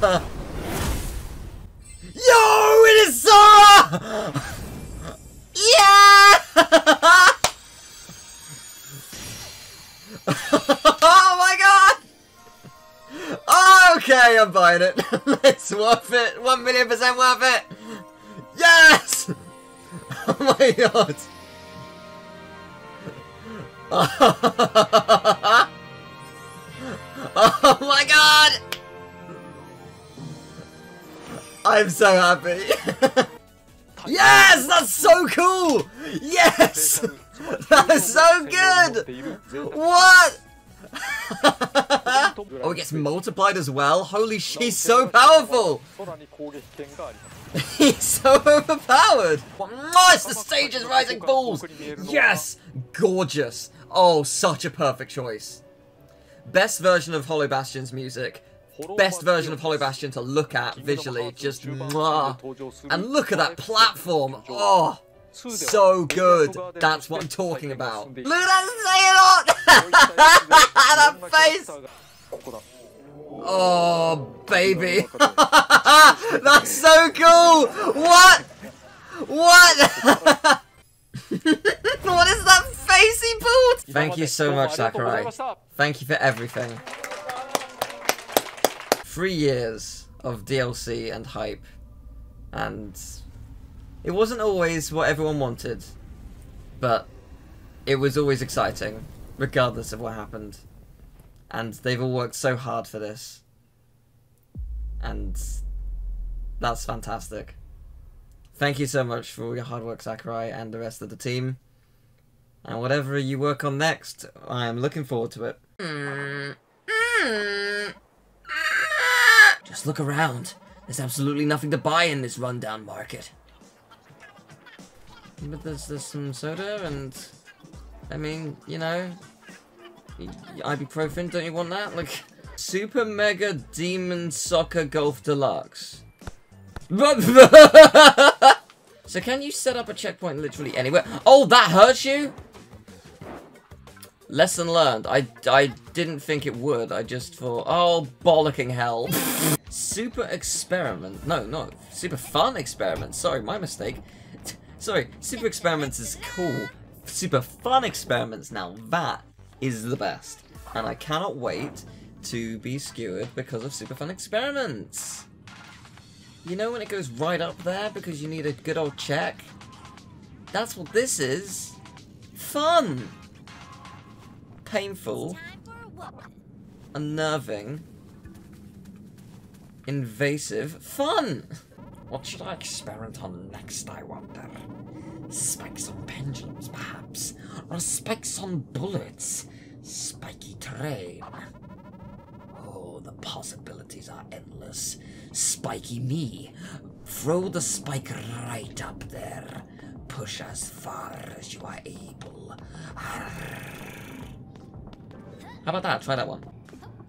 Yo, it is Sora! Yeah! oh my god! Okay, I'm buying it. it's worth it. One million percent worth it. Yes! Oh my god. oh my god! I'm so happy. yes, that's so cool. Yes, that is so good. What? oh, it gets multiplied as well. Holy, she's so powerful. He's so overpowered. Nice, the stage is rising balls. Yes, gorgeous. Oh, such a perfect choice. Best version of Hollow Bastion's music. Best version of Hollow Bastion to look at visually. Just mwah. And look at that platform. Oh, so good. That's what I'm talking about. Look at that Xehanort! that face! Oh, baby. That's so cool! What? What? what is that face he pulled? Thank you so much, Sakurai. Thank you for everything. Three years of DLC and hype. And it wasn't always what everyone wanted. But it was always exciting, regardless of what happened. And they've all worked so hard for this. And that's fantastic. Thank you so much for all your hard work, Sakurai, and the rest of the team. And whatever you work on next, I am looking forward to it. Mm, mm. Just look around. There's absolutely nothing to buy in this rundown market. But there's, there's some soda and... I mean, you know... Ibuprofen, don't you want that? Like... Super Mega Demon Soccer Golf Deluxe. so can you set up a checkpoint literally anywhere? Oh, that hurts you? Lesson learned. I, I didn't think it would. I just thought, oh, bollocking hell. super experiment. No, no. Super fun experiment. Sorry, my mistake. Sorry, super experiments is cool. Super fun experiments, now that is the best. And I cannot wait to be skewered because of super fun experiments. You know when it goes right up there because you need a good old check? That's what this is. Fun! Painful. Unnerving. Invasive. Fun! What should I experiment on next, I wonder? Spikes on pendulums, perhaps? Or spikes on bullets? Spiky train? Oh, the possibilities are endless. Spiky me. Throw the spike right up there. Push as far as you are able. How about that? Try that one.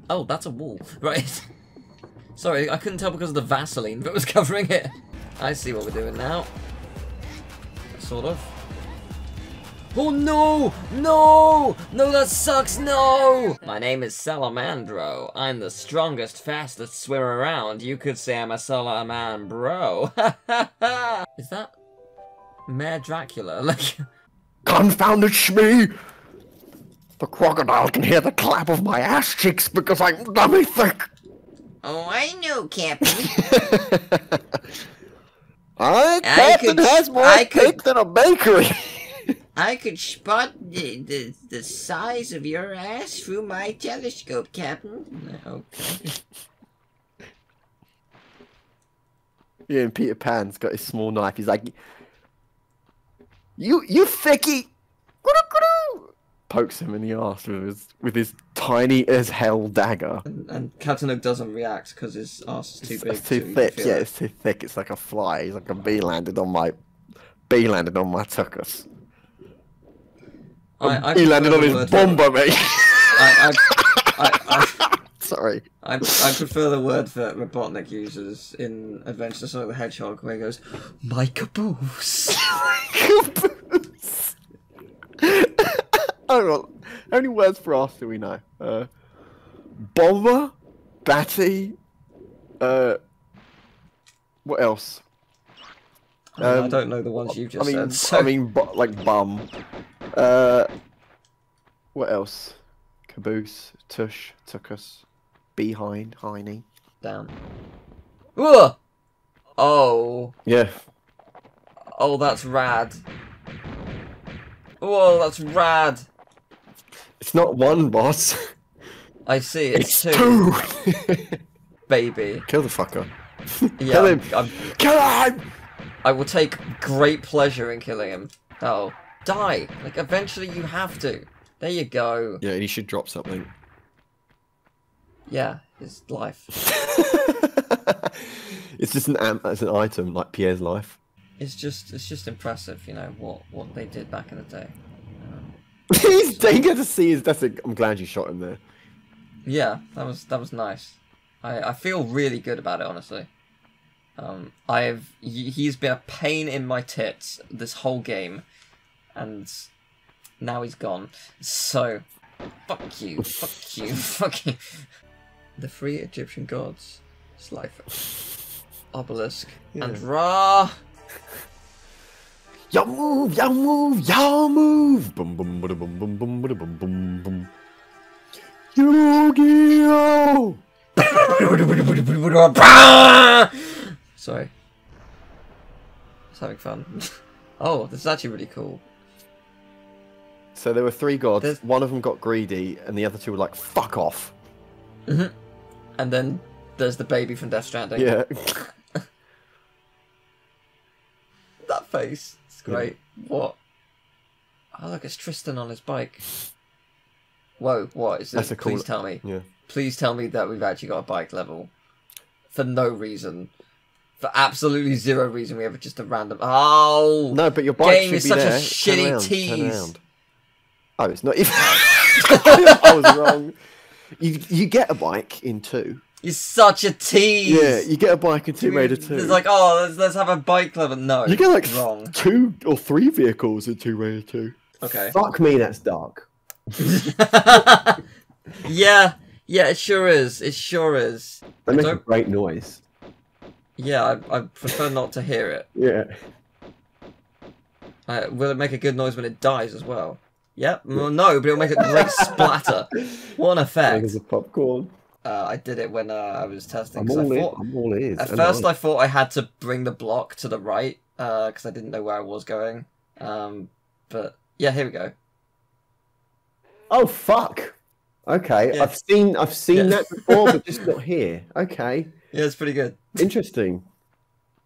Oh, that's a wall. Right. Sorry, I couldn't tell because of the Vaseline that was covering it. I see what we're doing now. Sort of. Oh no! No! No, that sucks! No! My name is Salamandro. I'm the strongest, fastest swimmer around. You could say I'm a Salamandro. is that Mayor Dracula? Like, Confounded Shmee! The crocodile can hear the clap of my ass cheeks because I'm dummy thick. Oh, I know, Captain. I, Captain could- has more I cake could- than a bakery. I could spot the, the the size of your ass through my telescope, Captain. okay. yeah, and Peter Pan's got his small knife. He's like, "You, you thicky!" Pokes him in the arse with his with his tiny as hell dagger. And, and Hook doesn't react because his ass is too It's, big. it's too to thick. Yeah, it. it's too thick. It's like a fly. He's like a bee landed on my bee landed on my tuchus. I, I he landed on his bomber, mate. I, I, I, Sorry. I, I, prefer the word that Robotnik uses in Adventure of Sonic the Hedgehog, where he goes, "My caboose." Caboose. Hang on. How many words for us do we know? Uh, bomber, batty, Uh, what else? I, I Um, don't know the ones you've just I mean, said. So. I mean, like bum. Uh, what else? Caboose, tush, tuckus, behind, hiney. down. Ugh! Oh, Yeah, oh, that's rad. Whoa, that's rad. It's not one boss. I see. It's, It's two, two. baby. Kill the fucker. Yeah, Kill I'm, him. I'm, Kill him. I will take great pleasure in killing him. Oh, die! Like eventually you have to. There you go. Yeah, he should drop something. Yeah, his life. it's just an as an item like Pierre's life. It's just, it's just impressive, you know what what they did back in the day. He's eager to see his. That's a, I'm glad you shot him there. Yeah, that was that was nice. I I feel really good about it, honestly. Um, I've he- he's been a pain in my tits this whole game, and now he's gone. So, fuck you, fuck you, fuck you. The three Egyptian gods, Slifer, Obelisk, and Ra. Y'all move, y'all move, y'all move. Boom, boom, boom, boom, boom, boom, boom, boom, boom, boom. Yu-Gi-Oh! Sorry. Just having fun. oh, this is actually really cool. So there were three gods. There's- One of them got greedy, and the other two were like, "Fuck off." Mhm. And then there's the baby from Death Stranding. Yeah. That face. It's great. What? Oh, look, it's Tristan on his bike. Whoa, what is this? Cool- Please tell me. yeah. Please tell me that we've actually got a bike level. For no reason. For absolutely zero reason. We have just a random. Oh! No, but your bike Game should is be such a there. shitty turn around, tease. Oh, it's not even. I was wrong. You you get a bike in two. You're such a tease! Yeah, you get a bike in Tomb Raider two. It's like, oh, let's, let's have a bike level. No. you get like wrong. two or three vehicles in Tomb Raider two. Okay. Fuck me, that's dark. yeah, yeah, it sure is. It sure is. They I make a great noise. Yeah, I, I prefer not to hear it. Yeah. Uh, will it make a good noise when it dies as well? Yep. Well, no, but it'll make a great splatter. What an effect. There's a popcorn. Uh, I did it when uh, I was testing. I'm I all, in, thought, I'm all ears. at first, I- I thought I had to bring the block to the right because I didn't know where I was going. Um, but yeah, here we go. Oh fuck. Okay, Yeah. I've seen I've seen Yeah. that before, but just not here. Okay, Yeah, it's pretty good. interesting.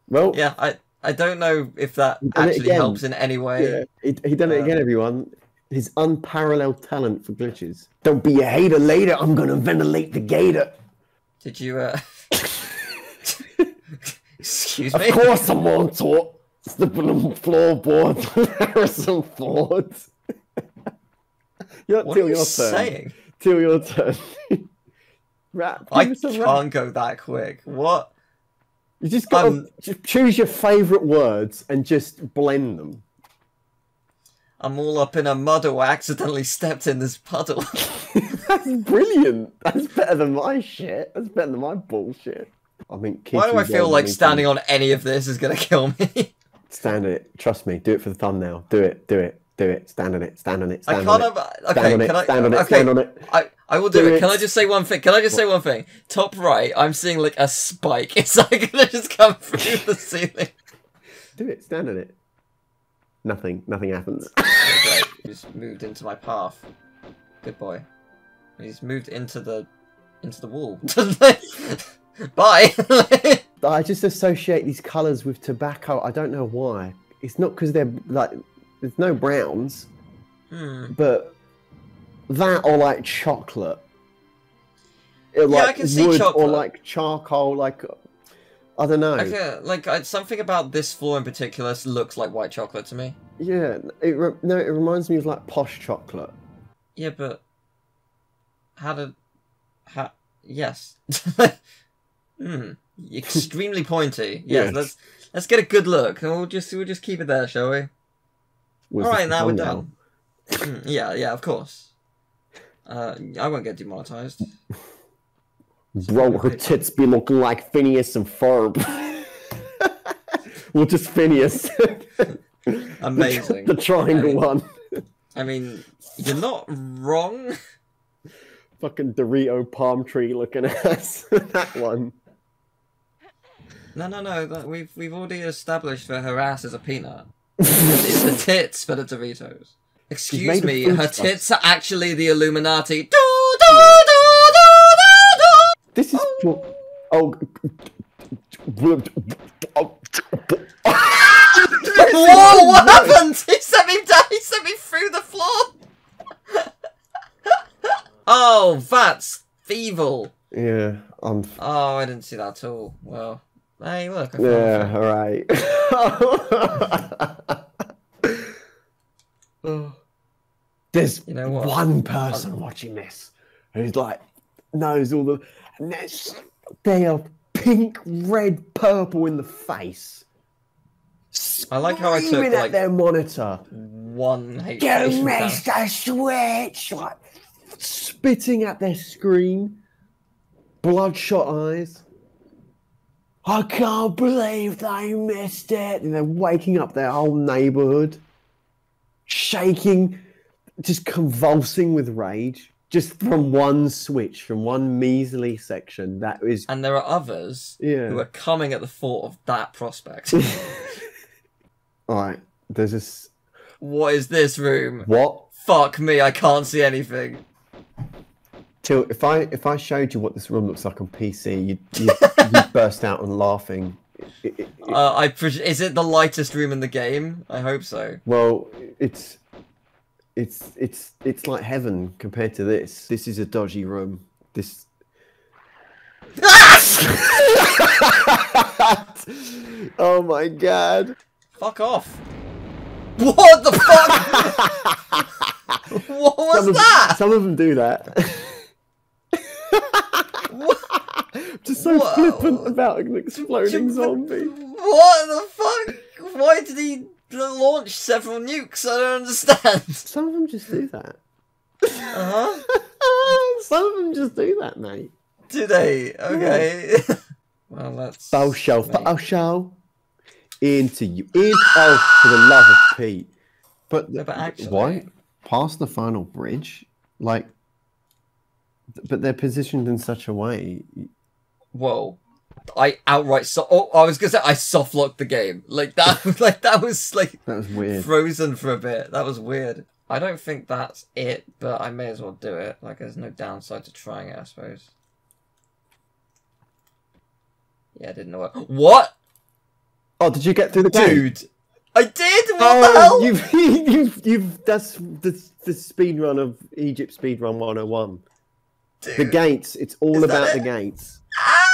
Well, Yeah, I I don't know if that You've done it actually helps in any way. yeah, he, he done it Uh, again, everyone. His unparalleled talent for glitches. Don't be a hater later. I'm gonna ventilate the gator. Did you? uh... Excuse me. Of course, I'm on. Slipping on the floorboard. Harrison Ford. Your, What till are you your turn. saying? Till your turn. rap. I a rap. can't go that quick. What? You just got Um, choose your favourite words and just blend them. I'm all up in a muddle. I accidentally stepped in this puddle. That's brilliant. That's better than my shit. That's better than my bullshit. I mean, Why do I feel like standing on any of this is gonna kill me? Stand on it. Trust me. Do it for the thumbnail. Do it. Do it. Do it. Stand on it. Stand on it. I Stand can't. on it. Have, uh, Stand okay, on it. can I? Stand on it. okay, Stand on it. I I will do, Do it. Can I just say one thing? Can I just say one thing? Top right, I'm seeing like a spike. It's like gonna just come through the ceiling. Do it. Stand on it. Nothing. Nothing happens. He's moved into my path. Good boy. He's moved into the into the wall. Bye. I just associate these colours with tobacco. I don't know why. It's not because they're like there's no browns, hmm. but that or like chocolate. Or, Yeah, I can see wood chocolate. or like charcoal. Like I don't know. Okay, like I, something about this floor in particular looks like white chocolate to me. Yeah, it re- no, it reminds me of like posh chocolate. Yeah, but how did how yes. hmm. Extremely pointy. Yes, Yes. let's let's get a good look. And we'll just we'll just keep it there, shall we? Was All right, now we're done. Yeah, yeah, of course. Uh, I won't get demonetized. Bro, her tits be looking like Phineas and Ferb. well, just Phineas. Amazing. the triangle I mean- one. I mean, you're not wrong. Fucking Dorito palm tree looking ass. that one. No, no, no. That, we've we've already established that her ass is a peanut. it's the tits for the Doritos. Excuse me, her stuff. tits are actually the Illuminati. Do, do, do, This is. Oh. oh. do. Oh. Whoa! What happened? He sent me down. He sent me through the floor. oh, that's evil. Yeah, I'm. Oh, I didn't see that at all. Well, hey, look. Yeah, it. alright. There's You know what? one person watching this who's like knows all the and they are pink, red, purple in the face. I like how I took, Screaming at like, their monitor. One HP. Don't miss the switch! Like spitting at their screen, bloodshot eyes. I can't believe they missed it. And they're waking up their whole neighborhood, shaking, just convulsing with rage, just from one switch, from one measly section. That is, And there are others Yeah. who are coming at the thought of that prospect. all right. There's this. what is this room? What? Fuck me, I can't see anything. Till if I if I showed you what this room looks like on PC, you'd, you'd, you'd burst out and laughing. It- it- it- Uh, I is it the lightest room in the game? I hope so. well, it's it's it's it's like heaven compared to this. This is a dodgy room. This. oh my god! Fuck off. What the fuck? what was some of, that? Some of them do that. Just so flippant about an exploding zombie. What the fuck? Why did he launch several nukes? I don't understand. Some of them just do that. Uh huh. Some of them just do that, mate. Do they? Okay. well, let's. Bow show, bow show. Into you. In, oh, for the love of Pete. But, No, but actually- why? Past the final bridge? Like, but they're positioned in such a way. Whoa. I outright so oh I was gonna say I soft locked the game. Like that like that was like That was weird. frozen for a bit. That was weird. I don't think that's it, but I may as well do it. Like there's no downside to trying it, I suppose. Yeah, it didn't know what What? Oh, did you get through the game? Dude! I did! What the Oh, hell? you've, you've, you've, that's the, the speed run of Egypt speed Speedrun 101. The gates, it's all about it? the gates. Ah!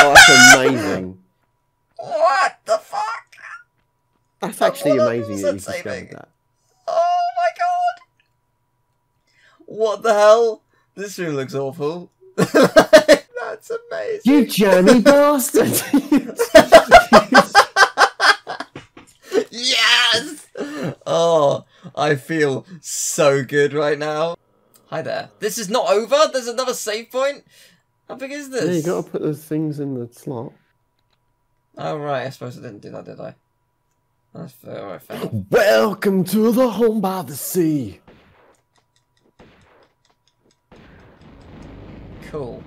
Oh, that's amazing. What the fuck? That's actually What amazing that you discovered that. Oh my god! What the hell? This room looks awful. That's amazing. You jammy bastard! yes! Oh, I feel so good right now. Hi there. This is not over? There's another save point? How big is this? yeah, you gotta put those things in the slot. Oh, right. I suppose I didn't do that, did I? That's fair. Alright, fair. Welcome to the home by the sea. Cool.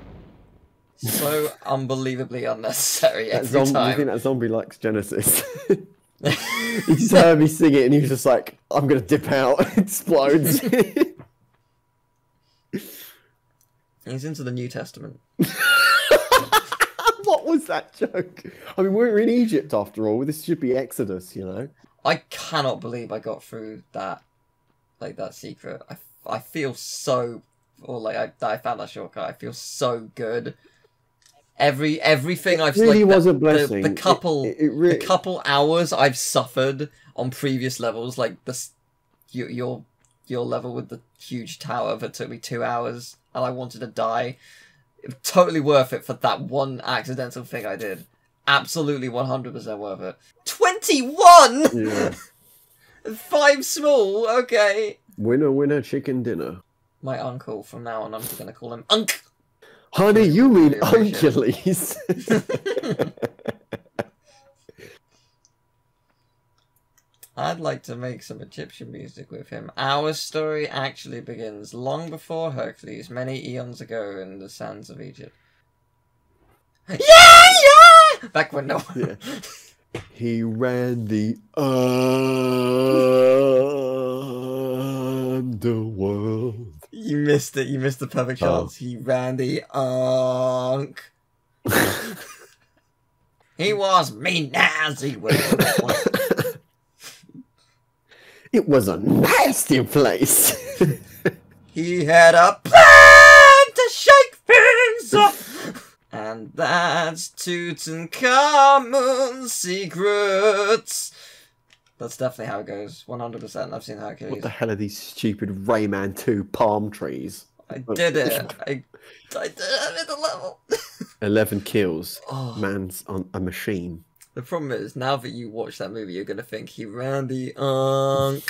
So unbelievably unnecessary That every zombie, you think that zombie likes Genesis? he just heard me sing it and he was just like, I'm gonna dip out. Explodes. He's into the New Testament. what was that joke? I mean, we're in Egypt after all. This should be Exodus, you know? I cannot believe I got through that, like that secret. I, I feel so, or like I, I found that shortcut. I feel so good. Every everything I've It really like, was the, a blessing. The, the couple, it- it really- the couple hours I've suffered on previous levels, like this, your your your level with the huge tower that took me two hours, and I wanted to die. Totally worth it for that one accidental thing I did. Absolutely one hundred percent worth it. Twenty one. Yeah. Five small, okay. winner, winner, chicken dinner. My uncle, from now on, I'm just gonna call him Unk. Honey, you mean Hercules? I'd like to make some Egyptian music with him. Our story actually begins long before Hercules, many eons ago in the sands of Egypt. Yeah, yeah! Back when no one. Yeah. he ran the underworld. You missed it. You missed the perfect Oh. chance. He ran the unk. he was mean as he was. It was a nasty place. he had a plan to shake things up. And that's Tutankhamun's secrets. That's definitely how it goes. 100%. I've seen Hercules. what the hell are these stupid Rayman 2 palm trees? I did it. I, I did it at the level. 11 kills. Oh. Man's on a machine. The problem is, now that you watch that movie, you're gonna think he ran the unk.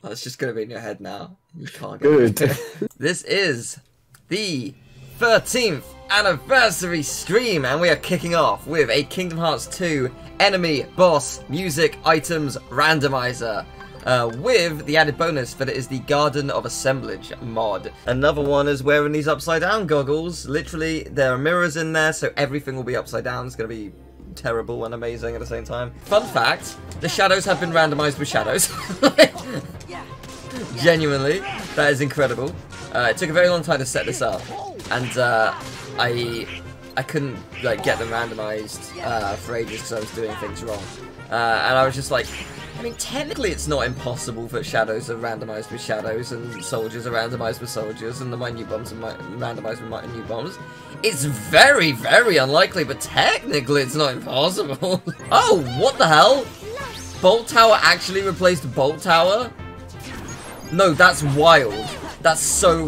That's just gonna be in your head now. You can't get Good. it. This is the 13th anniversary stream, and we are kicking off with a Kingdom Hearts 2 enemy, boss, music, items randomizer. Uh, with the added bonus that it is the Garden of Assemblage mod. Another one is wearing these upside down goggles. Literally, there are mirrors in there, so everything will be upside down. It's going to be terrible and amazing at the same time. Fun fact, the shadows have been randomized with shadows. Genuinely, that is incredible. Uh, it took a very long time to set this up, and uh, I I couldn't like get them randomized uh, for ages because I was doing things wrong, uh, and I was just like. I mean, technically, it's not impossible that shadows are randomized with shadows and soldiers are randomized with soldiers and the minute bombs are mi- randomized with minute bombs. It's very, very unlikely, but technically, it's not impossible. oh, what the hell? Bolt Tower actually replaced Bolt Tower? No, that's wild. That's so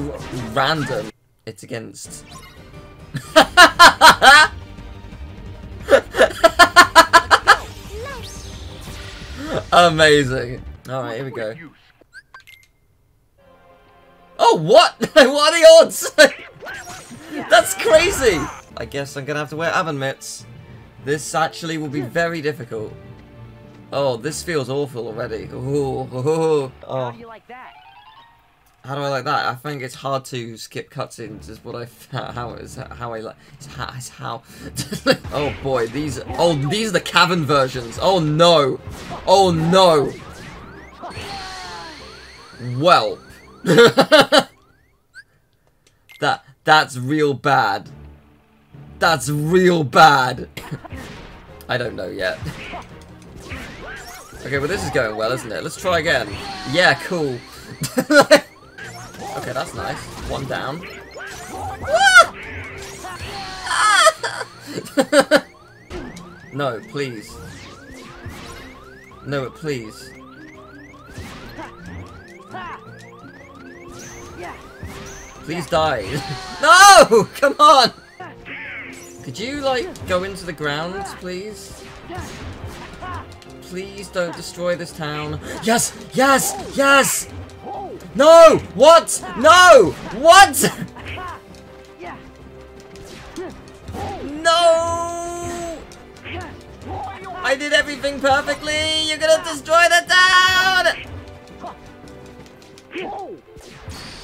random. It's against. Amazing. Alright, here we go. Oh, what? what are the odds? That's crazy! I guess I'm gonna have to wear oven mitts. This actually will be very difficult. Oh, this feels awful already. Ooh, ooh, ooh. Oh. How do I like that? I think it's hard to skip cutscenes. Is what I how is how I like. It's how. It's how. oh boy, these. Oh, these are the cavern versions. Oh no. Oh no. Well. that that's real bad. That's real bad. I don't know yet. Okay, well this is going well, isn't it? Let's try again. Yeah, cool. Okay, that's nice. One down. no, please. No, please. Please die. no! Come on! Could you, like, go into the ground, please? Please don't destroy this town. Yes! Yes! Yes! No! What? No! What? No! I did everything perfectly! You're gonna destroy the town!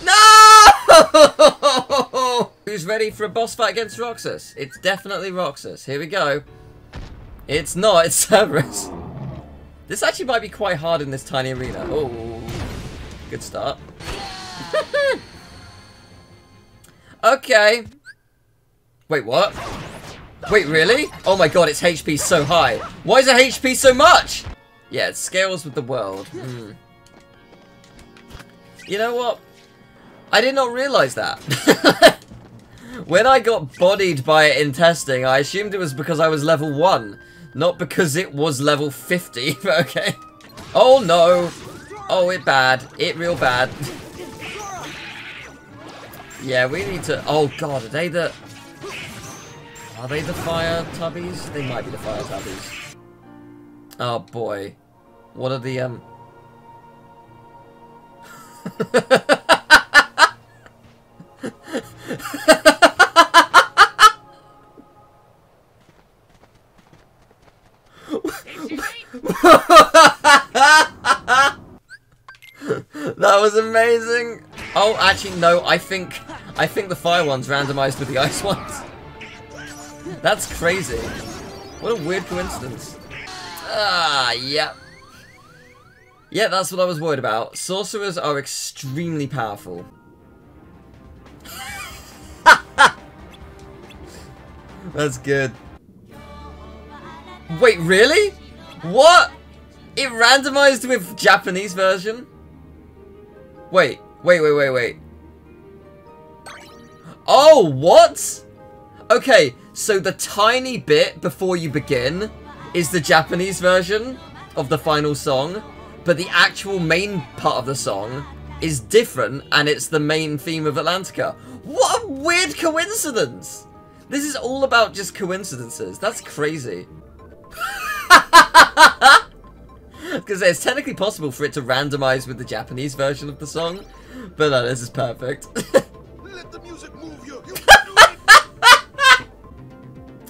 No! Who's ready for a boss fight against Roxas? It's definitely Roxas. Here we go. It's not, it's Cerberus. This actually might be quite hard in this tiny arena. Oh, good start. okay. Wait, what? Wait, really? Oh my god, its HP so high. Why is it HP so much? Yeah, it scales with the world. Hmm. You know what? I did not realize that. when I got bodied by it in testing, I assumed it was because I was level 1, not because it was level 50, okay? Oh no! Oh, it bad. It real bad. yeah, we need to... Oh, God, are they the... Are they the fire tubbies? They might be the fire tubbies. Oh, boy. What are the, um... amazing. Oh, actually, no. I think I think the fire one's randomized with the ice ones. That's crazy. What a weird coincidence. Ah, yeah. Yeah, that's what I was worried about. Sorcerers are extremely powerful. That's good. Wait, really? What? It randomized with Japanese version? Wait, wait, wait, wait, wait. Oh, what? Okay, so the tiny bit before you begin is the Japanese version of the final song, but the actual main part of the song is different and it's the main theme of Atlantica. What a weird coincidence! This is all about just coincidences. That's crazy. Because it's technically possible for it to randomize with the Japanese version of the song, but no, this is perfect. Let the music move you. you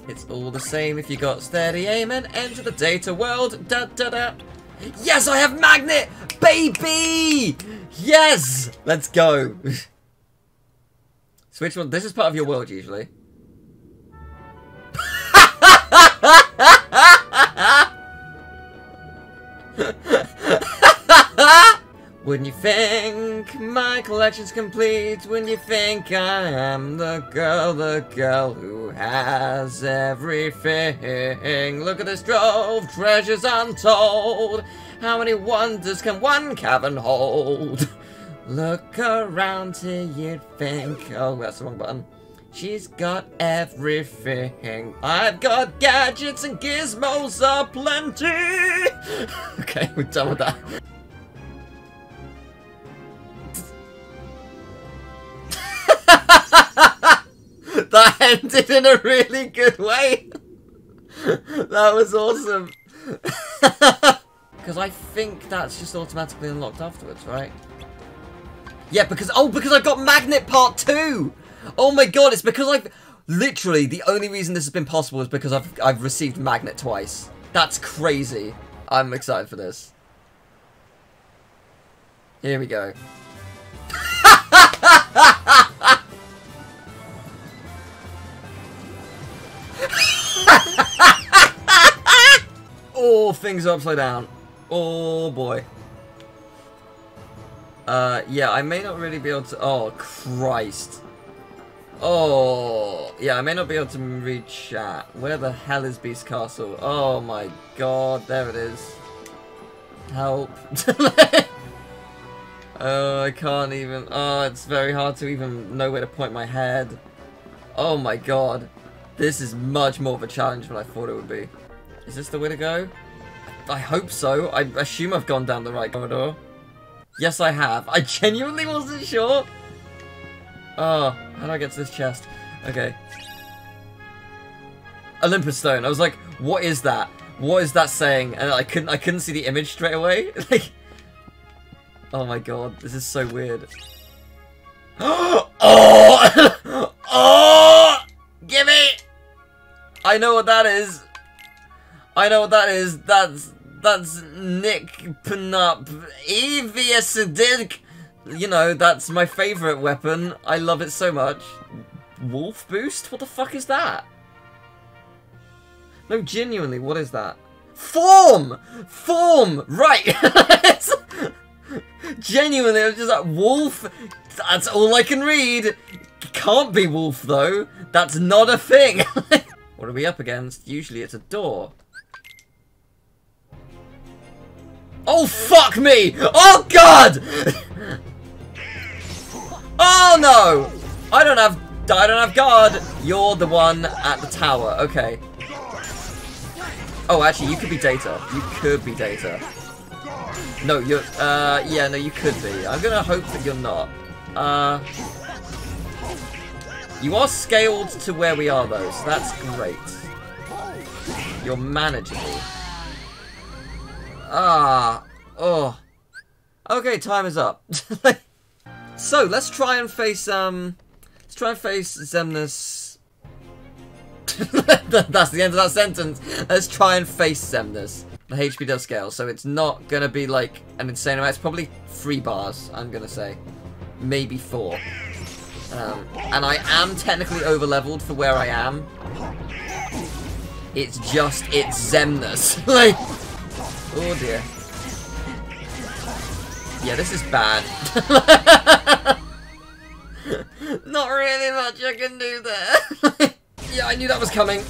it's all the same if you got steady aim and enter the data world. Da da da. Yes, I have magnet, baby. Yes, let's go. Switch one. This is part of your world usually. When you think my collection's complete, when you think I am the girl, the girl who has everything. Look at this trove, treasures untold. How many wonders can one cavern hold? Look around till you think. Oh, that's the wrong button. She's got everything. I've got gadgets and gizmos aplenty. okay, we're done with that. that ended in a really good way. that was awesome. Because I think that's just automatically unlocked afterwards, right? Yeah, because oh, because I got Magnet Part Two. Oh my god, it's because I've literally the only reason this has been possible is because I've I've received Magnet twice. That's crazy. I'm excited for this. Here we go. oh, things are upside down. Oh boy. Uh, yeah, I may not really be able to. Oh, Christ. Oh, yeah, I may not be able to read chat. Uh, where the hell is Beast Castle? Oh my god, there it is. Help. oh, I can't even. Oh, it's very hard to even know where to point my head. Oh my god. This is much more of a challenge than I thought it would be. Is this the way to go? I hope so. I assume I've gone down the right corridor. Yes, I have. I genuinely wasn't sure. Oh, how do I get to this chest? Okay. Olympus Stone. I was like, what is that? What is that saying? And I couldn't I couldn't see the image straight away. like Oh my god, this is so weird. oh! oh! Give me! I know what that is. I know what that is. That's that's Nick Panup Eviacidic. You know, that's my favorite weapon. I love it so much. Wolf boost? What the fuck is that? No, genuinely, what is that? Form! Form! Right! genuinely, it was just like, wolf! That's all I can read! Can't be wolf, though. That's not a thing! what are we up against? Usually it's a door. Oh, fuck me! Oh, God! oh, no! I don't have... I don't have guard. You're the one at the tower. Okay. Oh, actually, you could be Data. You could be Data. No, you're... Uh, yeah, no, you could be. I'm gonna hope that you're not. Uh... You are scaled to where we are, though, so that's great. You're manageable. Ah, oh. Okay, time is up. so, let's try and face, um... Let's try and face Xemnas... That's the end of that sentence. Let's try and face Xemnas. The HP does scale, so it's not gonna be like an insane amount. It's probably three bars, I'm gonna say. Maybe four. Um, and I am technically over leveled for where I am. It's just its Xemnas. like, oh dear. Yeah, this is bad. Not really much I can do there. yeah, I knew that was coming.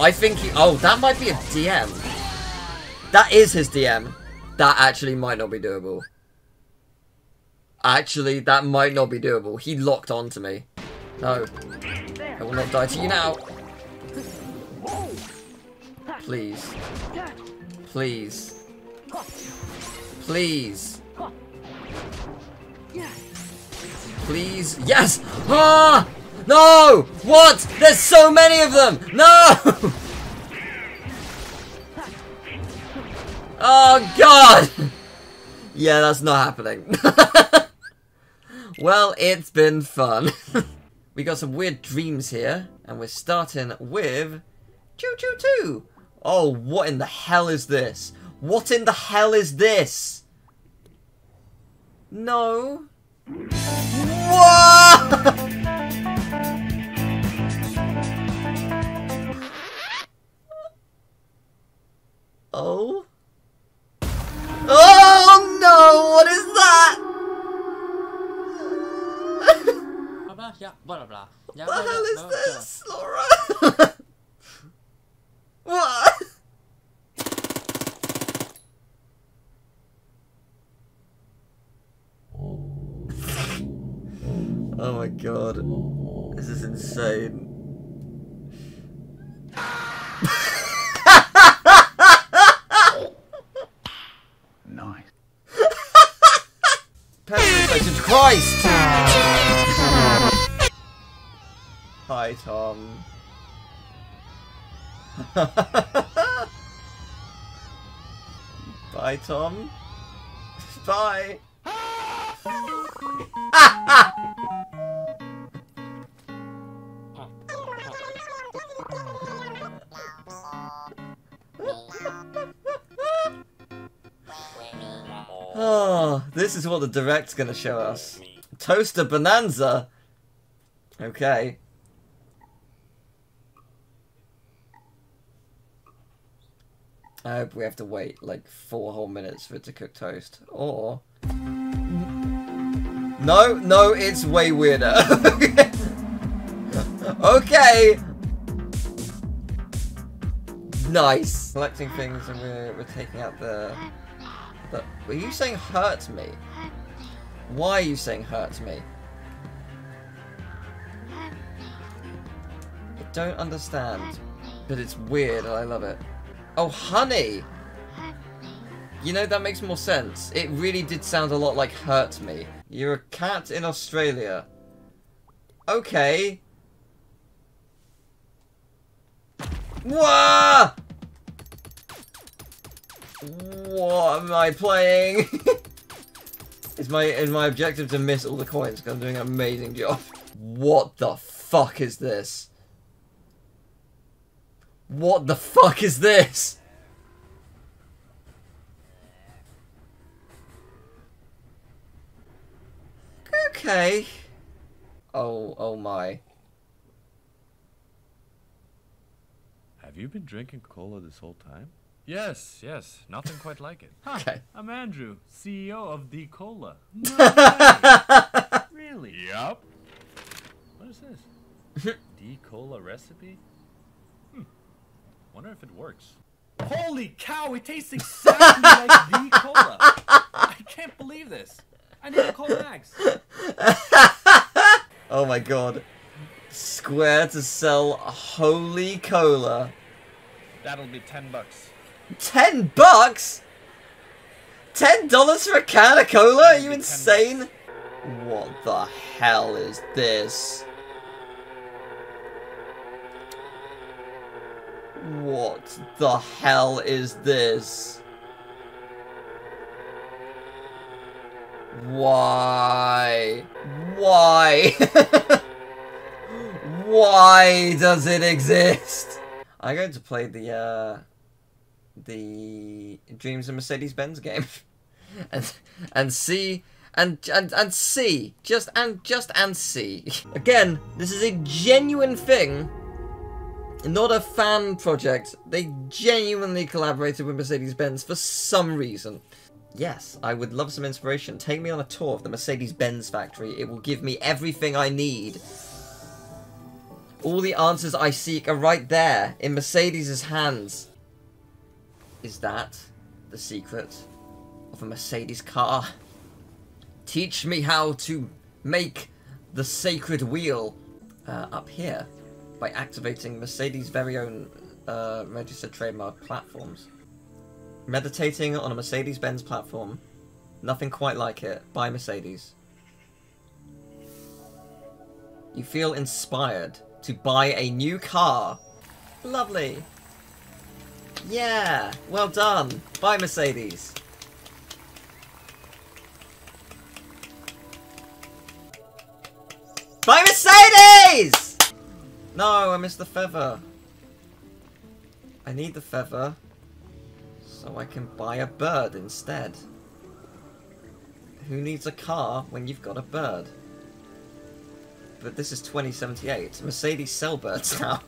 I think he. Oh, that might be a DM. That is his DM. That actually might not be doable. Actually, that might not be doable. He locked onto me. No. I will not die to you now. Please. Please. Please. Please. Yes! Ah! No! What? There's so many of them! No! Oh god! yeah, that's not happening. well, it's been fun. we got some weird dreams here, and we're starting with Choo Choo Choo. Oh, what in the hell is this? What in the hell is this? No. What? oh. Oh no! What is that? what the hell is this, Laura? what? Oh my god. This is insane. Nice. Penetration Christ! Hi, Tom. Bye, Tom. Bye. Oh, this is what the direct's gonna show us. Toaster Bonanza! Okay. I hope we have to wait like four whole minutes for it to cook toast. Or. No, no, it's way weirder. okay! Nice! Selecting things and we're, we're taking out the. The. Were you saying hurt me? Why are you saying hurt me? I don't understand. But it's weird and I love it. Oh, honey! You know, that makes more sense. It really did sound a lot like hurt me. You're a cat in Australia. Okay. Wah! What am I playing? is my is my objective to miss all the coins? Because I'm doing an amazing job. What the fuck is this? What the fuck is this? Okay. Oh, oh my. Have you been drinking cola this whole time? Yes, yes, nothing quite like it. Huh, Okay. I'm Andrew, CEO of D Cola. No really? Yup. What is this? D Cola recipe? Hmm. Wonder if it works. Holy cow! It tastes exactly like D Cola. I can't believe this. I need a Cola Max. Oh my god. Square to sell holy cola. That'll be ten bucks. Ten bucks? Ten dollars for a can of cola? Are you insane? What the hell is this? What the hell is this? Why? Why? Why does it exist? I'm going to play the uh the Dreams of Mercedes-Benz game, and and see and and and see just and just and see again. This is a genuine thing, not a fan project. They genuinely collaborated with Mercedes-Benz for some reason. Yes, I would love some inspiration. Take me on a tour of the Mercedes-Benz factory. It will give me everything I need. All the answers I seek are right there in Mercedes' hands. Is that the secret of a Mercedes car? Teach me how to make the sacred wheel uh, up here by activating Mercedes' very own uh, registered trademark platforms. Meditating on a Mercedes-Benz platform. Nothing quite like it. By Mercedes. You feel inspired to buy a new car. Lovely. Yeah, well done. Bye, Mercedes. Bye, Mercedes! No, I missed the feather. I need the feather so I can buy a bird instead. Who needs a car when you've got a bird? But this is 2078. Mercedes sell birds now.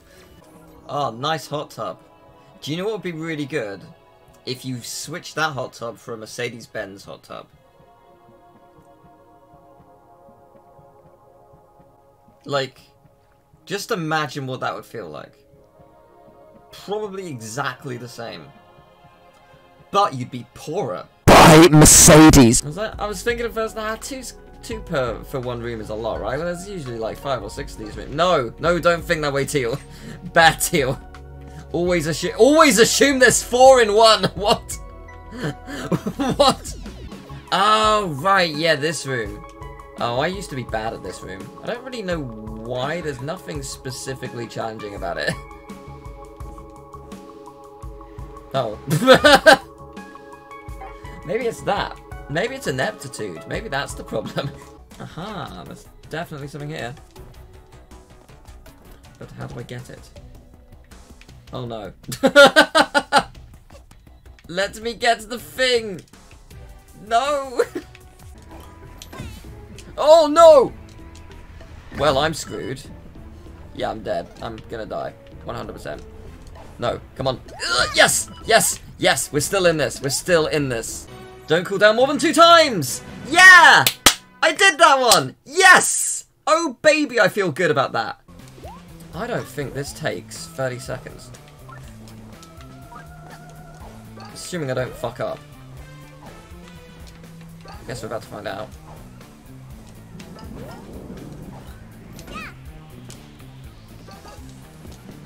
Oh, nice hot tub. Do you know what would be really good? If you switch that hot tub for a Mercedes-Benz hot tub. Like, just imagine what that would feel like. Probably exactly the same. But you'd be poorer. Buy Mercedes. Was that, I was thinking at first, nah, two, two per for one room is a lot, right? Well, there's usually like five or six of these rooms. No, no, don't think that way, Teal. Bad Teal. Always assume, always assume there's four in one. What? what? Oh, right, yeah, this room. Oh, I used to be bad at this room. I don't really know why. There's nothing specifically challenging about it. Oh. Maybe it's that. Maybe it's ineptitude. Maybe that's the problem. Aha, there's definitely something here. But how do I get it? Oh no. Let me get the thing! No! oh no! Well, I'm screwed. Yeah, I'm dead. I'm gonna die. 100%. No, come on. Ugh, yes! Yes! Yes! We're still in this. We're still in this. Don't cool down more than two times! Yeah! I did that one! Yes! Oh, baby, I feel good about that. I don't think this takes 30 seconds. Assuming I don't fuck up. I Guess we're about to find out.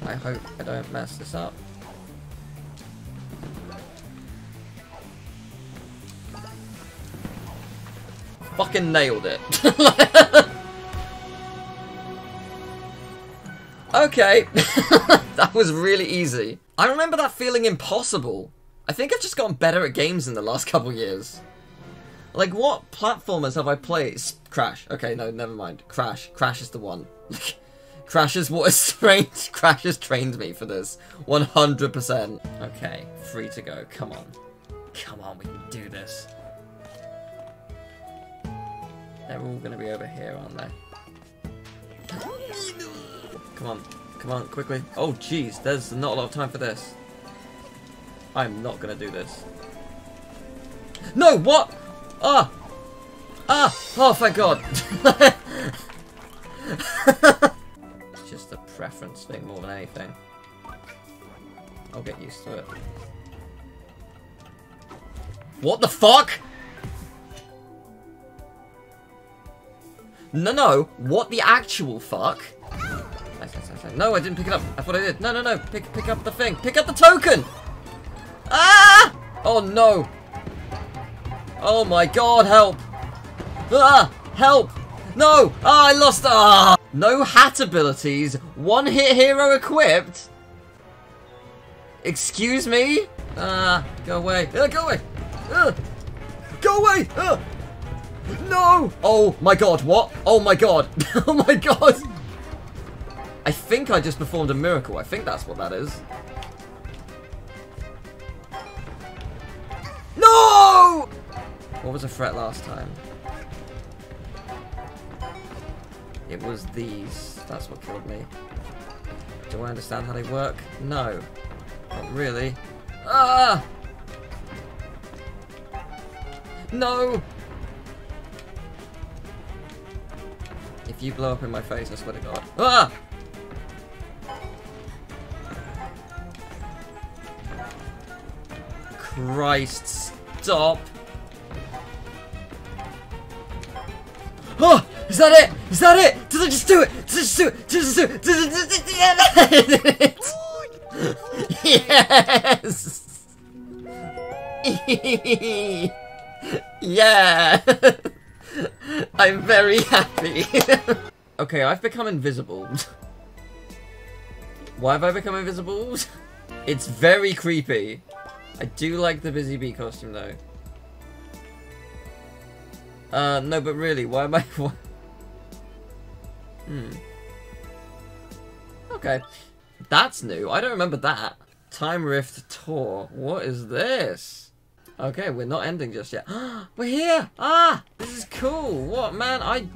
I hope I don't mess this up. Fucking nailed it. okay. that was really easy. I remember that feeling impossible. I think I've just gotten better at games in the last couple years. Like, what platformers have I played? Crash. Okay, no, never mind. Crash. Crash is the one. Crash is what has trained. Crash has trained me for this. 100%. Okay, free to go. Come on. Come on, we can do this. They're all gonna be over here, aren't they? Come on. Come on, quickly. Oh, jeez. There's not a lot of time for this. I'm not gonna do this. No, what? Ah! Ah! Oh, thank God! it's just a preference thing more than anything. I'll get used to it. What the fuck? No, no. What the actual fuck? No, I didn't pick it up. I thought I did. No, no, no. Pick, pick up the thing. Pick up the token! Ah! Oh, no. Oh, my God. Help. Ah! Help! No! Ah, I lost. Ah! No hat abilities. One hit hero equipped. Excuse me? Ah, go away. Uh, go away. Uh, go away. Uh. No! Oh my god, what? Oh my god. oh my god. I think I just performed a miracle. I think that's what that is. No! What was a threat last time? It was these. That's what killed me. Do I understand how they work? No. Not really. Ah! No! If you blow up in my face, I swear to God. Ah! Christ, stop! Oh! Is that it? Is that it? Did I just do it? Did I just do it? Did I just do it? Did I just do it? Yes! yeah! I'm very happy. okay, I've become invisible. Why have I become invisible? It's very creepy. I do like the Busy Bee costume though. Uh, no, but really, why am I... Hmm. Okay. That's new. I don't remember that. Time Rift Tour. What is this? Okay, we're not ending just yet. we're here! Ah! This is cool! What, man? I...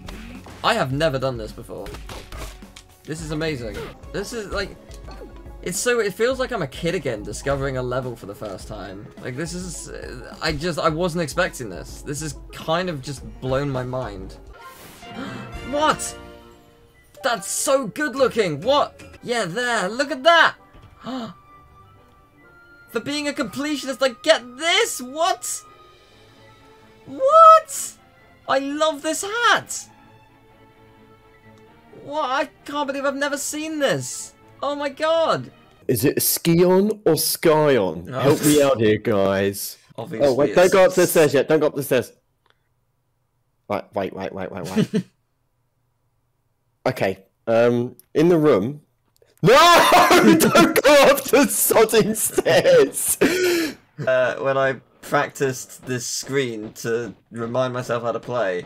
I have never done this before. This is amazing. This is, like... It's so, it feels like I'm a kid again, discovering a level for the first time. Like, this is, I just, I wasn't expecting this. This is kind of just blown my mind. what? That's so good looking! What? Yeah, there, look at that! For being a completionist, I get this! What? What? I love this hat! What? I can't believe I've never seen this! Oh my god! Is it Skion or Skyon? No. Help me out here, guys. Obviously, Oh wait, don't go up the stairs yet. Don't go up the stairs. Right, wait, wait, wait, wait, wait. okay. Um, in the room. No! don't go up the sodding stairs. uh, when I practiced this screen to remind myself how to play,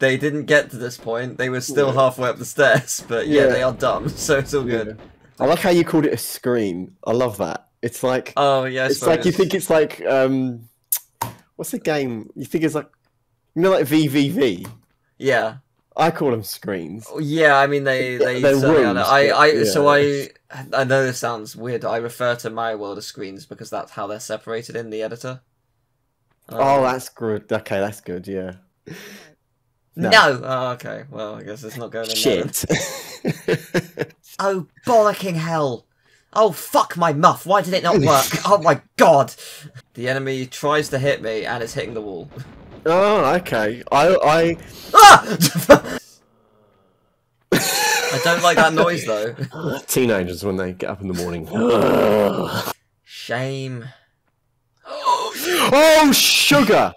they didn't get to this point. They were still Yeah. halfway up the stairs, but yeah, Yeah. they are dumb, so it's all good. I like how you called it a screen. I love that. It's like Oh yeah, I it's like you think it's like um, what's the game? You think it's like you know like VVV. Yeah, I call them screens. Oh, yeah. I mean, they they rooms, I I so I yeah. I know this sounds weird. I refer to my world as screens because that's how they're separated in the editor. Oh, Um, that's good. Okay, that's good. Yeah. no. no. Oh, okay. Well, I guess it's not going in. Shit. Oh, bollocking hell! Oh, fuck my muff! Why did it not work? oh my god! The enemy tries to hit me and it's hitting the wall. oh, okay. I I Ah! I don't like that noise though. teenagers when they get up in the morning. Shame. oh, sugar.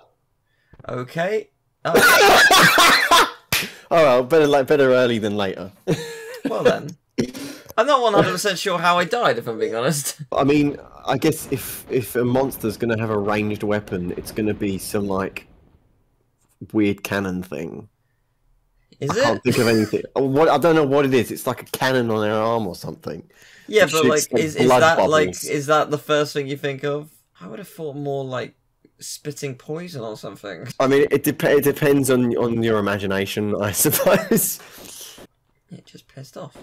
Okay. Oh, Oh well, better like better early than later. well then. I'm not 100% sure how I died, if I'm being honest. I mean, I guess if if a monster's gonna have a ranged weapon, it's gonna be some like weird cannon thing. Is it? I can't think of anything. Oh, What I don't know what it is. It's like a cannon on their arm or something. Yeah, but like, is, is that like, is that the first thing you think of? I would have thought more like spitting poison or something. I mean, it dep- it depends on on your imagination, I suppose. It just pissed off.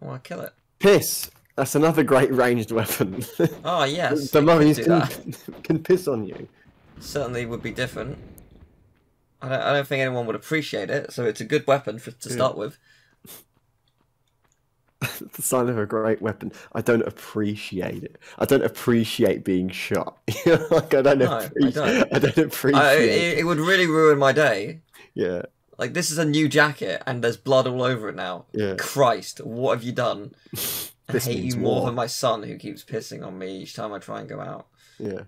I want to kill it. Piss. That's another great ranged weapon. Oh yes, the mummies can, can piss on you. certainly would be different. I don't, I don't think anyone would appreciate it, so it's a good weapon for, to start with. the sign of a great weapon. I don't appreciate it. I don't appreciate being shot. like I don't, No, I appreciate. don't. I don't appreciate. I, it, it would really ruin my day. Yeah, Like this is a new jacket and there's blood all over it now. yeah. Christ, what have you done? I hate you more than my son who keeps pissing on me each time I try and go out. Yeah.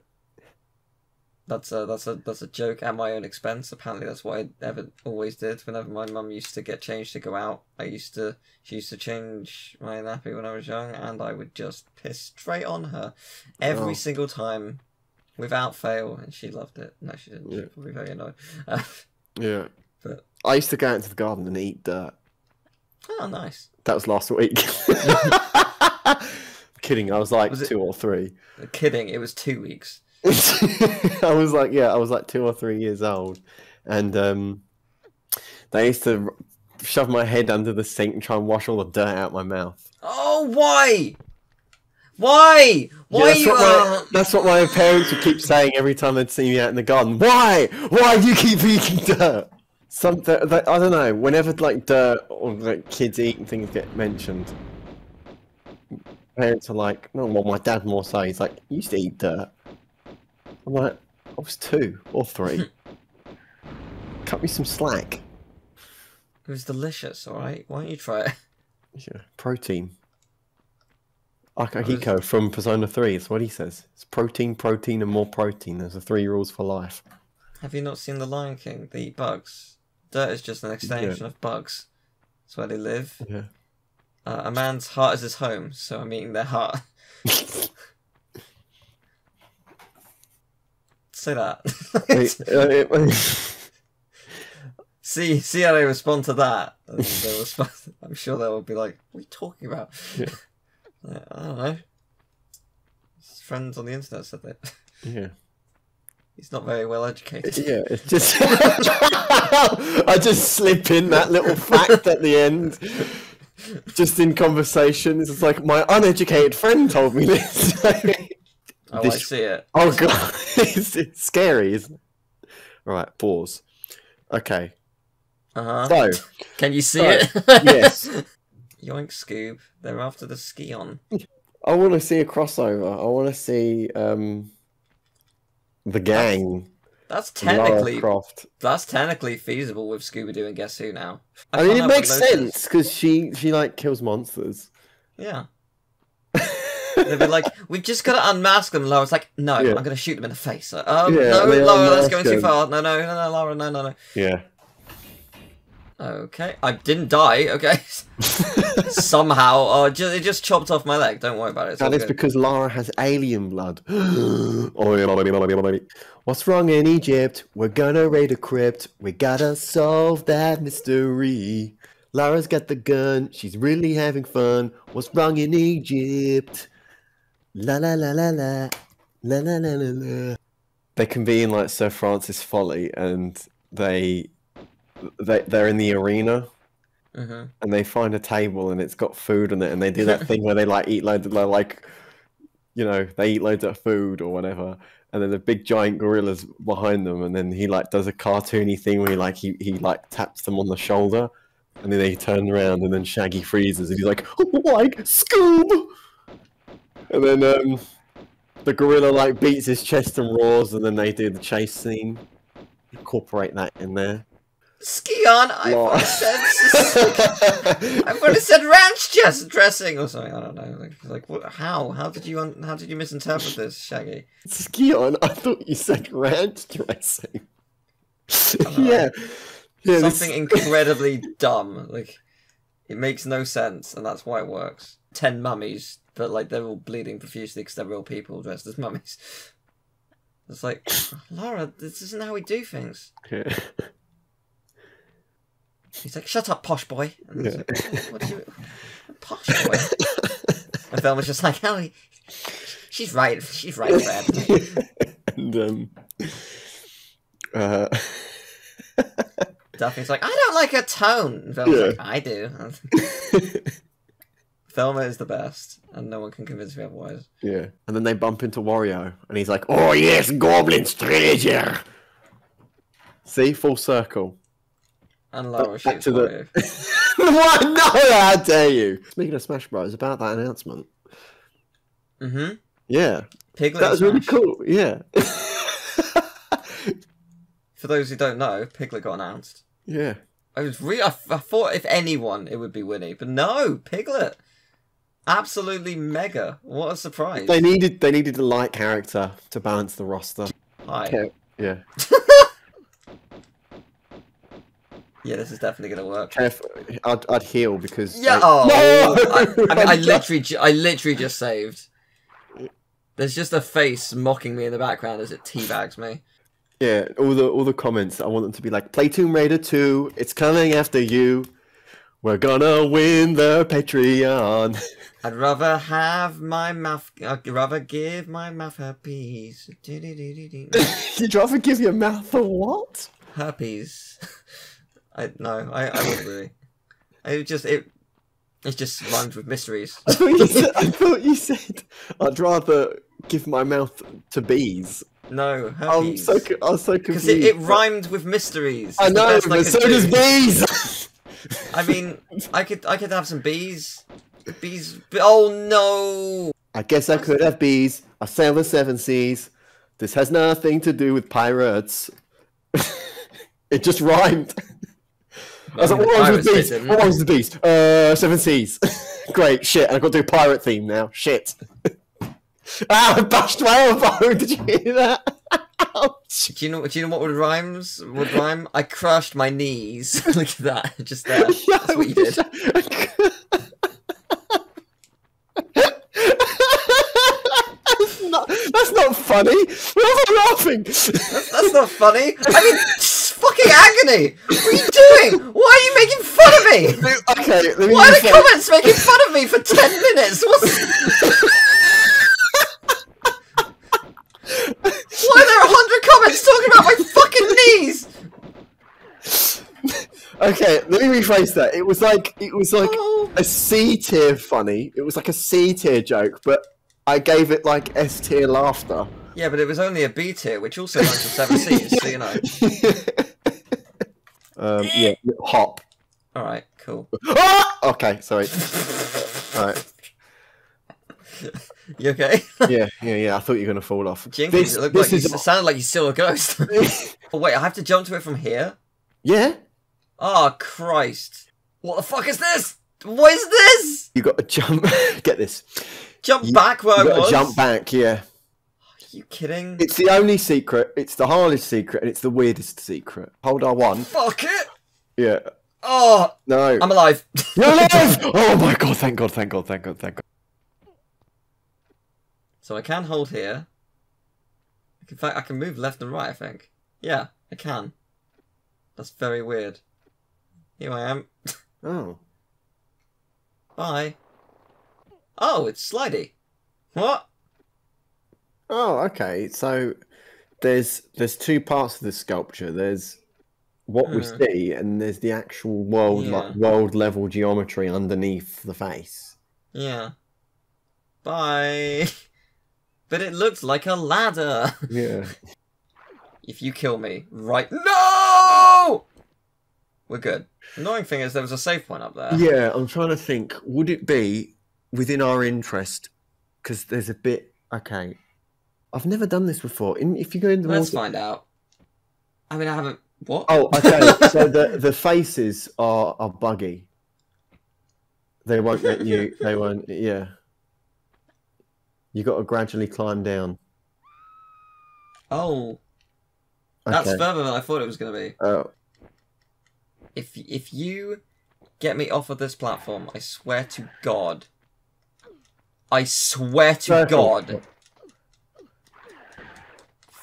That's a that's a that's a joke at my own expense. Apparently, that's what I ever always did. Whenever my mum used to get changed to go out, I used to she used to change my nappy when I was young, and I would just piss straight on her every Oh. single time, without fail, and she loved it. No, she didn't. She Yeah. was probably very annoyed. Yeah. I used to go out into the garden and eat dirt. oh, nice. That was last week. Kidding, I was like Was two or three. Kidding. It was two weeks. I was like, yeah, I was like two or three years old, and um, they used to shove my head under the sink and try and wash all the dirt out my mouth. Oh, why? Why? Why Yeah, that's, you? what uh, my, that's what my parents would keep saying every time they'd see me out in the garden. Why? Why do you keep eating dirt? Something that, I don't know. Whenever like dirt or like kids eating things get mentioned, parents are like, "No, well, my dad more so. He's like, you used to eat dirt." I'm like, I was two or three. Cut me some slack. It was delicious. All right. Why don't you try it? Yeah, protein. Akihiko from Persona 3, it's what he says. It's protein, protein, and more protein. There's the three rules for life. Have you not seen The Lion King? They eat bugs. Dirt is just an extension of bugs. That's where they live. Yeah. Uh, a man's heart is his home, so I'm eating their heart. Say that. Wait, uh, it- see, see how they respond to that. Respond, I'm sure they will be like, "What are you talking about?" Yeah. Like, I don't know. His friends on the internet said that yeah. he's not very well educated. Yeah, it's just. I just slip in that little fact at the end. Just in conversation. It's like, my uneducated friend told me this. Oh, I see it. Oh god, it's, it's scary, isn't it? Right, pause. Okay, Uh huh. so Can you see Right. it? yes, Yoink, Scoob. They're after the Scion. I want to see a crossover. I want to see um the gang. That's technically that's technically feasible with Scooby Doo and Guess Who now. I mean, it makes sense because she she like kills monsters. Yeah. They'd be like, we've just got to unmask them. Laura's like, no, Yeah. I'm going to shoot them in the face. Like, um, Yeah, no, Laura, that's going too far. No, no, no, no, Laura, no, no, no. Yeah. Okay, I didn't die. Okay, somehow, uh, ju- it just chopped off my leg. Don't worry about it. It's That is good. because Lara has alien blood. What's wrong in Egypt? We're gonna raid a crypt. We gotta solve that mystery. Lara's got the gun. She's really having fun. What's wrong in Egypt? La la la la la. La la la la la. They can be in like Sir Francis Folly and they they they're in the arena Mhm. and they find a table and it's got food on it and they do that thing where they like eat loads of like you know they eat loads of food or whatever and then the big giant gorillas behind them and then he like does a cartoony thing where he like he, he like taps them on the shoulder and then they turn around and then shaggy freezes and he's like like scoob! And then um the gorilla like beats his chest and roars and then they do the chase scene. Incorporate that in there Ski on. I thought it said. I said ranch dressing or something. I don't know. Like, like what, how? How did you un- how did you misinterpret this, Shaggy? Scion. I thought you said ranch dressing. yeah. Yeah, Something incredibly dumb. Like it makes no sense, and that's why it works. Ten mummies, but like they're all bleeding profusely because they're real people dressed as mummies. It's like, Laura, this isn't how we do things. Yeah. He's like, shut up, posh boy. And Yeah. like, what do you, posh boy? and Velma's just like, oh, she's right, she's right, and um uh Daphne's like, I don't like her tone. And Velma's Yeah. like, I do. Velma is the best, and no one can convince me otherwise. Yeah. And then they bump into Wario and he's like, Oh yes, Goblin's treasure See, full circle. And Laura Back to the- what? No, how dare you? Speaking of Smash Bros, about that announcement. Mm-hmm. Yeah. Piglet. That was really cool. Yeah. For those who don't know, Piglet got announced. yeah. I was re- I, I thought if anyone, it would be Winnie, but no, Piglet. Absolutely mega! What a surprise! They needed they needed a light character to balance the roster. Hi. Yeah. Yeah. Yeah, this is definitely gonna work. I'd, I'd heal because. Yeah. like- Oh, No! I, I mean, I literally, ju- I literally just saved. There's just a face mocking me in the background as it teabags me. Yeah, all the all the comments. I want them to be like, "Play Tomb Raider 2. It's coming after you. We're gonna win the Patreon. I'd rather have my mouth. I'd rather give my mouth herpes. You'd rather give your mouth a what? herpes. I no, I I wouldn't really. It just it. It just rhymes with mysteries. I thought, you said, I thought you said I'd rather give my mouth to bees. No, I'm herpes. so I was so Because confused. it, it rhymed with mysteries. I know, I but so do. does bees. I mean, I could I could have some bees. Bees. Oh no! I guess I could have bees. I sail the seven seas. This has nothing to do with pirates. it just rhymed. I was like, the what rhymes with pirates. What rhymes with beast? Uh, seven seas. Great, shit. I've got to do a pirate theme now. Shit. ah, I bashed my elbow. Did you hear that? Ouch. Do you know? Do you know what would rhymes? Would rhyme? I crushed my knees. Look at that, just there. Yeah, That's what you did. I- that's, not, that's not funny. Why am I laughing? That's not funny. I mean, fucking agony. What are you doing? Why are you making fun of me? okay, let me Why are the comments making fun of me for ten minutes? What's... Why are there a hundred comments talking about my fucking knees? Okay, let me rephrase that. It was like it was like Oh. a C tier funny. It was like a C tier joke, but I gave it like S tier laughter. Yeah, but it was only a B tier, which also runs to seven C's, so you know. um, yeah, hop. Alright, cool. Ah! Okay, sorry. All right. You okay? Yeah, yeah, yeah. I thought you were gonna fall off. This, it looked this like you, it sounded like you're still a ghost. oh wait, I have to jump to it from here? yeah. Oh Christ. What the fuck is this? What is this? You got to jump. Get this. Jump You- back where You I was? jump back. Yeah. Are you kidding? It's the only secret. It's the hardest secret, and it's the weirdest secret. Hold on, one. Fuck it! Yeah. Oh, No. I'm alive. You're alive! Oh my god! Thank God! Thank God! Thank God! Thank God! so I can hold here. In fact, I can move left and right, I think. Yeah, I can. That's very weird. Here I am. Oh. Bye. Oh, it's slidey. What? Oh, okay. So there's there's two parts of the sculpture. There's what we Hmm. see, and there's the actual world like world level geometry underneath the face. Yeah. Bye. But it looks like a ladder. Yeah. If you kill me, right? No! We're good. Annoying thing is there was a save point up there. Yeah, I'm trying to think. Would it be within our interest? Because there's a bit. Okay, I've never done this before. In, if you go in the Let's water. find out. I mean, I haven't. What? Oh, okay. so the the faces are are buggy. They won't let you. They won't. Yeah. You got to gradually climb down. Oh, that's Okay. further than I thought it was going to be. Oh, If if you get me off of this platform, I swear to God. I swear to Circle. God.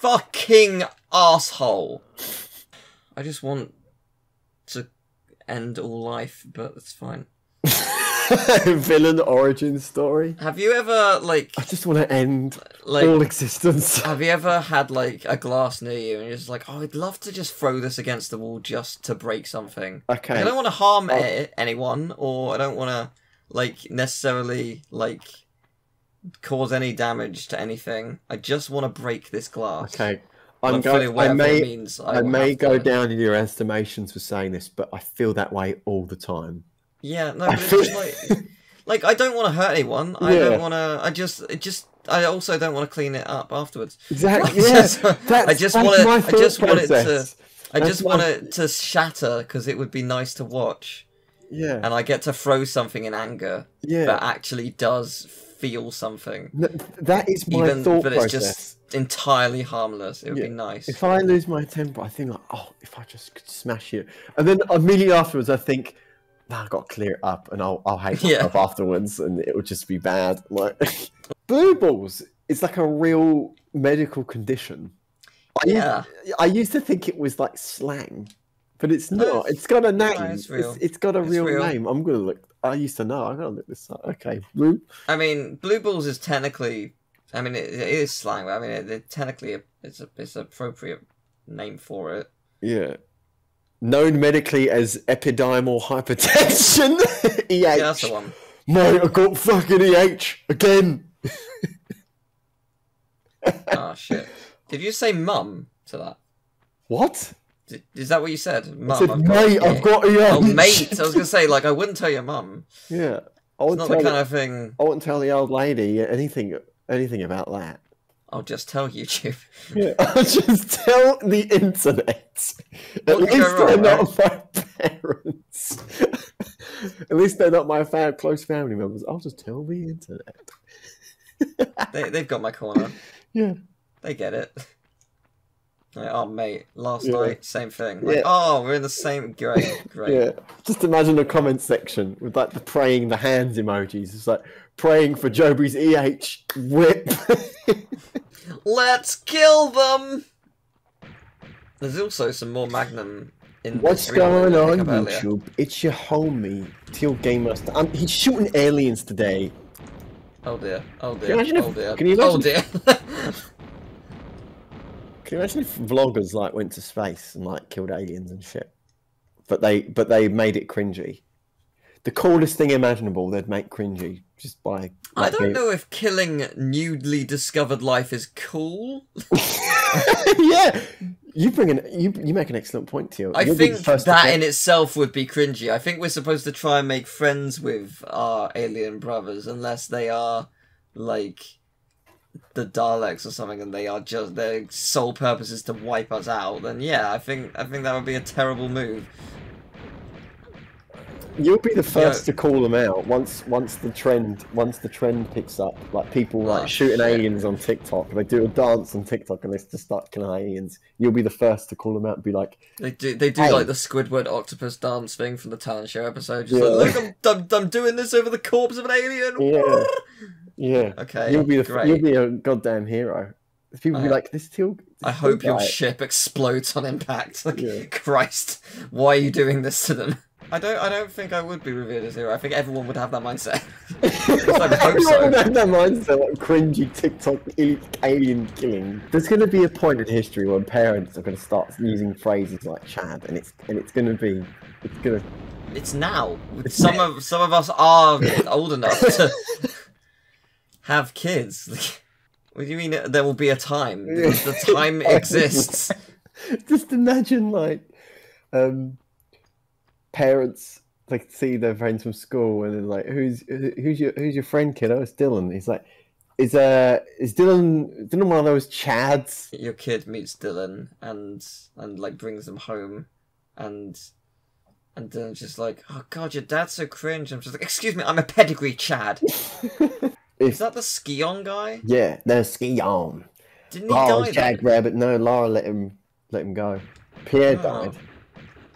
Fucking asshole. I just want to end all life, but it's fine. villain origin story. Have you ever like I just want to end like all existence. have you ever had like a glass near you and you're just like, oh, I'd love to just throw this against the wall just to break something. Okay. I don't want to harm Oh. anyone, or I don't want to like necessarily like cause any damage to anything. I just want to break this glass. Okay. I'm, I'm going. I of what it may. means. I, I may go to- down in your estimations for saying this, but I feel that way all the time. Yeah, no, but it's feel- just like, like I don't want to hurt anyone. I Yeah. don't want to. I just, it just. I also don't want to clean it up afterwards. Exactly. I Yeah. just- that's, I just want my it. I just want it to. I That's just my- want it to shatter because it would be nice to watch, Yeah. and I get to throw something in anger Yeah. that actually does feel something. That is my even thought but it's process. just entirely harmless. It would Yeah. be nice. If I lose my temper, I think like, oh, if I just could smash you, and then immediately afterwards, I think, nah, I've got to clear it up, and I'll I'll hate Yeah. myself afterwards, and it would just be bad. Like blue balls, it's like a real medical condition. I used- Yeah. I used to think it was like slang. But it's No, not. It's got a name. it's it's, real. it's got a It's real, real. name. I'm gonna look. I used to know. I gotta look this up. Okay, blue. I mean, blue balls is technically. I mean, it, it is slang, but I mean, it, it technically it's a it's an appropriate name for it. Yeah. Known medically as epididymal hypertension. EH. Yeah, that's the one. Mate, I got fucking EH again. Oh shit! Did you say mum to that? What? Is that what you said? Mum, said, I've got- mate, I've got EH. Oh, mate! I was gonna say like I wouldn't tell your mum. Yeah. I It's not tell the the- kind of thing I wouldn't tell the old lady anything anything about that. I'll just tell YouTube. Yeah, I'll just tell the internet. At least they're wrong, not my parents. At least they're not my fa- close family members. I'll just tell the internet. They they've got my corner. Yeah. They get it. Like, oh mate, last Yeah. night same thing. Like, Yeah. oh, we're in the same. Great, great. Yeah. Just imagine the comment section with like the praying the hands emojis. It's like praying for Joby's EH whip. Let's kill them. There's also some more Magnum in. What's going on earlier. YouTube? It's your homie, Teal Game Master. Um, he's shooting aliens today. Oh dear. Oh you dear. imagine if- oh dear. can you oh imagine dear. Can you imagine if vloggers like went to space and like killed aliens and shit? But they but they made it cringy. The coolest thing imaginable they'd make cringy just by I don't know if killing newly discovered life is cool. yeah. You bring an you you make an excellent point to you. I the think that in itself would be cringy. I think we're supposed to try and make friends with our alien brothers, unless they are like the Daleks or something, and they are just their sole purpose is to wipe us out. Then yeah, I think I think that would be a terrible move. You'll be the first to call them out once once the trend once the trend picks up. Like people like Oh, shooting shit. aliens on TikTok. They do a dance on TikTok and they just start killing aliens. You'll be the first to call them out and be like, They do they do Hey. like the Squidward octopus dance thing from the talent show episode. Just Yeah. like, look, I'm, I'm I'm doing this over the corpse of an alien. Yeah. "Yeah, Okay, you'll be the great. you'll be a goddamn hero." People be I- like, "This teal." this I teal hope your guy." ship explodes on impact. Like, Yeah. Christ, why are you doing this to them? I don't. I don't think I would be revered as a hero. I think everyone would have that mindset. I hope Everyone so. would have that mindset, like cringy TikTok alien killing. There's going to be a point in history when parents are going to start using phrases like "Chad," and it's and it's going to be, it's going to It's now. Some of some of us are old enough to have kids. What do you mean? There will be a time. The time exists. just imagine like um parents like see their friends from school and then like who's who's your who's your friend kid oh it's dylan he's like is uh is dylan dylan one of those chads Your kid meets Dylan and and like brings them home, and and Dylan's just like, oh god, your dad's so cringe. I'm just like, excuse me, I'm a pedigree Chad. Is that the Scion guy? yeah no Scion Didn't he oh die? rabbit no laura let him let him go pierre Oh. died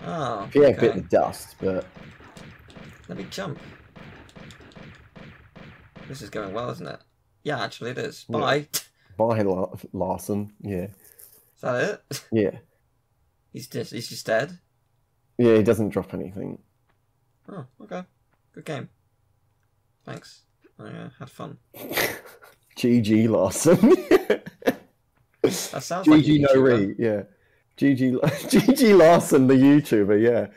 Oh, pierre okay. bit the dust but Let me jump. This is going well, isn't it? Yeah, actually it is. Yeah. Bye. by La- larson yeah Is that it? yeah He's just he's just dead. yeah he doesn't drop anything Oh, okay. Good game. Thanks. I uh, had fun. gg larson That sounds like a GG no YouTuber. re, yeah. GG GG Larson, the YouTuber, yeah.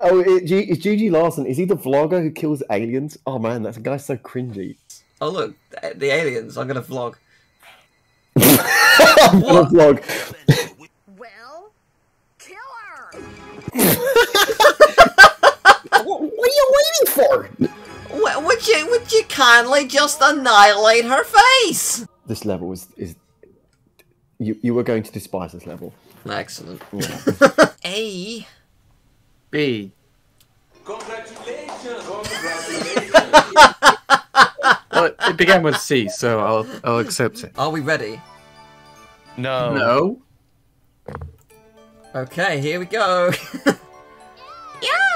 Oh, it, G, is GG Larson? Is he the vlogger who kills aliens? Oh man, that guy's so cringy. Oh look, the the aliens. I'm gonna vlog. I'm gonna vlog. Well, kill her! What, what are you waiting for? W- would you would you kindly just annihilate her face? This level is is you you were going to despise this level. Excellent. Yeah. A. B. Well, it began with C, so I'll I'll accept it. Are we ready? No. No. Okay, here we go. Yeah!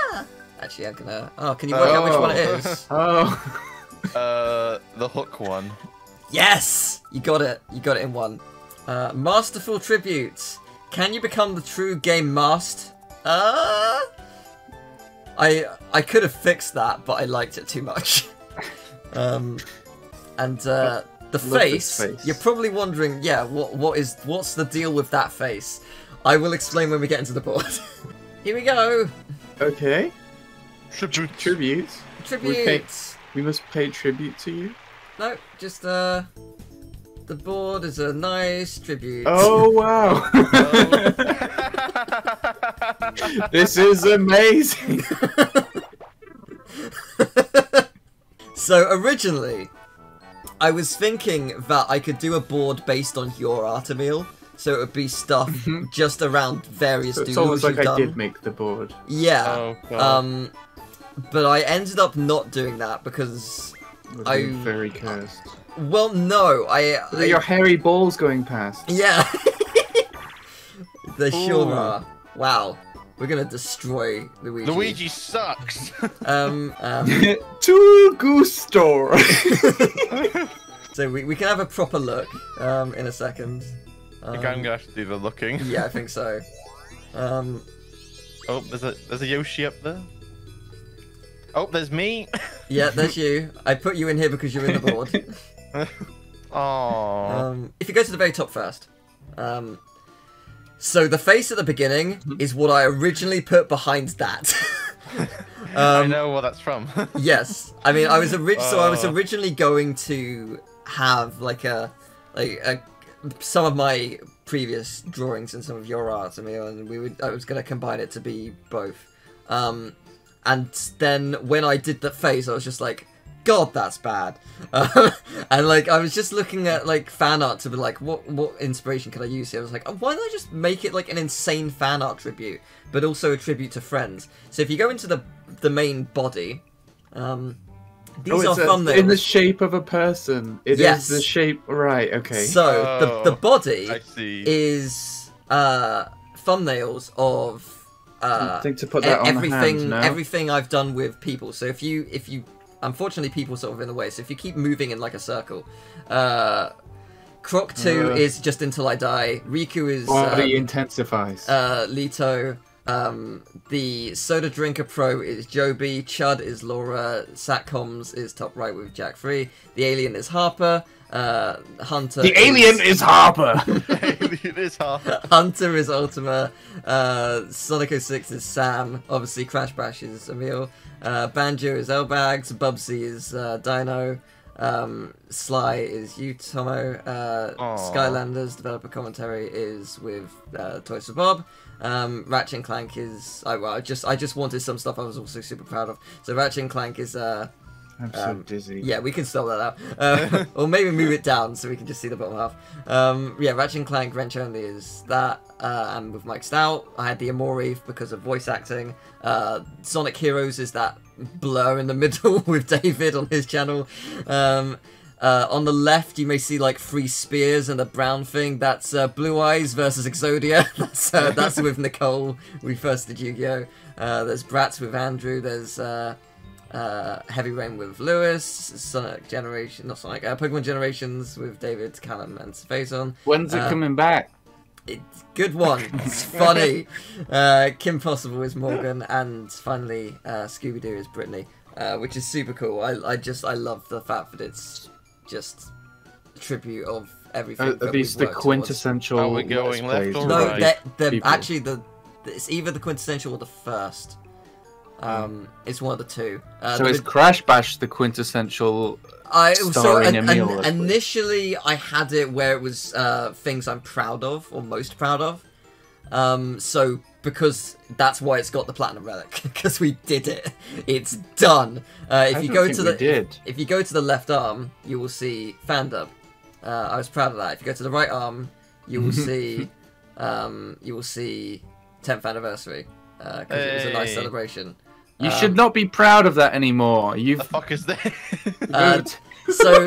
Actually, I'm gonna. Oh, can you work out which one it is? Oh. Uh, the hook one. Yes, you got it. You got it in one. Uh, masterful tribute. Can you become the true game mast? Uh, I I could have fixed that, but I liked it too much. um, and uh, the face, face. You're probably wondering, yeah, what what is what's the deal with that face? I will explain when we get into the board. Here we go. Okay. Tribute. Tribute. Tributes. We must pay tribute to you. No, just uh, the board is a nice tribute. Oh wow! this is amazing. So originally, I was thinking that I could do a board based on your Artemil. So it would be stuff just around various So it's almost like you've I done. did make the board. Yeah. Oh, God. um, but I ended up not doing that because, Was I- being very cursed. well, no, I, I your hairy balls going past. yeah. they sure are. Wow, we're gonna destroy Luigi. Luigi sucks. Um, um to gusto. so we, we can have a proper look um in a second. I think Um, I'm gonna have to do the looking. Yeah, I think so. Um, Oh, there's a there's a Yoshi up there. Oh, there's me. yeah, there's you. I put you in here because you're in the board. Aww. Um, if you go to the very top first, um, so the face at the beginning is what I originally put behind that. I um, know where that's from. yes, I mean I was orig- so I was originally going to have like a like a, some of my previous drawings and some of your art. I mean, and we would I was going to combine it to be both. Um, and then when I did that face, I was just like, God, that's bad. Um, and like I was just looking at like fan art to be like, what what inspiration could I use here? I was like, oh, why don't I just make it like an insane fan art tribute, but also a tribute to friends? So if you go into the the main body, um, these oh, are it's a- thumbnails. in the shape of a person. It is Yes. the shape. Right. Okay. So the the Oh, body I see. is uh thumbnails of uh I think to put that on the everything everything I've done with people. So if you if you unfortunately people sort of in the way. So if you keep moving in like a circle, uh Croc 2 Uh. is just until I die. Riku is Body um, intensifies. uh, Lito. Um, the Soda Drinker Pro is Joby. Chud is Laura. Satcoms is top right with Jack Free. The Alien is Harper. Uh, Hunter. the alien is Harper. it is hard. Hunter is Ultima. Uh, Sonic 06 is Sam. Obviously, Crash Bash is Emil. Uh, Banjo is Elbags. Bubsy is uh, Dino. Um, Sly is you, Tomo. Uh, Aw. Skylanders developer commentary is with uh, Toys for Bob. Um, Ratchet and Clank is I well I just I just wanted some stuff I was also super proud of. So Ratchet and Clank is uh, I'm so Um, dizzy. yeah, we can stop that out. Uh, or maybe move it down so we can just see the bottom half. Um, yeah, Ratchet and Clank Wrench Only is that. Uh, and with Mike Stout, I had the Amori because of voice acting. Uh, Sonic Heroes is that blur in the middle with David on his channel. Um, uh, on the left, you may see like three spears and a brown thing. That's uh, Blue Eyes versus Exodia. that's uh, that's with Nicole. We first did Yu-Gi-Oh. Uh, there's Bratz with Andrew. There's uh, Heavy Rain with Lewis, Sonic Generation, not Sonic, uh, Pokemon Generations with David, Callum, and Faison. When's it Uh, coming back? It's good one. It's funny. uh, Kim Possible is Morgan, and finally uh, Scooby Doo is Brittany, uh, which is super cool. I, I just I love the fact that it's just a tribute of everything. Are, that are these we've the worked towards. quintessential? Are we going left or No, right? they're, they're people. actually the. It's either the quintessential or the first. Um, it's one of the two. Uh, So the is Crash Bash the quintessential? I so starring an, Emil an- initially I had it where it was uh, things I'm proud of or most proud of. Um, so because that's why it's got the platinum relic because we did it. It's done. Uh, if I you go to the did. if you go to the left arm, you will see Fandub. Uh, I was proud of that. If you go to the right arm, you will see um, you will see 10th anniversary because it was a nice celebration. You Um, should not be proud of that anymore. You've the fuck is that? Uh, so,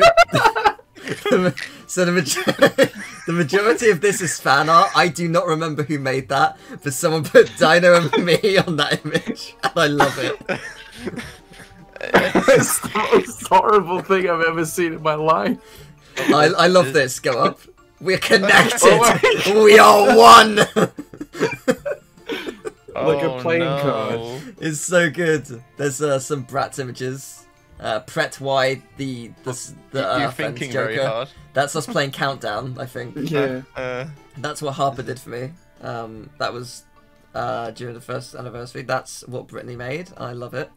so the, majority, the majority of this is fan art. I do not remember who made that, but someone put Dino and me on that image, and I love it. it's the most horrible thing I've ever seen in my life. I, I love this. Go up. We're connected. Oh we are one. Like a Oh, playing no. card. It's so good. There's uh, some Bratz images. Uh, Pret Y, the the s- the uh, You're friend's thinking Joker. very hard. That's us playing Countdown. I think Yeah. Uh, that's what Harper did for me. Um, that was uh, during the first anniversary. That's what Brittany made. I love it.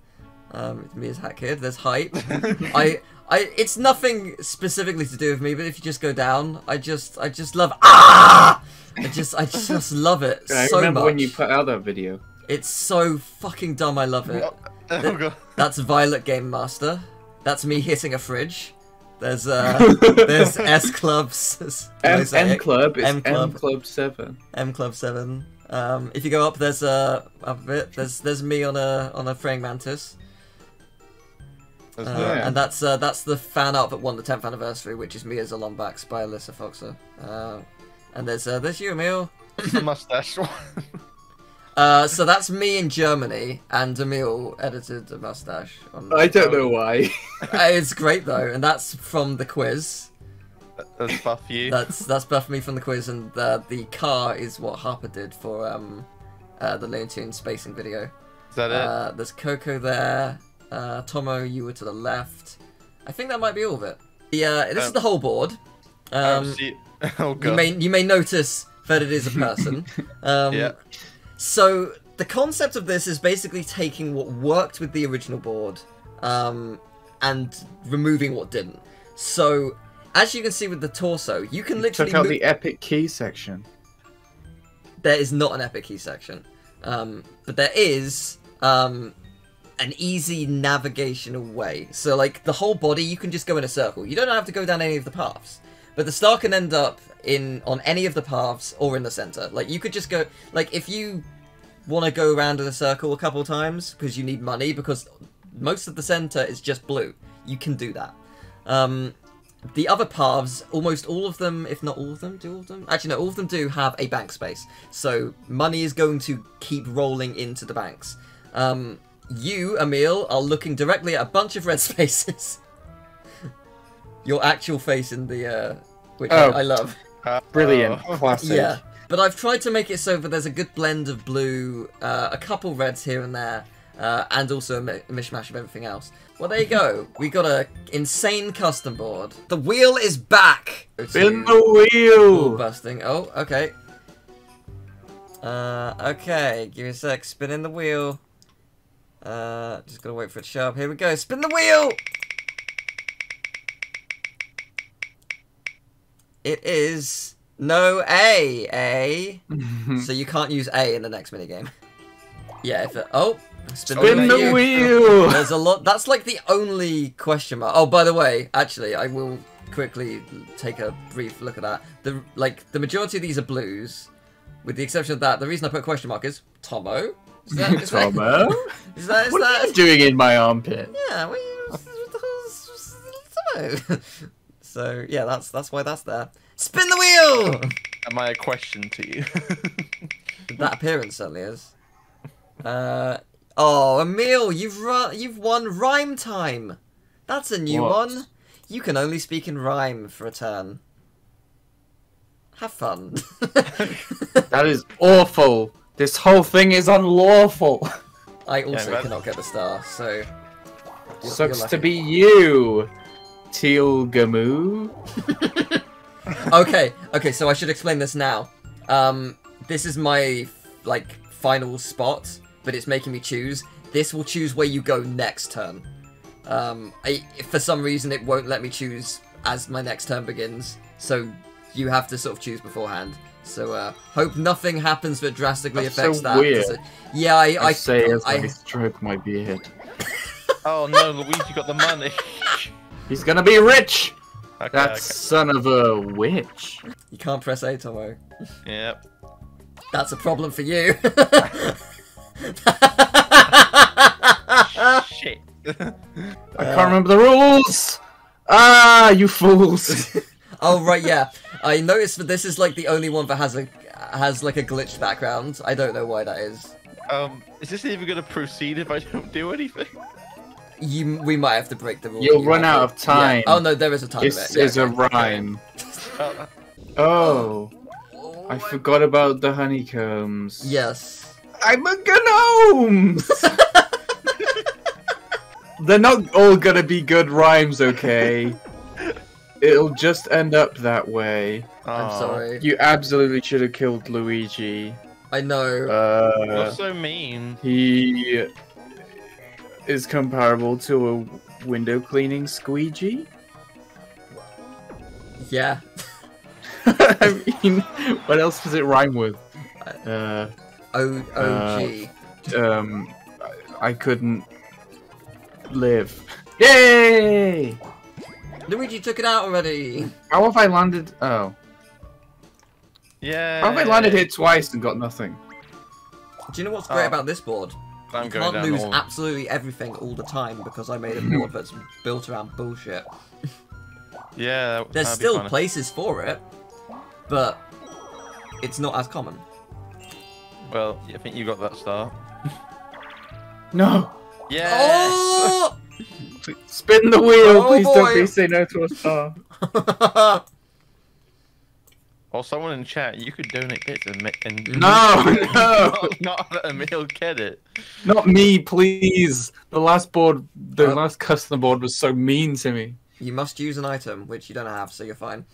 Um, it's me as Hat Kid. There's hype. I I it's nothing specifically to do with me, but if you just go down, I just I just love ah. I just I just love it I so remember much. when you put out that video. It's so fucking dumb. I love it. oh god. That's Violet Game Master. That's me hitting a fridge. There's uh, there's S Clubs. M, M Club is M M Club. Club, 7. M Club Seven. Um, if you go up, there's uh, up a bit. There's there's me on a on a praying mantis, uh, Yeah. and that's uh, that's the fan art that won the 10th anniversary, which is me as a Lombax by Alyssa Foxer. Uh, and there's uh, there's you, Emil. the mustache one. Uh, so that's me in Germany, and Emil edited the mustache. On I don't know why. Uh, it's great though, and that's from the quiz. That's buff you. That's that's buff me from the quiz, and uh, the car is what Harper did for um, uh, the Looney Tunes spacing video. Is that it? Uh, there's Coco there. Uh, Tomo, you were to the left. I think that might be all of it. Yeah, this is Um, the whole board. oh, Um, see- oh you may you may notice that it is a person. um, Yeah. So the concept of this is basically taking what worked with the original board, um, and removing what didn't. So as you can see with the torso, you can literally Took out mo- the epic key section. there is not an epic key section, um, but there is um, an easy navigational way. So, like the whole body, you can just go in a circle. You don't have to go down any of the paths, but the star can end up in on any of the paths or in the center. Like you could just go, like if you want to go around in a circle a couple times because you need money because most of the center is just blue. You can do that. Um, the other paths, almost all of them, if not all of them, do all of them? Actually, no, all of them do have a bank space. So money is going to keep rolling into the banks. Um, you, Emil, are looking directly at a bunch of red spaces. Your actual face in the, uh, which Oh. I, I love. Brilliant. Oh. Classic. Yeah, but I've tried to make it so that there's a good blend of blue, uh, a couple reds here and there, uh, and also a, mi- a mishmash of everything else. Well, there you go. We got a insane custom board. The wheel is back. Spin the Ball wheel! busting. Oh, okay. Uh, okay. Give me a sec. Spinning the wheel. Uh, just gotta wait for it to show up. Here we go. Spin the wheel. It is no A. A. Mm-hmm. so you can't use A in the next minigame. Yeah. If it, oh, spin, Spin the the wheel. There's a lot. That's like the only question mark. Oh, by the way, actually, I will quickly take a brief look at that. The like the majority of these are blues, with the exception of that. The reason I put a question mark is Tomo. Is that, is that- Tomo? Is that? Is What are you doing in my armpit? Yeah. What, what the hell's Tomo? so yeah, that's that's why that's there. Spin the wheel. Am I a question to you? that appearance certainly is. Uh oh, Emil, you've run, you've won rhyme time. That's a new What? one. You can only speak in rhyme for a turn. Have fun. That is awful. This whole thing is unlawful. I also but- cannot get the star, so. you're- Sucks to be you, Teal Gamoo. Okay, okay, so I should explain this now. Um, this is my like final spot, but it's making me choose. This will choose where you go next turn. Um, I, for some reason, it won't let me choose as my next turn begins, so you have to sort of choose beforehand. So uh, hope nothing happens that drastically That's so affects that. weird. 'cause it- yeah, I, I, I say as I, I stroke my beard. oh no, Luigi got the money. He's gonna be rich! Okay, That okay. son of a witch. you can't press A, Tomo. Yep. That's a problem for you. Shit. I can't remember the rules! Ah, you fools! Oh right, yeah. I noticed that this is like the only one that has a has like a glitched background. I don't know why that is. um, is this even gonna proceed if I don't do anything? You, we might have to break the rule. You'll run out to- of time. Yeah. Oh no, there is a time this limit. Yeah, is a rhyme. Uh, Oh, I forgot about the honeycombs. Yes. I'm a gnome. They're not all gonna be good rhymes, okay? It'll just end up that way. I'm Aw. sorry. You absolutely should have killed Luigi. I know. You're Uh, so mean. he is comparable to a window cleaning squeegee. yeah. I mean, what else does it rhyme with? Uh, O OG. um, I- I couldn't live. Yay! Luigi took it out already. How have I landed? Oh, Yeah. how have I landed here twice and got nothing? Do you know what's great Oh. about this board? I'm You going can't down lose all- absolutely everything all the time because I made a board that's built around bullshit. Yeah. that- There's that'd be still funny. places for it, but it's not as common. Well, I think you got that star. No! Yeah. Oh! Spin the wheel! Oh, Please boy. don't please say no to a star. Or someone in chat, you could donate bits and make and No, no! not, not let Emil get it. Not me, please! The last board, the Uh, last custom board was so mean to me. you must use an item, which you don't have, so you're fine.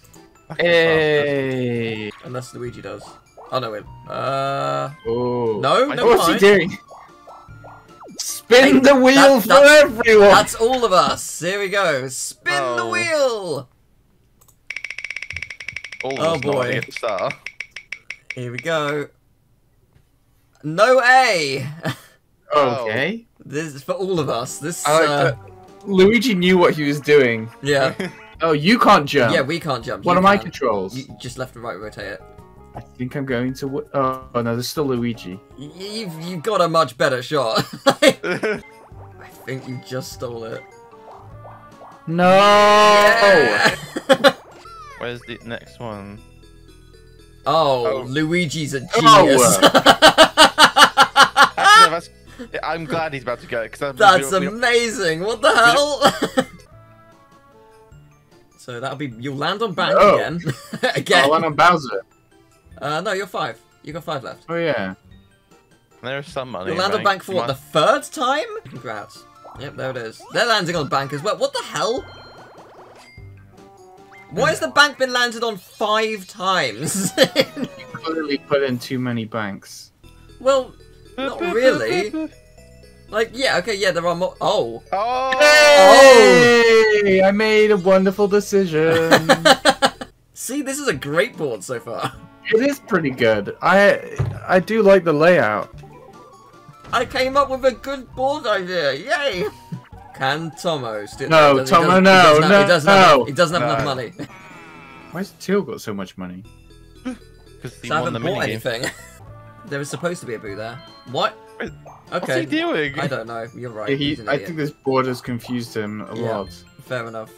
Hey! Unless Luigi does. Oh no, wait. Uh, Oh. no, no, What's he doing? Spin Hey, the wheel that- for that's- everyone! That's all of us. Here we go. Spin the Oh. wheel. All of Oh, boy. star. Here we go. No A. Okay. this is for all of us. This. I like uh. Luigi knew what he was doing. Yeah. Oh, you can't jump. Yeah, we can't jump. What you are my controls? You just left and right rotate it. I think I'm going to. Oh, oh no, there's still Luigi. You've you've got a much better shot. I think you just stole it. No. Yeah. Where's the next one? oh, Oh. Luigi's a Oh. genius. Actually, no, yeah, I'm glad he's about to go because That's amazing. What the hell? so that'll be you'll land on bank Oh. again. again. Oh, and on Bowser. Uh, no, you're five. You got five left. Oh yeah. There's some money. You'll land on bank for what the third time? Congrats. Yep, there it is. They're landing on bank as well. What the hell? Why has the bank been landed on five times? You clearly put in too many banks. well, not really. Like, yeah, okay, yeah, there are more. Oh. Oh! Hey! I made a wonderful decision. See, this is a great board so far. it is pretty good. I I do like the layout. I came up with a good board idea. Yay! Can Tomo still? No, he doesn't- Tomo, he no, doesn't have- no, He doesn't have, no. he doesn't have enough No. money. Why's Teal got so much money? Because he So I won the haven't bought anything. there was supposed to be a boo there. What? Okay. What's he doing? I don't know. You're right. he, he's an I think this board has confused him a Yeah. lot. Fair enough.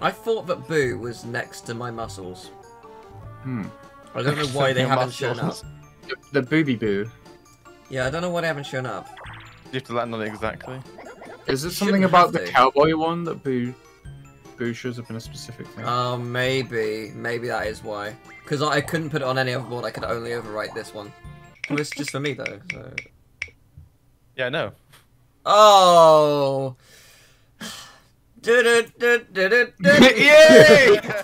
I thought that Boo was next to my muscles. Hmm. I don't know why they haven't shown up. The, the booby boo. Yeah, I don't know why they haven't shown up. You have to land on it exactly. Is it something about the to. cowboy one that Boo Boo shows up in a specific thing? Oh, maybe. Maybe that is why. Because I couldn't put it on any other board, I could only overwrite this one. Well, it's just for me, though, so... Yeah, no. Oh! Yay!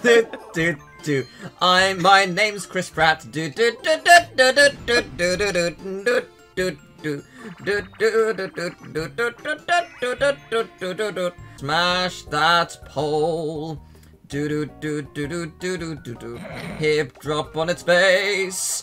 do, do, do. I my name's Chris Pratt. Do do do do do do do do do do do do do. Do, do, do, do, do, do, do, do, do, do, do, do, do, do. Smash that pole. Do do do do do do do do do. Hip drop on its base.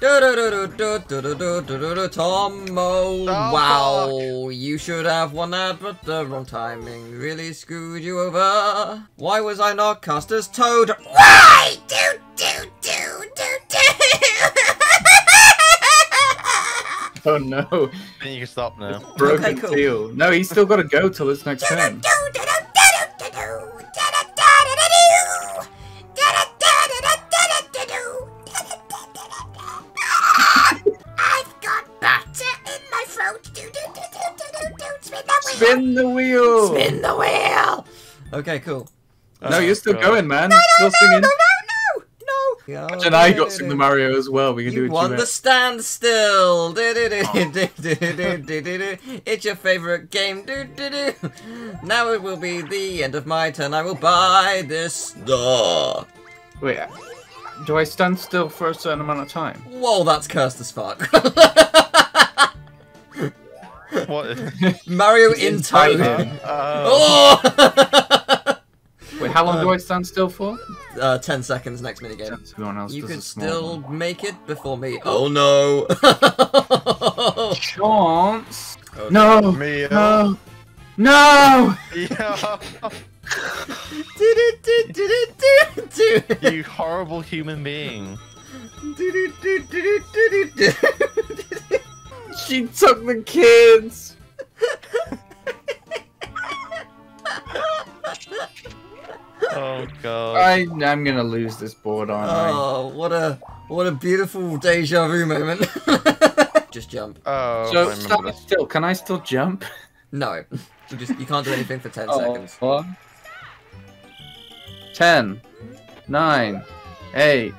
Do do do do do do do do do do do do. Tomo, wow, you should have won that, but the wrong timing really screwed you over. Why was I not cast as Toad? Why? Do, do, do, do, do. Oh no. Then you can stop now. It's broken okay, cool. deal. No, he's still got to go till his next turn. Spin the wheel! Spin the wheel! Okay, cool. No, uh, you're still God. going, man. No, no, still singing. No, no, no, no. And I got Super Mario as well. We can do it. You a won the standstill. It's your favorite game. Now it will be the end of my turn. I will buy this star. Wait, do I stand still for a certain amount of time? Whoa, that's cursed as fuck. What? Mario It's in inside Toad. him. Uh, Oh! Wait, how long do I stand still for? uh, 10 seconds next minigame. Everyone else You does could still one. make it before me. Oh no! Chance. Okay. No. me. No. No. Yeah. You horrible human being. She took the kids. Oh god. I, I'm gonna lose this board, aren't I? Oh, what a what a beautiful deja vu moment. Just jump. Oh, So remember stand still. Can I still jump? No, you just you can't do anything for ten Oh. seconds. One. Ten. Nine. Eight.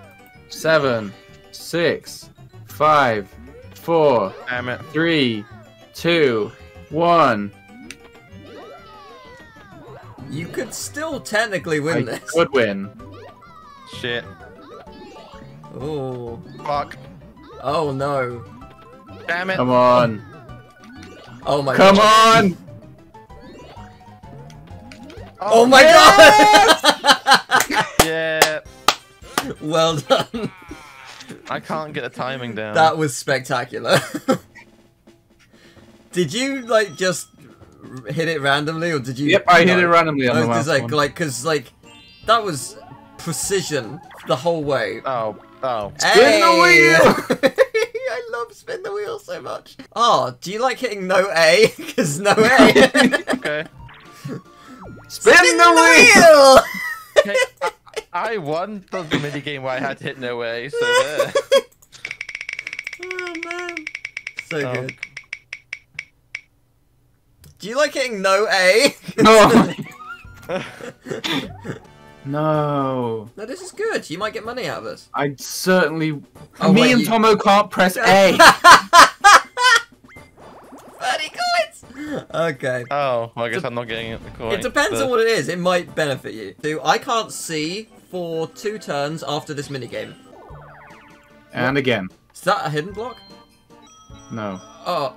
Seven. Six. Five. Four. Damn it. Three. Two. One. You could still technically I win this. could win. Shit. Oh, Fuck. oh no. Damn it. Come on. Oh my god. Come god. on. Oh, oh my god! Yeah. well done. I can't get the timing down. That was spectacular. did you like just r- hit it randomly, or did you? Yep, I hit No. it randomly on I the was last just like, one. like, cause like that was precision the whole way. Oh. Oh. Spin the wheel! I love spin the wheel so much. Oh, do you like hitting no A? Cause no A. Okay. Spin, the wheel. okay. I, I won the mini game where I had to hit no A, so there. oh man, so Oh. good. Do you like hitting no A? No. no. no, this is good. You might get money out of this. I certainly. Oh, Me wait, and you- Tomo can't press A. 30 coins! Okay. Oh, well, I guess I'm not getting it. The coin, It depends but- on what it is. It might benefit you. So I can't see for two turns after this minigame. and again. Is that a hidden block? No. Oh,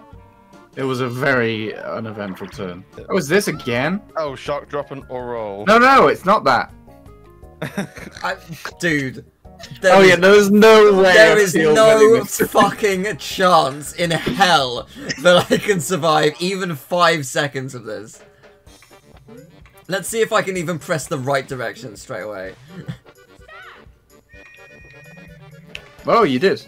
It was a very uneventful turn. Oh, is this again? Oh, shock drop and or roll. No, no, it's not that. I, dude. there oh is- yeah, there's no way. There of is Teal winning no fucking chance in hell that I can survive even five seconds of this. Let's see if I can even press the right direction straight away. Oh, you did.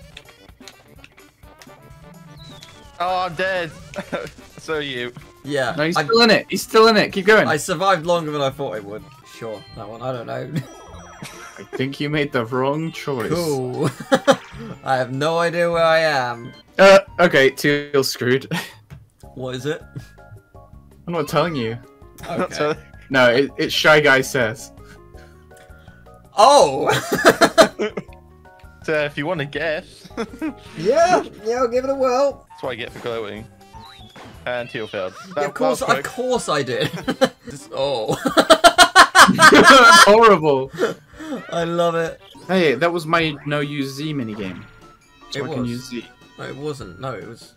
Oh, I'm dead. so are you. Yeah, No, he's I, still in it. He's still in it. Keep going. I I, survived longer than I thought I would. Sure, that one, I don't know. I think you made the wrong choice. cool. I have no idea where I am. Uh, okay, Teal screwed. What is it? I'm not telling you. Okay. So, No, it, it's Shy Guy says. Oh! so if you want to guess, that's yeah, yeah, I'll give it a whirl. That's what I get for glowing. And teal failed. Yeah, of course, of course I did. Just- oh, That's horrible. I love it. Hey, that was my no use Z minigame. So It I can was. use Z. No, it wasn't. No, it was.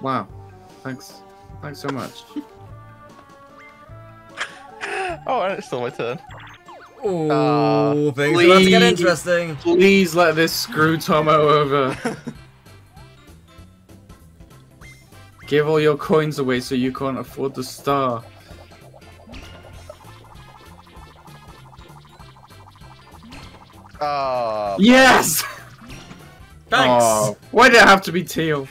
Wow. Thanks. Thanks so much. Oh, and it's still my turn. Oh, Uh, things are about to get interesting. Please let this screw Tomo over. Give all your coins away so you can't afford the star. Ah, Yes! Thanks. Aw, why did it have to be teal?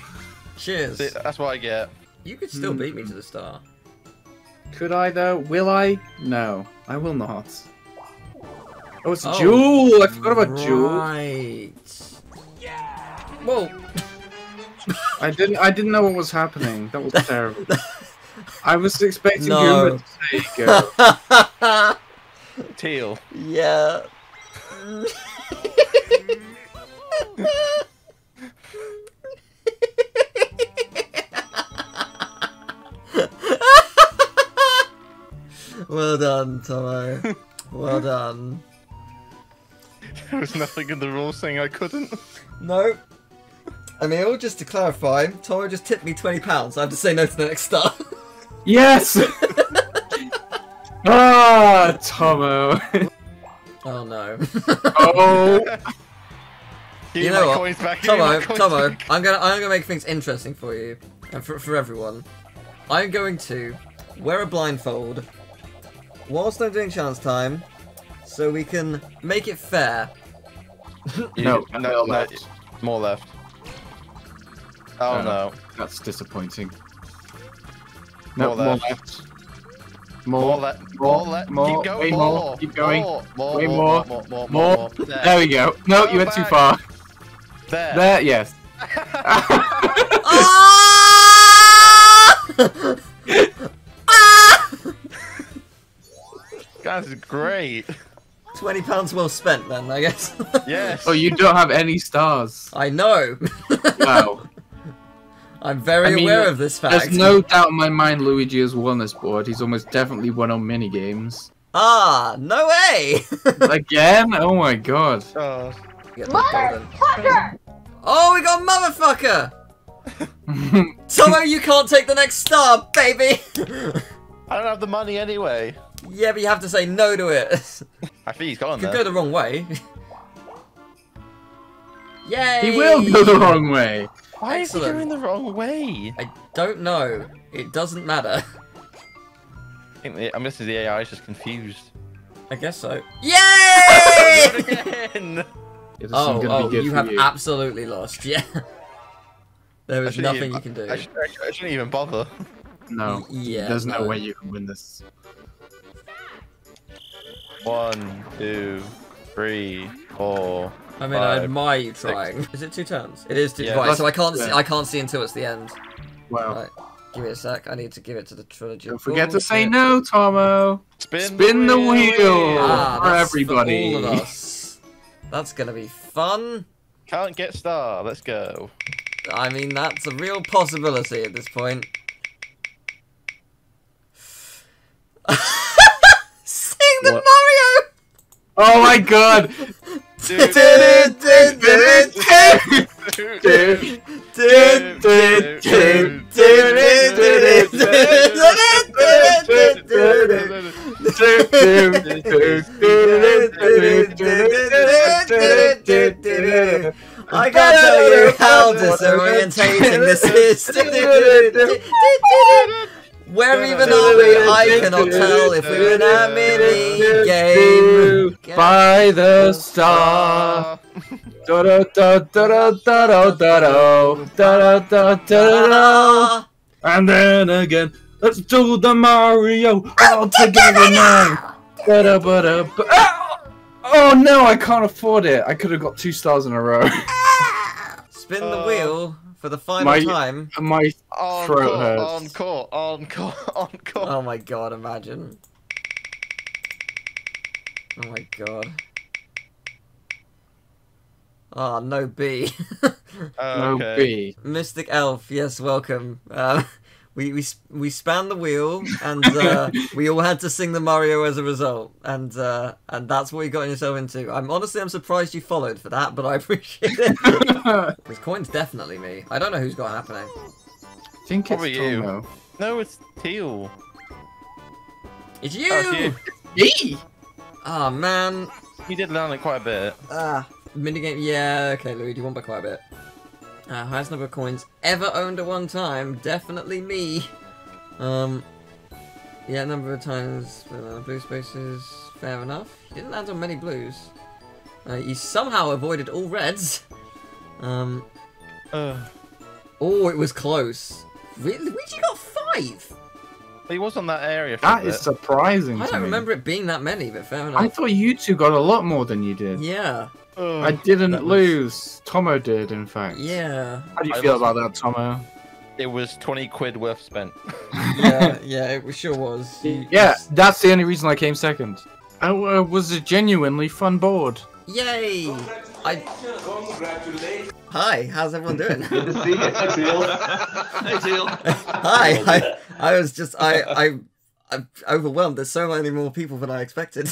Cheers. see, that's what I get. You could still Hmm. beat me to the star. Could I though? Will I? No, I will not. Oh, it's Oh, jewel! I forgot about jewel. Right. Yeah. Whoa. I didn't. I didn't know what was happening. That was terrible. I was expecting No. you to say go. Teal. yeah. well done, Tomo. Well done. There was nothing in the rules saying I couldn't. No. Emil, just to clarify, Tomo just tipped me twenty pounds. I have to say no to the next star. Yes! ah, Tomo. oh no. oh, Give you know what, back. Tomo, Tomo, back. I'm gonna I'm gonna make things interesting for you and for for everyone. I'm going to wear a blindfold whilst I'm doing chance time, so we can make it fair. You- No, no, no, no, left. more left. Oh Oh. no. that's disappointing. No, More more left. left. More More, left. more, More left. more, Keep going. way more. more, keep going. More. More. Way more. more, More. More. more. more. There. There we go. No, Go you went too far. There. There, yes. Ah! Guys, is great. Twenty pounds well spent, then I guess. Yes. Oh, you don't have any stars. I know. Wow. I'm very I mean, aware of this fact. There's no doubt in my mind Luigi has won this board. He's almost definitely won on mini games. Ah, no way! Again? Oh my god. Oh. Get that golden. Oh, we got motherfucker! Tomo, you can't take the next star, baby! I don't have the money anyway. Yeah, but you have to say no to it. I think he's gone Could there. go the wrong way. Yay! he will go the wrong way. Why is he going the wrong way? I don't know. It doesn't matter. I think the, I'm guessing the AI is just confused. I guess so. Yay! Again. Yeah, oh, oh be you have you. absolutely lost. Yeah. there I is shouldn't nothing even- you can do. I, should, I shouldn't even bother. no. Yeah, There's no no. way you can win this. One, two, three, four. I mean, I five, admire you six. trying. Is it two turns? It is two. Yeah. right, so I can't. See, I can't see until it's the end. Wow. Right. Give me a sec. I need to give it to the trilogy. Don't forget to say Bullshit. no, Tomo. Spin, Spin the wheel. Ah, for everybody. For all of us. That's gonna be fun. Can't get star. Let's go. I mean, that's a real possibility at this point. Sing the What? Mario! Oh my god. I can't tell you how disorientating this is. Where even are we? I cannot tell if we're in a mini game. By the star. Da da da da da da da da da da da da da. And then again, let's do the Mario all together now. Da-da, ba-da, ba- Ah! Oh no, I can't afford it. I could have got two stars in a row. Spin the wheel for the final my- time. My On Throat court, hurts. on court, on court. Oh my god, imagine. Oh my god. Ah, no B. no Okay. B. Mystic Elf, yes, welcome. Uh, we, we we span the wheel, and uh, we all had to sing the Mario as a result, and uh, and that's what you got yourself into. I'm honestly I'm surprised you followed for that, but I appreciate it. Because coin's definitely me. I don't know who's got it happening. I think it's Probably you. Tomo. No, it's teal. It's you. Oh, it's you. you. E. Ah man. He did learn it quite a bit. Ah, minigame. Yeah, okay, Louis, you won by quite a bit. Uh, highest number of coins ever owned at one time. Definitely me. Um, yeah, number of times with uh, blue spaces. Fair enough. You didn't land on many blues. Uh, you somehow avoided all reds. Um, Uh, oh, it was close. Really? Luigi got five. he was on that area for That a is surprising I to don't me. remember it being that many, but fair enough. I thought you two got a lot more than you did. Yeah, Ugh. I didn't was- lose. Tomo did, in fact. yeah. How do you I feel lost- about that, Tomo? It was 20 quid worth spent. yeah, yeah, it sure was. You- Yeah, that's the only reason I came second. I uh, was a genuinely fun board. Yay! I. Hi, how's everyone doing? Good to see you. Hi, Teal. Hey, Teal. Hi, I, I was just I I I'm overwhelmed. There's so many more people than I expected.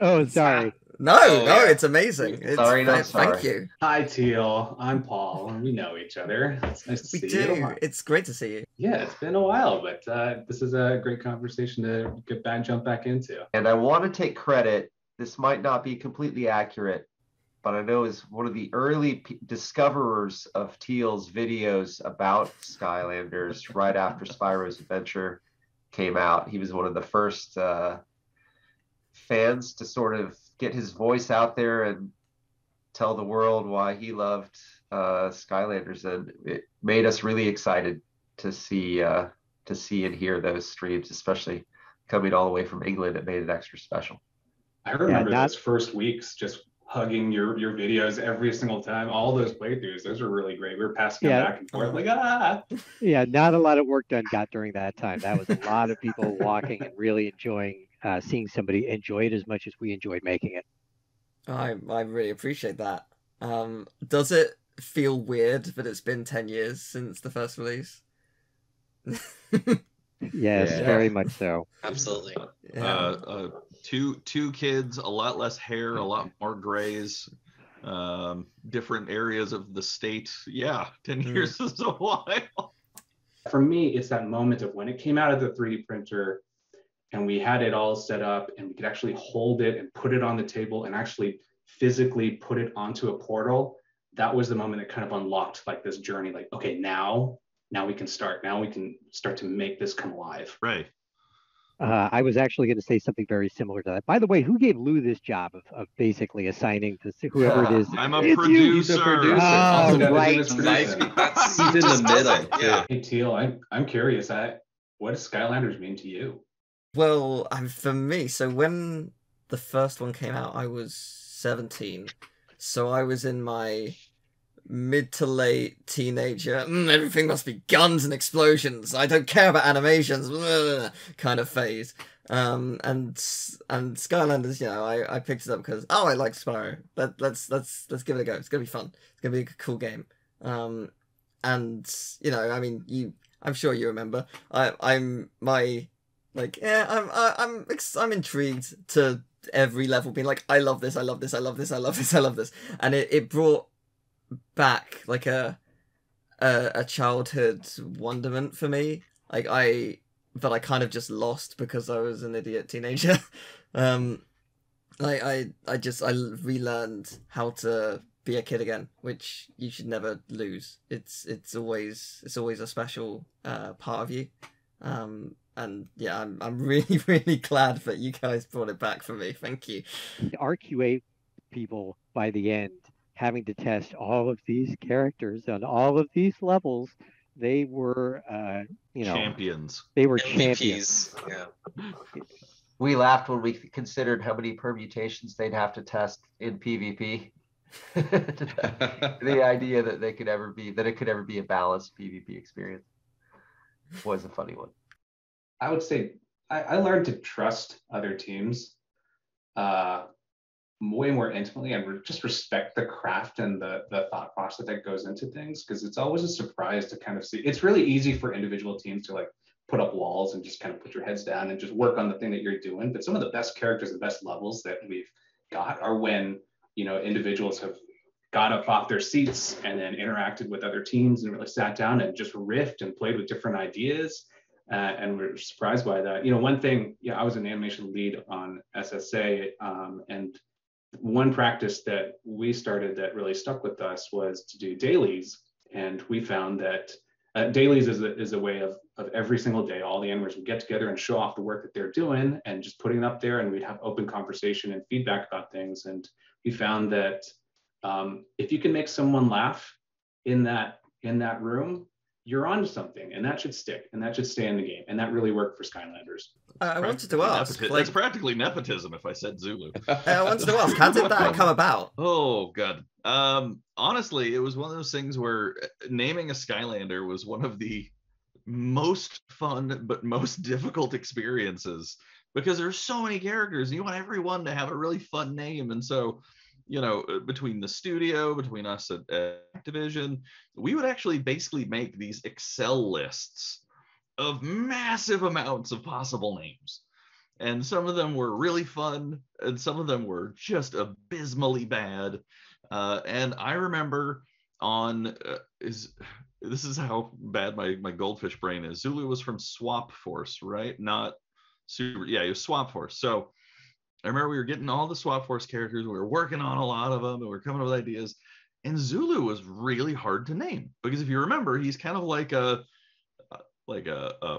Oh, sorry. No, Oh, no, yeah. it's amazing. It's, Sorry, not th- Thank you. Hi, Teal. I'm Paul. We know each other. It's nice to We see do. you. It's great to see you. Yeah, it's been a while, but uh, this is a great conversation to get back, jump back into. And I want to take credit. This might not be completely accurate, but I know as one of the early p- discoverers of Teal's videos about Skylanders right after Spyro's Adventure came out. He was one of the first uh, fans to sort of get his voice out there and tell the world why he loved uh, Skylanders, and it made us really excited to see uh, to see and hear those streams, especially coming all the way from England. It made it extra special. I remember not- those first weeks just hugging your your videos every single time. All those playthroughs, those were really great. We were passing Yeah. them back and forth like ah. Yeah, not a lot of work done got during that time. That was a lot of people walking and really enjoying uh, seeing somebody enjoy it as much as we enjoyed making it. I I really appreciate that. Um, does it feel weird that it's been ten years since the first release? Yes, Yeah. very much so. Absolutely. Yeah. Uh, uh, two two kids, a lot less hair, a lot more grays, um, different areas of the state. Yeah, ten Hmm. years is a while. For me, it's that moment of when it came out of the 3D printer and we had it all set up and we could actually hold it and put it on the table and actually physically put it onto a portal. That was the moment that kind of unlocked like this journey. Like, okay, now now we can start. Now we can start to make this come alive. Right. Uh, I was actually going to say something very similar to that. By the way, who gave Lou this job of, of basically assigning to whoever it is? I'm a It's you. producer. He's a producer. Oh, Also right. this Nice. producing. That's, He he's in the middle. yeah. Hey Teal, I'm I'm curious. I, what does Skylanders mean to you? Well, um, for me, so when the first one came out, I was 17. So I was in my mid to late teenager, "Mm, everything must be guns and explosions. I don't care about animations, blah, kind of phase. Um, and and Skylanders, you know, I, I picked it up because oh, I like Spyro. Let, let's let's let's give it a go. It's gonna be fun. It's gonna be a cool game. Um, and you know, I mean, you, I'm sure you remember. I I'm my like yeah i'm i'm i'm intrigued to every level being like i love this i love this i love this i love this i love this. And it, it brought back like a, a a childhood wonderment for me. Like i that i kind of just lost because i was an idiot teenager. Um like i i just i relearned how to be a kid again which you should never lose. It's it's always it's always a special uh part of you. Um and yeah i'm i'm really really glad that you guys brought it back for me thank you Our QA people by the end having to test all of these characters on all of these levels, they were, uh, you know, Champions. they were champions. Yeah. We laughed when we considered how many permutations they'd have to test in PvP. the idea that they could ever be that it could ever be a balanced PvP experience was a funny one. I would say I, I learned to trust other teams uh, way more intimately and re- just respect the craft and the, the thought process that goes into things because it's always a surprise to kind of see. It's really easy for individual teams to like put up walls and just kind of put your heads down and just work on the thing that you're doing. But some of the best characters and best levels that we've got are when you know individuals have got up off their seats and then interacted with other teams and really sat down and just riffed and played with different ideas uh, and we're surprised by that. You know, one thing, yeah, I was an animation lead on SSA, um, and one practice that we started that really stuck with us was to do dailies, and we found that uh, dailies is a, is a way of, of every single day, all the animators would get together and show off the work that they're doing and just putting it up there, and we'd have open conversation and feedback about things. And we found that um, if you can make someone laugh in that in that room, you're on to something, and that should stick, and that should stay in the game, and that really worked for Skylanders. I I wanted to ask, Nepoti- like, That's practically nepotism if I said Zoo Lou. I wanted to ask, how did that come about? Oh god. Um honestly, it was one of those things where uh, naming a Skylander was one of the most fun but most difficult experiences because there's so many characters and you want everyone to have a really fun name and so you know uh, between the studio between us at, Activision we would actually basically make these excel lists of massive amounts of possible names. And some of them were really fun and some of them were just abysmally bad. Uh, and i remember on uh, is this is how bad my my goldfish brain is. Zoo Lou was from swap force right? Not super yeah it was swap force. So i remember we were getting all the swap force characters we were working on a lot of them and we were coming up with ideas and Zoo Lou was really hard to name because if you remember he's kind of like a like a, a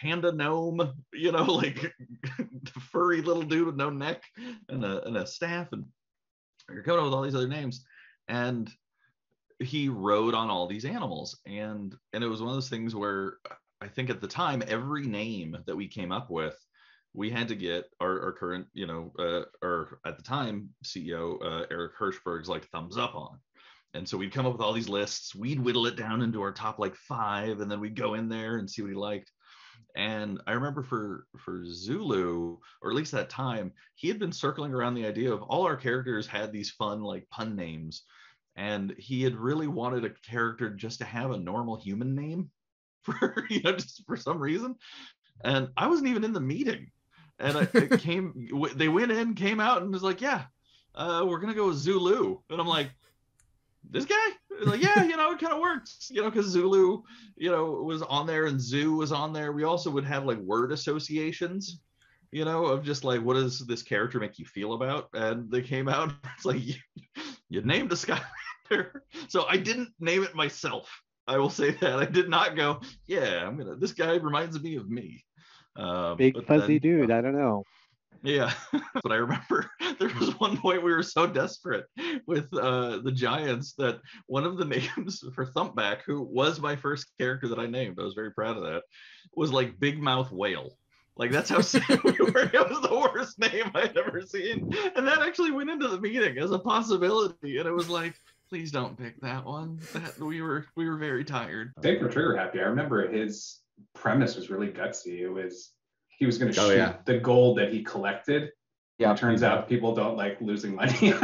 panda gnome, you know, like furry little dude with no neck and a, and a staff. And you're coming up with all these other names. And he rode on all these animals. And and it was one of those things where I think at the time, every name that we came up with, we had to get our, our current, you know, uh, or at the time, CEO uh, Eric Hirshberg's like thumbs up on. And so we'd come up with all these lists. We'd whittle it down into our top like five, and then we'd go in there and see what he liked. And I remember for for Zoo Lou, or at least that time, he had been circling around the idea of all our characters had these fun like pun names, and he had really wanted a character just to have a normal human name for you know just for some reason. And I wasn't even in the meeting, and I, it came. They went in, came out, and was like, "Yeah, uh, we're gonna go with Zoo Lou," and I'm like this guy? Like yeah you know it kind of works you know because zulu you know was on there and zoo was on there. We also would have like word associations you know of just like what does this character make you feel about? And they came out it's like you, you named a skylander. So i didn't name it myself i will say that. I did not go yeah i'm gonna this guy reminds me of me uh, Big fuzzy then- dude. I don't know. yeah, but I remember there was one point we were so desperate with uh, the Giants that one of the names for Thumpback, who was my first character that I named, I was very proud of that, was like Big Mouth Whale. Like that's how sick we were. It was the worst name I'd ever seen, and that actually went into the meeting as a possibility. And it was like, please don't pick that one. That we were we were very tired. Thank for trigger happy. I remember his premise was really gutsy. It was he was going to Oh, shoot yeah. the gold that he collected. Yeah. It turns out people don't like losing money.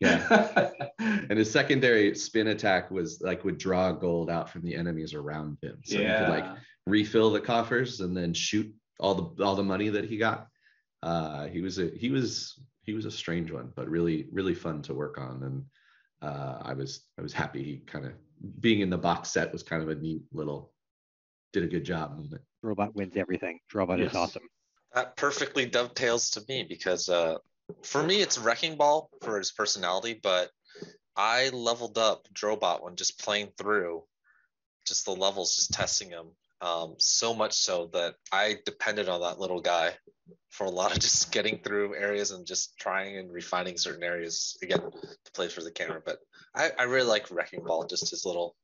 Yeah. and his secondary spin attack was like would draw gold out from the enemies around him. So he could like refill the coffers and then shoot all the all the money that he got. Uh, he was a he was he was a strange one, but really really fun to work on. And uh, I was I was happy he kind of being in the box set was kind of a neat little did a good job. moment. Robot wins everything. Robot Yes. is awesome. That perfectly dovetails to me because uh, for me it's Wrecking Ball for his personality, but I leveled up Drobot when just playing through, just the levels, just testing him. Um, so much so that I depended on that little guy for a lot of just getting through areas and just trying and refining certain areas again to play for the camera. But I, I really like Wrecking Ball, just his little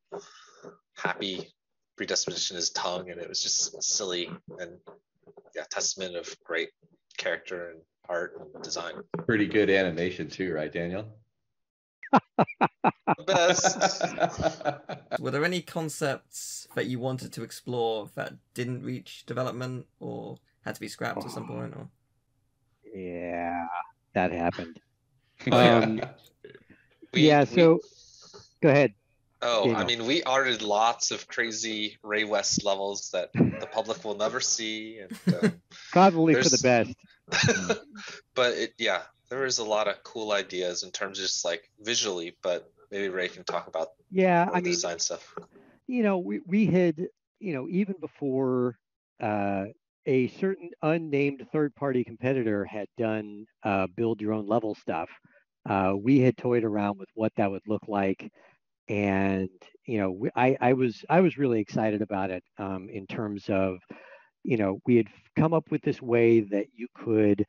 happy predestination, his tongue, and it was just silly and yeah, testament of great character and art and design. Pretty good animation too, right, Daniel? The best. Were there any concepts that you wanted to explore that didn't reach development or had to be scrapped at some point? Or Yeah, that happened. yeah. Um, We- yeah. we- So, go ahead. Oh, I mean, we arted lots of crazy Ray West levels that the public will never see, and um, Probably for the best. but it yeah, there was a lot of cool ideas in terms of just like visually. But maybe Ray can talk about Yeah, I mean, design stuff. you know, we, we had, you know, even before uh, a certain unnamed third party competitor had done uh, build your own level stuff, uh, we had toyed around with what that would look like. And, you know, I, I was I was really excited about it um, in terms of, you know, we had come up with this way that you could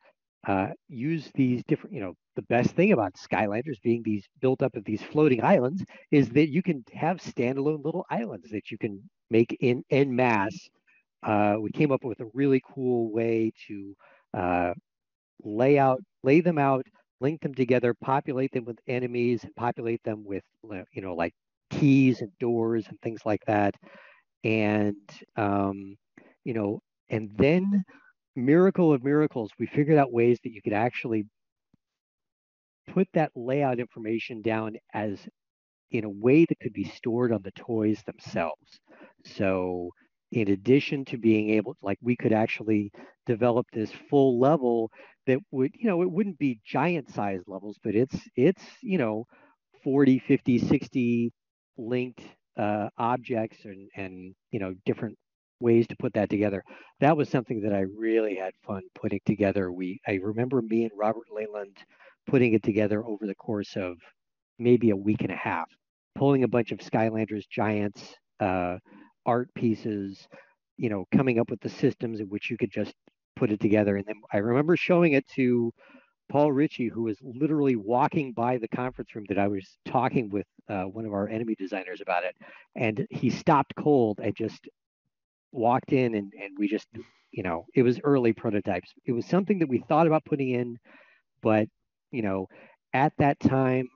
uh, use these different, you know, the best thing about Skylanders being these built up of these floating islands is that you can have standalone little islands that you can make in en masse. Uh, we came up with a really cool way to uh, lay out, lay them out, link them together, populate them with enemies, populate them with you know like keys and doors and things like that, and um, you know, and then miracle of miracles, we figured out ways that you could actually put that layout information down as in a way that could be stored on the toys themselves. So in addition to being able like we could actually develop this full level that would you know it wouldn't be giant size levels but it's it's you know 40 50 60 linked uh, objects and and you know different ways to put that together. That was something that i really had fun putting together. We i remember me and robert leyland putting it together over the course of maybe a week and a half pulling a bunch of skylanders giants uh, art pieces, you know, coming up with the systems in which you could just put it together. And then I remember showing it to Paul Reiche, who was literally walking by the conference room that I was talking with uh, one of our enemy designers about it. And he stopped cold and just walked in and, and we just, you know, it was early prototypes. It was something that we thought about putting in, but, you know, at that time,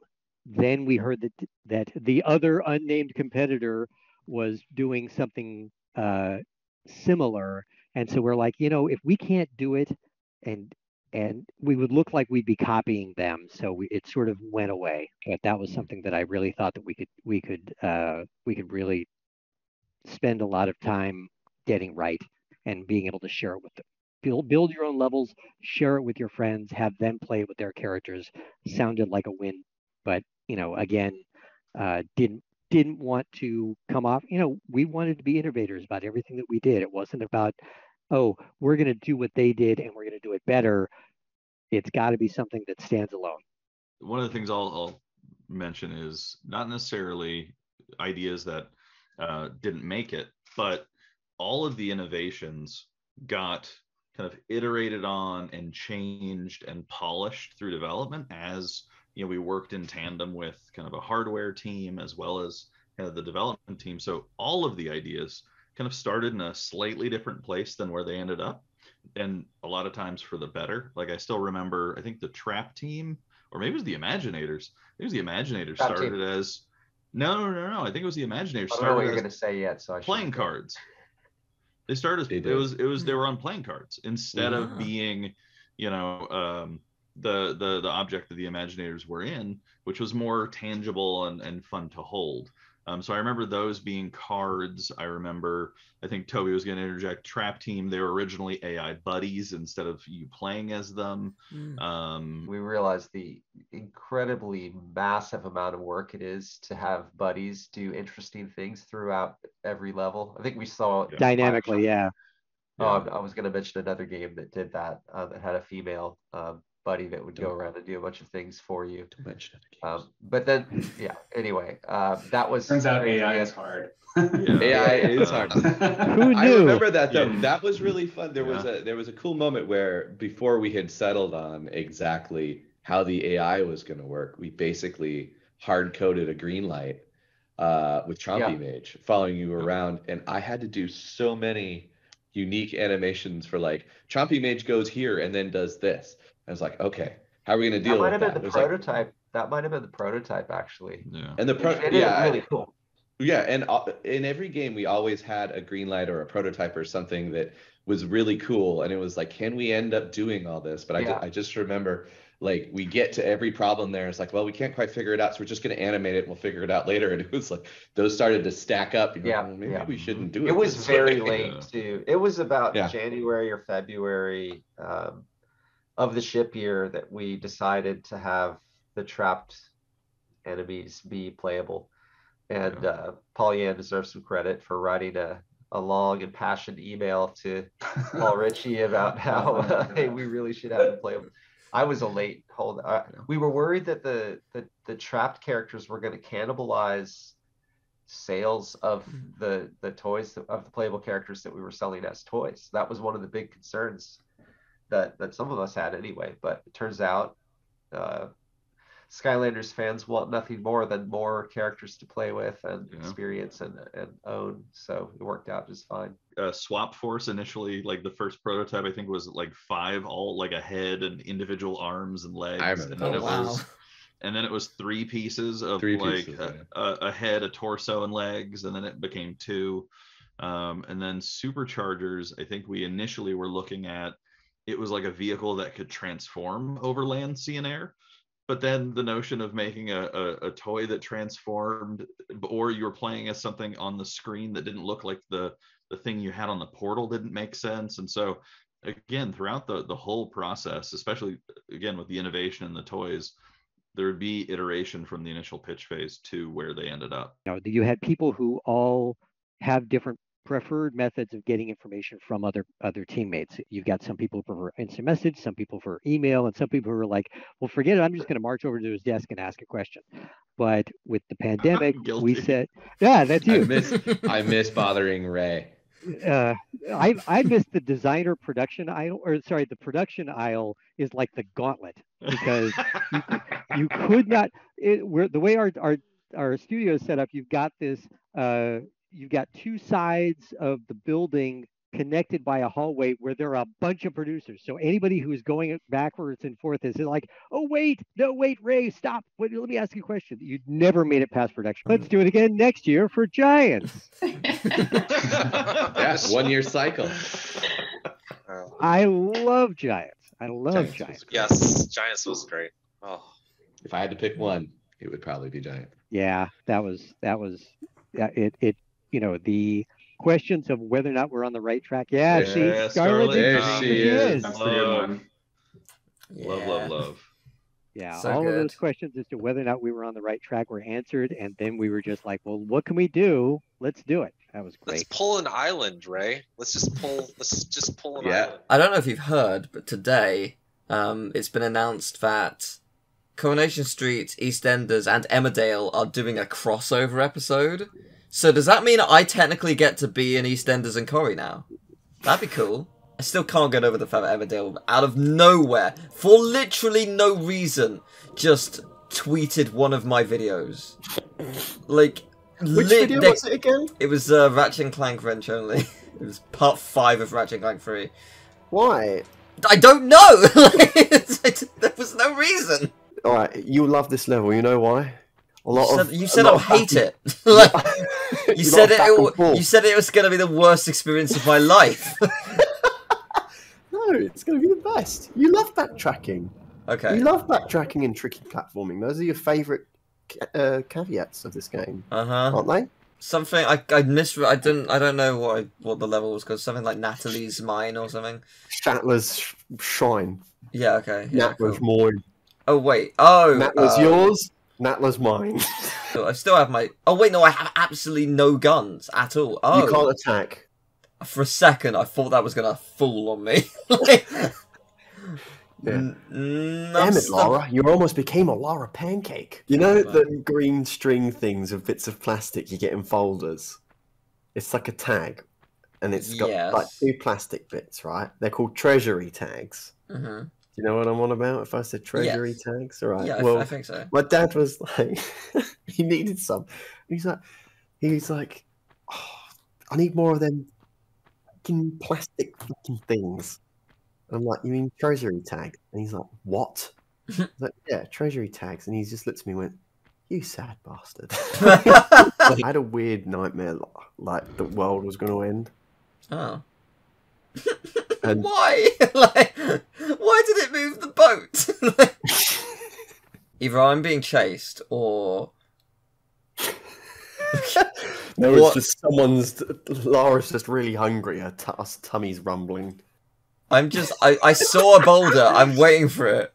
then we heard that that the other unnamed competitor was doing something uh, similar, and so we're like, you know, if we can't do it, and and we would look like we'd be copying them, so we, it sort of went away. But that was something that I really thought that we could we could uh, we could really spend a lot of time getting right and being able to share it with them. Build, build your own levels, share it with your friends, have them play it with their characters. Sounded like a win, but you know, again, uh, didn't didn't want to come off. You know, we wanted to be innovators about everything that we did. It wasn't about, oh, we're going to do what they did and we're going to do it better. It's got to be something that stands alone. One of the things I'll, I'll mention is not necessarily ideas that uh, didn't make it, but all of the innovations got kind of iterated on and changed and polished through development as you know we worked in tandem with kind of a hardware team as well as kind of the development team. So all of the ideas kind of started in a slightly different place than where they ended up. And a lot of times for the better. Like i still remember i think the trap team or maybe it was the imaginators. It was the imaginators trap started team. as no no no no. I think it was the imaginators I don't know what you're going to say yet so I playing cards. They started they it was it was they were on playing cards instead yeah. of being you know um the the the object that the imaginators were in, which was more tangible and, and fun to hold. Um, so I remember those being cards. I remember, I think Toby was going to interject. Trap Team, they were originally AI buddies instead of you playing as them. Mm. Um, we realized the incredibly massive amount of work it is to have buddies do interesting things throughout every level. I think we saw dynamically, yeah. Oh, yeah. I was going to mention another game that did that, uh, that had a female um, buddy that would go around and do a bunch of things for you. Um, but then, yeah. Anyway, uh, that was. Turns out AI is hard. yeah. AI is hard. Who knew? I remember that though. Yeah. That was really fun. There yeah. was a there was a cool moment where before we had settled on exactly how the AI was going to work, we basically hard coded a green light uh, with Chompy Mage following you around, and I had to do so many unique animations for like Chompy Mage goes here and then does this. I was like, okay, how are we going to deal that with might have been the prototype. Like... that might have been the prototype, actually. Yeah. And the pro- it yeah, really cool. Yeah, and uh, in every game we always had a green light or a prototype or something that was really cool, and it was like, can we end up doing all this? But I, yeah. I just remember like we get to every problem there. It's like, well, we can't quite figure it out, so we're just going to animate it. and We'll figure it out later. And it was like those started to stack up. You know, yeah, well, maybe yeah. we shouldn't do it. It was very way. late too. It was about yeah. January or February. Um, of the ship year that we decided to have the trapped enemies be playable. And yeah. uh, Pollyann deserves some credit for writing a, a long and passionate email to Paul Reiche about how uh, hey, we really should have them playable. I was a late hold. Uh, we were worried that the, the the trapped characters were going to cannibalize sales of mm-hmm. the the toys of the playable characters that we were selling as toys. That was one of the big concerns that that some of us had anyway. But it turns out uh, Skylanders fans want nothing more than more characters to play with and experience and, and own. So it worked out just fine. uh, Swap Force initially, like the first prototype, I think was like five, all like a head and individual arms and legs. I and then that. it Oh, was, wow. and then it was three pieces of Three like pieces, a, a, a head, a torso, and legs, and then it became two. Um, and then superchargers, I think we initially were looking at it was like a vehicle that could transform over land, sea, and air. But then the notion of making a, a, a toy that transformed, or you were playing as something on the screen that didn't look like the the thing you had on the portal didn't make sense. And so again, throughout the the whole process, especially again with the innovation in the toys, there would be iteration from the initial pitch phase to where they ended up. You know, you had people who all have different preferred methods of getting information from other other teammates. You've got some people who prefer instant message, some people for email, and some people who are like, well, forget it. I'm just going to march over to his desk and ask a question. But with the pandemic, we said, yeah, that's you. I miss I miss bothering Ray. uh, I I missed the designer production aisle, or sorry, the production aisle is like the gauntlet because you, you could not. It, where the way our our our studio is set up, you've got this. Uh, you've got two sides of the building connected by a hallway where there are a bunch of producers. So anybody who is going backwards and forth is like, oh wait, no wait, Ray, stop. Wait, let me ask you a question. You'd never made it past production. Let's do it again next year for Giants. yes, one year cycle. I love Giants. I love Giants. Yes, Giants was great. Oh, If I had to pick one, it would probably be Giant. Yeah, that was that was yeah, it it you know the questions of whether or not we're on the right track. Yeah, see, Yeah, Scarlett, Scarlett, there she she is. is. That's the good one. Love, love, love. Yeah, So all of those questions as to whether or not we were on the right track were answered, and then we were just like, well, what can we do? Let's do it. That was great. let's great. pull an island, Ray. Let's just pull. Let's just pull an Yeah. island. I don't know if you've heard, but today um, it's been announced that Coronation Street, EastEnders, and Emmerdale are doing a crossover episode. So does that mean I technically get to be in EastEnders and Corrie now? That'd be cool. I still can't get over the fact that Emmerdale, out of nowhere, for literally no reason, just tweeted one of my videos. Like, Which video was it again? It was uh, Ratchet and Clank Wrench only. It was part five of Ratchet and Clank 3. Why? I don't know. there was no reason. All right, you love this level. You know why? A lot you of said, you said I'll hate it. like, you said it. back and forth. You said it was going to be the worst experience of my life. No, it's going to be the best. You love backtracking. okay. You love backtracking and tricky platforming. Those are your favourite ca- uh, caveats of this game, Uh huh. aren't they? Something I I mis I didn't I don't know what I, what the level was called. Something like Natalie's mine or something. Shatler's sh- shrine. Yeah. Okay. Yeah. Natla's cool. mine. Oh wait. Oh. Natla's uh, yours. Natla's mine. I still have my. Oh wait, no, I have absolutely no guns at all. Oh. You can't attack. For a second, I thought that was gonna fall on me. Like, Yeah. n- n- Damn it, still- Lara. You almost became a Lara pancake. You know the green string things of bits of plastic you get in folders? It's like a tag. And it's got like two plastic bits, right? They're called treasury tags. Mhm. You know what I'm on about if I said treasury Yes. tags? All right. Yeah, I, well, I think so. my dad was like, he needed some. He's like, he's like, oh, I need more of them fucking plastic fucking things. I'm like, you mean treasury tag? And he's like, what? I like, yeah, treasury tags. And he just looked at me and went, you sad bastard. I had a weird nightmare, like the world was going to end. Oh. And Why? like, why did it move the boat? Either I'm being chased or there was What? just someone's, Lara's just really hungry. Her, t- her tummy's rumbling. I'm just. I, I saw a boulder. I'm waiting for it.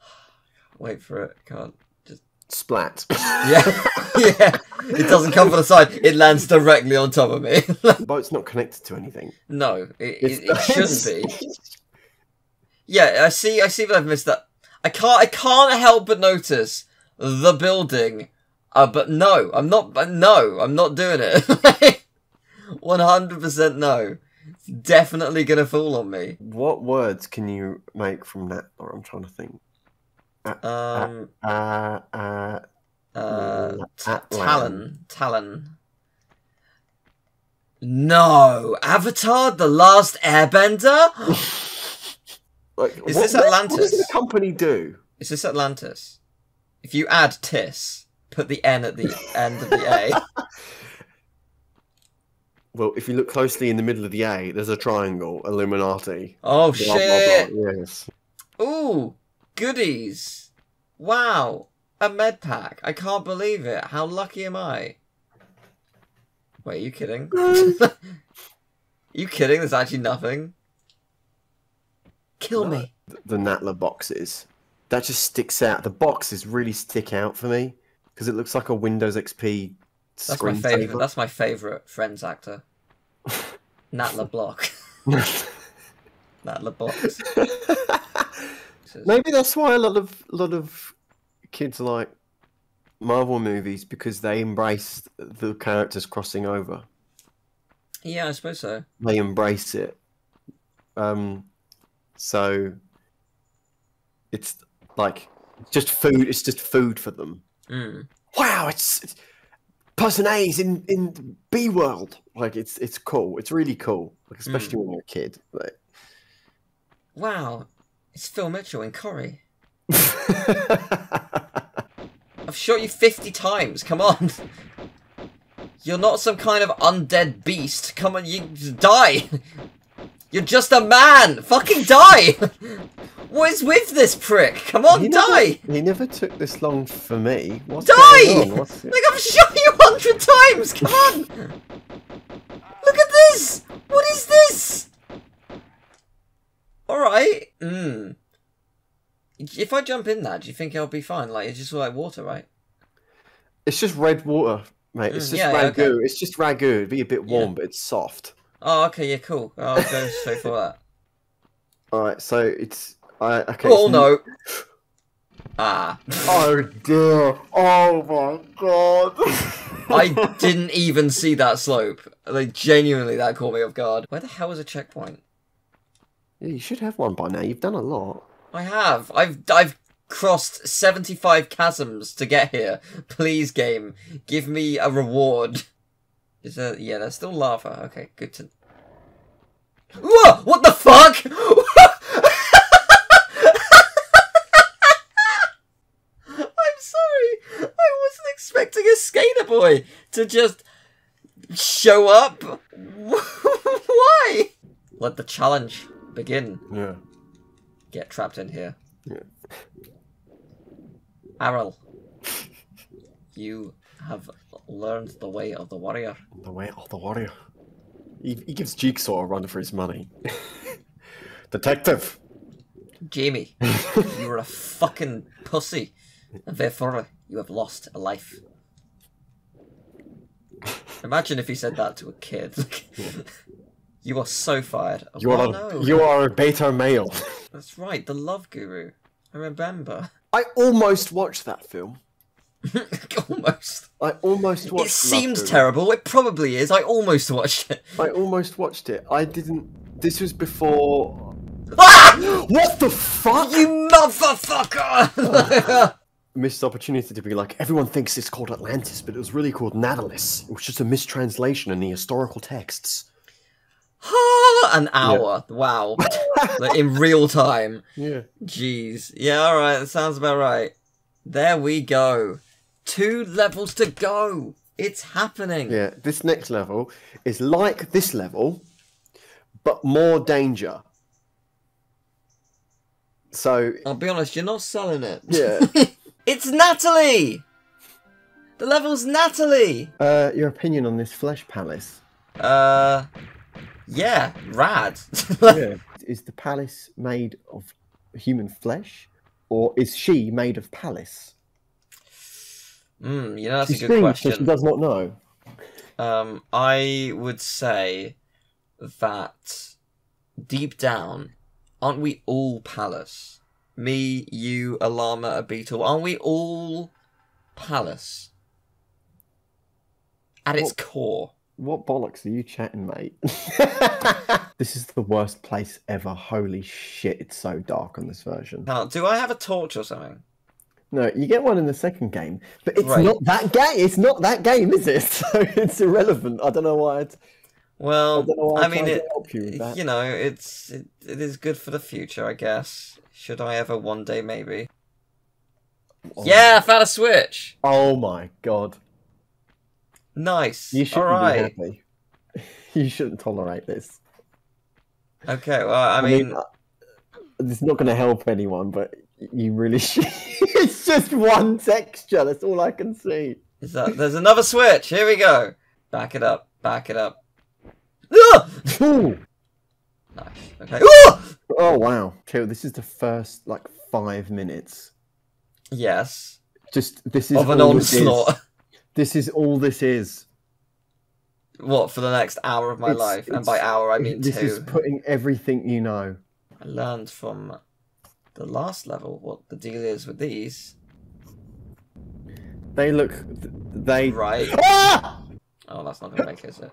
Wait for it. Can't. Just. Splat. Yeah. yeah. It doesn't come from the side. It lands directly on top of me. the boat's not connected to anything. no, it, it, it shouldn't be. Yeah, I see. I see that I've missed that. I can't. I can't help but notice the building. Uh, but no, I'm not. No, I'm not doing it. One hundred percent no. It's definitely gonna fall on me. What words can you make from that? Or I'm trying to think. Um, Uh, uh, uh. Talon, Talon. No, Avatar: The Last Airbender. like, Is what- this Atlantis? What does the company do? Is this Atlantis? If you add Tis, put the N at the end of the A. Well, if you look closely in the middle of the A, there's a triangle, Illuminati. Oh Blah, blah, blah. shit! Yes. Ooh, goodies! Wow, a med pack. I can't believe it. How lucky am I? Wait, are you kidding? you kidding? There's actually nothing. Kill me. The Natla boxes. That just sticks out. The boxes really stick out for me because it looks like a Windows XP That's my favorite. That's my favorite Friends actor. Natla Block. Natla Box. Maybe that's why a lot of a lot of kids like Marvel movies because they embrace the characters crossing over. Yeah, I suppose so. They embrace it. Um, so it's like just food. It's just food for them. Mm. Wow, it's, it's person A's in in B world. Like it's it's cool. It's really cool. Like especially when you're a kid. Like, Wow, it's Phil Mitchell and Corrie. I've shot you 50 times, come on! You're not some kind of undead beast. Come on, you die! You're just a man! Fucking die! what is with this prick? Come on, he die! Never, he never took this long for me. What's Die! What's? Like I've shot you a hundred times! Come on! Look at this! What is this? Alright. Mm. If I jump in that, do you think I'll be fine? Like it's just like water, right? It's just red water, mate. It's Mm, just yeah, yeah, ragu. okay. It's just ragu. It'd be a bit warm, but it's soft. Oh, okay, yeah, cool. I'll go straight for that. All right, so it's I okay. oh no. Ah. Oh dear! Oh my god! I didn't even see that slope. Like genuinely, that caught me off guard. Where the hell is a checkpoint? Yeah, you should have one by now. You've done a lot. I have. I've I've crossed seventy five chasms to get here. Please, game, give me a reward. Is there? Yeah, there's still lava. Okay, good to. Whoa! What the fuck? I'm sorry. I wasn't expecting a skater boy to just show up. Why? Let the challenge begin. Yeah. Get trapped in here. Yeah. You have learned the way of the warrior. The way of the warrior. He, he gives Jigsaw a run for his money. Detective. Jamie, you are a fucking pussy, and therefore you have lost a life. Imagine if he said that to a kid. you are so fired. You oh, are no. you are a beta male. That's right, the Love Guru. I remember. I almost watched that film. almost. I almost watched. It seems terrible. It probably is. I almost watched it. I almost watched it. I didn't. This was before. Ah! What the fuck? You motherfucker! Missed opportunity to be like everyone thinks it's called Atlantis, but it was really called Natalis. It was just a mistranslation in the historical texts. An hour. Wow. like in real time. Yeah. Jeez. Yeah, alright. That sounds about right. There we go. Two levels to go. It's happening. Yeah, this next level is like this level, but more danger. So I'll be honest, you're not selling it. yeah, It's Natalie! The level's Natalie! uh, your opinion on this flesh palace? Uh, yeah, rad. yeah, is the palace made of human flesh, or is she made of palace? Mm, you know, that's she a good question. she does not know. Um, I would say that deep down, aren't we all Palace? Me, you, a llama, a beetle. Aren't we all Palace? At its core. What bollocks are you chatting, mate? this is the worst place ever. Holy shit, it's so dark on this version. On, do I have a torch or something? No, you get one in the second game, but it's Right. not that game. It's not that game, is it? So it's irrelevant. I don't know why. I'd, Well, I why I mean, it, you you know, it's it, it is good for the future, I guess. Should I ever one day, maybe? Oh. Yeah, I found a switch. Oh my god! Nice. You shouldn't All right. be happy. You shouldn't tolerate this. Okay. Well, I mean, uh, it's not going to help anyone, but you really should. it's just one texture. That's all I can see. is that, there's another switch. Here we go. Back it up. Back it up. Ah! Ooh. Nice. Okay. Ah! Oh wow! Okay, this is the first like five minutes. Yes. Just this is Of an all this is. onslaught. This is all this is. What for the next hour of my It's- life? And by hour, I mean this two. is putting everything you know. I learned from the last level what the deal is with these. They look. They Right. Ah! Oh, that's not gonna make it, is it?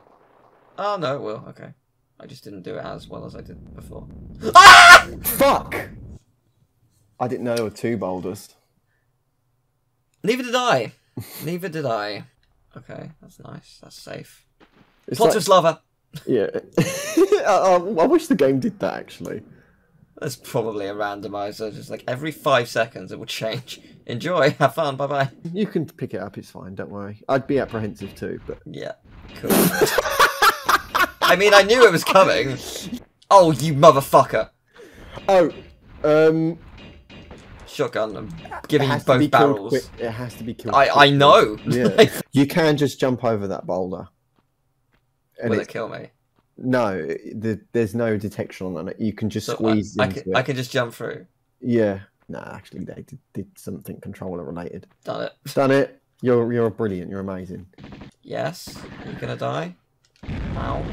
Oh no, it will. Okay. I just didn't do it as well as I did before. Ah! Fuck! I didn't know there were two boulders. Neither did I. Neither did I. Okay, that's nice. That's safe. It's Plot like- lava. Yeah. I, I I wish the game did that actually. That's probably a randomizer. Just like every five seconds, it will change. Enjoy. Have fun. Bye bye. You can pick it up. It's fine. Don't worry. I'd be apprehensive too, but Yeah. Cool. I mean, I knew it was coming. Oh, you motherfucker! oh, um, Shotgun. I'm it giving you has to be both barrels. quick. It has to be killed. I- I know. Yeah. you can just jump over that boulder. And Will it kill me? No, the, there's no detection on it. You can just So I, squeeze I, into can, it. I can just jump through. Yeah. No, actually, they did, did something controller related. Done it. Done it. You're you're brilliant. You're amazing. Yes. Are you gonna die? Ow.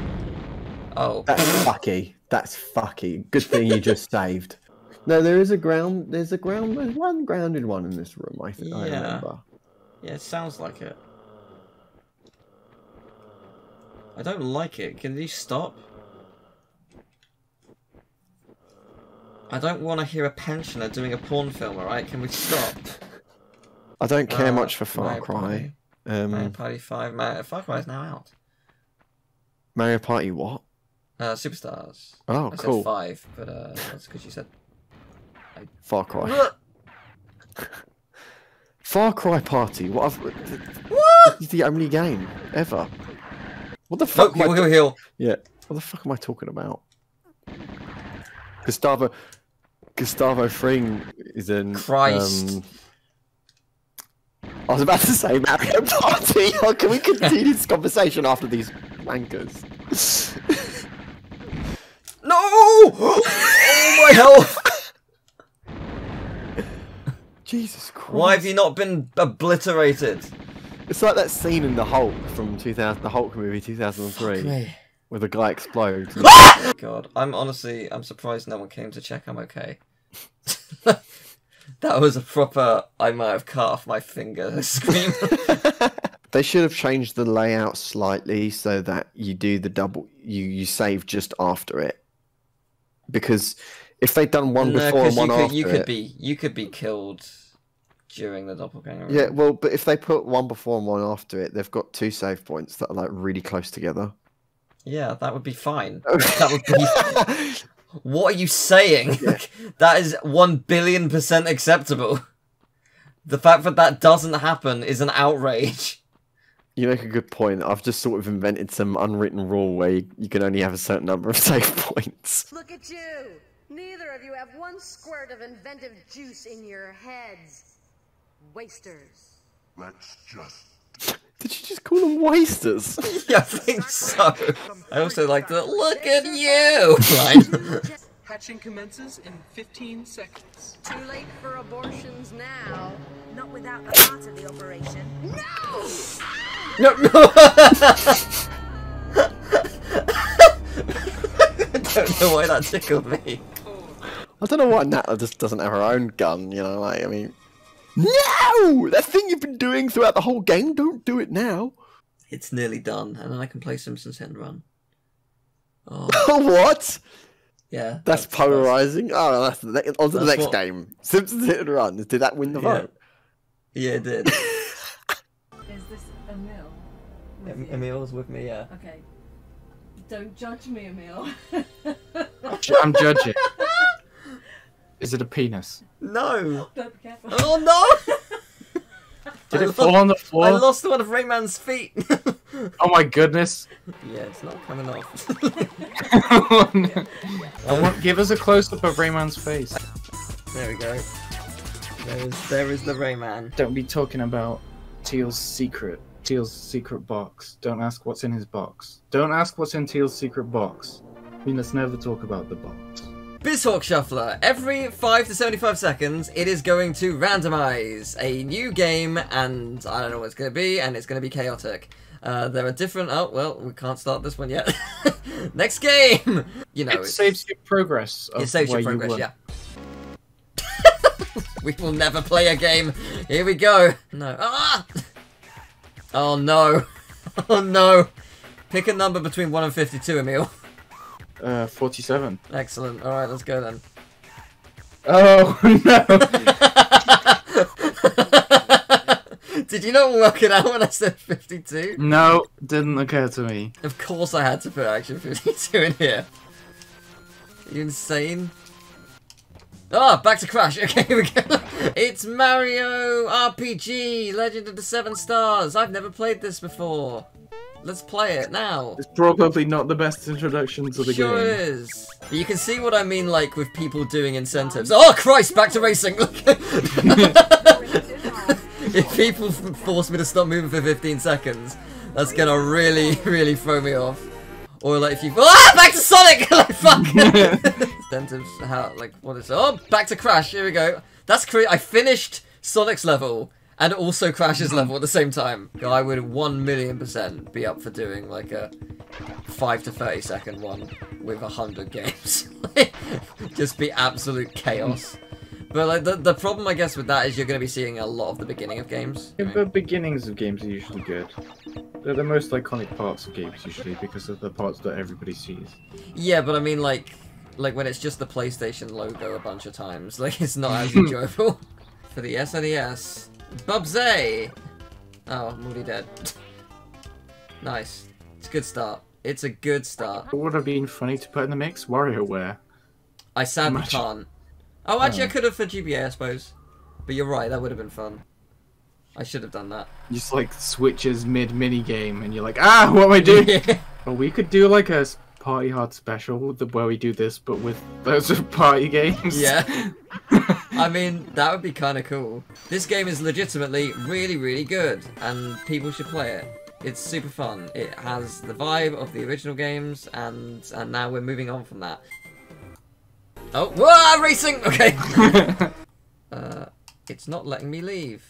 Oh. That's fucky. That's fucky. Good thing you just saved. No, there is a ground. There's a ground. There's one grounded one in this room. I think I remember. Yeah, it sounds like it. I don't like it. Can you stop? I don't want to hear a pensioner doing a porn film, alright? Can we stop? I don't care Uh, much for Far Mario Cry. Party. Mario Um, Party 5. Mario... Far Cry is now out. Mario Party. What? Uh, Superstars. Oh, I cool. said 5, but uh, that's because you said... Far Cry. Far Cry Party. What? I've, what? This is the only game ever. What the fuck? Nope, am I heal, heal, heal. Yeah. What the fuck am I talking about? Gustavo. Gustavo Fring is in. Christ. um, I was about to say Mario Party. Oh, can we continue this conversation after these wankers? No! oh my health! Jesus Christ. Why have you not been obliterated? It's like that scene in the Hulk from 2000, the Hulk movie 2003, where the guy explodes. Ah! God, I'm honestly, I'm surprised no one came to check I'm okay. that was a proper, I might have cut off my finger scream. They should have changed the layout slightly so that you do the double, you you save just after it. Because if they'd done one No, before 'cause and one you after could, you could it, be, you could be killed during the doppelganger. yeah, well, but if they put one before and one after it, they've got two save points that are like really close together. Yeah, that would be fine. that would be. what are you saying? that is one billion percent acceptable. The fact that that doesn't happen is an outrage. You make a good point. I've just sort of invented some unwritten rule where you, you can only have a certain number of save points. Look at you! Neither of you have one squirt of inventive juice in your heads. Wasters. Let's just. Did you just call them wasters? yeah, I think so. I also like the look at you line. Hatching commences in 15 seconds. Too late for abortions now. Not without the heart of the operation. No! No, no. I don't know why that tickled me. I don't know why Natla just doesn't have her own gun, you know, like, I mean... No! That thing you've been doing throughout the whole game, don't do it now. It's nearly done, and then I can play Simpsons Hit and Run. Oh, what? yeah. That's, polarizing. Oh, that's the next, on to the next what- game. Simpsons hit and run. Did that win the Yeah. vote? Yeah, it did. Is this Emil? with Em- you? Emil's with me, yeah. Okay. Don't judge me, Emil. I'm judging. Is it a penis? No! Don't be careful. Oh no! Did I it fall on the floor? I lost one of Rayman's feet. Oh my goodness! yeah, it's not coming off. oh, no. Want, give us a close up of Rayman's face. There we go. There is, there is the Rayman. Don't be talking about Teal's secret. Teal's secret box. Don't ask what's in his box. Don't ask what's in Teal's secret box. I mean, let's never talk about the box. BizHawk Shuffler. Every 5 to 75 seconds, it is going to randomize a new game, and I don't know what it's going to be, and it's going to be chaotic. Uh, there are different. Oh, well, we can't start this one yet. Next game! You know, it it's- saves your progress. Of It saves your where you progress, yeah. we will never play a game. Here we go. No. Ah! Oh no. Oh no. Pick a number between 1 and 52, Emil. Uh, 47. Excellent. Alright, let's go then. Oh no! Did you not work it out when I said 52? no, didn't occur to me. Of course I had to put Action 52 in here. Are you insane? Ah, back to Crash. Okay, here we go. It's Mario RPG, Legend of the Seven Stars. I've never played this before. Let's play it now. It's probably not the best introduction to the sure game. it is. But you can see what I mean, like, with people doing incentives. Oh, Christ, back to racing. Look. if people force me to stop moving for 15 seconds, that's gonna really, really throw me off. Or like if you ah back to Sonic like fuck incentives how like what is oh back to Crash here we go that's cre I finished Sonic's level and also Crash's level at the same time I would one million percent be up for doing like a five to thirty second one with a hundred games just be absolute chaos but like the, the problem I guess with that is you're going to be seeing a lot of the beginning of games Yeah, The beginnings of games are usually good. They're the most iconic parts of games usually because of the parts that everybody sees. Yeah, but I mean, like, like when it's just the PlayStation logo a bunch of times, like it's not as enjoyable. For the SNES, Bubsy. Oh, I'm already dead. nice. It's a good start. It's a good start. What would have been funny to put in the mix? WarioWare. I sadly Imagine- can't. Oh, actually, I Oh. could have for GBA, I suppose. But you're right, that would have been fun. I should have done that. Just like switches mid mini game, and you're like, ah, what am I doing? well, we could do like a party hard special where we do this, but with loads of party games. Yeah. I mean, that would be kind of cool. This game is legitimately really, really good, and people should play it. It's super fun. It has the vibe of the original games, and and now we're moving on from that. Oh, whoa, racing! Okay. uh, it's not letting me leave.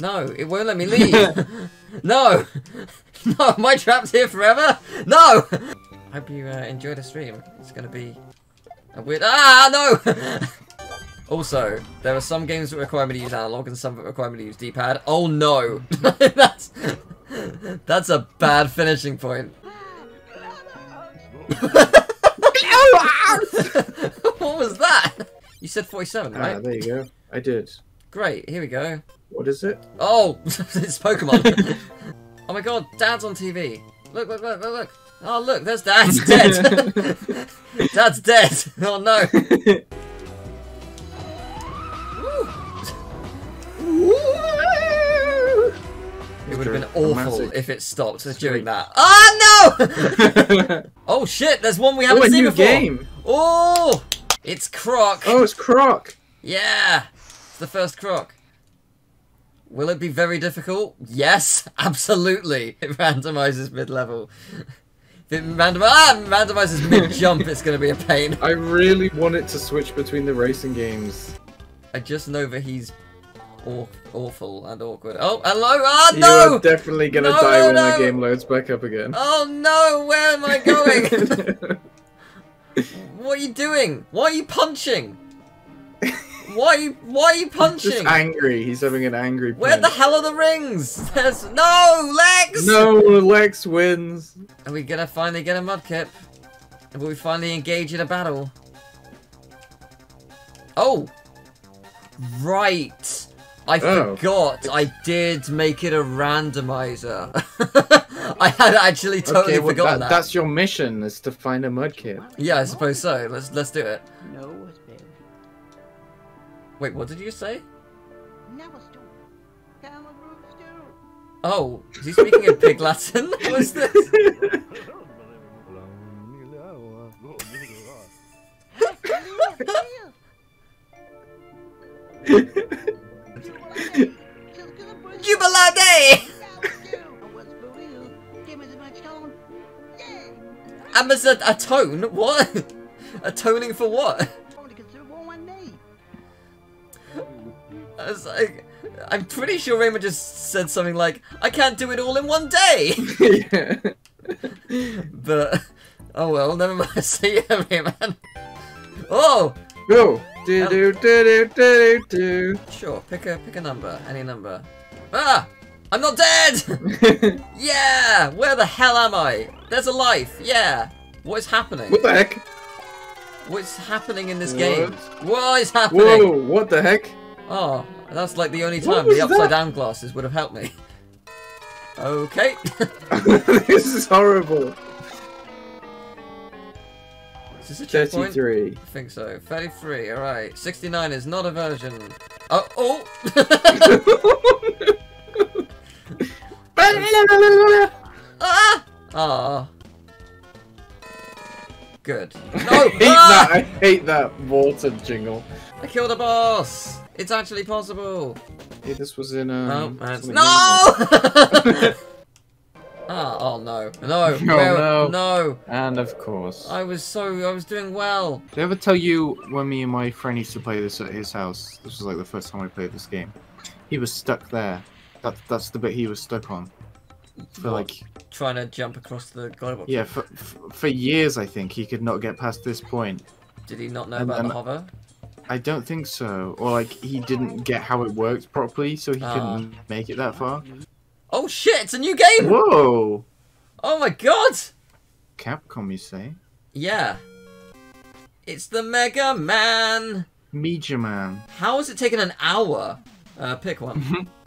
No, it won't let me leave. No, no, am I trapped here forever? No. Hope you uh, enjoy the stream. It's gonna be a weird. Ah, no. also, there are some games that require me to use analog, and some that require me to use D-pad. Oh no, that's that's a bad finishing point. what was that? You said 47, right? Ah, there you go. I did. Great, here we go. What is it? Oh, it's Pokemon. oh my god, Dad's on TV. Look, look, look, look, look. Oh, look, there's Dad. He's dead. Dad's dead. Oh no. It would have been awful Romantic. if it stopped during that. Oh no! oh shit, there's one we haven't Oh, a seen new before. game. Oh, it's Croc. Oh, it's Croc. Yeah, it's the first Croc. Will it be very difficult? Yes, absolutely. It randomizes mid-level. If it random ah, randomizes mid-jump, it's going to be a pain. I really want it to switch between the racing games. I just know that he's aw- awful and awkward. Oh, hello! Ah, no! You're definitely gonna No, die no, when no! that game loads back up again. Oh no, where am I going? what are you doing? Why are you punching? Why? Why are you punching? Just angry. He's having an angry. Where the hell are the rings? There's no Lex. No, Lex wins. Are we gonna finally get a mudkip? Will we finally engage in a battle? Oh! Right! I Oh. forgot. I did make it a randomizer. I had actually totally okay, well, forgotten that- that. That's your mission, is to find a mudkip. Yeah, I suppose so. Let's let's do it. No, it's better. Wait, what did you say? Never stew. Camel root stew. Oh, is he speaking in pig Latin? What is this? Jubilade! Amazon as a, a tone? What? Atoning for what? I was like, I'm pretty sure Raymond just said something like, I can't do it all in one day! but, oh well, never mind. See you, Raymond. Oh! Go! Do do do do do do. Sure, pick a pick a number, any number. Ah! I'm not dead! yeah! Where the hell am I? There's a life, yeah! What is happening? What the heck? What's happening in this What? game? What is happening? Whoa! What the heck? Oh, that's like the only time the upside that? down glasses would have helped me. Okay. this is horrible. Is this a checkpoint? 33. I think so. 33, alright. 69 is not a version. Oh, oh! ah! Ah. Good. I hate ah! that. I hate that water jingle. I killed a boss! It's actually possible! Hey, this was in um. Oh, no! Ah, oh no. No, No, where- no. no. And of course. I was so, I was doing well. Did I ever tell you when me and my friend used to play this at his house? This was like the first time I played this game. He was stuck there. That, that's the bit he was stuck on. For What? like, Trying to jump across the global. yeah, for, for, for years I think he could not get past this point. Did he not know And- about and the hover? I don't think so. Or like he didn't get how it worked properly, so he Ah. couldn't make it that far. Oh shit, it's a new game! Whoa! Oh my god! Capcom, you say? Yeah. It's the Mega Man! Media Man. How has it taken an hour? Uh, pick one.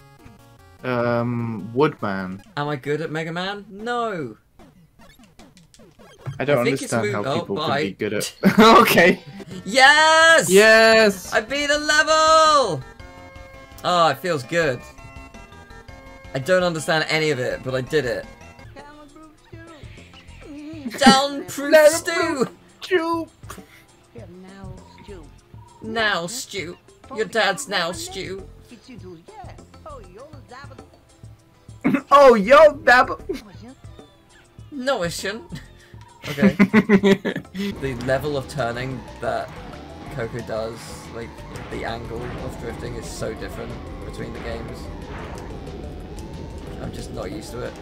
Um, Woodman. Am I good at Mega Man? No. I don't I think it's understand how moved- oh, people bye. can be good at. okay. Yes! Yes! I beat a level! Oh, it feels good. I don't understand any of it, but I did it. Down proof stew! Stew! Now stew. Now stew. Your dad's now stew. It's you do, yeah. Oh, you're the dabba. oh, yo, dab. No issue. Okay. the level of turning that Coco does, like the angle of drifting is so different between the games. I'm just not used to it.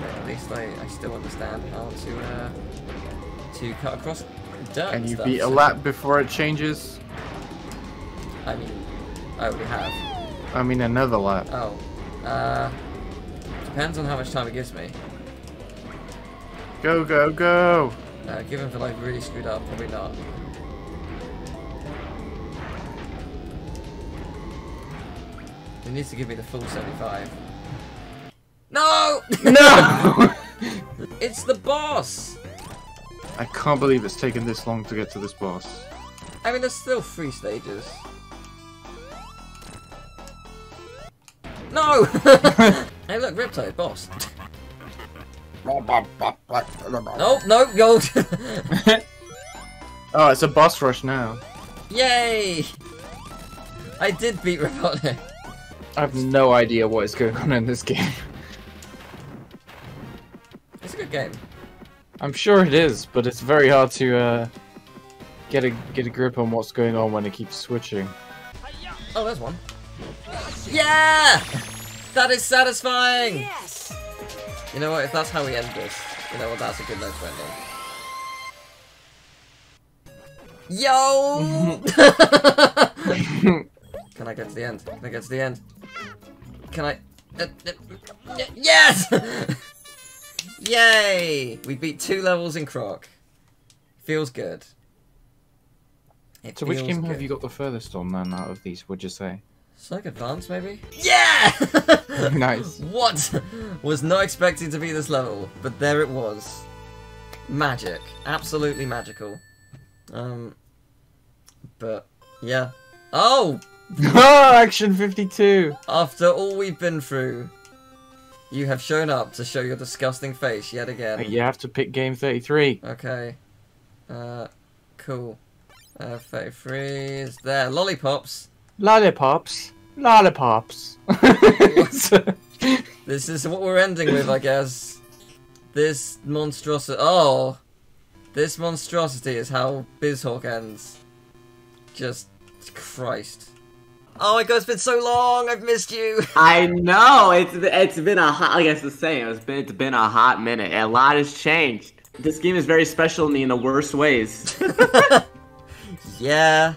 But at least I, I still understand how to uh, to cut across dirt. And you stuff, beat a lap before it changes? I mean, I already have. I mean, another lap. Oh. Uh, depends on how much time it gives me. Go, go, go! Uh, given that I've really screwed up, probably not. It needs to give me the full 75. No! No! it's the boss! I can't believe it's taken this long to get to this boss. I mean, there's still three stages. No! hey, look, Riptide, boss. Oh, no, gold! Oh, it's a boss rush now. Yay! I did beat Robotnik. I have no idea what is going on in this game. It's a good game. I'm sure it is, but it's very hard to uh, get a get a grip on what's going on when it keeps switching. Oh, there's one. Yeah! That is satisfying! Yes! You know what, if that's how we end this, you know what, that's a good note to end on. Yo! Can I get to the end? Can I get to the end? Can I? uh, uh, yes! Yay! We beat two levels in Croc. Feels good. It So which game good. have you got the furthest on then out of these, would you say? Psych Advance, maybe? Yeah! nice. What? Was not expecting to be this level, but there it was. Magic. Absolutely magical. Um, but, yeah. Oh! Action 52! After all we've been through, you have shown up to show your disgusting face yet again. You have to pick game 33. Okay. Uh, cool. Uh, 33 is there. Lollipops. Lollipops. Lollipops. This is what we're ending with, I guess. This monstrosity. Oh! This monstrosity is how Bizhawk ends. Just. Christ. Oh my god, it's been so long! I've missed you! I know it's it's been a hot. Like I was saying, it's been it's been a hot minute. A lot has changed. This game is very special to me in the worst ways. Yeah,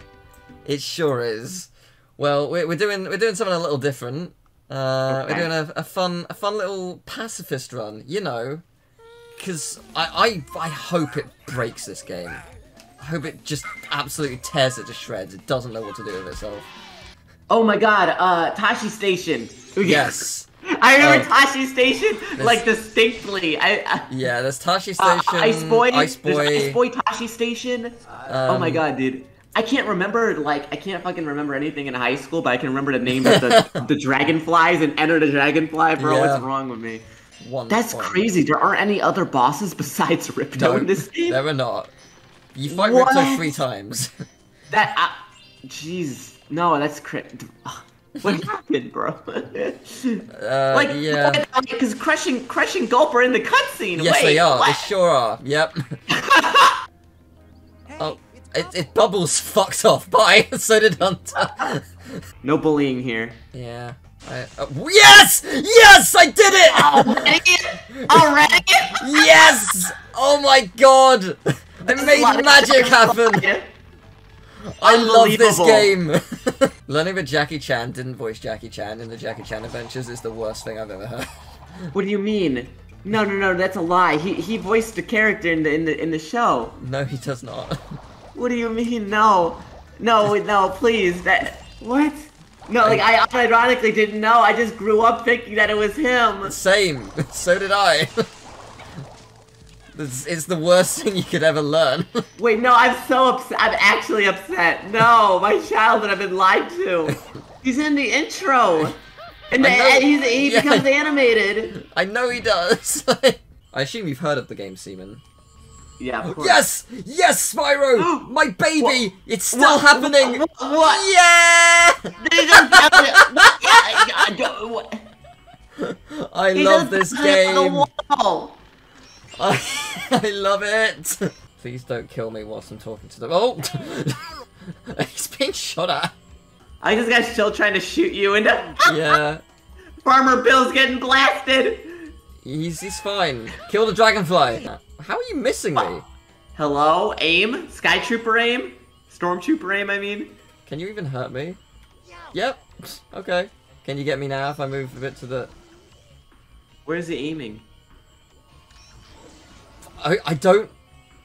it sure is. Well, we're, we're doing we're doing something a little different. Uh, Okay. We're doing a, a fun a fun little pacifist run, you know, because I, I I hope it breaks this game. I hope it just absolutely tears it to shreds. It doesn't know what to do with itself. oh my god, uh, Tashi Station. Yes. I remember Oh. Tashi Station like distinctly. I, I Yeah, there's Tashi uh, Station, Ice Boy, Ice Boy. Ice Boy Tashi Station. oh my Um, god, dude. I can't remember like I can't fucking remember anything in high school, but I can remember the names of the the dragonflies and Enter the Dragonfly, bro. Yeah. What's wrong with me? One That's point. crazy. There aren't any other bosses besides Ripto No, in this game. there were not. You fight What? Ripto three times. That, uh, jeez, no, that's cra- What happened, bro? Uh, like, yeah. because crushing, Crush and Gulp are in the cutscene. Yes, Wait, they are. what? They sure are. Yep. oh, it, it bubbles fucked off. Bye. so did Hunter. No bullying here. yeah. I, uh, yes! Yes! I did it! Already? Already? yes! Oh my god! I made magic happen! I love this game! Learning that Jackie Chan didn't voice Jackie Chan in the Jackie Chan Adventures is the worst thing I've ever heard. What do you mean? No, no, no, that's a lie. He he voiced the character in the in the in the show. No, he does not. What do you mean? No, no, no, please. That what? No, like I ironically didn't know. I just grew up thinking that it was him. Same. So did I. It's, it's the worst thing you could ever learn. Wait, no, I'm so upset. I'm actually upset. No, my childhood, that I've been lied to. He's in the intro. And, the, know- and he yeah. becomes animated. I know he does. I assume you've heard of the game, Seaman. Yeah. Yes! Yes, Spyro! My baby! It's still What? happening! What? what? Yeah! They just got it. What? I don't- what? I He love this got it on the game! I, I love it! Please don't kill me whilst I'm talking to them. Oh! He's being shot at. I just got still trying to shoot you and Yeah. Farmer Bill's getting blasted. He's, he's fine. Kill the dragonfly. How are you missing me? Hello, aim, Sky Trooper aim, Stormtrooper aim. I mean, Can you even hurt me? Yep. Okay. Can you get me now if I move a bit to the... where's he aiming? I, I don't...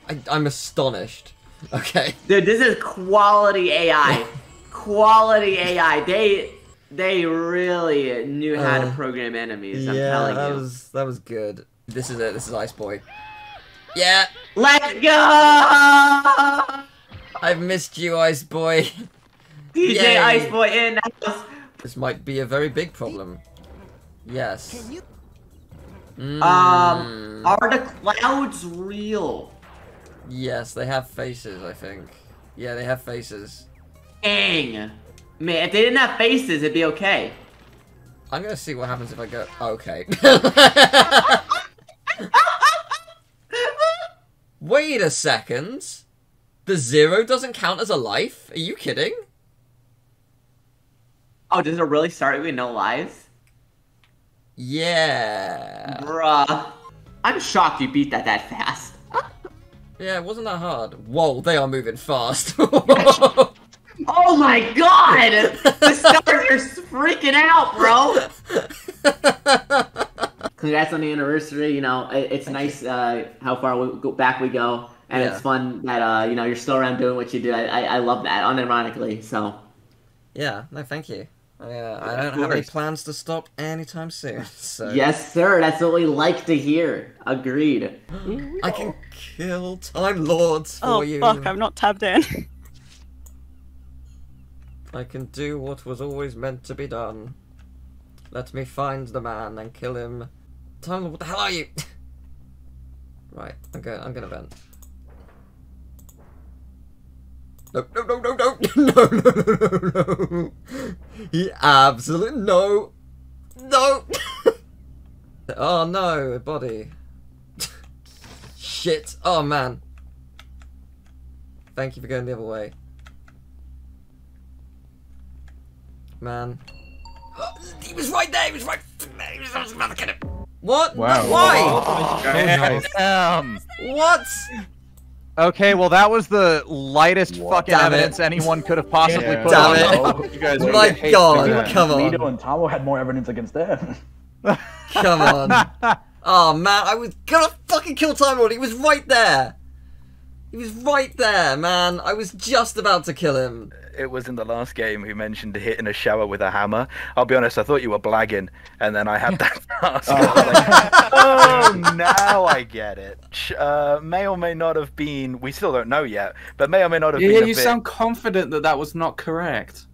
I, I'm astonished. Okay. Dude, this is quality AI. quality AI. They they really knew how to Uh, program enemies. I'm yeah, telling that you. was that was good. This is it. This is Ice Boy. Yeah, Let's go! I've missed you, Ice Boy. DJ Yay. Ice Boy in house. This might be a very big problem. Yes. Mm, Um, are the clouds real? yes, they have faces. I think. Yeah, they have faces. Dang. Man, if they didn't have faces, it'd be okay. I'm gonna see what happens if I go. Okay. Wait a second. The zero doesn't count as a life? Are you kidding? Oh, does it really start with no lives? Yeah. Bruh. I'm shocked you beat that that fast. Yeah, it wasn't that hard. Whoa, they are moving fast. Oh my god! the stars are freaking out, bro! Congrats on the anniversary. You know, it, it's nice uh, how far we go, back we go, and Yeah. it's fun that uh, you know you're still around doing what you do. I, I, I love that, unironically. So yeah, no, thank you. I, uh, I don't have any plans to stop anytime soon. So yes, sir. That's what we like to hear. Agreed. I can kill Time Lords for Oh you. fuck! I'm not tabbed in. I can do what was always meant to be done. Let me find the man and kill him. Time what the hell are you? right, I'm going. I'm gonna vent. No, no, no, no, no, no, no, no, no, no. He absolutely no, no. oh no, body. Shit. Oh man. Thank you for going the other way. Man. he was right there, he was right there, he was I was about to kill him. What? Wow. Why? Damn. What? Okay, well that was the lightest fucking Damn it. evidence anyone could have possibly Yeah. put Damn on. it. You guys are My God, come on. Leto and Tomo had more evidence against them. Come on. oh man, I was gonna fucking kill Time Lord. He was right there. He was right there, man. I was just about to kill him. It was in the last game who mentioned hitting a shower with a hammer. I'll be honest, I thought you were blagging, and then I had that task. I was like, oh, now I get it. Uh, may or may not have been. We still don't know yet, but may or may not have Yeah, been. yeah, a you bit- sound confident that that was not correct.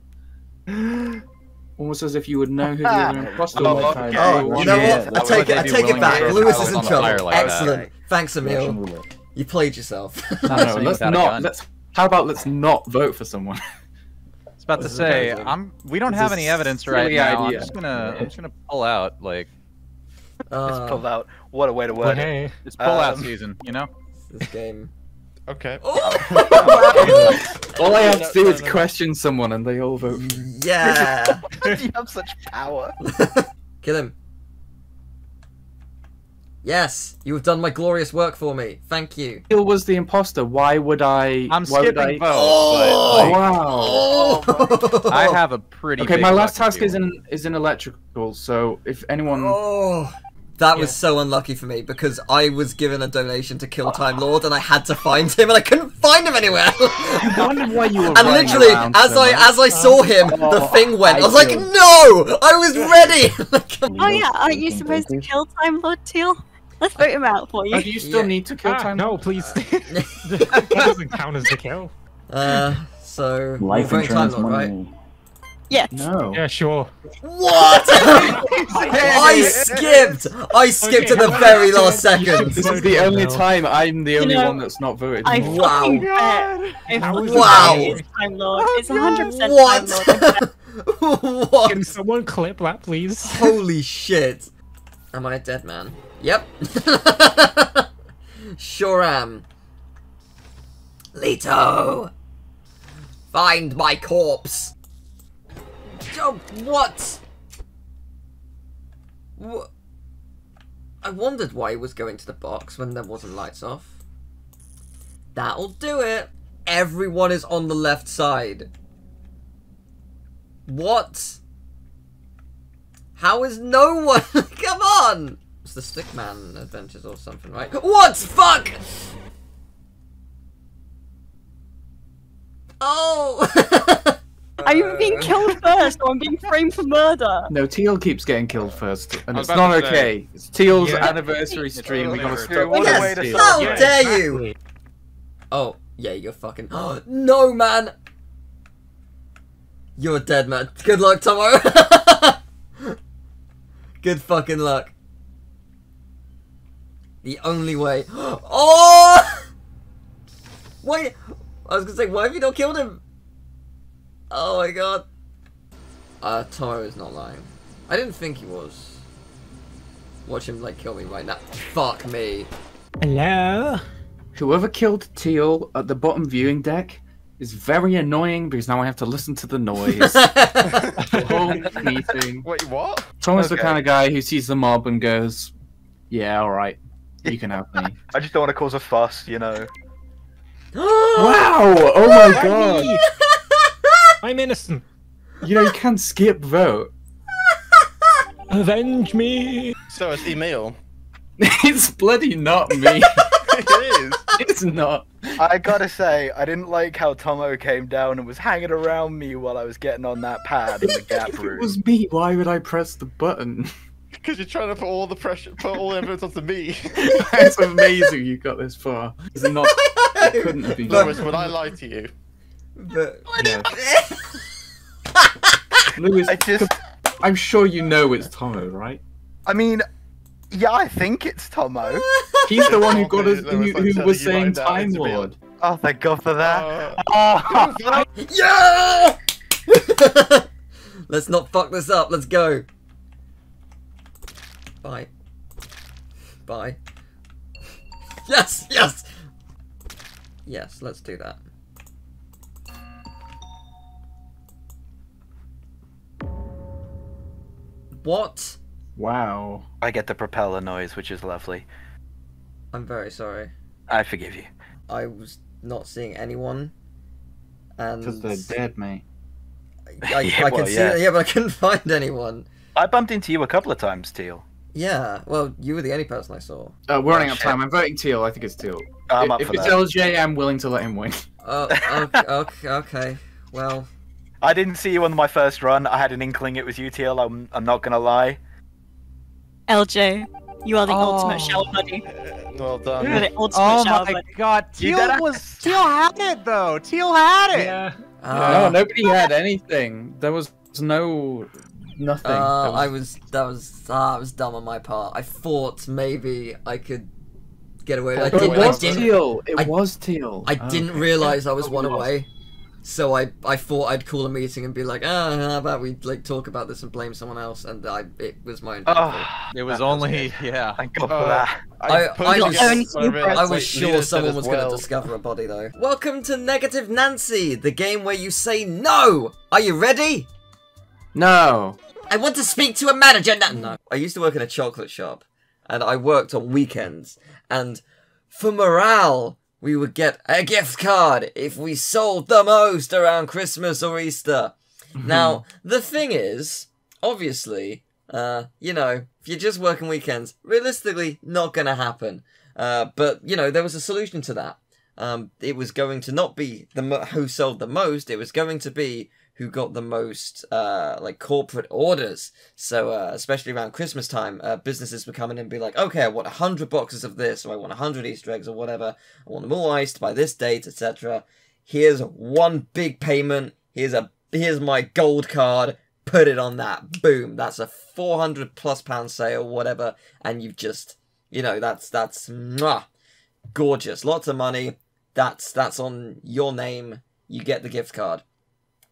Almost as if you would know who the other imposter Oh, was. okay. Oh, you know what? I take it. I take it back. Lewis is in trouble. that. Excellent. Thanks, Russian Emil. Roulette. You played yourself. No, no, let's not. Let's. How about let's not vote for someone? I was about to say, I'm. We don't It's have any evidence right silly now. idea. I'm just gonna. I'm just gonna pull out. Like, Uh, pull out. What a way to word hey, it's pull out Um, season. You know. This game. Okay. All I have to do is question someone, and they all vote. for me. Yeah. you have such power. Kill him. Yes, you have done my glorious work for me. Thank you. Hill was the imposter. Why would I? I'm why would skipping I... vote, Oh, but, like, wow. I have a pretty. Okay, big my last task deal. is in is in electrical. So if anyone, Oh, that was so unlucky for me because I was given a donation to kill ah. Time Lord and I had to find him and I couldn't find him anywhere. I wondered why you were. and literally, as so I much. as I saw oh, him, the Oh, thing went. I, I was like, no, I was ready. Oh yeah, aren't you supposed to kill Time Lord Teal? Let's vote him out for you. Oh, do you still need to kill Ah, time? no, please. that doesn't count as a kill. uh, so Life we're voting Time insurance Lord, right? money. Yes. No. Yeah, sure. What? I skipped. I skipped at the very last second. This is the only time I'm the only know, one that's not voted. I no. fucking bet if Wow. it's Time Lord, it's 100% What? Time Lord. what? Can someone clip that, please? Holy shit. Am I a dead man? Yep. sure am. Leto! Find my corpse! Oh, what? What? I wondered why he was going to the box when there wasn't lights off. That'll do it. Everyone is on the left side. What? How is no one? Come on! It's the Stickman Adventures or something, right? What? Fuck! Oh! I'm being killed uh. first, or I'm being framed for murder. No, Teal keeps getting killed first, and it's not to say- okay. It's Teal's Yeah. anniversary stream. We gotta It's stop. what a yes, way to how celebrate. dare you! Oh, yeah, you're fucking. Oh, no, man! You're dead, man. Good luck, tomorrow. Good fucking luck. The only way. Oh! Wait! I was gonna say, why have you not killed him? Oh my god. Uh, Tomo is not lying. I didn't think he was. Watch him, like, kill me right now. Fuck me. Hello? Whoever killed Teal at the bottom viewing deck is very annoying because now I have to listen to the noise. the whole meeting. Wait, what? Thomas the kind of guy who sees the mob and goes, "Yeah, all right, you can have me." I just don't want to cause a fuss, you know. wow! Oh my god! I'm innocent. You know you can't skip vote. Avenge me! So it's Emil. it's bloody not me. it is. It's not. I gotta say, I didn't like how Tomo came down and was hanging around me while I was getting on that pad in the gap If it was me, why would I press the button? Because you're trying to put all the pressure, put all the evidence onto me. It's amazing you got this far. It's not. It couldn't have been. Lewis, would I lie to you? But Yes. Lewis, I just, I'm sure you know it's Tomo, right? I mean, yeah, I think it's Tomo. He's the one who got us, who, who was saying right now, Time. Lord. Oh, thank God for that. Uh, oh, yeah! Let's not fuck this up. Let's go. Bye. Bye. Yes, yes. Yes, let's do that. What? Wow. I get the propeller noise, which is lovely. I'm very sorry. I forgive you. I was not seeing anyone. And Because they're dead, mate. I, Yeah, I can well, see yeah. that, yeah, but I couldn't find anyone. I bumped into you a couple of times, Teal. Yeah, well, you were the only person I saw. Uh, we're running Oh, out of time. I'm voting Teal. I think it's Teal. I'm if up if for it's that. LJ, I'm willing to let him win. Oh, okay, okay, okay. Well, I didn't see you on my first run. I had an inkling it was you, Teal. I'm, I'm not gonna lie. LJ, you are the Oh. ultimate shower buddy. well done. You're the ultimate Oh shower my buddy. god, Teal was Teal had it though. Teal had it. Yeah. no, uh, nobody had anything. There was no nothing. uh, There was- I was that was ah, that was dumb on my part. I thought maybe I could get away. I didn't. it I was didn't. Teal. It I- was Teal. I Oh, didn't okay. realize I was Oh, one we lost. away. So I, I thought I'd call a meeting and be like, ah, how about we like talk about this and blame someone else? And I, it was my own. Oh, fault. It was that only yeah. Thank God for Uh, that. I- put I was- together Only when I you realised, I was sure someone was well. going to discover a body, though. Welcome to Negative Nancy, the game where you say no. Are you ready? No. I want to speak to a manager. No, no. I used to work in a chocolate shop, and I worked on weekends. And for morale, we would get a gift card if we sold the most around Christmas or Easter. now, the thing is, obviously, uh, you know, if you're just working weekends, realistically, not gonna happen. Uh, but you know, there was a solution to that. Um, it was going to not be the mo- who sold the most. It was going to be who got the most uh, like corporate orders. So uh, especially around Christmas time, uh, businesses would come in and be like, "Okay, I want hundred boxes of this, or I want hundred Easter eggs, or whatever. I want them all iced by this date, etc. Here's one big payment. Here's a here's my gold card. Put it on that. Boom. That's a four hundred plus pound sale, whatever. And you've just, you know, that's that's mwah, gorgeous. Lots of money. That's that's on your name. You get the gift card.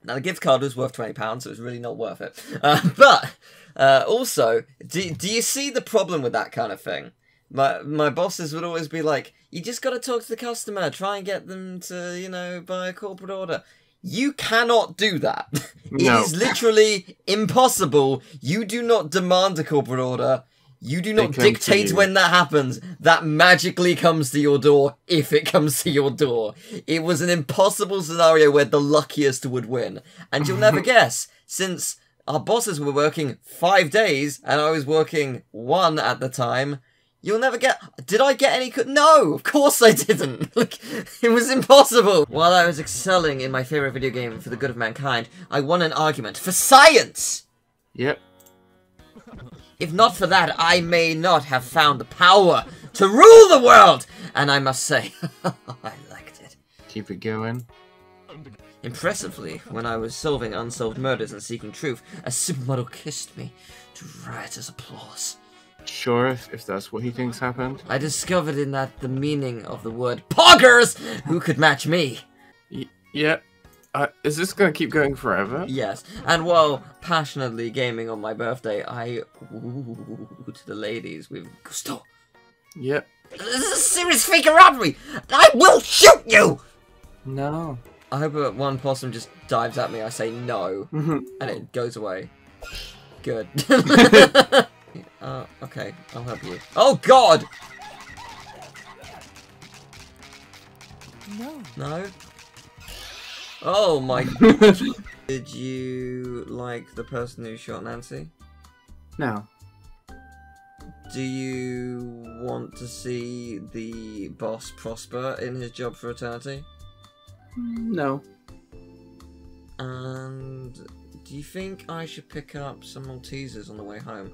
Now the gift card was worth twenty pounds, so it was really not worth it. Uh, but uh, also, do do you see the problem with that kind of thing? My my bosses would always be like, "You just got to talk to the customer, try and get them to you know buy a corporate order." You cannot do that. It No. is literally impossible. You do not demand a corporate order. You do not dictate when that happens. That magically comes to your door if it comes to your door. It was an impossible scenario where the luckiest would win. And you'll never guess, since our bosses were working five days and I was working one at the time. You'll never get. Did I get any? Co- no, of course I didn't. Like, it was impossible. While I was excelling in my favorite video game for the good of mankind, I won an argument for science. Yep. If not for that, I may not have found the power to rule the world. And I must say, I liked it. Keep it going. Impressively, when I was solving unsolved murders and seeking truth, a supermodel kissed me to riotous applause. Sure, if, if that's what he thinks happened. I discovered in that the meaning of the word poggers. Who could match me? Y- yeah. Uh, is this gonna keep going forever? Yes, and while passionately gaming on my birthday, I to the ladies with gusto. Yep. This is a serious fake robbery. I will shoot you. No. I hope that one possum just dives at me. I say no, and it goes away. Good. uh, okay, I'll help you. Oh God! No. No? Oh my Did you like the person who shot Nancy? No. Do you want to see the boss prosper in his job for eternity? No. And do you think I should pick up some Maltesers on the way home?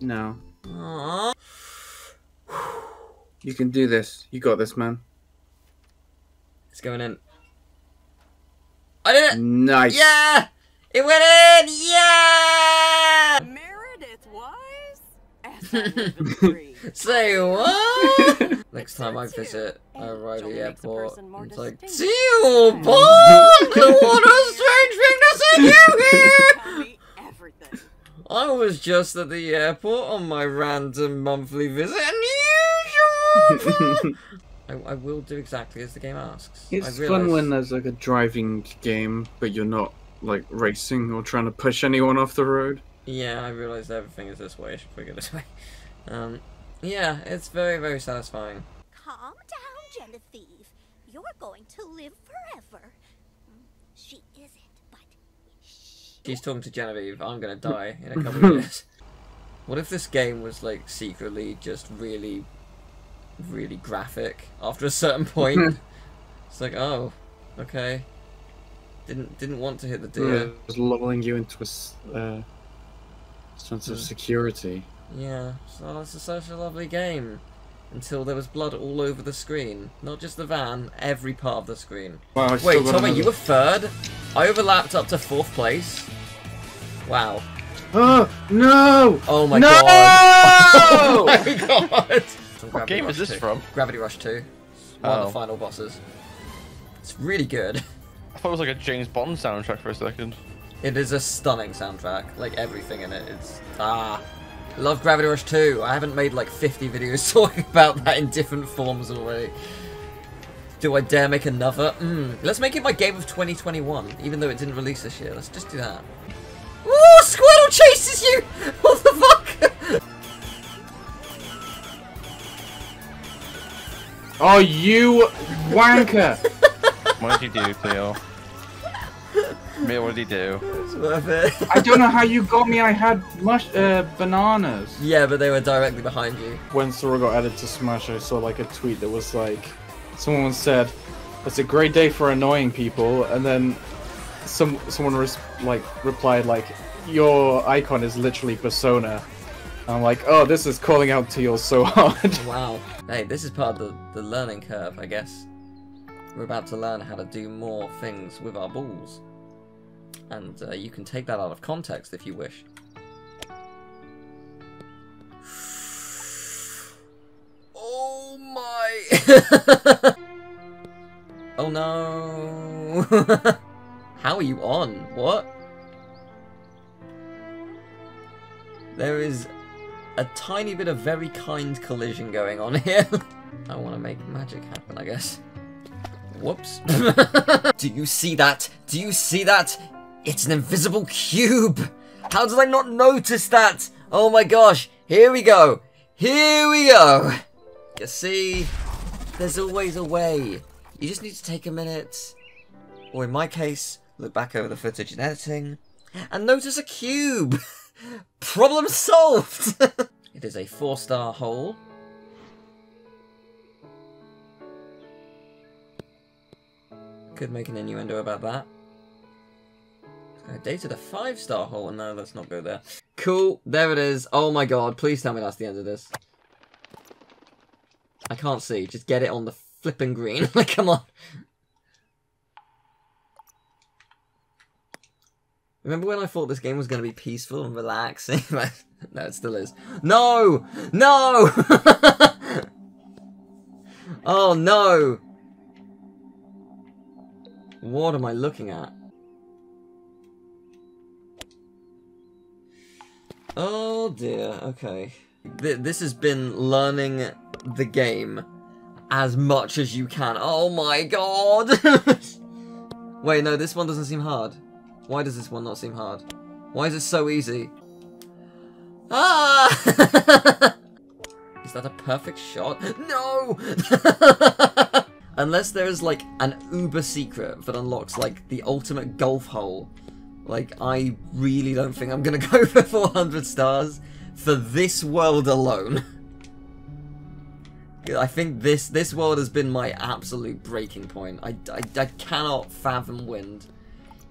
No. Aww. You can do this. You got this, man. It's going in. I did it! Nice. Yeah! It went in! Yeah! Meredith Wise? Say what? Next time I visit, I arrive at the airport, and it's like, See you, Bond! what a strange thing to see you here! I was just at the airport on my random monthly visit, and you showed up! I, I will do exactly as the game asks. It's I fun when there's like a driving game, but you're not like racing or trying to push anyone off the road. Yeah, I realised everything is this way. I should figure this way. Um, yeah, it's very, very satisfying. Calm down, Genevieve. You're going to live forever. She isn't, but She's talking to Genevieve. I'm gonna die in a couple of years. What if this game was like secretly just really, really graphic after a certain point? it's like, oh, okay. Didn't didn't want to hit the Yeah, deer. it's lulling you into a uh, sense of security. Yeah, so it's such a lovely game. Until there was blood all over the screen. Not just the van, every part of the screen. Wow, Wait, Tommy, another- you were third? I overlapped up to fourth place? Wow. Oh no! Oh my No! god! Oh my god! What Gravity game Rush is this 2. from? Gravity Rush 2. It's one of Oh. the final bosses. It's really good. I thought it was like a James Bond soundtrack for a second. It is a stunning soundtrack. Like everything in it. It's ah. Love Gravity Rush 2. I haven't made like 50 videos talking about that in different forms already. Do I dare make another? Mm. Let's make it my game of 2021, even though it didn't release this year. Let's just do that. Ooh, Squirtle chases you! What the fuck? Oh, you wanker! What did you do, Cleo? Me, what did he do? It's worth it. I don't know how you got me. I had mush uh, bananas. Yeah, but they were directly behind you. When Sora got added to Smash, I saw like a tweet that was like, someone said, "It's a great day for annoying people," and then some someone res- like replied like, "Your icon is literally Persona." I'm like, "Oh, this is calling out to you so hard." Wow. Hey, this is part of the, the learning curve, I guess. We're about to learn how to do more things with our balls. And uh, you can take that out of context if you wish. Oh my! oh no! How are you on? What? There is a tiny bit of very kind collision going on here. I want to make magic happen, I guess. Whoops. Do you see that? Do you see that? It's an invisible cube! How did I not notice that? Oh my gosh, here we go. Here we go. You see, there's always a way. You just need to take a minute, or in my case, look back over the footage in editing, and notice a cube. Problem solved! it is a four star hole. Could make an innuendo about that. I dated a five star hole, and no, let's not go there. Cool, there it is. Oh my god, please tell me that's the end of this. I can't see, just get it on the flipping green. like, come on. Remember when I thought this game was going to be peaceful and relaxing? no, it still is. No! No! oh no! What am I looking at? Oh dear, okay. Th this has been learning the game as much as you can. Oh my god! Wait, no, this one doesn't seem hard. Why does this one not seem hard? Why is it so easy? Ah! is that a perfect shot? No! Unless there is like an uber secret that unlocks like the ultimate golf hole, like I really don't think I'm gonna go for 400 stars for this world alone. I think this this world has been my absolute breaking point. I, I, I cannot fathom wind.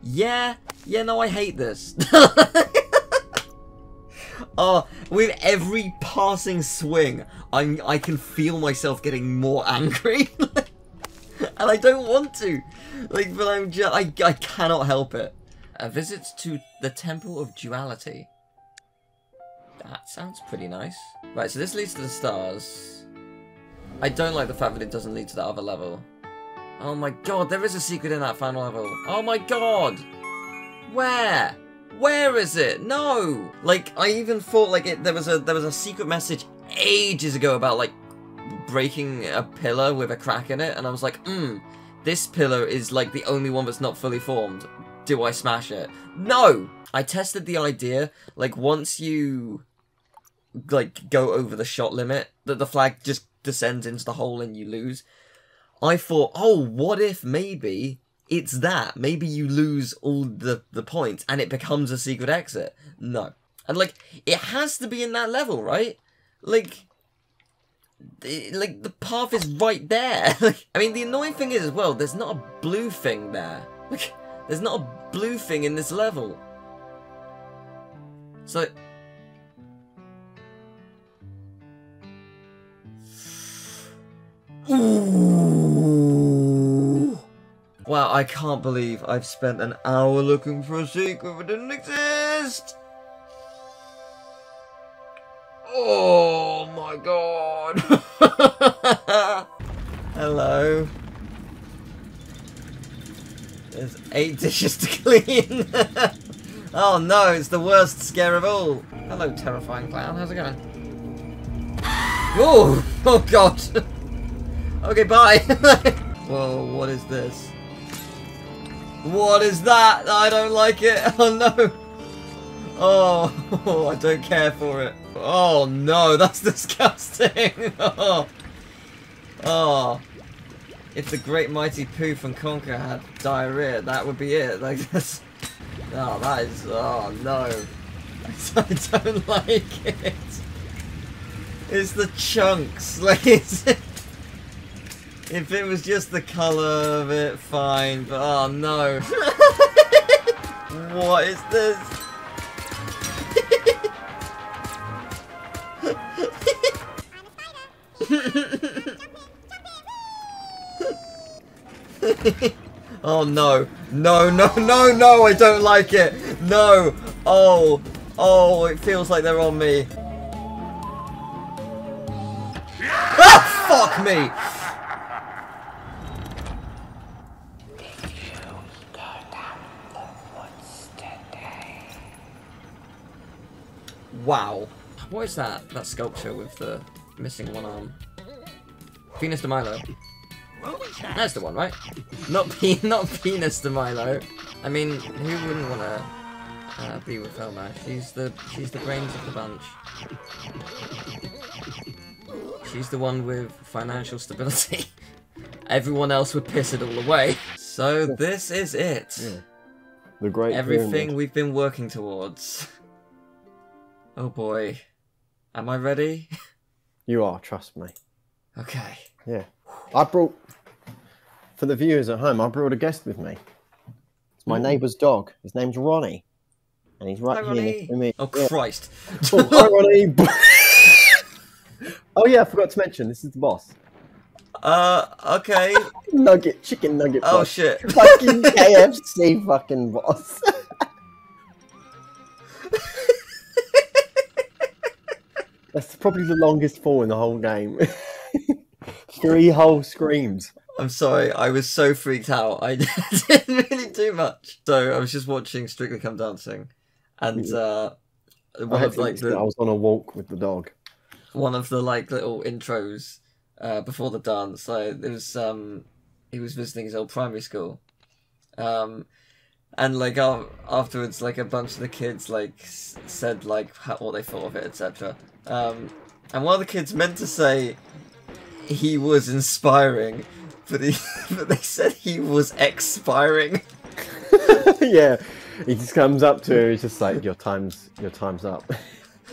Yeah, yeah, no, I hate this. oh, with every passing swing, I'm I can feel myself getting more angry, and I don't want to. Like, but I'm just I I cannot help it. Uh, A visit to the Temple of Duality. That sounds pretty nice. Right, so this leads to the stars. I don't like the fact that it doesn't lead to the other level. Oh my god, there is a secret in that final level. Oh my god! Where? Where is it? No! Like, I even thought like it there was a there was a secret message ages ago about like breaking a pillar with a crack in it, and I was like, hmm, this pillar is like the only one that's not fully formed. Do I smash it? No! I tested the idea, like once you like go over the shot limit, that the flag just descends into the hole and you lose. I thought, oh, what if maybe it's that? Maybe you lose all the, the points and it becomes a secret exit. No. And, like, it has to be in that level, right? Like, like, the path is right there. Like, I mean, the annoying thing is, as well, there's not a blue thing there. Like, there's not a blue thing in this level. So, Wow, I can't believe I've spent an hour looking for a secret that didn't exist. Oh my god. Hello. There's eight dishes to clean. oh no, it's the worst scare of all. Hello, terrifying clown. How's it going? Oh, oh god. Okay, bye. Whoa, what is this? What is that? I don't like it. Oh no. Oh, I don't care for it. Oh no, that's disgusting. Oh. oh. If the great mighty Poo from Conker had diarrhea, that would be it. Like. Oh, that is. Oh no. I don't like it. It's the chunks. Like it's. If it was just the colour of it, fine, but oh no. what is this? oh no. No, no, no, no, I don't like it. No. Oh, oh, it feels like they're on me. Ah, fuck me. Wow. What is that? That sculpture with the missing one arm. Venus de Milo. That's the one, right? Not pe not Venus de Milo. I mean, who wouldn't want to uh, be with Velma? She's the she's the brains of the bunch. She's the one with financial stability. Everyone else would piss it all away. So this is it. The Great Everything Pyramid. we've been working towards. Oh boy. Am I ready? You are, trust me. Okay. Yeah. I brought, for the viewers at home, I brought a guest with me. It's my Ooh. neighbour's dog. His name's Ronnie. And he's right Hi, here with me. Oh, Yeah. Christ. Oh, hi, Ronnie. oh, yeah, I forgot to mention, this is the boss. Uh, okay. Nugget, chicken nugget Oh, boss. shit. Fucking KFC fucking boss. That's probably the longest fall in the whole game. Three whole screams. I'm sorry, I was so freaked out. I didn't really do much. So I was just watching Strictly Come Dancing, and uh, I one had of like listen, I was on a walk with the dog. one of the like little intros uh, before the dance. Like it was um, he was visiting his old primary school, um, and like af- afterwards, like a bunch of the kids like s- said like how, what they thought of it, etc. Um, and one of the kids meant to say he was inspiring, but he, but they said he was expiring. yeah, he just comes up to her. He's just like, "Your time's your time's up.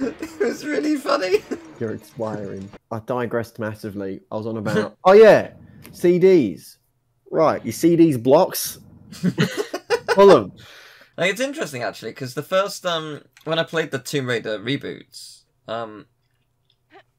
It was really funny. You're expiring." I digressed massively. I was on about. oh yeah, CDs. Right, your CDs blocks. Pull 'em. Like it's interesting actually because the first um when I played the Tomb Raider reboots um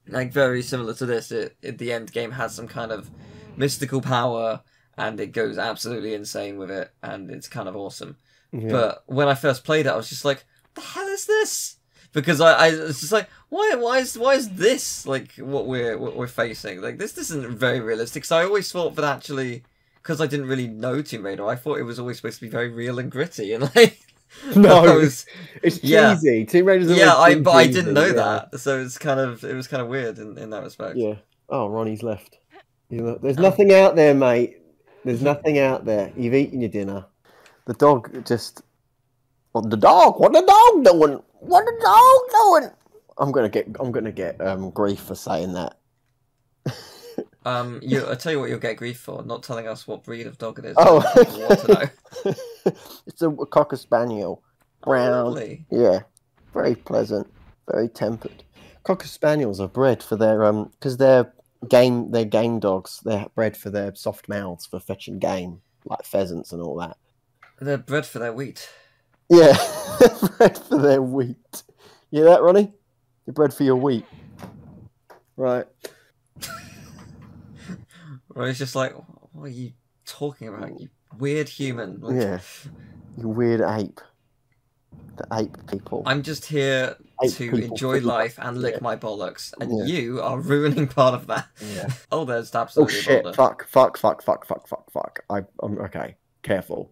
like very similar to this it, it the end game has some kind of mystical power and it goes absolutely insane with it and it's kind of awesome. Yeah. But when I first played it I was just like the hell is this? Because I, I was just like why why is why is this like what we're what we're facing like this isn't very realistic. So I always thought that actually because I didn't really know Tomb Raider, I thought it was always supposed to be very real and gritty, and like No, I was- it's yeah. cheesy. Tomb Raider's always yeah, I but I didn't know yeah. that, so it's kind of it was kind of weird in, in that respect. Yeah. Oh, Ronnie's left. You know, There's nothing out there, mate. There's nothing out there. You've eaten your dinner. The dog just. What the dog? What the dog doing? What the dog doing? I'm gonna get. I'm gonna get um, grief for saying that. Um, you I tell you what, you'll get grief for not telling us what breed of dog it is. Oh, I want to know. it's a, cocker spaniel, brown. really? Yeah, very pleasant, very tempered. Cocker spaniels are bred for their um because they're game they're game dogs. They're bred for their soft mouths for fetching game like pheasants and all that. They're bred for their wheat. Yeah, they're bred for their wheat. You hear that, Ronnie? You're bred for your wheat. Right. Or it's just like, what are you talking about? You weird human. Like, Yeah. You weird ape. The ape people. I'm just here Ape to enjoy life and lick yeah. my bollocks, and Yeah. you are ruining part of that. Yeah. oh, there's Oh absolutely a shit! boulder. Fuck! Fuck! Fuck! Fuck! Fuck! Fuck! Fuck! I, I'm okay. Careful.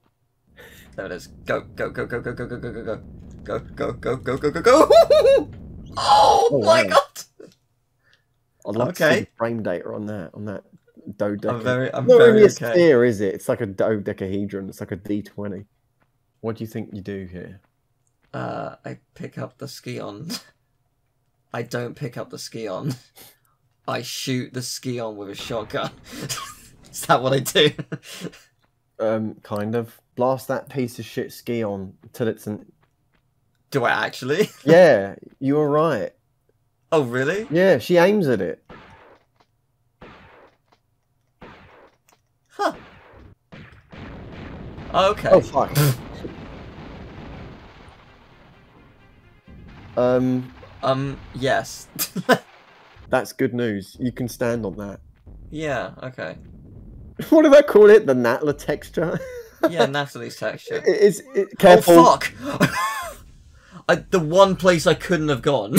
There it is. Go, go, go, go, go, go, go, go, go, go, go, go, go, go, go, go, go. Oh, Oh, my wow. god! I'd love to see Okay. the frame data on that on that dodeca. I'm very- I'm Not very really a sphere, is it? It's like a dodecahedron. It's like a D twenty. What do you think you do here? Uh, I pick up the Scion. I don't pick up the Scion. I shoot the Scion with a shotgun. is that what I do? Um, kind of blast that piece of shit Scion till it's an. Do I actually? Yeah, you were right. Oh, really? Yeah, she aims at it. Okay. Oh fuck. um, Um, yes. that's good news. You can stand on that. yeah, okay. What do they call it? The Natla texture. Yeah, Natalie's texture. It is it, careful. Oh, fuck! I, the one place I couldn't have gone.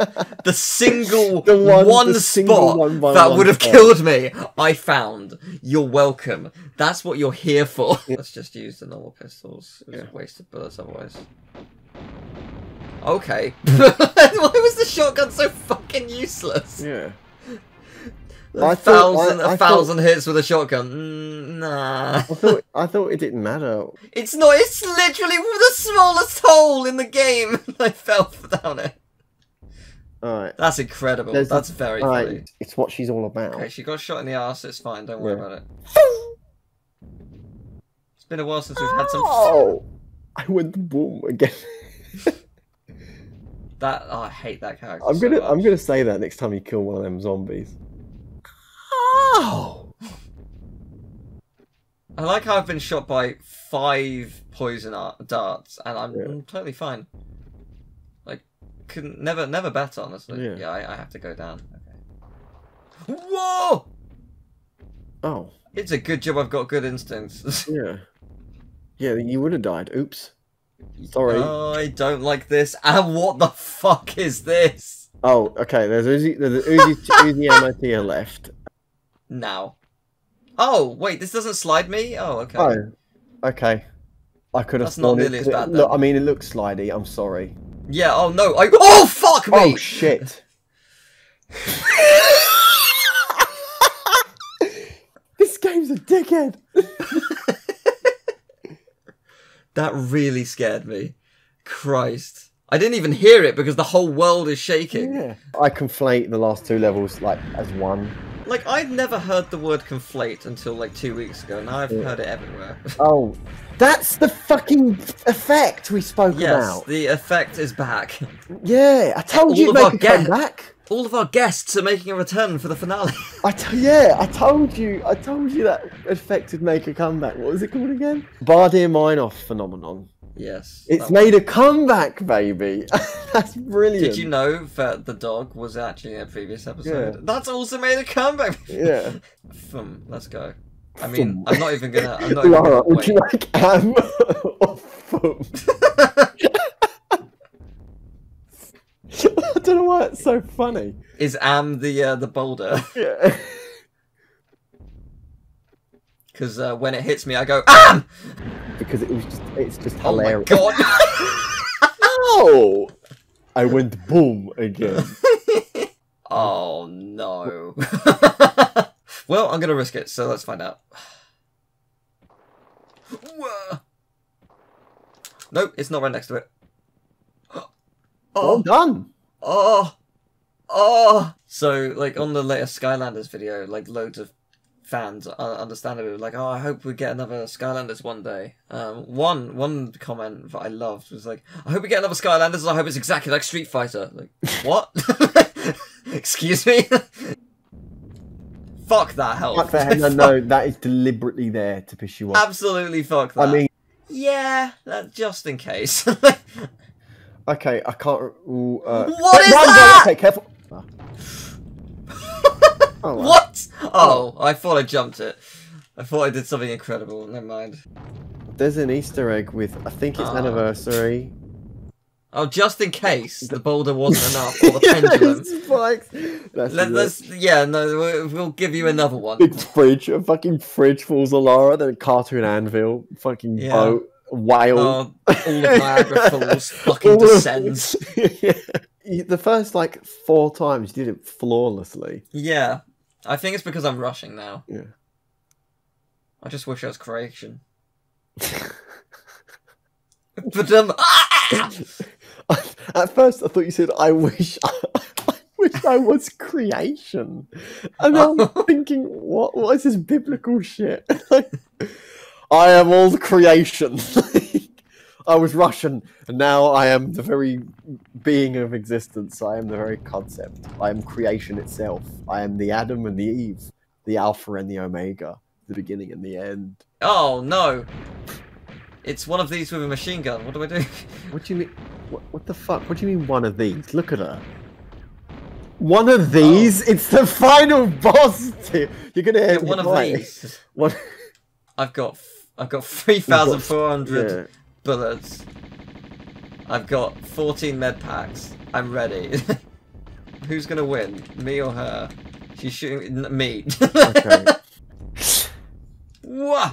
the single The one- one, the single spot one that would have killed me, I found. You're welcome. That's what you're here for. Let's just use the normal pistols. It was a waste of bullets otherwise. Okay. Why was the shotgun so fucking useless? Yeah. A I thought- thousand, I- I a thought- hits with a shotgun. Mm, nah. I thought I thought it didn't matter. It's not. It's literally the smallest hole in the game. I fell down it. All right. That's incredible. There's- That's very all right, funny. It's what she's all about. Okay, she got shot in the ass. It's fine. Don't worry Yeah. about it. It's been a while since we've had some. Oh, I went boom again. That oh, I hate that character. I'm gonna much. I'm gonna say that next time you kill one of them zombies. Oh. I like how I've been shot by five poison darts, and I'm, I'm totally fine. Couldn't never never bet honestly. Yeah. Yeah, I, I have to go down. Okay. Whoa! Oh, It's a good job I've got good instincts. yeah, yeah. You would have died. Oops. Sorry. Oh, I don't like this. And what the fuck is this? Oh, okay. There's Uzi. There's Uzi, Uzi ammo to your left. Now. Oh, wait, this doesn't slide me? Oh, okay. Oh, okay. I could have. That's not sworn it- nearly as it- bad Look. I mean, it looks slidey. I'm sorry. Yeah, oh no. I Oh fuck me! Oh shit. this game's a dickhead. That really scared me. Christ. I didn't even hear it because the whole world is shaking. Yeah. I conflate the last two levels like as one. Like I'd never heard the word conflate until like two weeks ago. Now I've Yeah. heard it everywhere. Oh, that's the fucking effect we spoke yes, about. the effect is back. Yeah, I told All you of to our make a guests- comeback. All of our guests are making a return for the finale. I t- yeah, I told you. I told you that effect would make a comeback. What was it called again? Baader-Meinhof phenomenon. yes. It's made a comeback, baby. That's brilliant. Did you know that the dog was actually in a previous episode? Yeah. That's also made a comeback. Yeah. Thum, let's go. I mean, I'm not even gonna. I'm not Lara, gonna would you like am or foam? I don't know why it's so funny. Is Am the uh, the boulder? Yeah. Because uh, when it hits me, I go Am. Because it was just, it's just Oh my hilarious. god! Oh! I went boom again. oh no. Well, I'm gonna risk it. So let's find out. Whoa. Nope, it's not right next to it. Well done. Oh, oh. So, like on the latest Skylanders video, like loads of fans, uh, understandably, were like, "Oh, I hope we get another Skylanders one day." Um, one one comment that I loved was like, "I hope we get another Skylanders. I hope it's exactly like Street Fighter." Like, what? Excuse me. fuck that help. Fuck that. No, no, that is deliberately there to piss you off. Absolutely fuck that. I mean, yeah, that, just in case. okay, I can't. Ooh, uh, What is run, run, that? Okay, careful. Ah. Oh, well. what? Oh, I thought I jumped it. I thought I did something incredible. Never mind. There's an Easter egg with, I think it's Ah. anniversary. Oh, just in case the boulder wasn't enough, or the pendulum. Spikes. That's Let, us yeah, no, we'll, we'll give you another one. Big fridge, a fucking fridge falls on Lara, then a cartoon anvil, fucking Yeah. boat, whale. Oh, all of Niagara Falls fucking All of- descends. yeah. The first like four times you did it flawlessly. Yeah, I think it's because I'm rushing now. Yeah. I just wish I was creation. but um, ah! At first I thought you said I wish I wish I was creation. And I'm thinking, what what is this biblical shit? I am all the creation. I was Russian, and now I am the very being of existence. I am the very concept. I am creation itself. I am the Adam and the Eve, the Alpha and the Omega, the beginning and the end. oh no, it's one of these with a machine gun. What do I do? What do you mean? What, what the fuck? What do you mean one of these? Look at her. One of these? Oh. It's the final boss. Too. You're gonna Yeah, hit one of right. these. One. I've got I've got three thousand four hundred Yeah. bullets. I've got fourteen med packs. I'm ready. Who's gonna win? Me or her? She's shooting me. Okay. Wah!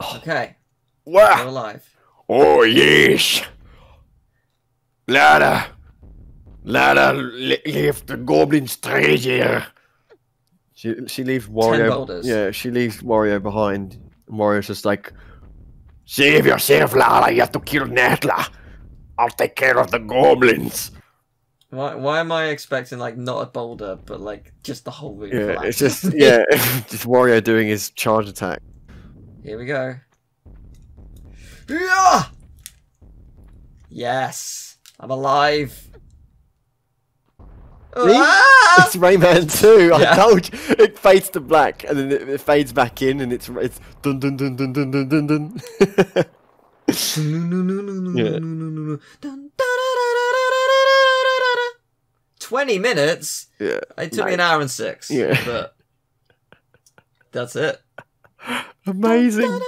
Oh. Okay. Wah! We're alive. Oh yes. Lara. Lara le- left the goblin's treasure. She she leaves Wario. boulders. Yeah, she leaves Wario behind. And Wario's just like, save yourself, Lara. You have to kill Natla. I'll take care of the goblins. Why why am I expecting like not a boulder, but like just the whole room? Yeah, it's just yeah, just Wario doing his charge attack. Here we go. Yeah! Yes, I'm alive. Ah! It's Rayman 2. I told you. It fades to black and then it, it fades back in and it's it's dun dun dun dun dun dun dun dun. yeah. Twenty minutes. Yeah. It took me an hour and six. Yeah. but that's it. Amazing.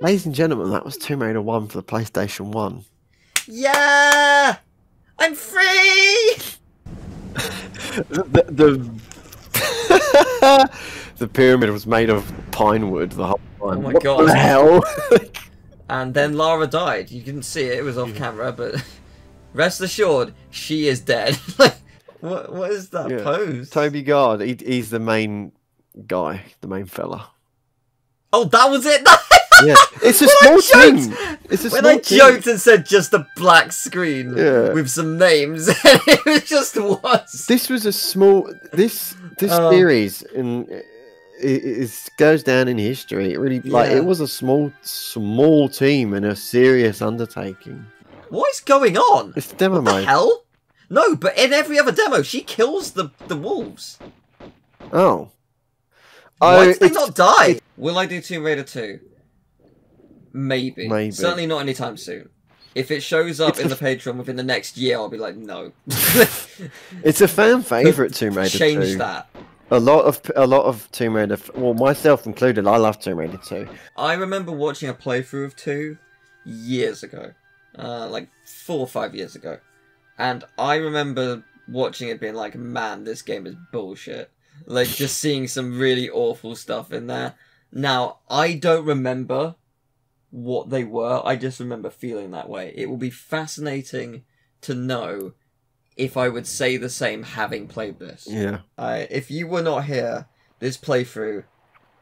Ladies and gentlemen, that was Tomb Raider 1 for the PlayStation 1. Yeah, I'm free. The, the, the pyramid was made of pine wood the whole time. Oh my what god. the hell? And then Lara died. You didn't see it; it was off camera. But rest assured, she is dead. like, what? What is that Yeah. pose? Toby Gard, he, he's the main guy, the main fella. Oh, that was it. Yeah, it's a When I small joked- team. It's a when small I team. joked and said just a black screen Yeah. with some names, it was just was. This was a small. This this Oh. series in it, it goes down in history. It really like Yeah. it was a small small team and a serious undertaking. What is going on? It's the demo The mode. hell? No, but in every other demo, she kills the the wolves. Oh. oh Why Oh, did they not die? Will I do Tomb Raider 2? Maybe. Maybe. Certainly not anytime soon. If it shows up It's in the Patreon within the next year, I'll be like, no. It's a fan favorite Tomb Raider. Change 2. that. A lot of a lot of Tomb Raider. Well, myself included. I love Tomb Raider 2. I remember watching a playthrough of 2 years ago. Uh, like four or five years ago. And I remember watching it being like, man, this game is bullshit. Like, just seeing some really awful stuff in there. Now, I don't remember what they were, I just remember feeling that way. It will be fascinating to know if I would say the same having played this. Yeah. I if you were not here, this playthrough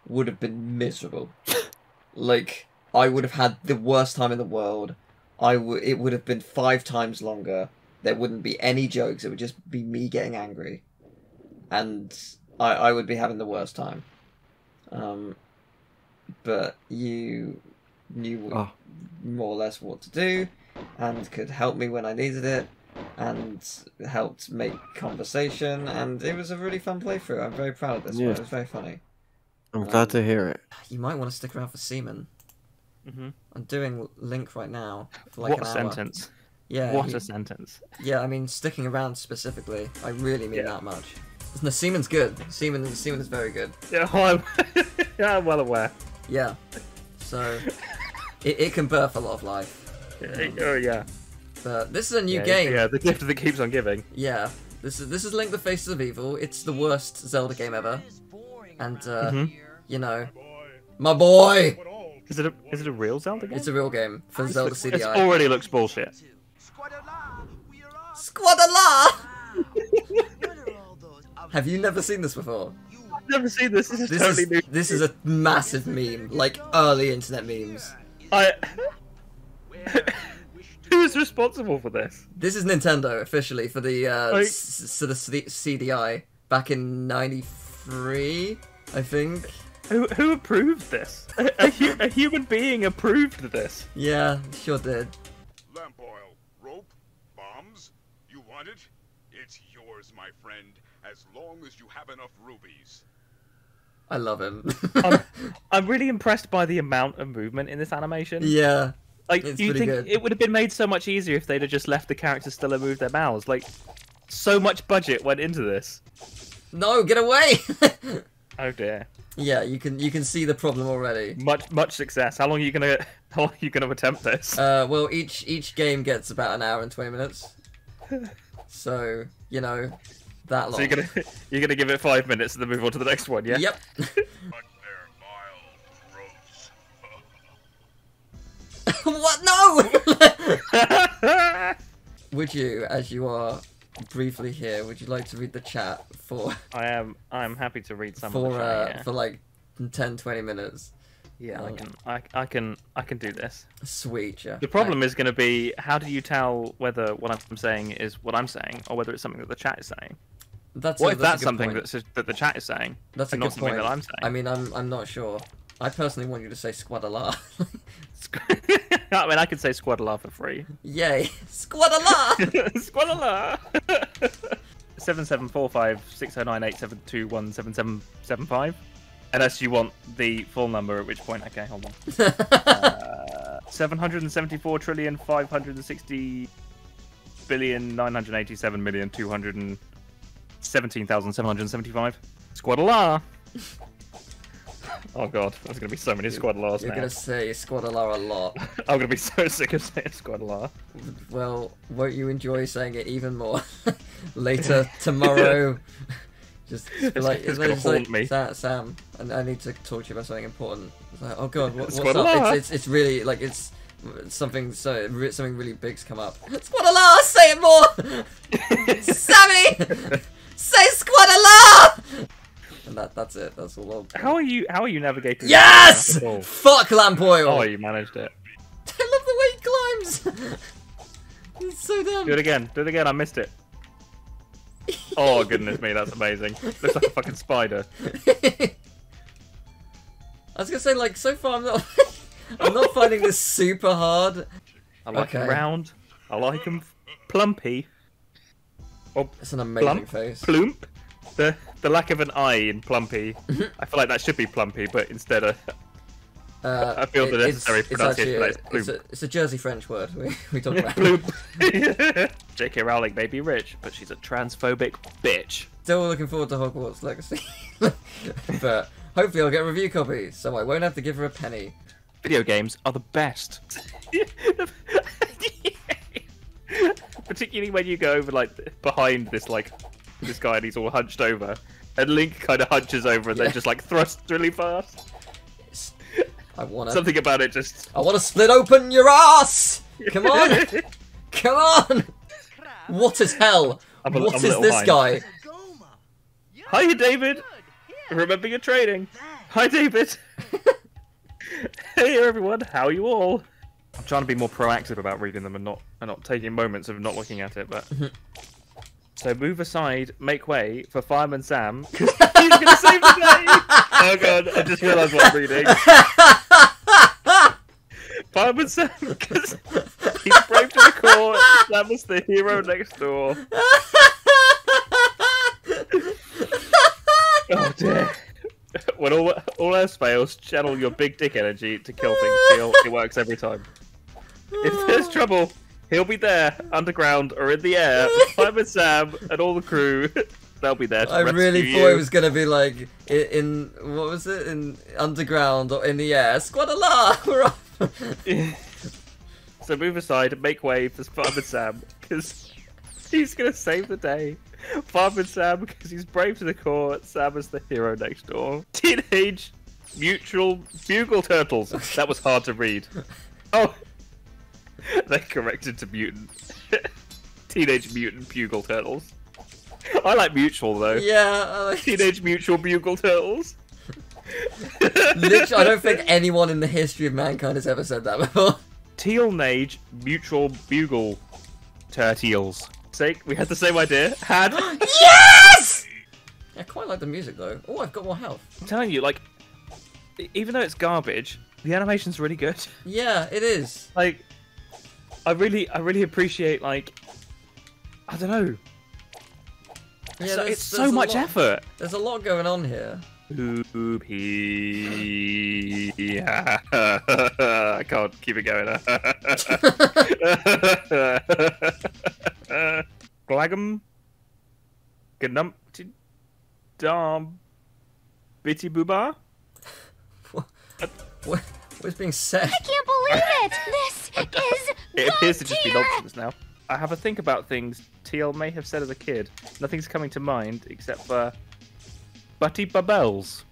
would have been miserable. like I would have had the worst time in the world. I would it would have been five times longer. There wouldn't be any jokes. It would just be me getting angry, and I I would be having the worst time. Um, but you knew Oh. more or less what to do, and could help me when I needed it, and helped make conversation, and it was a really fun playthrough. I'm very proud of this one. It was very funny. I'm glad to hear it. You might want to stick around for Seaman. Mhm. I'm doing Link right now for like what an a hour. sentence. Yeah. What he- a sentence. Yeah, I mean sticking around specifically. I really mean that much. No, Seaman's good. Seaman, Seaman is very good. Yeah, well, I'm, yeah, I'm well aware. Yeah. So it, it can birth a lot of life. Oh yeah. But this is a new yeah, game. Yeah, the gift that keeps on giving. Yeah. This is this is Link: The Faces of Evil. It's the worst Zelda game ever. And uh, Mhm. you know, my boy. Is it a is it a real Zelda game? It's a real game for Zelda It CDI. already looks bullshit. Squadala! Have you never seen this before? I've never seen this. This is This totally is new. this is a massive meme, like early internet memes. I. Who is responsible for this? This is Nintendo officially for the uh, Like- s- s- the C- CDI back in '93, I think. Who who approved this? A, a, hu- a human being approved this. Yeah, sure did. Lamp oil, rope, bombs. You want it? It's yours, my friend, as long as you have enough rubies. I love him. I'm, I'm really impressed by the amount of movement in this animation. yeah, Like you think good. it would have been made so much easier if they'd have just left the characters still and moved their mouths. Like so much budget went into this. No, get away! Oh dear. yeah, you can you can see the problem already. Much much success. How long are you gonna how long are you gonna attempt this? Uh, well, each each game gets about an hour and twenty minutes, so you know that long. So you're gonna you're gonna give it five minutes and then move on to the next one, yeah? Yep. what? No! would you, as you are briefly here, would you like to read the chat for I am I'm happy to read some for of the uh, yeah. for like 10, 20 minutes? Yeah, I Um, can I, I can I can do this. Sweet, yeah. The problem is going to be how do you tell whether what I'm saying is what I'm saying or whether it's something that the chat is saying? That's what a- if that's that's something that's that the chat is saying? That's a good not something point. that I'm saying. I mean, I'm I'm not sure. I personally want you to say squadala. I mean, I could say Squadala for free. Yay, squadala! Squadala! Seven seven four five six zero nine eight seven two one seven seven seven five. Unless you want the full number, at which point, okay, hold on. uh, Seven hundred and seventy-four trillion five hundred and sixty billion nine hundred eighty-seven million two hundred and seventeen thousand seven hundred seventy-five. Squadala! Oh god, there's gonna be so many Squadalas You're now. gonna say squadala a lot. I'm gonna be so sick of saying Squadala. Well, won't you enjoy saying it even more later tomorrow? Just just be like, It's gonna it's like, haunt me. Sa- Sam, I, I need to talk to you about something important. It's like, oh god, what, what's up? It's, it's it's really like it's something so re- something really big's come up. Squadala, say it more, Sammy, say squadala. And that, that that's it. That's all. I'll... How are you? How are you navigating? Yes! this at all? Fuck lamp oil. Oh, you managed it. I love the way he climbs. He's so dumb. Do it again. Do it again. I missed it. Oh goodness me, that's amazing. Looks like a fucking spider. I was gonna say, like, so far I'm not, I'm not finding this super hard. I like Okay. him round. I like him plumpy. Oh, or It's an amazing plump, face. Plump. The the lack of an eye in plumpy. I feel like that should be plumpy, but instead of Uh, I feel the necessary it's, pronunciation It's, actually, it's, a, it's a Jersey French word. We, we talked about. J.K. Rowling may be rich, but she's a transphobic bitch. Still looking forward to Hogwarts Legacy, but hopefully I'll get review copy, so I won't have to give her a penny. Video games are the best. Particularly when you go over like behind this like this guy and he's all hunched over, and Link kind of hunches over and Yeah. then just like thrusts really fast. I wanna. Something about it just. I want to split open your ass. Come on, come on. What is hell? I'm a- What is this guy? Hiya, David. Remember your training. Hi, David. hey, everyone. How are you all? I'm trying to be more proactive about reading them and not and not taking moments of not looking at it. But so move aside, make way for Fireman Sam. He's gonna save the day. Oh god! I just realised what I'm reading. Fireman Sam, because he's brave to the core. Sam is the hero next door. Oh dear. When all, all else fails, channel your big dick energy to kill things. He'll, it works every time. If there's trouble, he'll be there, underground or in the air. Fireman Sam and all the crew, they'll be there I really you. thought it was gonna be like in, in what was it in underground or in the air? Squadala! We're off. So move aside and make way for Fireman Sam, because he's gonna save the day. Fireman Sam, because he's brave to the core. Sam is the hero next door. Teenage Mutual Bugle Turtles. That was hard to read. Oh, they corrected to mutant. Teenage Mutant Bugle Turtles. I like Mutual though. Yeah, I like- Teenage Mutual Bugle Turtles. Literally, I don't think anyone in the history of mankind has ever said that before. Teal Nage Mutual Bugle Turtles. Sake, we had the same idea. Had yes! I quite like the music though. Oh, I've got more health. I'm telling you, like, even though it's garbage, the animation's really good. Yeah, it is. Like, I really, I really appreciate, like, I don't know. Yeah, So- there's- it's there's so much lot- effort. There's a lot going on here. Poopy. I can't keep it going. Glagum. Gnumpty. Dom. Bitty Booba. What? What, what's being said? I can't believe it! This is It appears to just be nonsense now. I have a think about things Teal may have said as a kid. Nothing's coming to mind except for Butty Bubbles.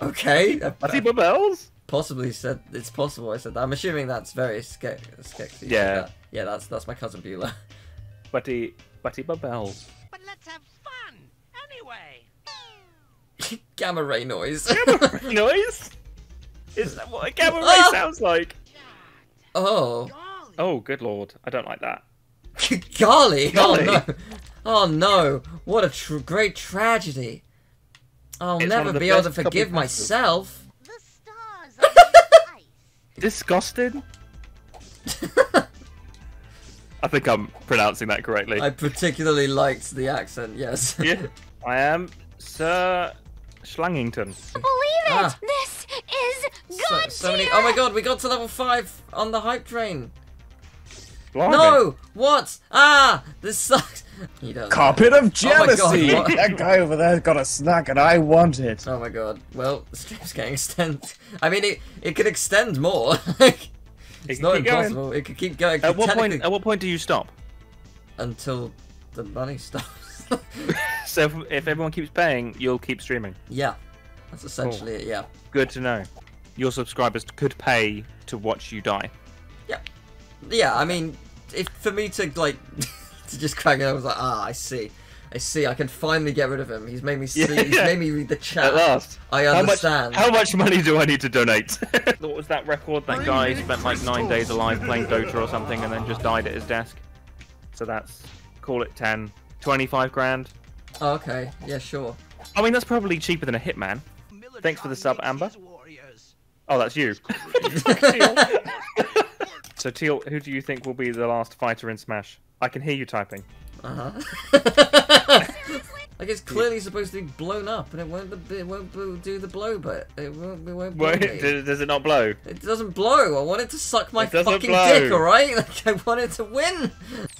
Okay. uh, Butty Bubbles? Possibly said it's possible. I said that. I'm assuming that's very ske- sketchy. Yeah. Yeah, that's that's my cousin Beulah. Butty Butty Bubbles. But let's have fun anyway. Gamma ray noise. Gamma ray noise? Is that what a gamma ray Ah! sounds like? Oh. Oh, good lord. I don't like that. Golly! Golly. Oh no! Oh no! What a tr- great tragedy! I'll It's never be able to forgive myself. Disgusted? I think I'm pronouncing that correctly. I particularly liked the accent. Yes. yeah, I am Sir Schlangington. Believe it! Ah. This is So, so many. Oh my god! We got to level five on the hype train. Blimey. No! What? Ah! This sucks. He does. Carpet of Oh jealousy! God, that guy over there's got a snack and I want it. Oh my god. Well, the stream's getting extended. I mean, it it could extend more. It's can not keep going. impossible. It could keep going. At what point? At what point do you stop? Until the money stops. So if, if everyone keeps paying, you'll keep streaming. yeah. That's essentially it. Yeah. Good to know. Your subscribers could pay to watch you die. Yeah. Yeah, I mean, if for me to like to just crack it, I was like, ah, I see. I see. I can finally get rid of him. He's made me see. Yeah. He's made me read the chat. At last. I How much, understand. how much money do I need to donate? what was that record? That guy spent like nine days alive playing Dota or something and then just died at his desk. So that's, call it 10, 25 grand. Oh, okay. Yeah, sure. I mean, that's probably cheaper than a Hitman. Thanks for the sub, Amber. Oh, that's you. so, Teal, who do you think will be the last fighter in Smash? I can hear you typing. Uh huh. like it's clearly supposed to be blown up, and it won't. It won't do the blow, but it won't. It won't blow Wait, me. does does it not blow? It doesn't blow. I want it to suck my It doesn't fucking blow. dick, alright? Like, I want it to win.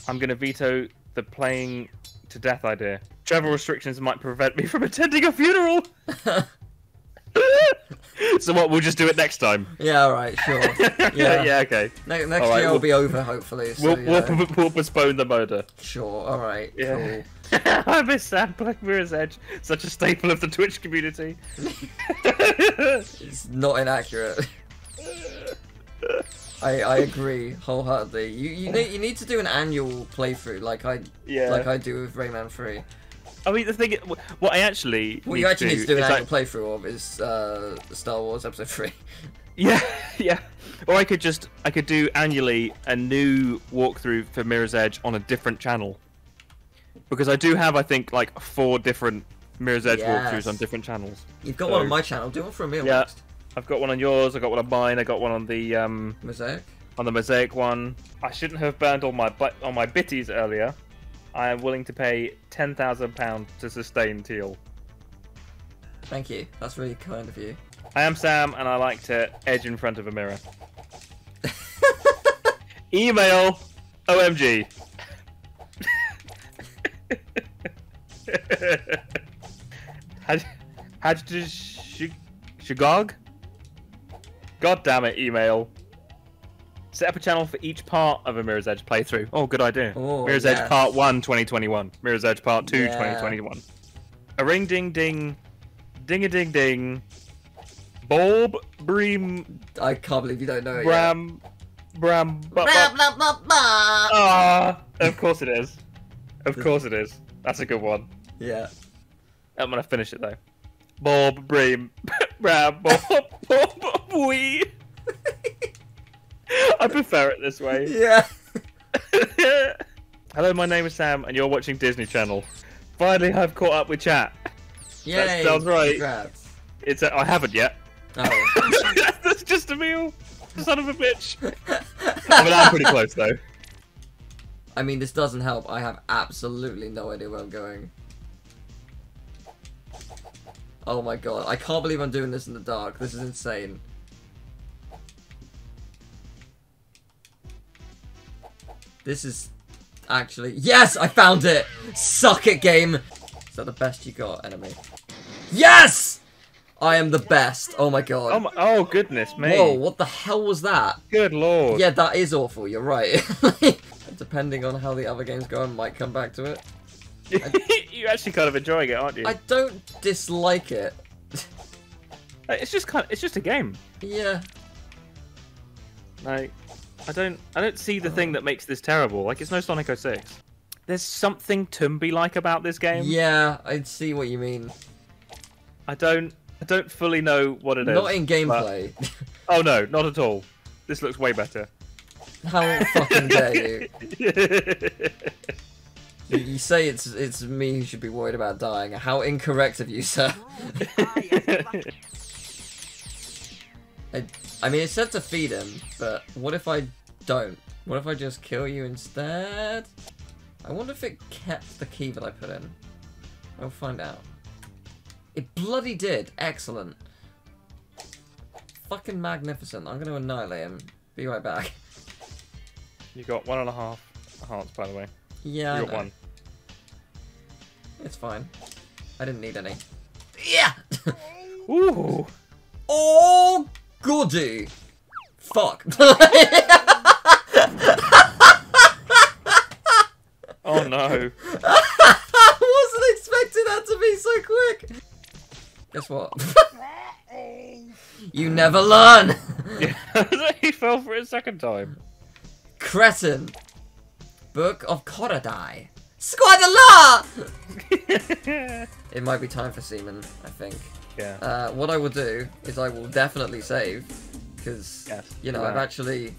I'm going to veto the playing to death idea. Travel restrictions might prevent me from attending a funeral. so what? We'll just do it next time. Yeah, alright, sure. Yeah, yeah, okay. Ne- next All right, year will we'll- be over, hopefully. So, We'll, yeah. we'll, we'll postpone the murder. Sure, alright, Yeah. I miss Sam Black Mirror's Edge, such a staple of the Twitch community. It's not inaccurate. I I agree wholeheartedly. You you need you need to do an annual playthrough like I Yeah. like I do with Rayman Three. I mean, the thing, is- what I actually What you actually need to do an is like- playthrough of is uh, Star Wars Episode Three. Yeah, yeah. Or I could just I could do annually a new walkthrough for Mirror's Edge on a different channel. Because I do have I think like four different Mirror's Edge walkthroughs on different channels. You've got So- one on my channel. Do one for a meal Yeah. next. I've got one on yours, I got one on mine, I got one on the um Mosaic. on the Mosaic one. I shouldn't have burned all my bu- on my bitties earlier. I am willing to pay ten thousand pounds to sustain Teal. Thank you. That's really kind of you. I am Sam, and I like to edge in front of a mirror. Email OMG. Had had Shagog? God damn it, email. Set up a channel for each part of a Mirror's Edge playthrough. Oh, good idea. Oh, Mirror's yes. Edge Part 1 2021. Mirror's Edge Part 2 Yeah. 2021. A ring ding ding. Ding a ding ding. Bulb Bream I can't believe you don't know it. Bram Bram bu- bu- Blah, blah, blah, blah. Ah, of course it is. Of course it is. That's a good one. Yeah. I'm gonna finish it though. Bob Bream Bram Bob Bob Wee. I prefer it this way. Yeah. Hello, my name is Sam, and you're watching Disney Channel. Finally, I've caught up with chat. Yay. That sounds right. Congrats. It's a, I haven't yet. Oh. That's just a meal. Son of a bitch. I mean, I'm pretty close though. I mean, this doesn't help. I have absolutely no idea where I'm going. Oh my god, I can't believe I'm doing this in the dark. This is insane. This is actually... Yes! I found it! Suck it, game! Is that the best you got, enemy? Yes! I am the best. Oh my god. Oh my, oh goodness me. Whoa, what the hell was that? Good lord. Yeah, that is awful. You're right. Depending on how the other games go, I might come back to it. You're actually kind of enjoying it, aren't you? I don't dislike it. It's just kind of, it's just a game. Yeah. Like, I don't, I don't see the thing that makes this terrible. Like, it's no Sonic 06. There's something Tumby-like about this game. Yeah, I see what you mean. I don't, I don't fully know what it is. Not in but- gameplay. Oh no, not at all. This looks way better. How fucking dare you? you? You say it's it's me who should be worried about dying. How incorrect of you, sir. Oh, I, I mean, it said to feed him, but what if I don't? What if I just kill you instead? I wonder if it kept the key that I put in. I'll find out. It bloody did. Excellent. Fucking magnificent. I'm gonna annihilate him. Be right back. You got one and a half hearts, by the way. Yeah, you I got know. one. It's fine. I didn't need any. Yeah! Ooh! Oh, goody! Fuck. Oh no. I wasn't expecting that to be so quick. Guess what? you never learn. he fell for it a second time. Cretin. Book of Koridai. Squadala! it might be time for Seaman, I think. Yeah. Uh, what I will do is I will definitely save, because, you know, I've actually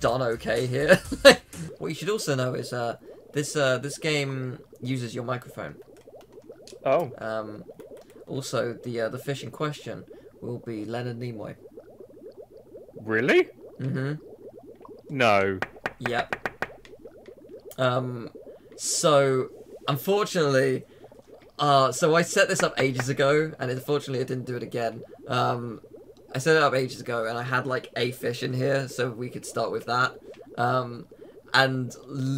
done okay here. what you should also know is uh, this uh, this game uses your microphone. Oh. Um, also, the uh, the fish in question will be Leonard Nimoy. Really? Mm-hmm. No. Yep. Um, so unfortunately, uh, so I set this up ages ago, and unfortunately I didn't do it again. Um, I set it up ages ago, and I had like a fish in here, so we could start with that. Um, and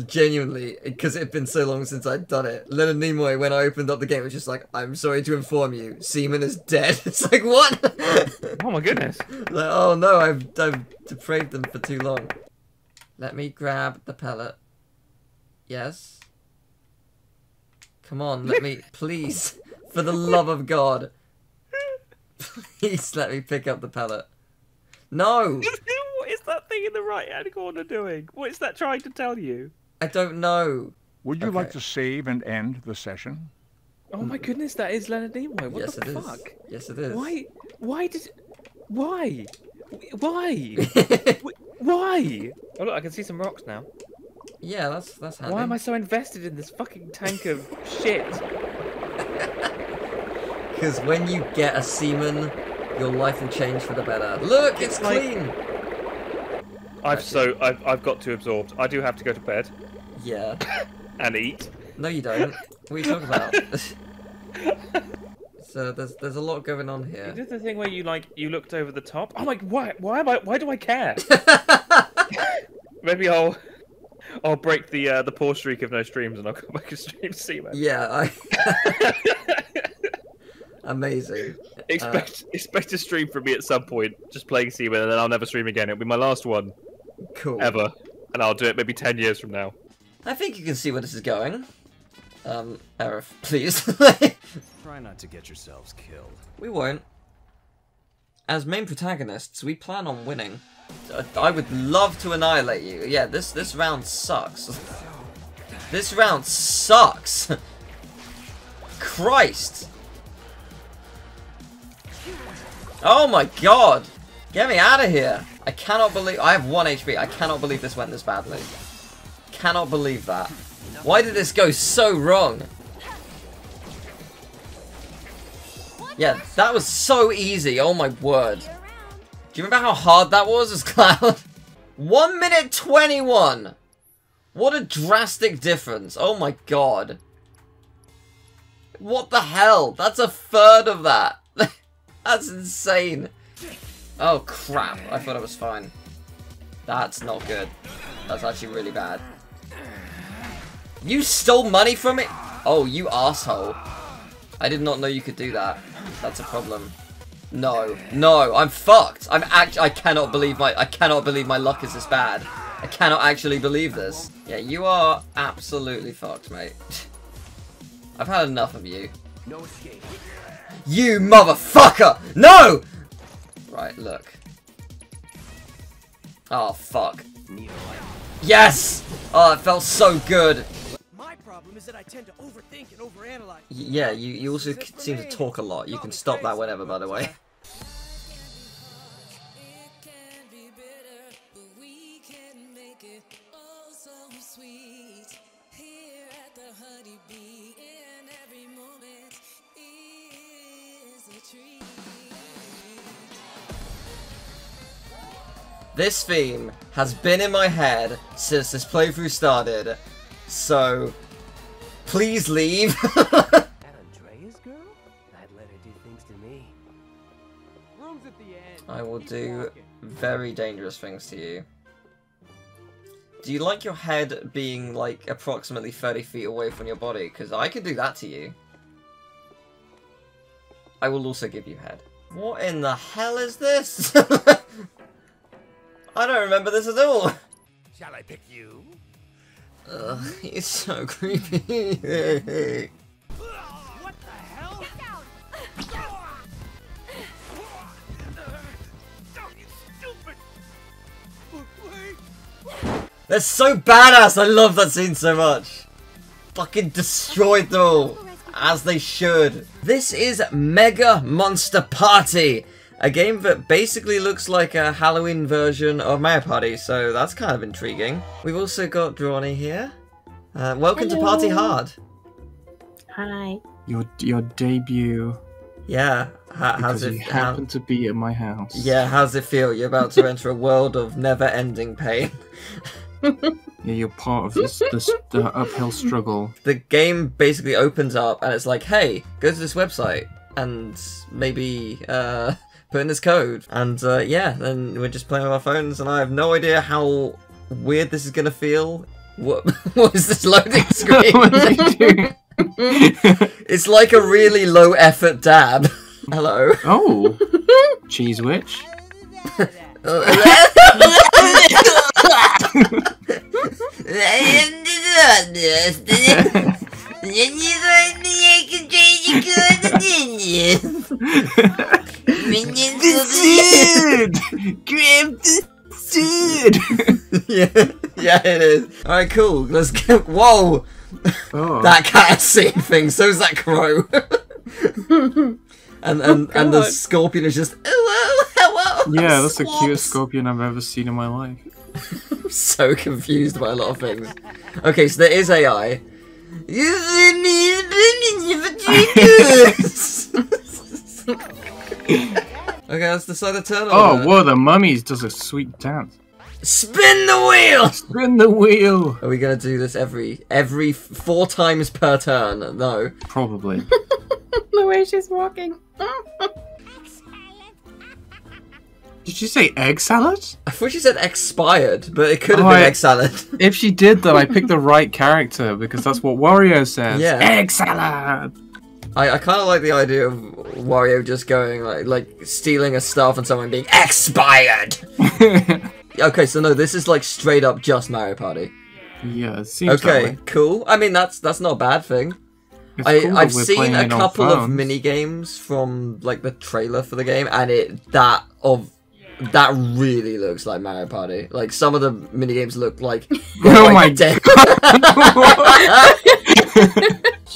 genuinely, because it had been so long since I'd done it, Leonard Nimoy, when I opened up the game, was just like, "I'm sorry to inform you, Seaman is dead." it's like what? Oh my goodness. like, oh no, I've I've depraved them for too long. Let me grab the pellet. Yes. Come on, let me, please, for the love of God, please let me pick up the pellet. No, what is that thing in the right hand corner doing? What is that trying to tell you? I don't know. Would you like to save and end the session? Oh my goodness, that is Leonard Nimoy. What Yes, the it is. fuck? Yes, it is. Why? Why did? Why? Why? Why? Oh look, I can see some rocks now. Yeah, that's that's handy. Why am I so invested in this fucking tank of shit? Because when you get a seaman, your life will change for the better. Look, it's, It's like- clean. I've so I've I've got too absorbed. I do have to go to bed Yeah. and eat. No, you don't. What are you talking about? so there's there's a lot going on You here. did the thing where you like you looked over the top. I'm like, why? Why am I? Why do I care? Maybe I'll I'll break the uh, the poor streak of no streams and I'll come back and stream Seaman. Yeah, I. Amazing. Expect expect a stream from me at some point, just playing Seaman, and then I'll never stream again. It'll be my last one Cool. ever, and I'll do it maybe ten years from now. I think you can see where this is going. Um, Aerith, please. Try not to get yourselves killed. we won't. As main protagonists, we plan on winning. I would love to annihilate you. Yeah, this this round sucks. This round sucks. Christ. Oh my god. Get me out of here. I cannot believe I have 1 HP. I cannot believe this went this badly. Cannot believe that. Why did this go so wrong? Yeah, that was so easy. Oh my word. Do you remember how hard that was as Cloud? 1 minute 21. What a drastic difference. Oh my god. What the hell? That's a third of that. That's insane. Oh crap. I thought I was fine. That's not good. That's actually really bad. You stole money from me? Oh, you asshole. I did not know you could do that. That's a problem. No, no, I'm fucked. I'm act. I cannot believe my. I cannot believe my luck is this bad. I cannot actually believe this. Yeah, you are absolutely fucked, mate. I've had enough of you. No escape. You motherfucker! No! Right, look. Oh, fuck. Yes! Oh, it felt so good. Problem is that I tend to overthink and overanalyze. Yeah, you, you also seem to talk a lot. You can stop that whenever, by the way. This theme has been in my head since this playthrough started, so please leave. That Andrea's girl? I'd let her do things to me. Room's at the end. I will do very dangerous things to you. Do you like your head being like approximately 30 feet away from your body? Because I can do that to you. I will also give you head. What in the hell is this? I don't remember this at all. Shall I pick you? Ugh, he's so creepy. What the hell? That's so badass. I love that scene so much. fucking destroyed them all, as they should. This is Mega Monster Party, a game that basically looks like a Halloween version of Mario Party, so that's kind of intriguing. We've also got Drawny here. Uh, welcome to Party Hard. Hi. Your your debut. Yeah, ha- how's because it? you how- happened to be at my house. yeah, how's it feel? You're about to enter a world of never-ending pain. Yeah, you're part of this, this the uphill struggle. the game basically opens up and it's like, hey, go to this website and maybe uh, put in this code. And uh, yeah, then we're just playing with our phones, and I have no idea how weird this is gonna feel. What, what is this loading screen? it's like a really low effort dab. Hello. Oh, cheese witch. Dude! Grab the dude! yeah, yeah, it is. Alright, cool. Let's go. Whoa! Oh. that cat things. So is that crow. and and, oh, and the scorpion is just, hello, hello. Yeah, that's the cutest scorpion I've ever seen in my life. I'm so confused by a lot of things. Okay, so there is AI. okay, let's decide the turn Oh, order. whoa, the mummies does a sweet dance. Spin the wheel! Spin the wheel! Are we gonna do this every every four times per turn? No. Probably. the way she's walking. Did she say egg salad? I thought she said expired, but it could have Oh, been I- egg salad. If she did, then I picked the right character because that's what Wario says. Yeah. Egg salad! I, I kind of like the idea of Wario just going like like stealing a star from someone being expired. okay, so no, this is like straight up just Mario Party. Yeah, it seems Okay, cool. I mean that's that's not a bad thing. It's I, cool I've seen a couple of mini games from like the trailer for the game, and it that of that really looks like Mario Party. Like some of the mini games look like Oh like my dead-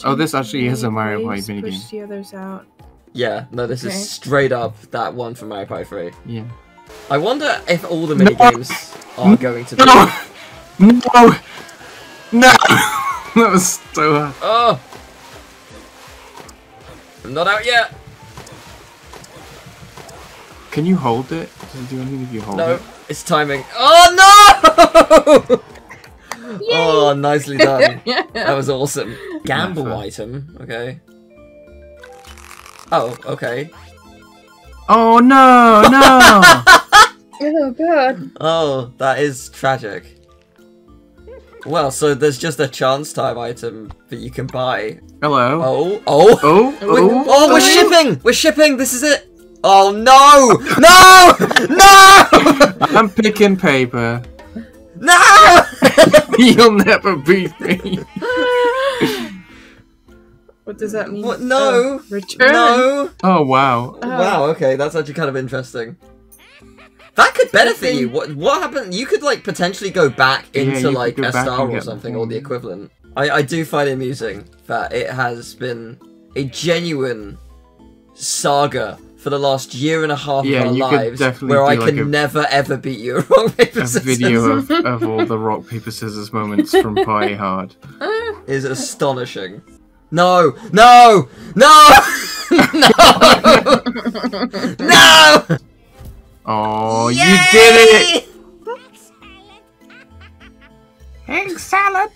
Oh, this actually is a Mario Party Waves minigame. Push the others out. yeah, no, this Okay. is straight up that one from Mario Party 3. Yeah. I wonder if all the mini games are going to be. No! No! No! that was so hard. Oh! I'm not out yet. Can you hold it? Does it do anything if you hold No, it? it's timing. Oh no! oh, nicely done. that was awesome. Gamble item. Okay. Oh, okay. Oh no, no! Oh god. Oh, that is tragic. Well, so there's just a chance time item that you can buy. Hello. Oh, oh, Oh, We- oh, oh, we're oh, oh. shipping! We're shipping! This is it! Oh no! No! No! I'm picking paper. No! You'll never beat me. What does that mean? What? No! Oh, return. No! Oh wow. Oh. Wow, okay, that's actually kind of interesting. That could benefit you. What what happened? You could like potentially go back into could like a star or something, or the equivalent. I, I do find it amusing that it has been a genuine saga for the last year and a half Yeah, of our lives where I do, can a- never ever beat you at rock paper A scissors. video of, of all the rock paper scissors moments from Party Hard. is astonishing. No, no, no, no, no! Oh, you did it! Egg salad.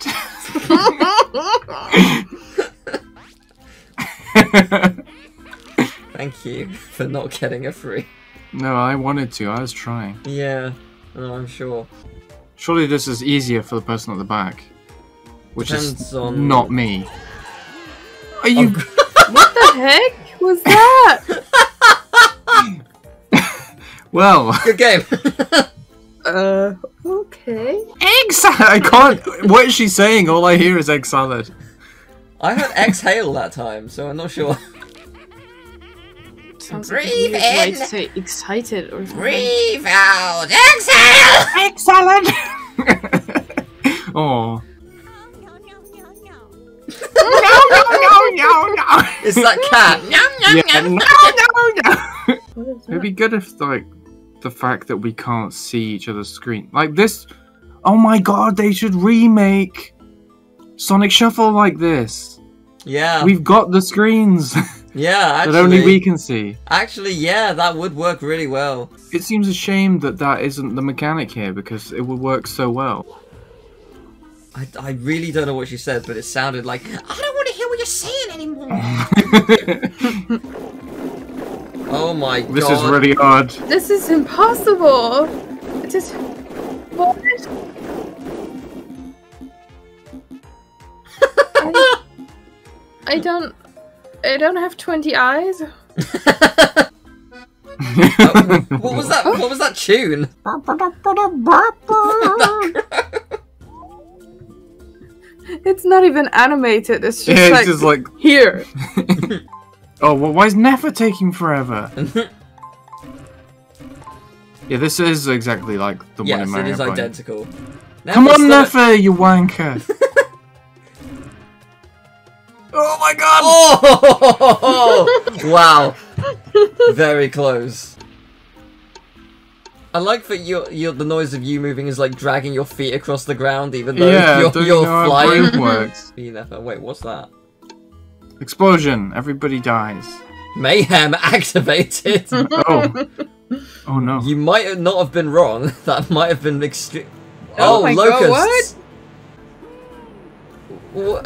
Thank you for not getting a free. No, I wanted to. I was trying. Yeah, no, I'm sure. Surely this is easier for the person at the back, which Depends is on- not me. Are you? what the heck was that? well, Good game. uh, okay. egg salad. I can't. What is she saying? All I hear is egg salad. I heard exhale that time, so I'm not sure. Sounds Breathe like a weird way in. to say excited or something. Breathe out. Exhale. Egg salad. Oh, no, no, no, no, no. It's that cat. Yeah, no, no, no. It'd be good if, like, the fact that we can't see each other's screen. Like this. Oh my god, they should remake Sonic Shuffle like this. Yeah. We've got the screens Yeah, actually. that only we can see. Actually, yeah, that would work really well. It seems a shame that that isn't the mechanic here because it would work so well. I, I really don't know what she said, but it sounded like I don't want to hear what you're saying anymore. oh my This god. This is really hard. This is impossible. It is. What? I, I don't. I don't have twenty eyes. What was that? What was that tune? It's not even animated. It's just Yeah, it's like just like here. Oh, well, why is Nefer taking forever? yeah, this is exactly like the one in it Mario is Party. identical. Now Come on, start- Nefer, you wanker! Oh my god! Oh! wow. Very close. I like that your your the noise of you moving is like dragging your feet across the ground, even though Yeah, you're, don't you you're know how flying. brain works? Wait, what's that? Explosion! Everybody dies. Mayhem activated. oh. Oh no. You might not have been wrong. That might have been extreme. Oh Oh, my God, locusts. what?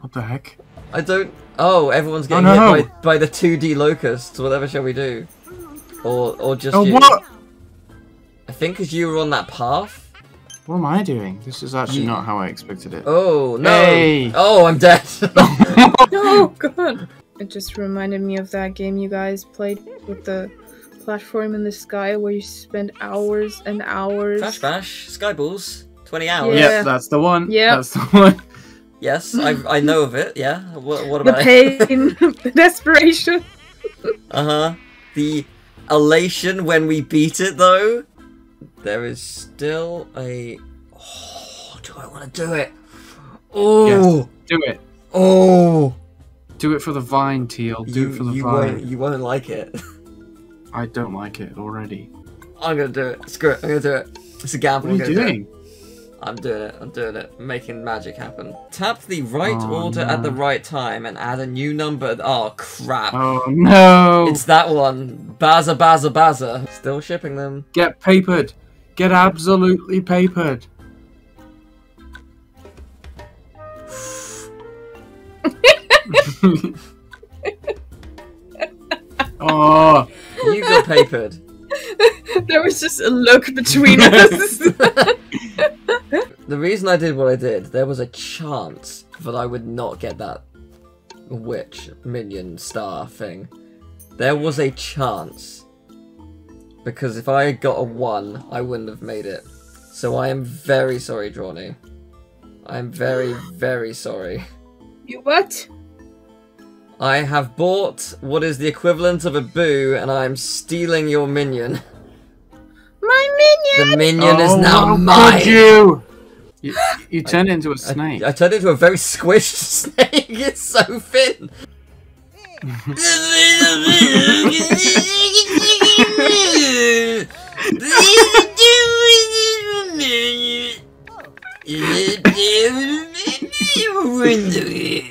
What the heck? I don't. Oh, everyone's oh, getting no. hit by, by the 2D locusts. Whatever shall we do? Or or just Oh, you? what? I think because you were on that path. What am I doing? This is actually You- not how I expected it. Oh no! Hey. Oh, I'm dead. oh god. It just reminded me of that game you guys played with the platform in the sky where you spend hours and hours. Flash bash, skyballs, 20 hours. Yeah. Yep, that's the one. Yeah. That's the one. Yes, I I know of it. Yeah. What what The about pain, the desperation. Uh huh. The elation when we beat it, though. There is still a. Oh, do I want to do it? Oh. Yes, do it. Oh. Do it for the vine, Teal. Do You, it for the you vine. won't. You won't like it. I don't like it already. I'm gonna do it. Screw it. I'm gonna do it. It's a gamble. What are I'm you do doing? I'm doing it. I'm doing it. making magic happen. Tap the right Oh, order at the right time and add a new number. Oh crap! Oh no! It's that one. Baza Baza Baza. Still shipping them. Get papered. Get absolutely papered. oh, You got papered. there was just a look between us. The reason I did what I did, there was a chance that I would not get that witch minion star thing. There was a chance. Because if I had got a 1, I wouldn't have made it. So I am very sorry, Drawny. I'm very, very sorry. you what? I have bought what is the equivalent of a boo, and I am stealing your minion. My minion. The minion is Oh, now how mine! you? You, you turned into a snake. I turned into a very squished snake. It's so thin.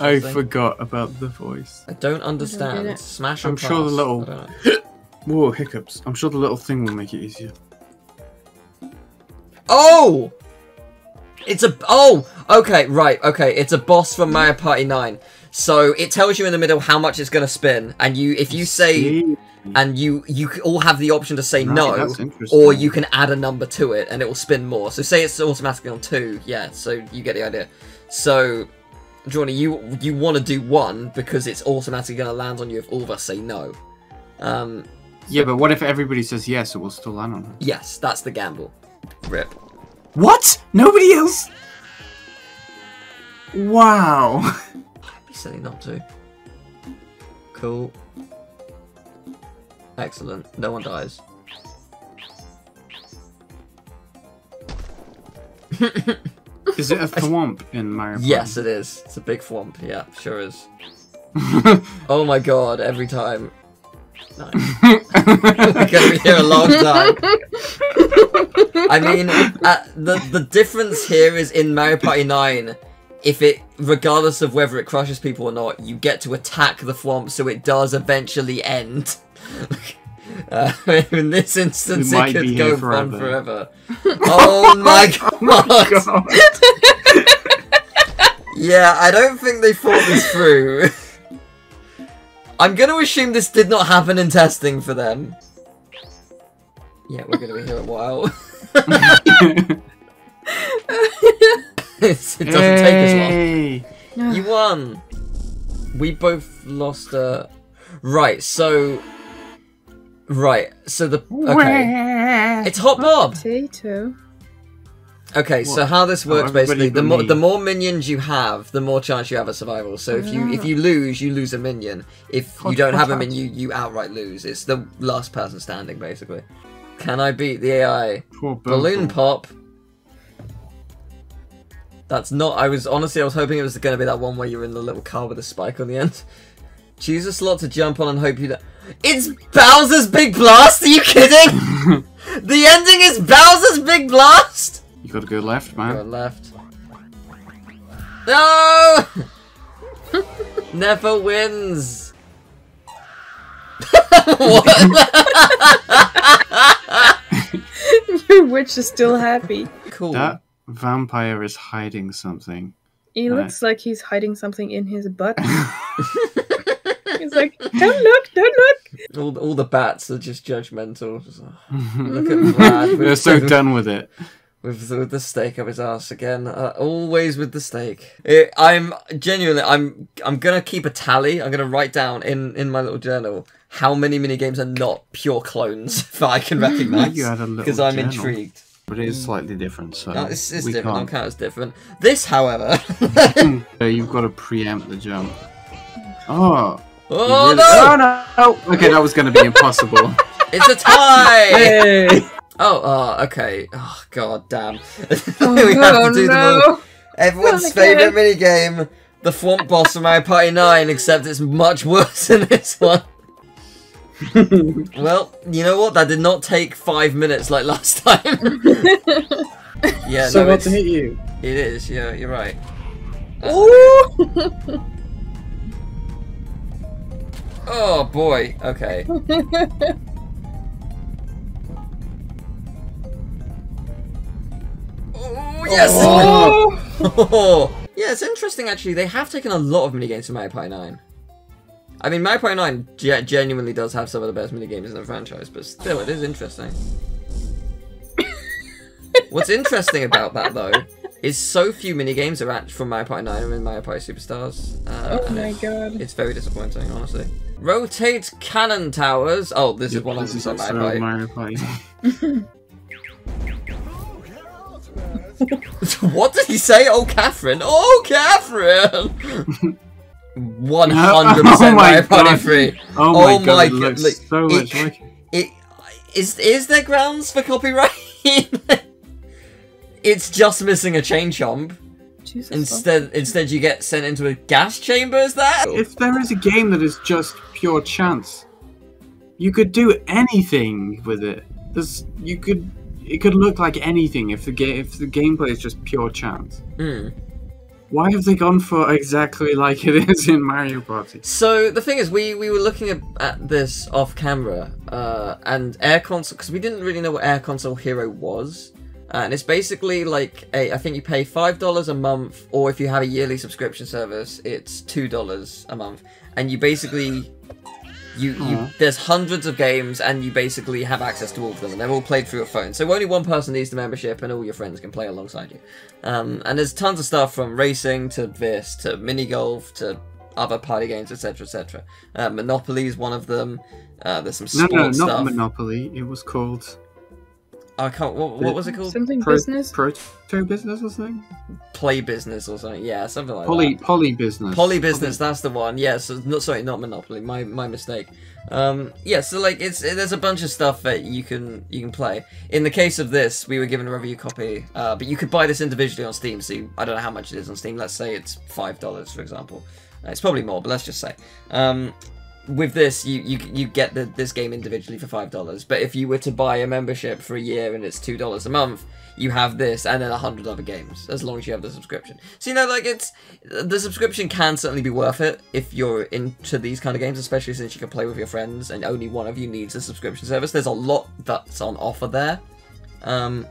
I forgot about the voice. I don't understand. it. Smash I'm sure the little- I don't know. Whoa, hiccups. I'm sure the little thing will make it easier. Oh! It's a oh okay right okay it's a boss from Mario Party 9 so it tells you in the middle how much it's gonna spin and you if you say and you you all have the option to say Right, no or you can add a number to it and it will spin more so say it's automatically on two yeah so you get the idea so Johnny you you want to do one because it's automatically gonna land on you if all of us say no um Yeah, but what if everybody says yes? It will still land on her. yes that's the gamble rip What? Nobody else? Wow. be silly not to. Cool. Excellent. No one dies. Is it a thwomp in Mario Party? Yes, it is. It's a big thwomp. Yeah, sure is. oh my god! Every time. Nice. We're gonna be here a long time. I mean, uh, the the difference here is in Mario Party 9, if it, regardless of whether it crushes people or not, you get to attack the thwomp, so it does eventually end. Uh, in this instance, We it could go here on forever. forever. oh my god! yeah, I don't think they thought this through. I'm gonna assume this did not happen in testing for them. Yeah, we're gonna be here a while. It doesn't take as long. You won. We both lost. Uh... Right. So. Right. So the okay. It's Hot Bob. Potato. Okay, so how this Oh, works everybody basically, the more me. the more minions you have, the more chance you have of survival. So if you if Ah. you lose, you lose a minion. If you don't have a potato. minion, you, you outright lose. It's the last person standing, basically. Can I beat the AI? Poor Balloon pop. That's not. I was honestly, I was hoping it was going to be that one where you're in the little car with a spike on the end. Choose a slot to jump on and hope you. Don't- It's Bowser's Big Blast. Are you kidding? the ending is Bowser's Big Blast. You gotta go left, man. Go left. No! Never wins. what? Your witch is still happy. Cool. That vampire is hiding something. He Right. looks like he's hiding something in his butt. he's like, don't look, don't look. All, all the bats are just judgmental. Just, oh, look at Brad. with- They're so done with it. With the, with the steak up his ass again. Uh, always with the steak. It, I'm genuinely. I'm. I'm gonna keep a tally. I'm gonna write down in in my little journal how many mini games are not pure clones that I can recognize. You had a little because I'm journal. intrigued. But it is slightly different, so No, it's, it's we different. I'll can't. count as different. This, however. So you've got to preempt the jump. Oh. Oh, you no! Oh no! Okay, that was going to be impossible. It's a tie! Hey! Oh, oh, okay. Oh, god damn. Oh, we have to oh, do them no. all. Everyone's Not favourite again. minigame, the Thwomp Boss from Mario Party 9, except it's much worse than this one. well, you know what? That did not take five minutes like last time. yeah, so no, what it's, to hit you? it is. Yeah, you're right. Ooh! Oh boy. Okay. Oh, oh yes. Oh. yeah, it's interesting actually. They have taken a lot of minigames from Mario Party 9. I mean, Mario Party 9 ge- genuinely does have some of the best minigames in the franchise, but still, it is interesting. What's interesting about that though is so few minigames are actually from Mario Party 9 and in Mario Party Superstars. Uh, Oh my it's- god. It's very disappointing, honestly. Rotate cannon towers. Oh, this is one of This them. is from also Mario Party. Mario Party. what did he say? Oh, Catherine! Oh, Catherine! One hundred Oh percent my Mario Party Three. Oh my God, it looks like, so much it- like- it. Is is there grounds for copyright? It's just missing a chain chomp. Jesus Instead, instead you get sent into a gas chamber. Is that? If there is a game that is just pure chance, you could do anything with it. There's, you could, it could look like anything if the game, if the gameplay is just pure chance. Hmm. Why have they gone for exactly like it is in Mario Party? So the thing is, we we were looking at, at this off camera, uh, and Air Console because we didn't really know what Air Console Hero was, and it's basically like a I think you pay five dollars a month, or if you have a yearly subscription service, it's two dollars a month, and you basically you, you there's hundreds of games and you basically have access to all of them and they're all played through your phone. So only one person needs the membership and all your friends can play alongside you. Um, and there's tons of stuff from racing to this to mini golf to other party games etc etc uh, monopoly is one of them. Uh, there's some No, no, not stuff. Monopoly. It was called I can't. What, what was it called? Something Pro- business? Proto business or something? Play business or something. Yeah, something like Poly that. poly business. Poly business, that's the one. Yes, yeah, so, not sorry, not Monopoly. My my mistake. Um, yeah, so like it's there's a bunch of stuff that you can you can play. In the case of this, we were given a review copy, uh, but you could buy this individually on Steam. So you, I don't know how much it is on Steam. Let's say it's five dollars, for example. Uh, it's probably more, but let's just say. Um, with this, you you you get the, this game individually for five dollars. But if you were to buy a membership for a year and it's two dollars a month, you have this and then a hundred other games as long as you have the subscription. So you know, like it's the subscription can certainly be worth it if you're into these kind of games, especially since you can play with your friends and only one of you needs a subscription service. There's a lot that's on offer there. Um,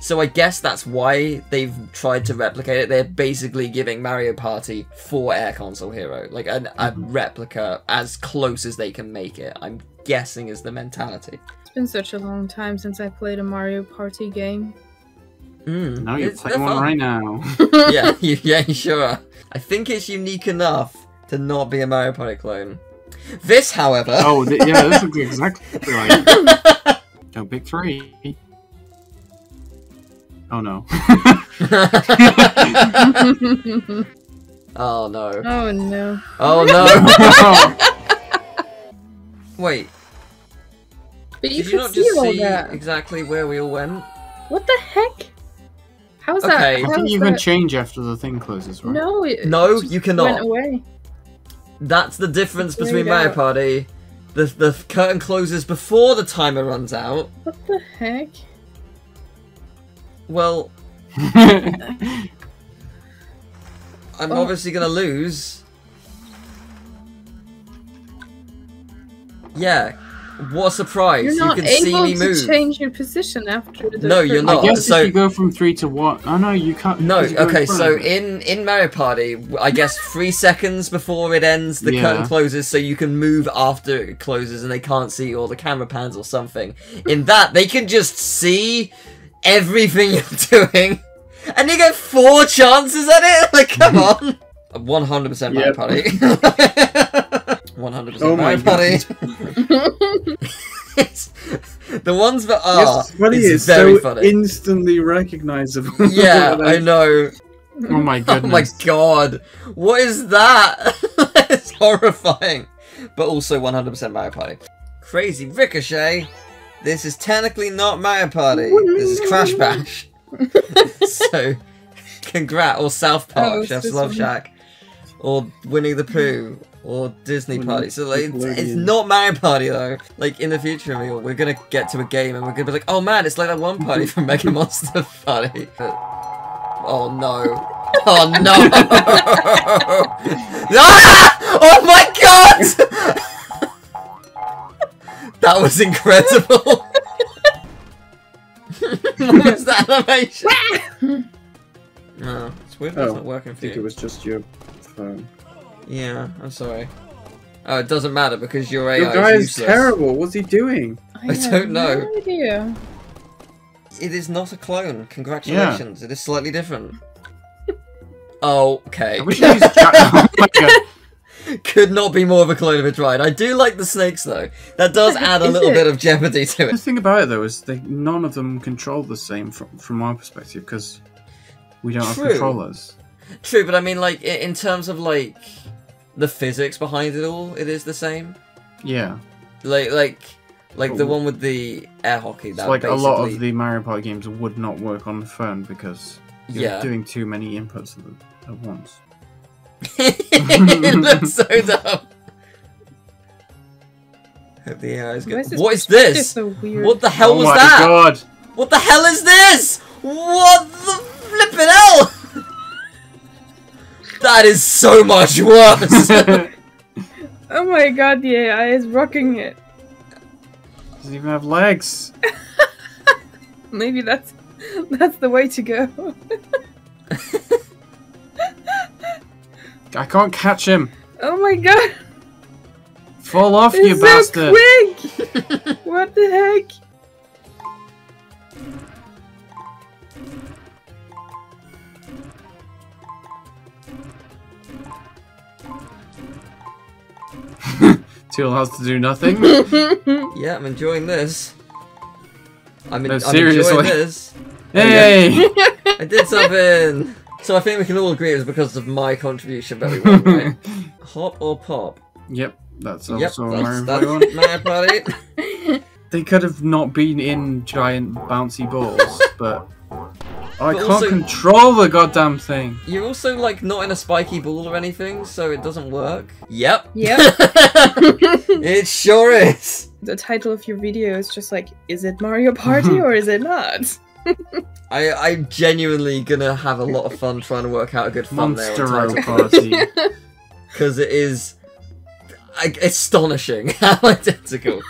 so I guess that's why they've tried to replicate it. They're basically giving Mario Party for Air Console Hero, like an, a replica as close as they can make it. I'm guessing is the mentality. It's been such a long time since I played a Mario Party game. Mm, Now you're playing one right now. yeah, you, yeah, you sure. are. I think it's unique enough to not be a Mario Party clone. This, however. Oh, th- yeah, this looks exactly like. Don't pick three. Oh, oh no. oh no. Oh no. Oh no. Wait. But you Did you can not see just all see that. exactly where we all went? What the heck? How's Okay. that? I think how's you can that- change after the thing closes, right? No, it No, just you cannot. Went away. That's the difference It's between my out. Party. The the curtain closes before the timer runs out. What the heck? Well, I'm Oh. obviously gonna lose. Yeah. What a surprise! You're you not can see able me to move. change your position after the. No, you're not. I guess so- if you go from three to one, oh no, you can't. No, because you go in okay, so in in Mario Party, I guess three seconds before it ends, the Yeah. curtain closes, so you can move after it closes, and they can't see or the camera pans or something. In that, they can just see everything you're doing, and you get four chances at it. Like, come mm-hmm. on, one hundred percent Mario Yep. Party. One hundred Oh percent my Mario Party. The ones that are What's funny is is very so funny. instantly recognizable. Yeah, I know. Oh my goodness. Oh my god. What is that? it's horrifying. But also 100% Mario Party. Crazy Ricochet. This is technically not Mario Party. This is Crash Bash. so, congrats. Or South Park, Oh, Chef's Love one. Shack. Or Winnie the Pooh. Or Disney Winnie Party. So, like, it's, it's not Mario Party, though. Like, in the future, Emil, we're gonna get to a game and we're gonna be like, oh man, it's like that one party from Mega Monster Party. But, oh no. Oh no! ah! Oh my god! That was incredible! what was that animation? Oh, no, it's weird that's Oh, not working I think you. it was just your phone. Yeah, I'm sorry. Oh, it doesn't matter because your AI Your guy is is useless. terrible. What's he doing? I don't know. No idea. It is not a clone. Congratulations. It is slightly different. Oh, okay. I wish he used Jack- oh my God. Could not be more of a clone if it tried. I do like the snakes though. That does add a little it? bit of jeopardy to it. The thing about it though is they none of them control the same from from our perspective because we don't True. have controllers. True, but I mean, like in terms of like the physics behind it all, it is the same. Yeah, Like, like, like the one with the air hockey. it's That like a lot of the Mario Party games would not work on the phone because you're Yeah. doing too many inputs at, at once. it looks so dumb. Hope the AI is good. is What is this? so? What the hell oh was my that? god! What the hell is this? What the flippin' hell? that is so much worse. Oh my god, the AI is rocking it. Doesn't even have legs. Maybe that's that's the way to go. I can't catch him. Oh my god, Fall off, you it's bastard! quick! what the heck? Teal has to do nothing. yeah, I'm enjoying this. I'm, in, No, I'm enjoying this. Hey! I uh, did something! So I think we can all agree it was because of my contribution that we won, right? Hop or pop? Yep, that's Yep, also that's, Mario that's Party. Mario Party. They could have not been in giant bouncy balls, but I But can't also- control the goddamn thing. You're also like not in a spiky ball or anything, so it doesn't work. Yep. Yep. it sure is. the title of your video is just like, is it Mario Party or is it not? I, I'm genuinely gonna have a lot of fun trying to work out a good thumbnail. Monstero Party. Because it is I, astonishing how identical.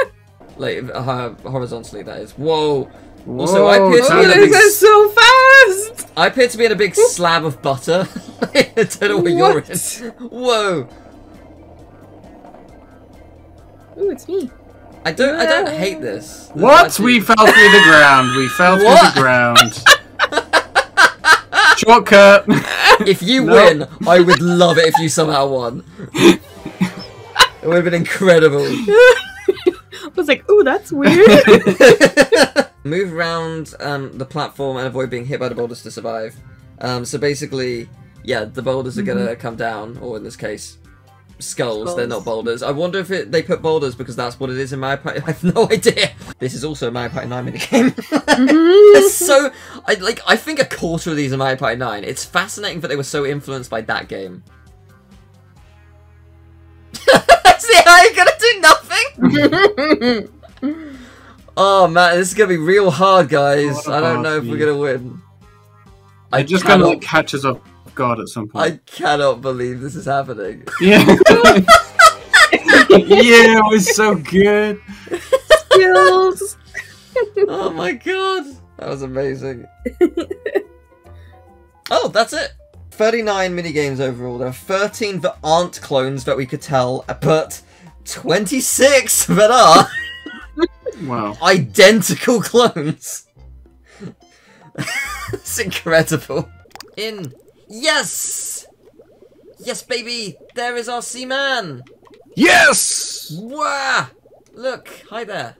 like uh, horizontally, that is. Whoa. Also, I appear to be in a big. so fast! I appear to be in a big slab of butter. I don't know what, you're in. Whoa. Ooh, it's me. I don't. I don't hate this. What? We fell through the ground. We fell through What? the ground. Shortcut. If you No. win, I would love it if you somehow won. it would have been incredible. I was like, ooh, that's weird. Move around um, the platform and avoid being hit by the boulders to survive. Um, so basically, yeah, the boulders are gonna come down, or in this case, skulls. They're not boulders. I wonder if it, they put boulders because that's what it is in my Party. I have no idea. This is also a Mario Party 9 minigame. it's mm-hmm. so I like. I think a quarter of these are Mario Party 9. It's fascinating that they were so influenced by that game. See how you're gonna do nothing? oh man, this is gonna be real hard, guys. I don't know if about we're gonna win. I just kind of like catch us off guard at some point. I cannot believe this is happening. Yeah. yeah, it was so good. Skills. oh my god, that was amazing. oh, that's it. 39 minigames overall. There are 13 that aren't clones that we could tell, but 26 that are Wow. identical clones. it's incredible. In. Yes! Yes, baby! There is our Seaman! Yes! Wow! Look, hi there.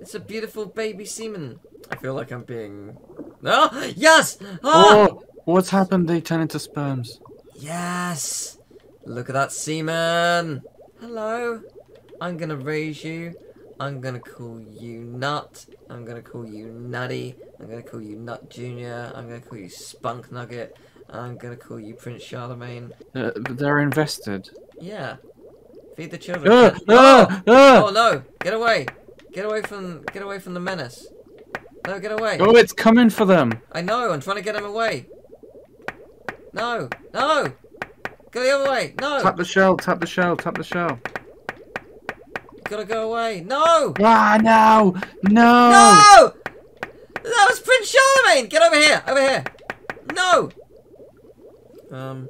It's a beautiful baby seaman. I feel like I'm being. Oh, yes! Ah! Oh, what's happened? They turn into sperms. Yes! Look at that seaman! Hello! I'm gonna raise you. I'm gonna call you Nut. I'm gonna call you Nutty. I'm gonna call you Nut Junior. I'm gonna call you Spunk Nugget. I'm gonna call you Prince Charlemagne. Uh, they're invested. Yeah. Feed the children. No! ah, ah. Oh no! Get away! Get away from get away from the menace. No, get away. Oh, it's coming for them. I know, I'm trying to get him away. No! No! Go the other way! No! Tap the shell. Tap the shell. Tap the shell. Gotta go away! No! Ah, no, no. No! That was Prince Charlemagne! Get over here! Over here! No! Um,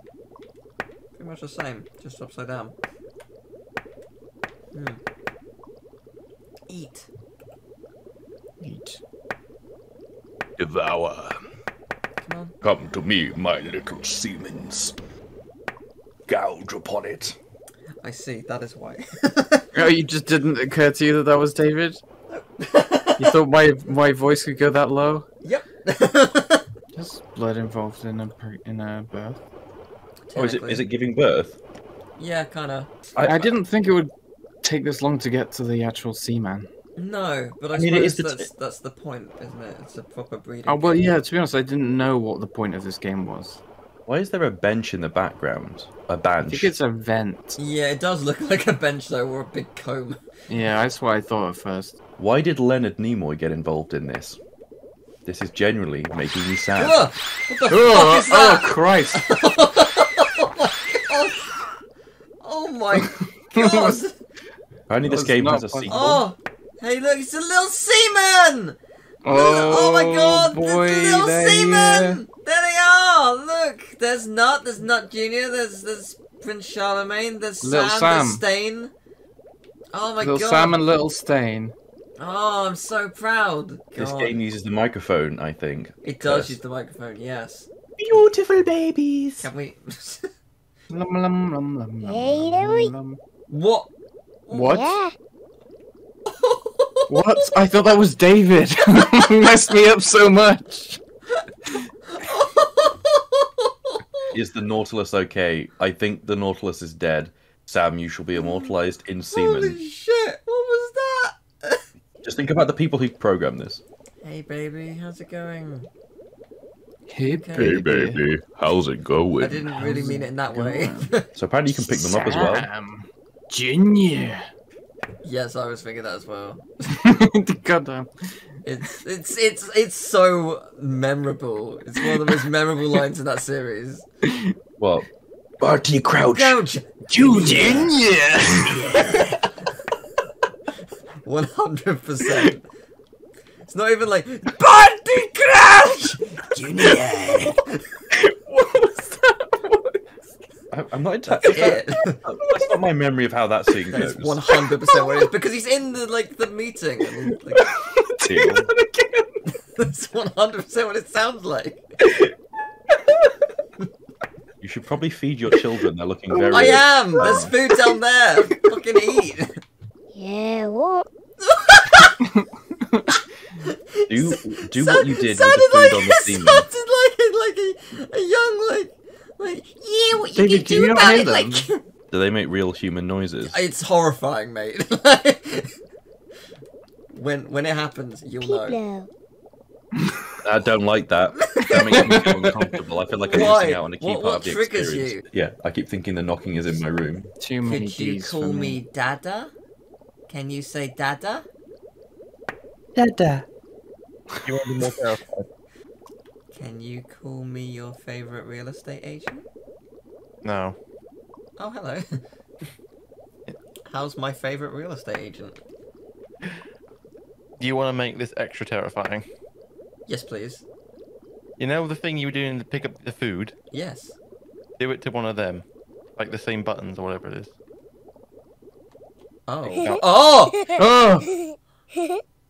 pretty much the same, just upside down. Hmm. Eat. Eat. Devour. Come on. Come to me, my little seamen. Gouge upon it. I see, that is why. Oh, you just didn't occur to you that that was David? you thought my my voice could go that low? Yep. There's blood involved in a in a birth. Oh, is it is it giving birth? yeah, kinda. I, I didn't think it would take this long to get to the actual Seaman. No, but I, I mean, it suppose the that's, that's the point, isn't it? It's a proper breeding. Oh well, game. yeah. To be honest, I didn't know what the point of this game was. Why is there a bench in the background? A bench. I think it's a vent. Yeah, it does look like a bench though, or a big comb. Yeah, that's what I thought at first. Why did Leonard Nimoy get involved in this? This is genuinely making me sad. Ugh, what the Oh, fuck is oh that? Christ! oh my god! Oh my god! Only this game has a fun. sequel. Oh, hey, look, it's a little seaman! Oh, oh my oh, god, boy, it's a little they're seaman! here. There they are! Look, there's Nut, there's Nut Junior, there's there's Prince Charlemagne, there's Little Sam, Sam. there's Stain. Oh my Little god! Sam and Little Stain. Oh, I'm so proud. This game uses the microphone, I think. It does first. use the microphone, yes. Beautiful babies. Can we? Lum, lum, lum, lum, lum, Hey, lum, there we- lum. what? What? Yeah. What? I thought that was David. Messed me up so much. Is the Nautilus okay? I think the Nautilus is dead. Sam, you shall be immortalized in semen. Holy shit! What was that? Just think about the people who programmed this. Hey baby, how's it going? Hey, Okay. baby, how's it going? I didn't really mean it in that way. So apparently you can pick them up as well. Sam Junior. yes, I was thinking that as well. Goddamn. It's it's it's it's so memorable. It's one of the most memorable lines in that series. Well, Barty Crouch. Crouch. Junior. One hundred percent. It's not even like Barty Crouch. Junior. I, I'm not entirely. That's it. That's not my memory of how that scene That's goes. one hundred percent what it is because he's in the like the meeting. And, like, that's one hundred percent what it sounds like. You should probably feed your children. They're looking very. I am. There's food down there. Fucking eat. Yeah, what? Do do what you did with sounded the like food on the it semen. sounded like a, like a, a young like like yeah. What you David, can do you do not about hear it? Like Do they make real human noises? it's horrifying, mate. when when it happens, you'll know. I don't like that. That makes me feel uncomfortable. I feel like I'm Why? missing out on a key What- part what of the triggers experience. Yeah, I keep thinking the knocking is in my room. Too many Could you call for me. me. Dada? Can you say Dada? Dada. You want to be more terrified? Can you call me your favorite real estate agent? No. Oh, hello. How's my favorite real estate agent? Do you want to make this extra terrifying? Yes, please. You know the thing you were doing to pick up the food? Yes. Do it to one of them. Like the same buttons or whatever it is. Oh. Yeah. Oh! Ah!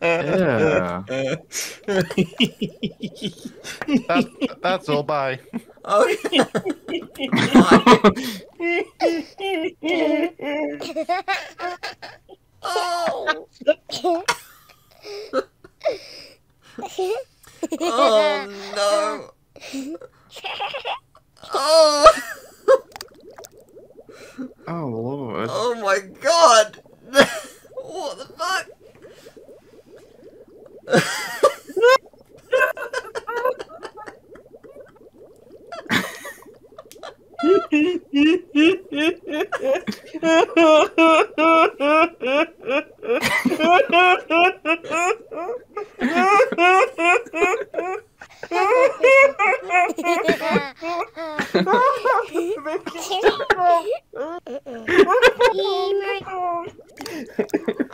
Yeah. that's, that's all. Bye. Okay. oh. oh no! Oh! Oh lord. Oh my god! what the fuck?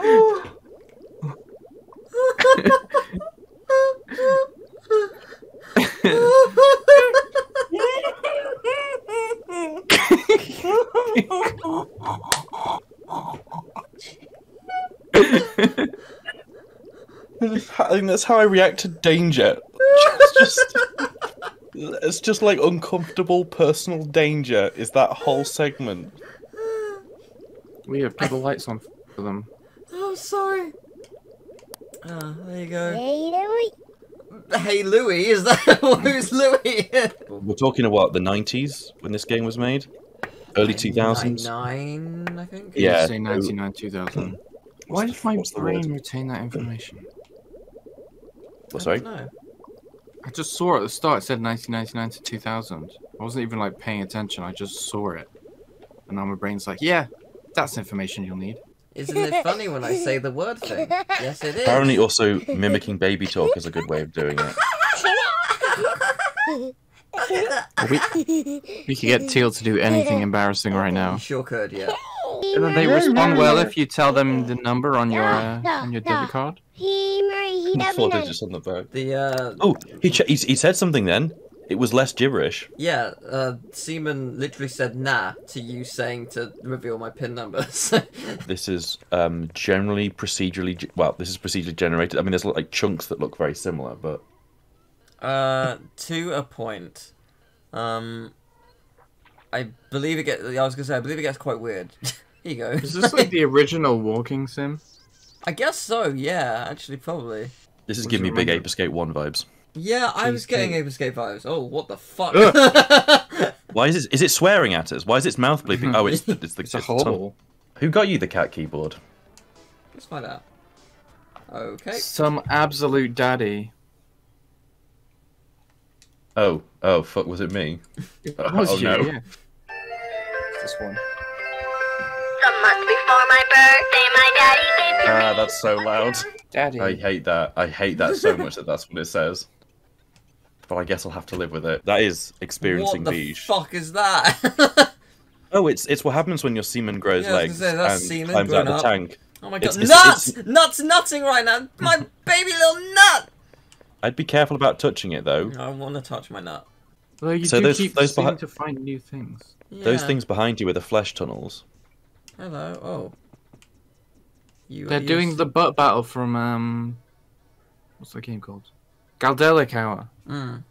oh. I think that's how I react to danger. It's just, it's just like uncomfortable personal danger. Is that whole segment? We have put the lights on for them. Oh, sorry. Ah, there you go. Hey, Louie. Hey, Louis, is that who's Louis? We're talking about the 90s when this game was made, early 2000s. Nine, I think. Yeah. Say 99, 2000. Why did my brain retain that information? Oh, sorry. No. I just saw it at the start. It said 1999 to 2000. I wasn't even like paying attention. I just saw it, and now my brain's like, yeah, that's information you'll need. Isn't it funny when I say the word thing? Yes, it is. Apparently, also mimicking baby talk is a good way of doing it. We, we could get Teal to do anything embarrassing right now. You sure could, yeah. And they respond well if you tell them the number on your uh, on your debit card. Four digits on the back. The uh. Oh, he, ch- he he said something then. It was less gibberish. Yeah, uh, Seaman literally said nah to you saying to reveal my pin numbers. This is um, generally procedurally ge- well. This is procedurally generated. I mean, there's like chunks that look very similar, but uh, to a point. Um, I believe it gets. I was gonna say, I believe it gets quite weird. Here you go. Is this like the original walking sim? I guess so. Yeah, actually, probably. this is giving me big remember? Ape Escape One vibes. Yeah, I was getting Ape Escape vibes. Oh, what the fuck? Why is it? Is it swearing at us? Why is its mouth bleeping? Oh, it's the, it's the It's a the tongue. hole. Who got you the cat keyboard? Let's find out. Okay. Some absolute daddy. Oh, oh, fuck! Was it me? It Oh, was oh, you, no. yeah. This one. Some months before my birthday, my daddy gave to Ah, that's so loud. Daddy. I hate that. I hate that so much that that's what it says. But I guess I'll have to live with it. That is experiencing What the beige. fuck is that? Oh, it's it's what happens when your semen grows Yeah, legs say, that's and semen climbs out growing the up. tank. oh my god, It's- it's- nuts! it's- Nuts nutting right now! My baby little nut! I'd be careful about touching it though. I don't want to touch my nut. Well, you So do those- keep those seeming behi- to find new things. Those things behind you are the flesh tunnels. Hello. Oh. You They're are doing used- the butt battle from um, what's the game called? Galdelic Hour. Mm.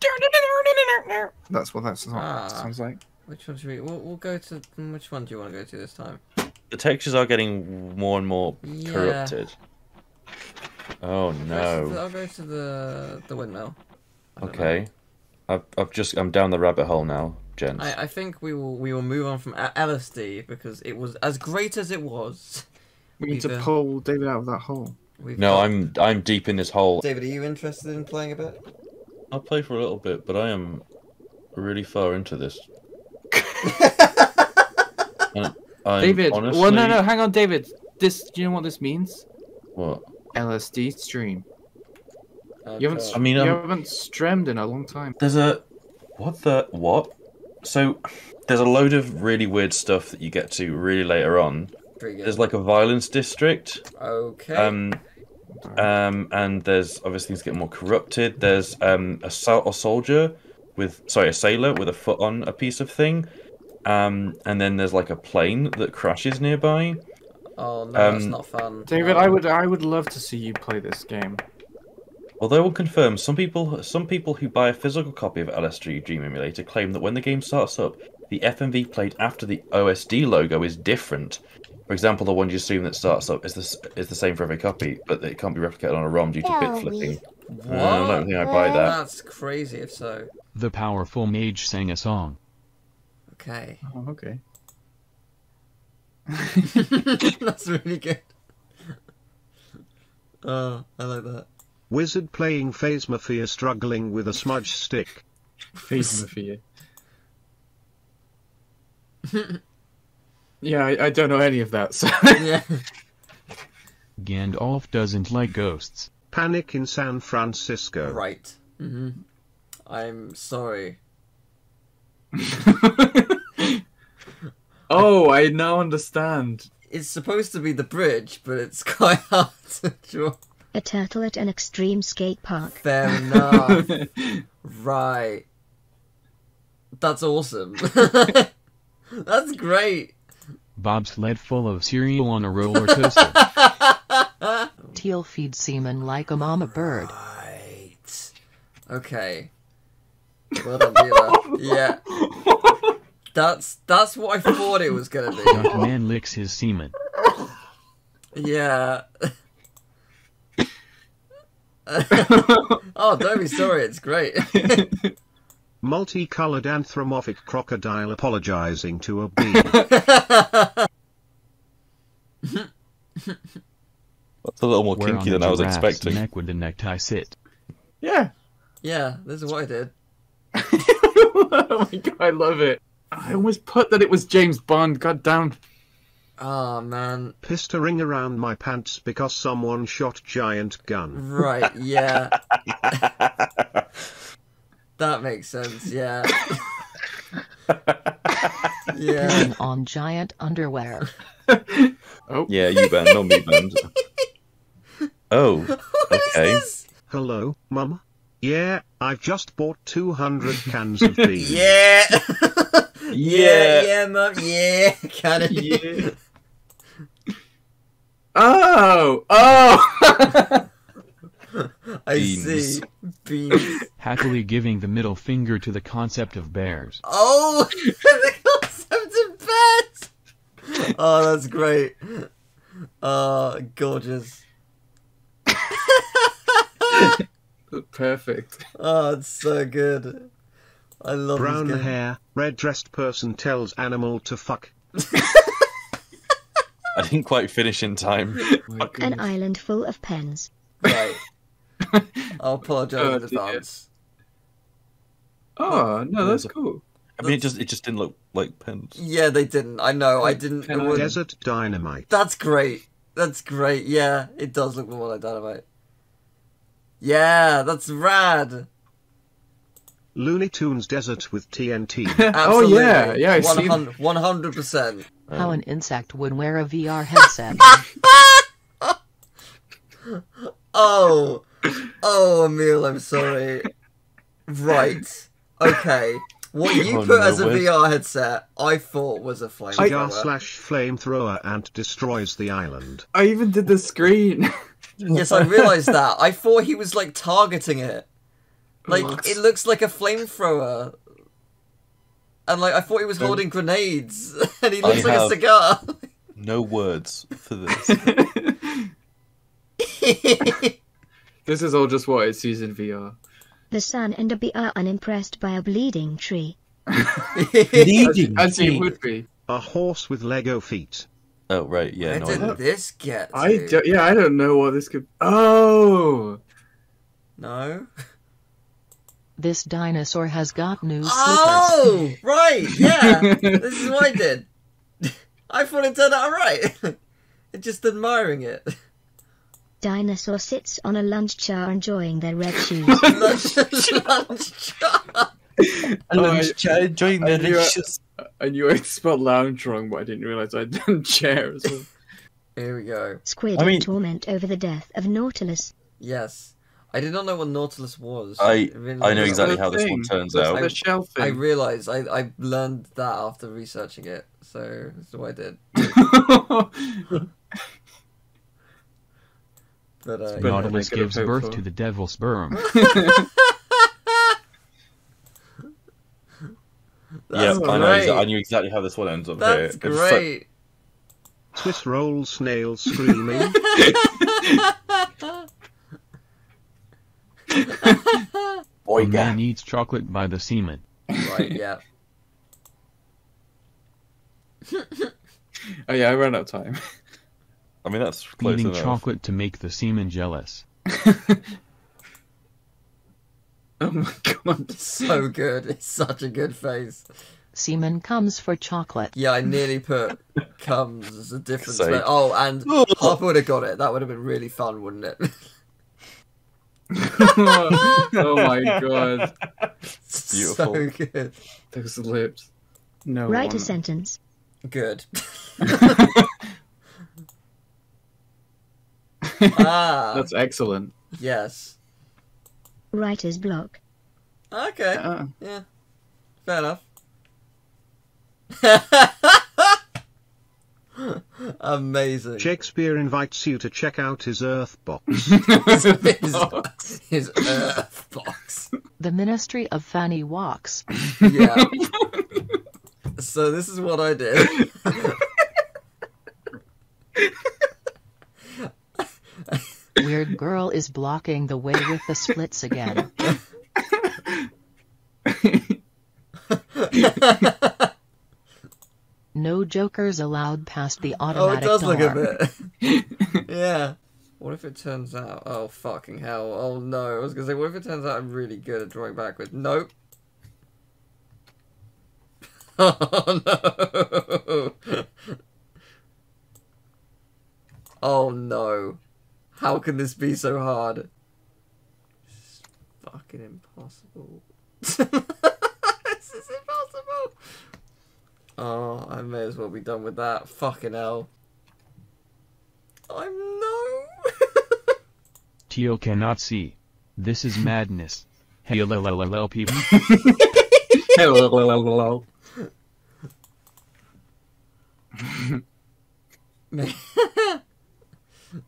That's what that sounds, Ah. sounds like. Which one should we? We'll, we'll go to. Which one do you want to go to this time? The textures are getting more and more Yeah. corrupted. Oh Go the- no. I'll go to the the windmill. I don't know. Okay. I've, I've just I'm down the rabbit hole now, gents. I, I think we will we will move on from LSD because it was as great as it was. We need to we've, uh, pull David out of that hole. we've No, got- I'm I'm deep in this hole. David, are you interested in playing a bit? I'll play for a little bit, but I am really far into this. David, honestly... well, no, no, hang on, David. This, do you know what this means? What? LSD stream. Oh, You haven't, I mean, you um, haven't streamed in a long time. There's a what the what? So there's a load of really weird stuff that you get to really later on. Pretty good. There's like a violence district. Okay. Um, um, and there's obviously things get more corrupted. There's um a, sol- a soldier with sorry a sailor with a foot on a piece of thing. Um, and then there's like a plane that crashes nearby. oh no, that's um, not fun. David, No. I would, I would love to see you play this game. Although I will confirm, some people some people who buy a physical copy of LSD Dream Emulator claim that when the game starts up, the FMV played after the OSD logo is different. For example, the one you assume that starts up is this is the same for every copy, but it can't be replicated on a ROM due to bit flipping. What? Uh, I don't think I buy that. That's crazy. If so, The powerful mage sang a song. okay. Oh, okay. that's really good. Oh, I like that. Wizard playing Phasmophobia struggling with a smudge stick. Phasmophobia. Yeah, I, I don't know any of that. So. yeah. Gandalf doesn't like ghosts. Panic in San Francisco. Right. Mm-hmm. I'm sorry. oh, I now understand. It's supposed to be the bridge, but it's quite hard to draw. A turtle at an extreme skate park. Fair enough. right. That's awesome. That's great. Bobsled full of cereal on a roller coaster. Teal feed semen like a mama bird. Right. Okay. Well done, Dila. yeah. That's that's what I thought it was gonna be. Duck man licks his semen. Yeah. oh, don't be sorry. It's great. Multicolored anthropomorphic crocodile apologizing to a bee. That's a little more Where kinky than I was expecting. neck would the necktie sit? Yeah. yeah, this is what I did. oh my god, I love it. I almost put that it was James Bond. God damn. Oh man. Pissed a ring around my pants because someone shot giant gun. Right. Yeah. that makes sense. Yeah. yeah. Putting on giant underwear. Oh. Yeah, you band, not me band. Oh, okay. Hello, Mama. Yeah, I've just bought 200 cans of beans. Yeah. yeah, Yeah. yeah, mum. Yeah, kind of. Yeah. Oh, oh. I Beans. see. Beans. Happily giving the middle finger to the concept of bears. Oh, the concept of beds. Oh, that's great. Oh, gorgeous. Perfect. Oh, it's so good. I love Brown this hair, red dressed person tells animal to fuck. I didn't quite finish in time. An island full of pens. Right. I'll apologise Oh, in advance. Oh no, that's cool. I mean, it just it just didn't look like pens. Yeah, they didn't. I know. I didn't. It wouldn't- Desert dynamite. That's great. That's great. Yeah, it does look more like Dynamite. Yeah, that's rad. Looney Tunes Desert with TNT. Oh yeah, yeah. I see. One hundred percent. How an insect would wear a VR headset. Oh, oh, Emil, I'm sorry. Right. Okay. What you Oh, put no, as a where's- VR headset, I thought was a flame. Cigar slash flamethrower and destroys the island. I even did the screen. Yes, I realised that. I thought he was like targeting it. Like Looks- it looks like a flamethrower. And like I thought he was Don't- holding grenades, and he I looks like a cigar. No words for this. This is all just what it sees in VR. The sun and Abby are unimpressed by a bleeding tree. As, as you would be. A horse with Lego feet. Oh right, yeah. Where No, did I- this get? To? I do, yeah, I don't know what this could. Oh, No. This dinosaur has got new oh, slippers. Oh, right. Yeah, this is what I did. I thought it turned out right. Just admiring it. Dinosaur sits on a lunch jar enjoying their red shoes. lunch, lunch jar. lunch jar enjoying I the knew I- delicious- I knew I spelled lounge wrong, but I didn't realize I'd done chair as well. Here we go. Squid I in mean- torment over the death of Nautilus. Yes. I did not know what Nautilus was. I- really I know exactly how this one turns out. The shell I realized I, I learned that after researching it, so that's what I did. But uh, better yeah. than I Nautilus gives birth for. to the devil's sperm. That's yeah, I know. exa- I knew exactly how this one ends up here. That's It's so- great. Swiss roll snail screaming. Boy, a man eats chocolate by the seamen. Right, yeah. Oh yeah, I ran out of time. I mean, that's close Eating enough. chocolate to make the seamen jealous. Oh my god. So good. It's such a good face. Semen comes for chocolate. Yeah, I nearly put comes as a different Sake. Oh, and oh. Harper would have got it. That would have been really fun, wouldn't it? oh my god. Beautiful. So good. Those lips. No. Write one. a sentence. Good. Ah, That's excellent. yes. Writer's block. Okay. Uh, Yeah. Fair enough. Amazing. Shakespeare invites you to check out his Earth box. his, his earth box. The Ministry of Fanny walks. Yeah. so this is what I did. Weird girl is blocking the way with the splits again. No jokers allowed past the automatic Oh, it does look a bit. yeah. What if it turns out? Oh fucking hell! Oh no! I was gonna say, what if it turns out I'm really good at drawing backwards? Nope. Oh no! Oh no! How can this be so hard? It's fucking impossible. this is impossible. Oh, I may as well be done with that. Fucking hell. I'm no. Teal cannot see. This is madness. Hey, hello, hello, hello, people. Hello.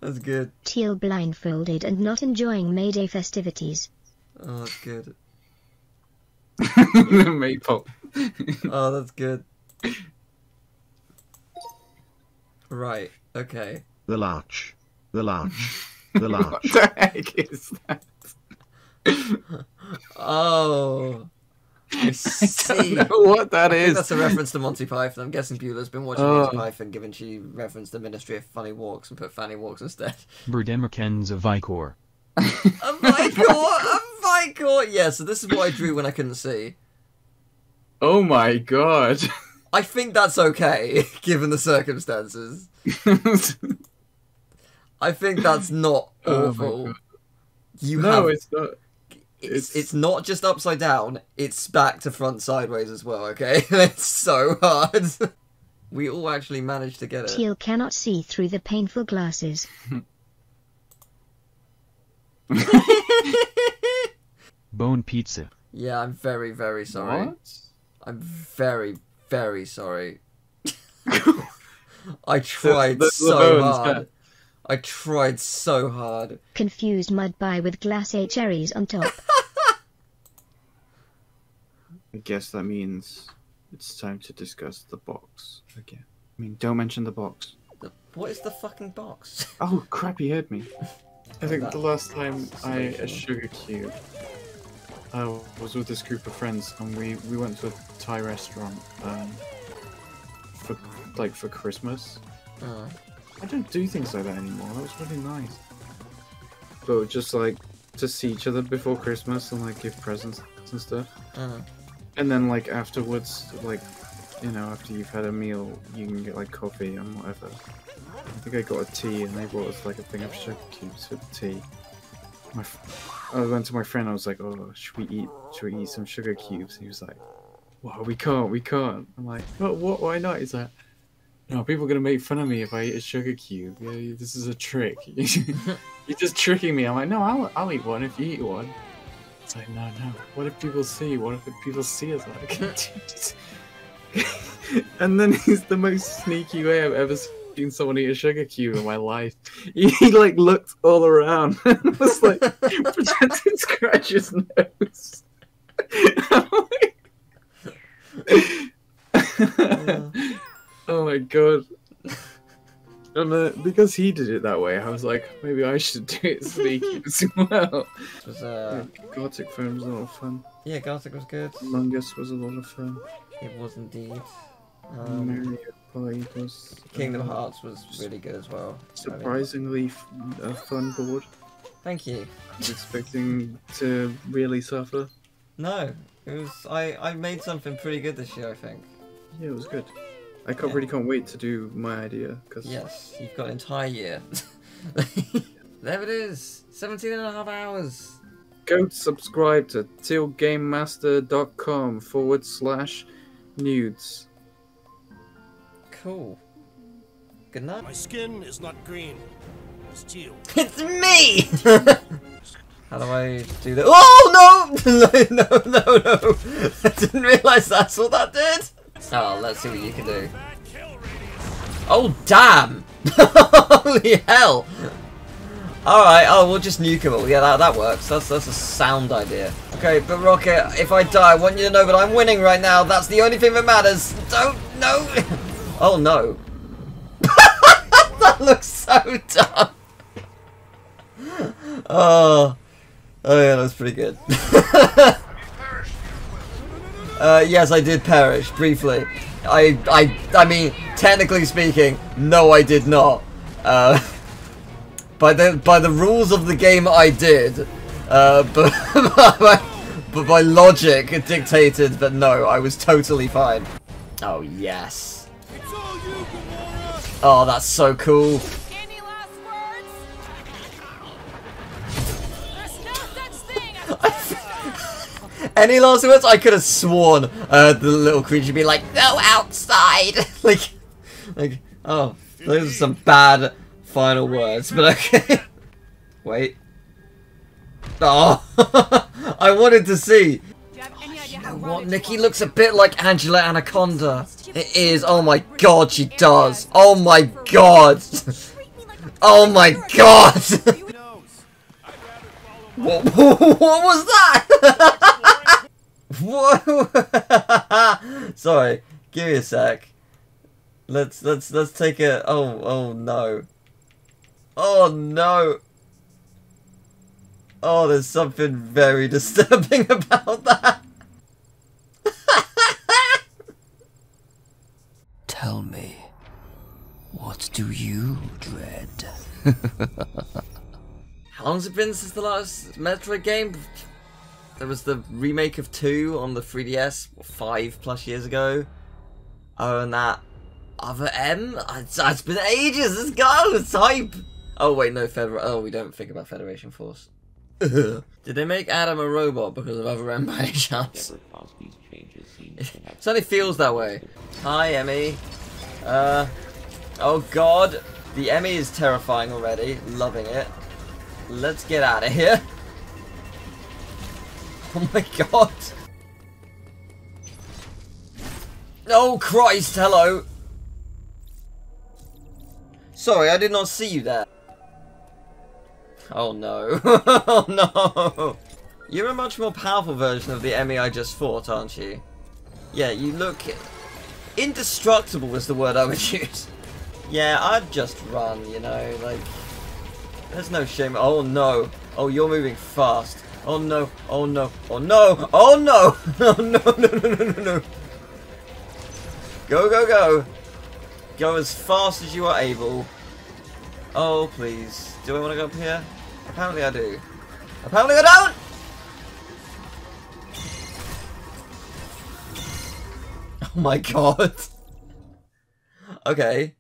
That's good. Teal blindfolded and not enjoying May Day festivities. Oh, that's good. Maple. Oh, that's good. Right. Okay. The larch. The larch. The larch. what the heck is that? Oh. I see. know what that I think is. That's a reference to Monty Python. I'm guessing Beulah's been watching Oh. Monty Python, given she referenced the Ministry of Funny Walks and put Fanny Walks instead. Berdemerkens of Vicor. A Vicor! A Vicor! Yeah, so this is what I drew when I couldn't see. Oh my god. I think that's okay, given the circumstances. I think that's not Oh awful. God. you no, have it's not. It's, it's not just upside down, it's back to front sideways as well, okay? it's so hard. we all actually managed to get it. Teal cannot see through the painful glasses. Bone pizza. Yeah, I'm very, very sorry. What? I'm very, very sorry. I tried the so bones, hard. yeah. I tried so hard. Confused mud pie with glacé cherries on top. I guess that means it's time to discuss the box again. I mean, don't mention the box. The- What is the fucking box? Oh crap! You heard me. I think the last time I ate a sugar cube, I was with this group of friends and we we went to a Thai restaurant um, for like for Christmas. Uh, I don't do things like that anymore. That was really nice. But just like to see each other before Christmas and like give presents and stuff. uh, And then like afterwards, like you know, after you've had a meal, you can get like coffee and whatever. I think I got a tea, and they brought us like a thing of sugar cubes for tea. My, f- I went to my friend. I was like, "Oh, should we eat? Should we eat some sugar cubes?" He was like, "Wow, we can't, we can't." I'm like, "What? What? Why not?" He's like, "No, people are gonna make fun of me if I eat a sugar cube. Yeah, this is a trick. You're just tricking me." I'm like, "No, I'll, I'll eat one if you eat one." It's like, no, no. What if people see? What if people see us like? and then he's the most sneaky way I've ever seen someone eat a sugar cube in my life. He, he, like looked all around and was like pretending to scratch his nose. Oh my god. And uh, because he did it that way, I was like, maybe I should do it sneaky as well. it was, uh, Gartic Phone was a lot of fun. yeah, Gartic was good. Among Us was a lot of fun. It was indeed. Um, Mario Party was. Kingdom uh, Hearts was really good as well. Surprisingly f- a fun board. thank you. I was expecting to really suffer. No, it was. I I made something pretty good this year. I think. Yeah, it was good. I can't, Yeah. really can't wait to do my idea because Yes, you've got an entire year. there it is. 17 and a half hours. go subscribe to tealgamemaster.com forward slash nudes. Cool. Good night. My skin is not green. It's teal. It's me! How do I do that? Oh no! no, no, no, no! I didn't realise that's what that did! Oh, let's see what you can do. Oh, damn! Holy hell! Alright, oh, we'll just nuke them all. Oh, yeah, that, that works. That's, that's a sound idea. Okay, but Rocket, if I die, I want you to know that I'm winning right now. That's the only thing that matters. Don't, no! Oh, no. that looks so dumb. Oh. Oh yeah, that's pretty good. Uh, yes, I did perish briefly. I, I, I mean, technically speaking, no, I did not. Uh, by the by the rules of the game, I did. Uh, but by, but by logic, it dictated that no, I was totally fine. Oh yes. Oh, that's so cool. Any last words? I could have sworn uh, the little creature would be like, "No outside!" like, like, oh, those are some bad final words. But okay. Wait. Oh, I wanted to see. You know what? Nikki looks a bit like Angela Anaconda. It is. Oh my god, she does. Oh my god. Oh my god. What, what was that? Whoa. Sorry. Give me a sec. Let's let's let's take a. Oh oh no. Oh no. Oh, there's something very disturbing about that. Tell me, what do you dread? How long's it been since the last Metroid game? There was the remake of 2 on the 3DS five plus years ago. Oh, and that other M? It's, it's been ages, let's go, it's hype! Oh wait, no, Feder- oh, we don't think about Federation Force. Did they make Adam a robot because of other M by any chance? It certainly feels that way. Hi, Emmy. Uh, oh god. The Emmy is terrifying already. Loving it. Let's get out of here. Oh my god. Oh Christ, hello. Sorry, I did not see you there. Oh no. oh no. You're a much more powerful version of the Emmy I just fought, aren't you? Yeah, you look... Indestructible was the word I would use. Yeah, I'd just run, you know, like... There's no shame. Oh no. Oh, you're moving fast. Oh no. Oh no. Oh no. Oh no. No, no, no, no, no, no. Go, go, go. Go as fast as you are able. Oh, please. Do I want to go up here? Apparently I do. Apparently I don't! Oh my god. Okay.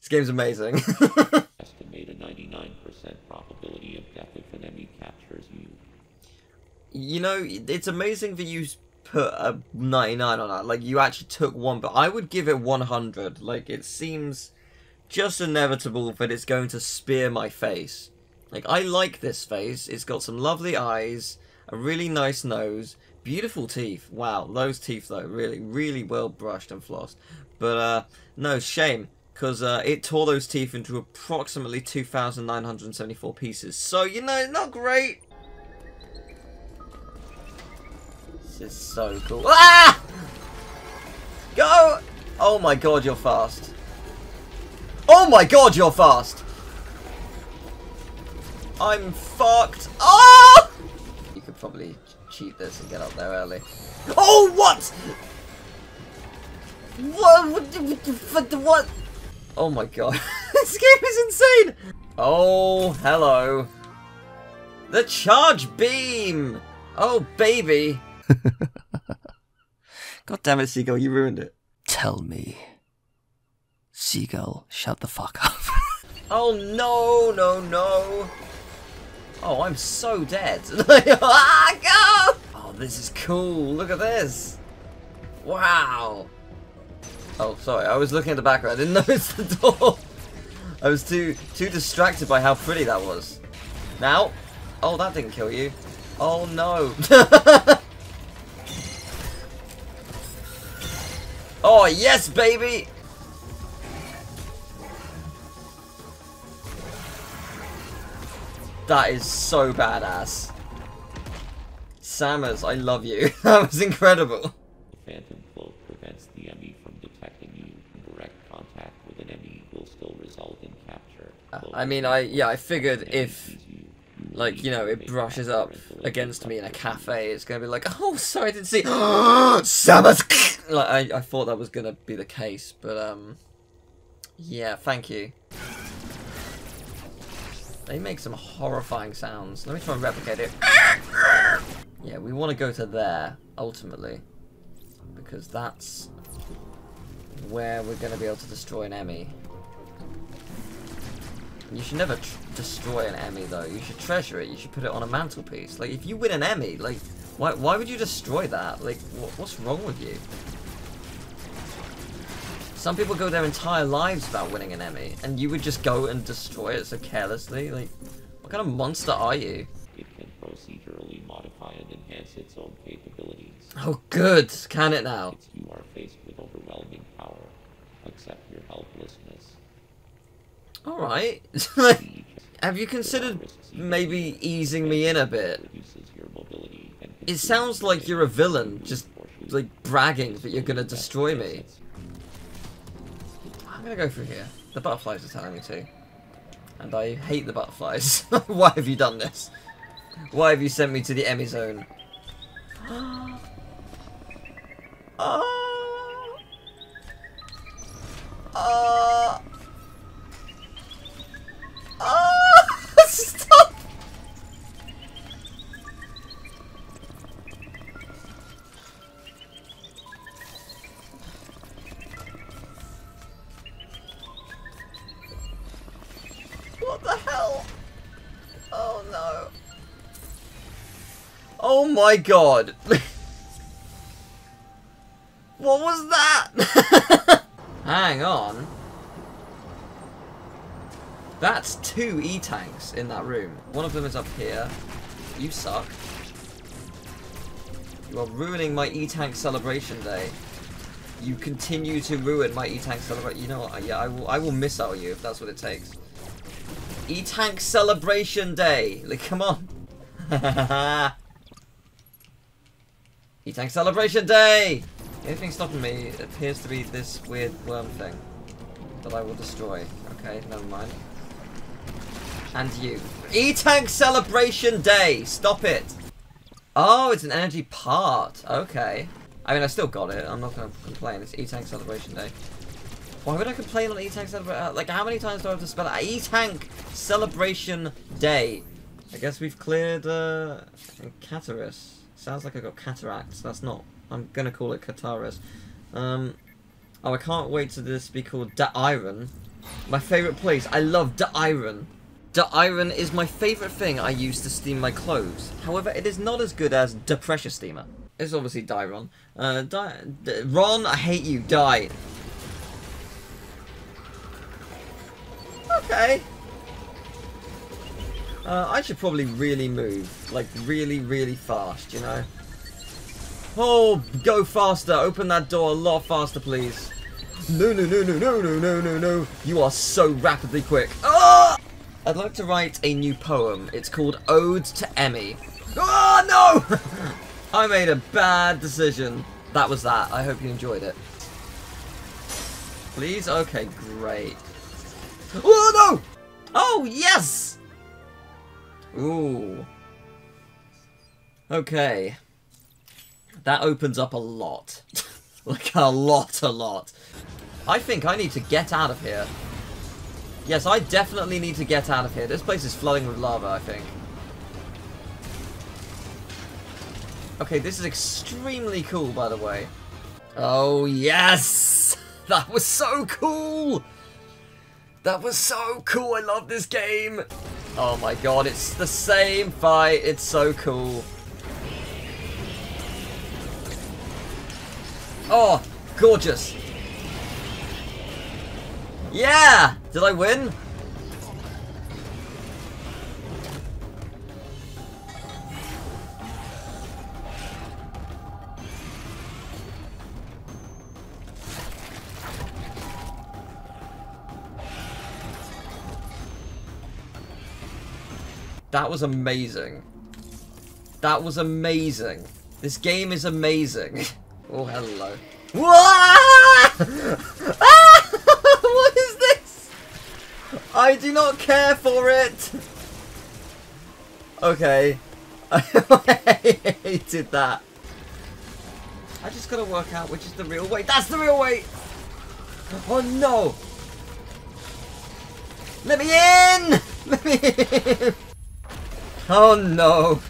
This game's amazing. Estimate a 99% probability of death if an enemy captures you. You know, it's amazing that you put a 99 on that. Like, you actually took one, but I would give it 100. Like, it seems just inevitable that it's going to spear my face. Like, I like this face. It's got some lovely eyes, a really nice nose, beautiful teeth. Wow, those teeth, though, really, really well brushed and flossed. But, uh, no, shame. Because uh, it tore those teeth into approximately 2,974 pieces. So, you know, not great. Is so cool. Ah! Go! Oh my god, you're fast. Oh my god, you're fast! I'm fucked. Oh! You could probably cheat this and get up there early. Oh, what? What? What? what? Oh my god. this game is insane! Oh, hello. The charge beam! Oh, baby! God damn it, Seagull, you ruined it. Tell me. Seagull, shut the fuck up. Oh no, no, no. Oh, I'm so dead. ah, go! Oh, this is cool. Look at this. Wow. Oh, sorry. I was looking at the background. I didn't notice the door. I was too too distracted by how pretty that was. Now. Oh, that didn't kill you. Oh no. Oh yes, baby. That is so badass. Samus, I love you. that was incredible. Phantom Cloak prevents the enemy from detecting you. Direct contact with an enemy will still result in capture. I mean, I yeah, I figured if like you know it brushes up against me in a cafe, it's gonna be like, oh, sorry, I didn't see. Samus. like I, I thought that was gonna be the case, but um, yeah, thank you. They make some horrifying sounds. Let me try and replicate it. Yeah, we want to go to there, ultimately. Because that's where we're going to be able to destroy an Emmy. You should never destroy an Emmy, though. You should treasure it. You should put it on a mantelpiece. Like, if you win an Emmy, like, why, why would you destroy that? Like, wh what's wrong with you? Some people go their entire lives without winning an Emmy, and you would just go and destroy it so carelessly? Like, what kind of monster are you? It can procedurally modify and enhance its own capabilities. Oh, good. Can it now? You are faced with overwhelming power. Accept your helplessness. All right. Have you considered maybe easing me in a bit? It sounds like you're a villain, just like bragging that you're gonna destroy me. I'm gonna go through here. The butterflies are telling me to. And I hate the butterflies. Why have you done this? Why have you sent me to the Emmy zone? Oh. Oh. Ah, oh, oh my god! what was that? Hang on. That's two E-tanks in that room. One of them is up here. You suck. You are ruining my E-tank celebration day. You continue to ruin my E-tank celebration. You know what? Yeah, I will. I will missile you if that's what it takes. E-tank celebration day. Like, come on. E-tank celebration day. The only thing stopping me appears to be this weird worm thing that I will destroy. Okay, never mind. And you. E-tank celebration day. Stop it. Oh, it's an energy part. Okay. I mean, I still got it. I'm not going to complain. It's E-Tank Celebration Day. Why would I complain on E-Tank Celebration? Like, how many times do I have to spell it? E-Tank Celebration Day. I guess we've cleared, uh, Cataris. Sounds like I've got cataracts. That's not. I'm going to call it Cataris. Um, oh, I can't wait to this be called Da Iron. My favourite place. I love Da Iron. Da Iron is my favourite thing I use to steam my clothes. However, it is not as good as Da Pressure Steamer. It's obviously Dairon. Uh, Di Ron, I hate you. Die. Okay. Uh, I should probably really move. Like, really, really fast, you know? Oh, go faster. Open that door a lot faster, please. No, no, no, no, no, no, no, no, no. You are so rapidly quick. Ah! I'd like to write a new poem. It's called Ode to Emmy. Oh, no! I made a bad decision. That was that. I hope you enjoyed it. Please? Okay, great. Oh, no! Oh, yes! Ooh. Okay. That opens up a lot. like, a lot, a lot. I think I need to get out of here. Yes, I definitely need to get out of here. This place is flooding with lava, I think. Okay, this is extremely cool, by the way. Oh, yes! That was so cool! That was so cool, I love this game! Oh my god, it's the same fight, it's so cool. Oh, gorgeous! Yeah! Did I win? That was amazing. That was amazing. This game is amazing. Oh, hello. Ah! what is this? I do not care for it. Okay. I hated that. I just gotta work out which is the real way. That's the real way! Oh no! Let me in! Let me in! Oh no!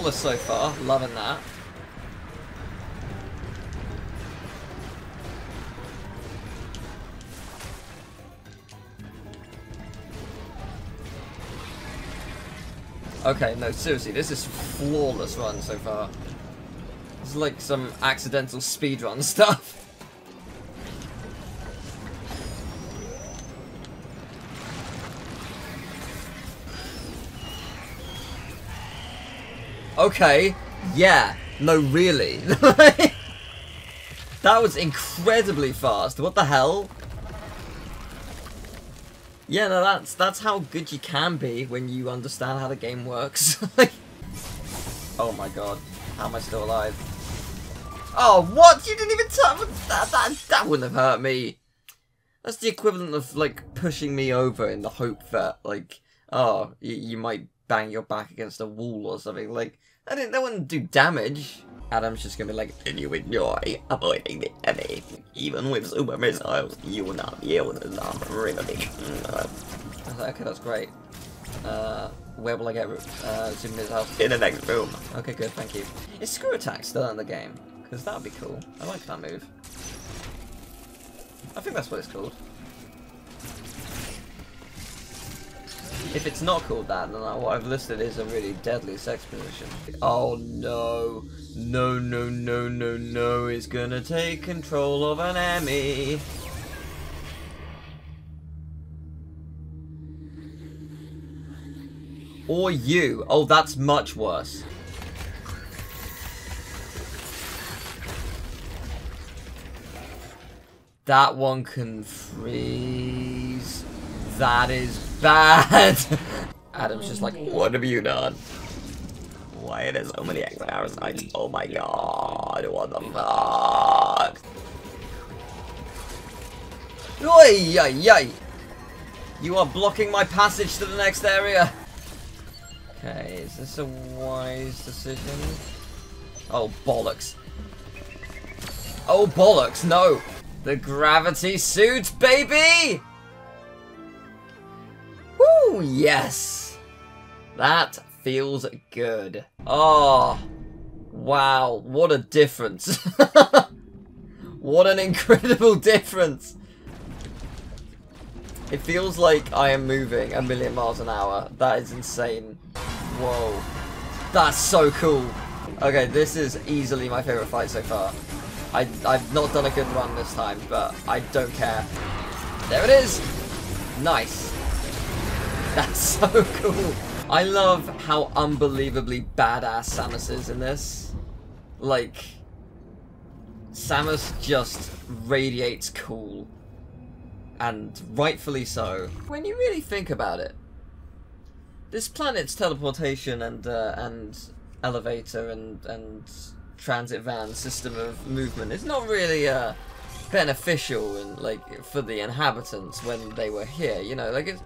Flawless so far. Loving that. Okay, no, seriously, this is flawless run so far. It's like some accidental speedrun stuff. Okay, yeah, no, really. that was incredibly fast. What the hell? Yeah, no, that's that's how good you can be when you understand how the game works. oh my god, how am I still alive? Oh, what? You didn't even touch that, that. That wouldn't have hurt me. That's the equivalent of like pushing me over in the hope that like, oh, you, you might bang your back against a wall or something. Like, I didn't. That wouldn't do damage. Adam's just gonna be like, and you enjoy avoiding the enemy. Even with super missiles, you will not be able to stop really. Okay, that's great. Uh, where will I get uh, super missiles? In the next room. Okay, good, thank you. Is screw attack still in the game? Because that would be cool. I like that move. I think that's what it's called. If it's not called that, then what I've listed is a really deadly sex position. Oh no. No, no, no, no, no. It's gonna take control of an Emmy. Or you. Oh, that's much worse. That one can freeze. That is bad. Adam's just like, oh what have you done? Why are there so many X parasites? Oh my god, what the fuck? Oi, yay, yay! You are blocking my passage to the next area. Okay, is this a wise decision? Oh, bollocks. Oh, bollocks, no! The gravity suit, baby! Woo, yes! That feels good. Oh, wow, what a difference. what an incredible difference. It feels like I am moving a million miles an hour. That is insane. Whoa. That's so cool. Okay, this is easily my favorite fight so far. I, I've not done a good run this time, but I don't care. There it is! Nice. That's so cool. I love how unbelievably badass Samus is in this. Like, Samus just radiates cool. And rightfully so. When you really think about it, this planet's teleportation and uh, and elevator and and transit van system of movement is not really uh, beneficial and like for the inhabitants when they were here. You know, like it's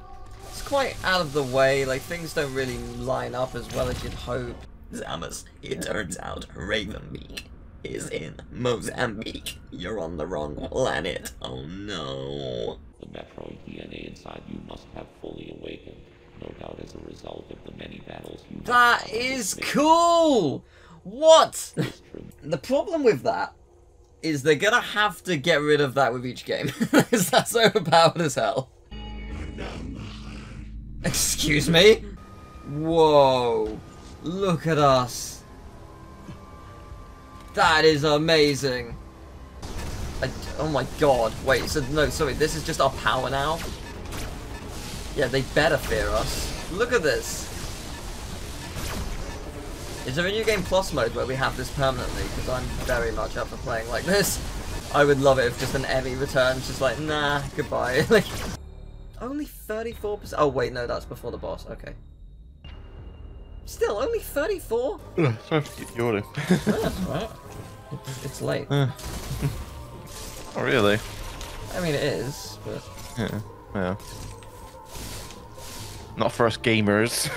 it's quite out of the way. Like things don't really line up as well as you'd hope. Zamas, it turns out Raven Beak is in Mozambique. You're on the wrong planet. Oh no. The Metroid DNA inside you must have fully awakened, no doubt as a result of the many battles you That is cool! What? the problem with that is they're gonna have to get rid of that with each game. Because that's overpowered as hell. Excuse me? Whoa. Look at us. That is amazing. I, oh my god. Wait, so no, sorry, this is just our power now? Yeah, they better fear us. Look at this. Is there a New Game Plus mode where we have this permanently? Because I'm very much up for playing like this. I would love it if just an Emmy returns, just like, nah, goodbye. like, only 34%? Oh wait, no, that's before the boss, okay. Still, only 34? Ugh, Sorry for keep yawning. That's right. It's, it's late. Uh, oh, really? I mean, it is, but... Yeah, yeah. Not for us gamers.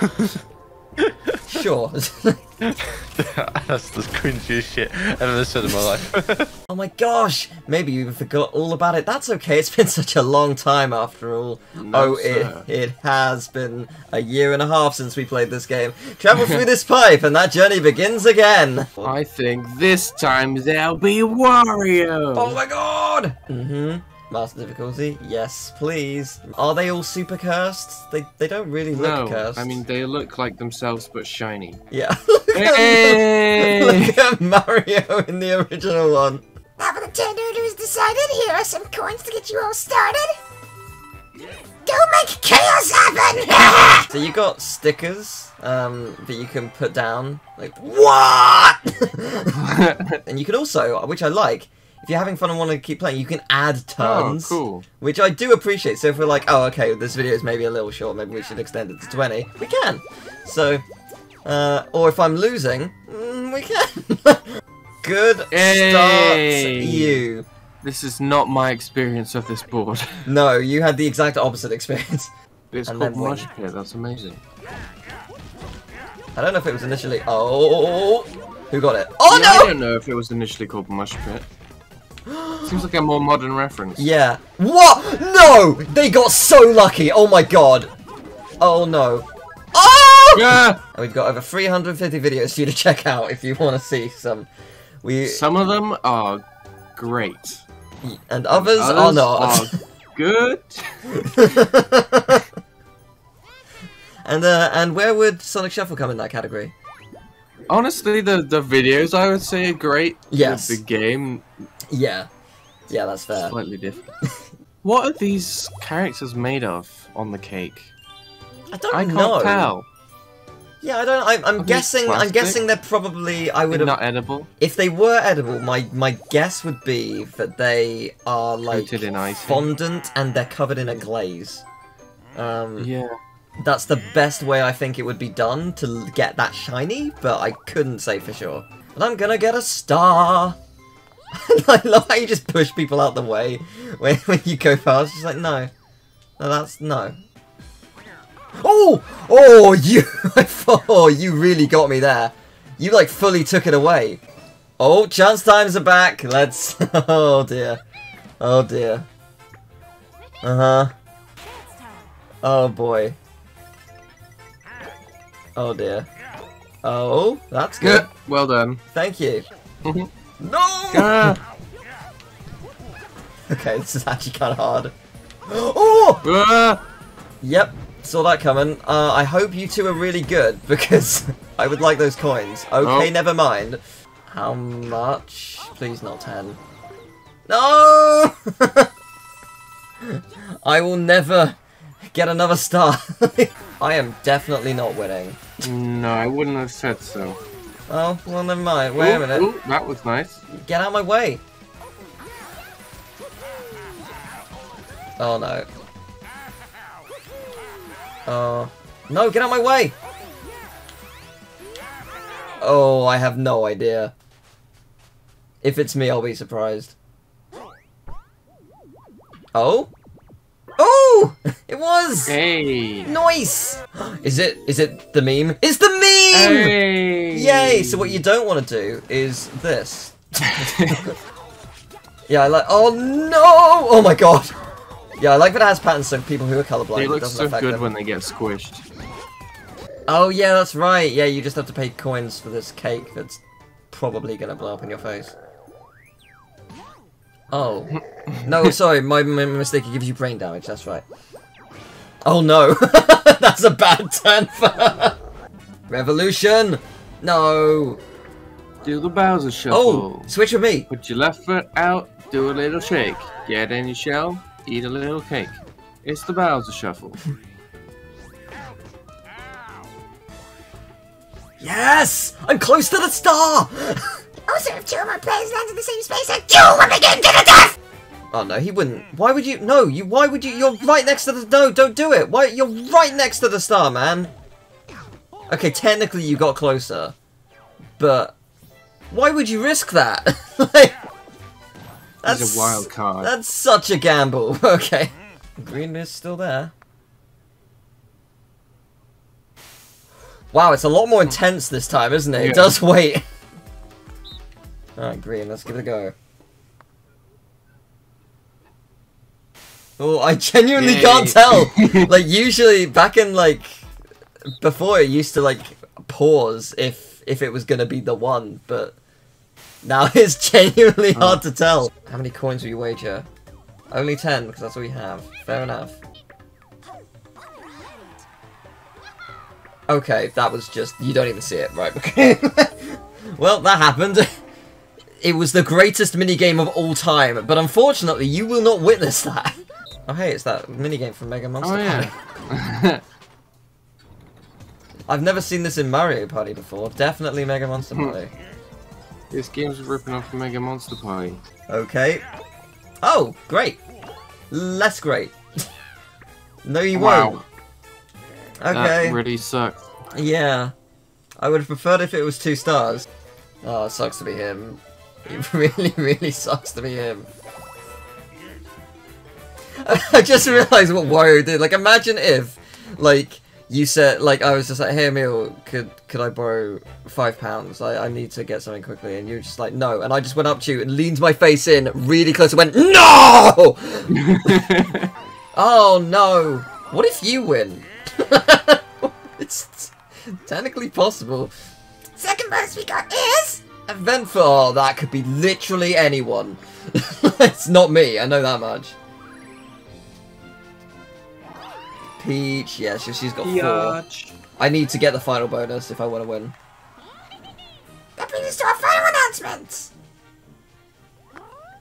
Sure. That's the cringiest shit I've ever said in my life. oh my gosh! Maybe you even forgot all about it. That's okay. It's been such a long time after all. No, oh, it it has been a year and a half since we played this game. Travel through this pipe, and that journey begins again. I think this time there'll be Wario. Oh my god! Mm-hmm. Master difficulty, yes, please. Are they all super cursed? They they don't really look no, cursed. I mean they look like themselves but shiny. yeah. Hey! Look at Mario in the original one. Now for the ten who's decided, here are some coins to get you all started. Go make chaos happen! So you got stickers um, that you can put down. Like what? and you can also, which I like, if you're having fun and want to keep playing, you can add turns. Oh, cool. Which I do appreciate. So if we're like, oh, okay, this video is maybe a little short, maybe we should extend it to 20, we can. So, uh, or if I'm losing, mm, we can. Good start, you. This is not my experience of this board. No, you had the exact opposite experience. It's And called. Mosh Pit, that's amazing. I don't know if it was initially. Oh, who got it? Oh Yeah, no! I don't know if it was initially called Mosh Pit. Seems like a more modern reference. Yeah. What? No! They got so lucky. Oh my god. Oh no. Oh! Yeah. And we've got over 350 videos for you to check out if you want to see some. We Some of them are great. and others, are Others not. are good. and uh, and where would Sonic Shuffle come in that category? Honestly, the the videos I would say are great. Yes. The game Yeah. Yeah, that's fair. slightly different. what are these characters made of on the cake? I don't I can't know. tell. Yeah, I don't. I, I'm Are guessing. I'm guessing they're probably. I would have. not edible. If they were edible, my my guess would be that they are like Coated in icing. fondant and they're covered in a glaze. Um, Yeah. That's the best way I think it would be done to get that shiny, but I couldn't say for sure. But I'm gonna get a star. I love how you just push people out the way when, when you go past. Just like no, no, that's no. Oh, oh, you! Oh, you really got me there. You like fully took it away. Oh, chance times are back. Let's. Oh dear. Oh dear. Uh huh. Oh boy. Oh dear. Oh, that's good. Good. Well done. Thank you. no! Ah. Okay, this is actually kind of hard. Oh! Ah. Yep, saw that coming. Uh, I hope you two are really good because I would like those coins. Okay, Oh. never mind. How much? Please not 10. No! I will never get another star. I am definitely not winning. No, I wouldn't have said so. Oh, well, never mind. Wait a minute. ooh, that was nice. Get out of my way. Oh no. Oh. No, get out of my way! Oh, I have no idea. If it's me, I'll be surprised. Oh? Oh! It was! Hey. Nice! Is it is it the meme? It's the meme! Hey. Yay! So what you don't want to do is this. yeah, I like. Oh no! Oh my god! Yeah, I like that it has patterns so people who are colorblind. They look doesn't so affect good them. when they get squished. Oh yeah, that's right. Yeah, you just have to pay coins for this cake that's probably gonna blow up in your face. Oh. No, sorry, my, my mistake. It gives you brain damage, that's right. Oh no! that's a bad turn for Revolution! No! Do the Bowser oh, shuffle. Oh! Switch with me! Put your left foot out, do a little shake. Get in your shell, eat a little cake. It's the Bowser shuffle. Yes! I'm close to the star! Also, if two or more players land in the same space, I kill one again to the death! Oh no, he wouldn't. Why would you? No, you. Why would you? You're right next to the. No, don't do it. Why? You're right next to the star, man. Okay, technically you got closer, but why would you risk that? like, He's a wild card. That's such a gamble. Okay, green is still there. Wow, it's a lot more intense this time, isn't it? It does wait. Alright, green, let's give it a go. Oh, I genuinely Yay. can't tell. like usually back in like before it used to like pause if if it was gonna be the one, but now it's genuinely Oh. hard to tell. How many coins will you wager? Only ten, because that's all we have. Fair enough. Okay, that was just you don't even see it, right? Okay. well, that happened. It was the greatest minigame of all time, but unfortunately, you will not witness that. Oh, hey, it's that minigame from Mega Monster Oh, yeah. Party. I've never seen this in Mario Party before. Definitely Mega Monster Hmm. Party. This game's ripping off Mega Monster Party. Okay. Oh, great. Less great. no, you Wow. won't. Okay. That really sucks. Yeah. I would have preferred if it was two stars. Oh, it sucks to be him. It really, really sucks to be him. I just realized what Wario did. Like, imagine if, like, you said, like, I was just like, hey, Emil, could could I borrow five pounds? I, I need to get something quickly. And you were just like, no. And I just went up to you and leaned my face in really close and went, no! oh, no. What if you win? it's technically possible. Second bonus we got is Eventful. Oh, that could be literally anyone. it's not me, I know that much. Peach, yeah, she, she's got Peach. four. I need to get the final bonus if I want to win. that brings us to our final announcement.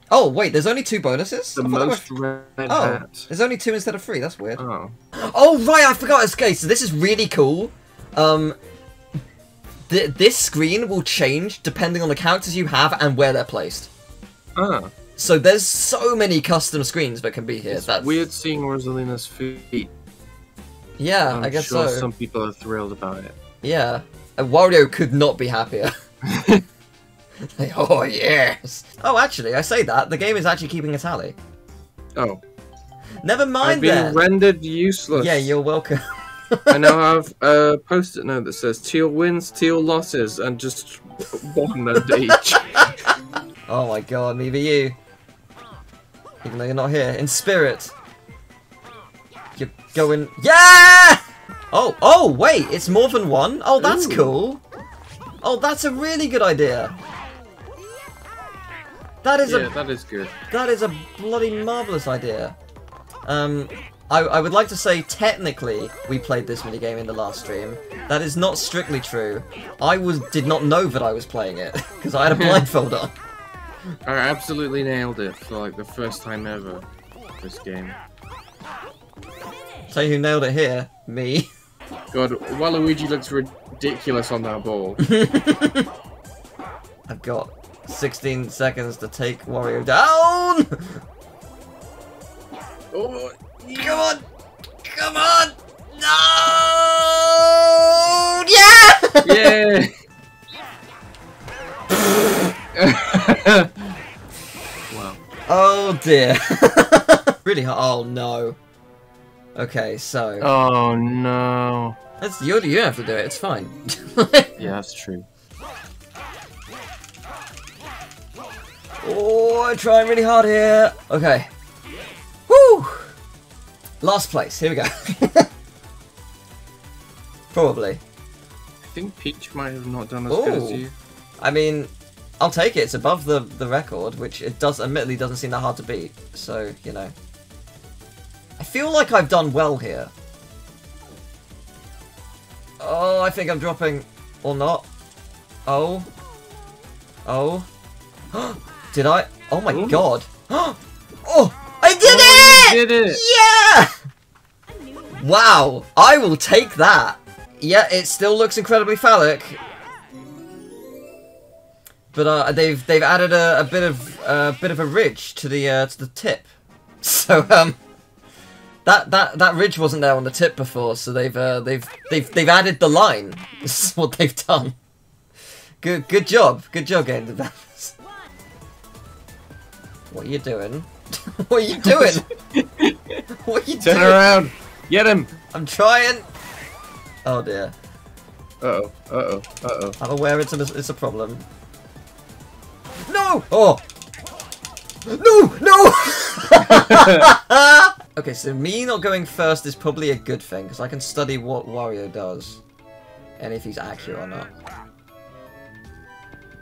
Oh, wait, there's only two bonuses? The I were- most red Oh, hat. there's only two instead of three, that's weird. Oh. Oh, right, I forgot. Okay, so this is really cool. Um, th this screen will change depending on the characters you have and where they're placed. Ah. So there's so many custom screens that can be here. It's That's weird seeing Rosalina's feet. Yeah, I'm I guess sure so. some people are thrilled about it. Yeah, and Wario could not be happier. Like, oh yes. Oh, actually, I say that the game is actually keeping a tally. Oh. Never I've mind been then. rendered useless. Yeah, you're welcome. I now have a post-it note that says teal wins, teal losses, and just one note each. Oh my god, me be you. Even though you're not here. In spirit. You're going. Yeah! Oh, oh, wait, it's more than one? Oh, that's Ooh. cool. Oh, that's a really good idea. That is yeah, a that is good. that is a bloody marvelous idea. Um, I, I would like to say technically we played this minigame in the last stream. That is not strictly true. I was did not know that I was playing it because I had a blindfold on. I absolutely nailed it for like the first time ever. This game. Tell you who nailed it here, me. God, Waluigi looks ridiculous on that ball. I've got 16 seconds to take Wario down! Oh, Come on! Come on! No! Yeah! yeah! wow. Oh dear. really hard. Oh no. Okay, so. Oh no. That's, you, you don't have to do it, it's fine. Yeah, that's true. oh, I'm trying really hard here. Okay. Woo! Last place, here we go. Probably. I think Peach might have not done as good as you. I mean, I'll take it. It's above the the record, which it does admittedly doesn't seem that hard to beat. So you know, I feel like I've done well here. Oh, I think I'm dropping, or not. Oh, oh, did I? Oh my Ooh. god! oh, I did Oh, it! you did it! Yeah! Wow, I will take that. Yeah, it still looks incredibly phallic. But uh, they've they've added a, a bit of a bit of a ridge to the uh, to the tip. So um, that that that ridge wasn't there on the tip before. So they've uh, they've they've they've added the line. This is what they've done. Good good job, good job, game developers. What are you doing? what are you doing? what are you Turn doing? around! Get him! I'm trying. Oh dear. Uh-oh. Uh-oh. Uh-oh. I'm aware it's a, it's a problem. No! Oh! No! No! okay, so me not going first is probably a good thing, because I can study what Wario does. And if he's accurate or not.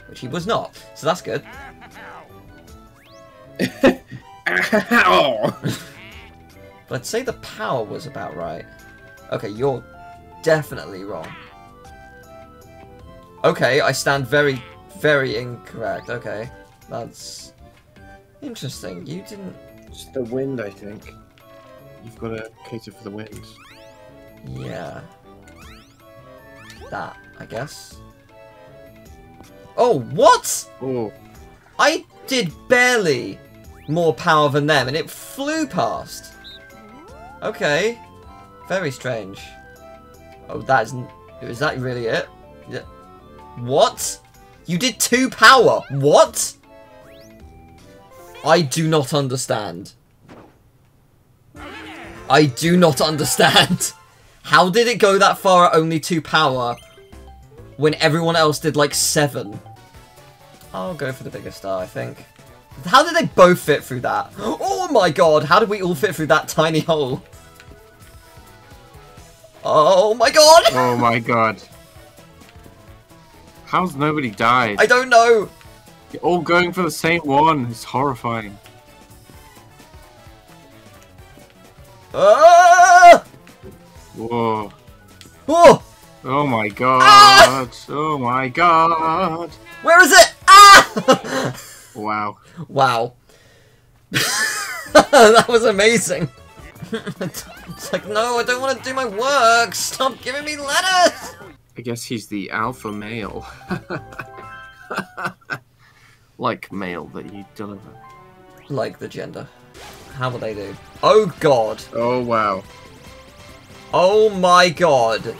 Which he was not, so that's good. but I'd say the power was about right. Okay, you're definitely wrong. Okay, I stand very, very incorrect. Okay, that's interesting. You didn't. It's the wind, I think. You've got to cater for the wind. Yeah. That, I guess. Oh, what? Oh. I did barely more power than them, and it flew past. Okay. Very strange. Oh, that isn't... Is that really it? Yeah. What? You did two power. What? I do not understand. I do not understand. How did it go that far at only two power when everyone else did like seven? I'll go for the bigger star, I think. How did they both fit through that? Oh my god, how did we all fit through that tiny hole? Oh my god! Oh my god. How's nobody died? I don't know! You're all going for the same one. It's horrifying. Ah! Whoa. Oh! Oh my god. Oh my god. Where is it? Ah! Wow. Wow. that was amazing. it's like, no, I don't want to do my work. Stop giving me letters. I guess he's the alpha male. like mail that you deliver. Like the gender. How will they do? Oh god. Oh wow. Oh my god.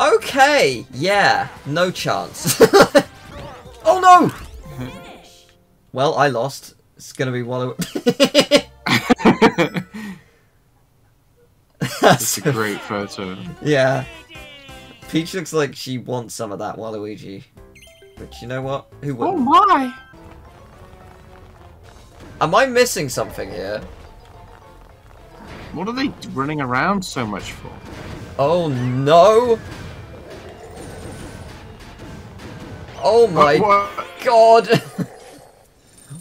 Okay, yeah, no chance. oh no! Well, I lost. It's gonna be Wallow. That's a great photo. Yeah. Peach looks like she wants some of that Waluigi. But you know what? Who Oh my! Am I missing something here? What are they running around so much for? Oh no! Oh my what? god!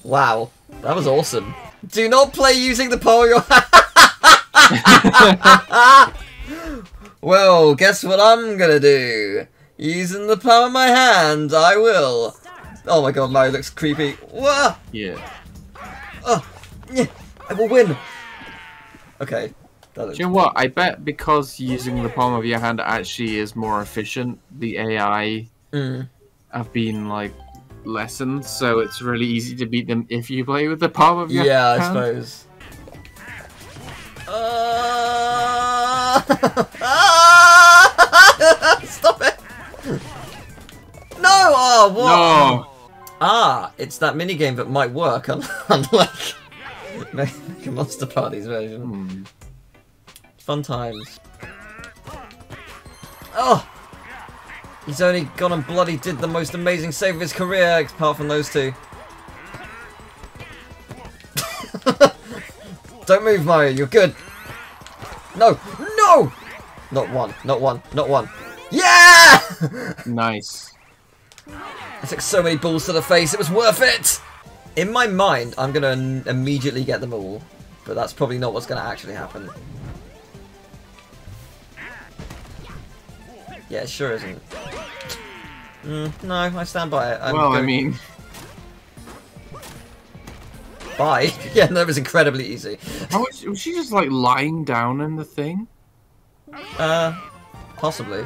wow, that was awesome. Do not play using the your Well, guess what I'm gonna do? Using the palm of my hand, I will. Oh my god, Mario looks creepy. Whoa! Yeah. Oh, yeah, I will win. Okay. That looks Do you know what? I bet because using the palm of your hand actually is more efficient, the AI Mm. have been like lessened, so it's really easy to beat them if you play with the palm of your Yeah, I hand. suppose. Uh... Ah! Stop it! No! Oh, what? No. Ah, it's that minigame that might work, un- unlike Mega Monster Party's version. Hmm. Fun times. Oh! He's only gone and bloody did the most amazing save of his career, apart from those two. Don't move, Mario, you're good. No! No! Not one, not one, not one. Yeah! Nice. I took so many balls to the face, it was worth it! In my mind, I'm gonna immediately get them all, but that's probably not what's gonna actually happen. Yeah, it sure isn't. Mm, no, I stand by it. I'm well, I mean, Bye. yeah, that was incredibly easy. how was, was she just like lying down in the thing? Uh, possibly.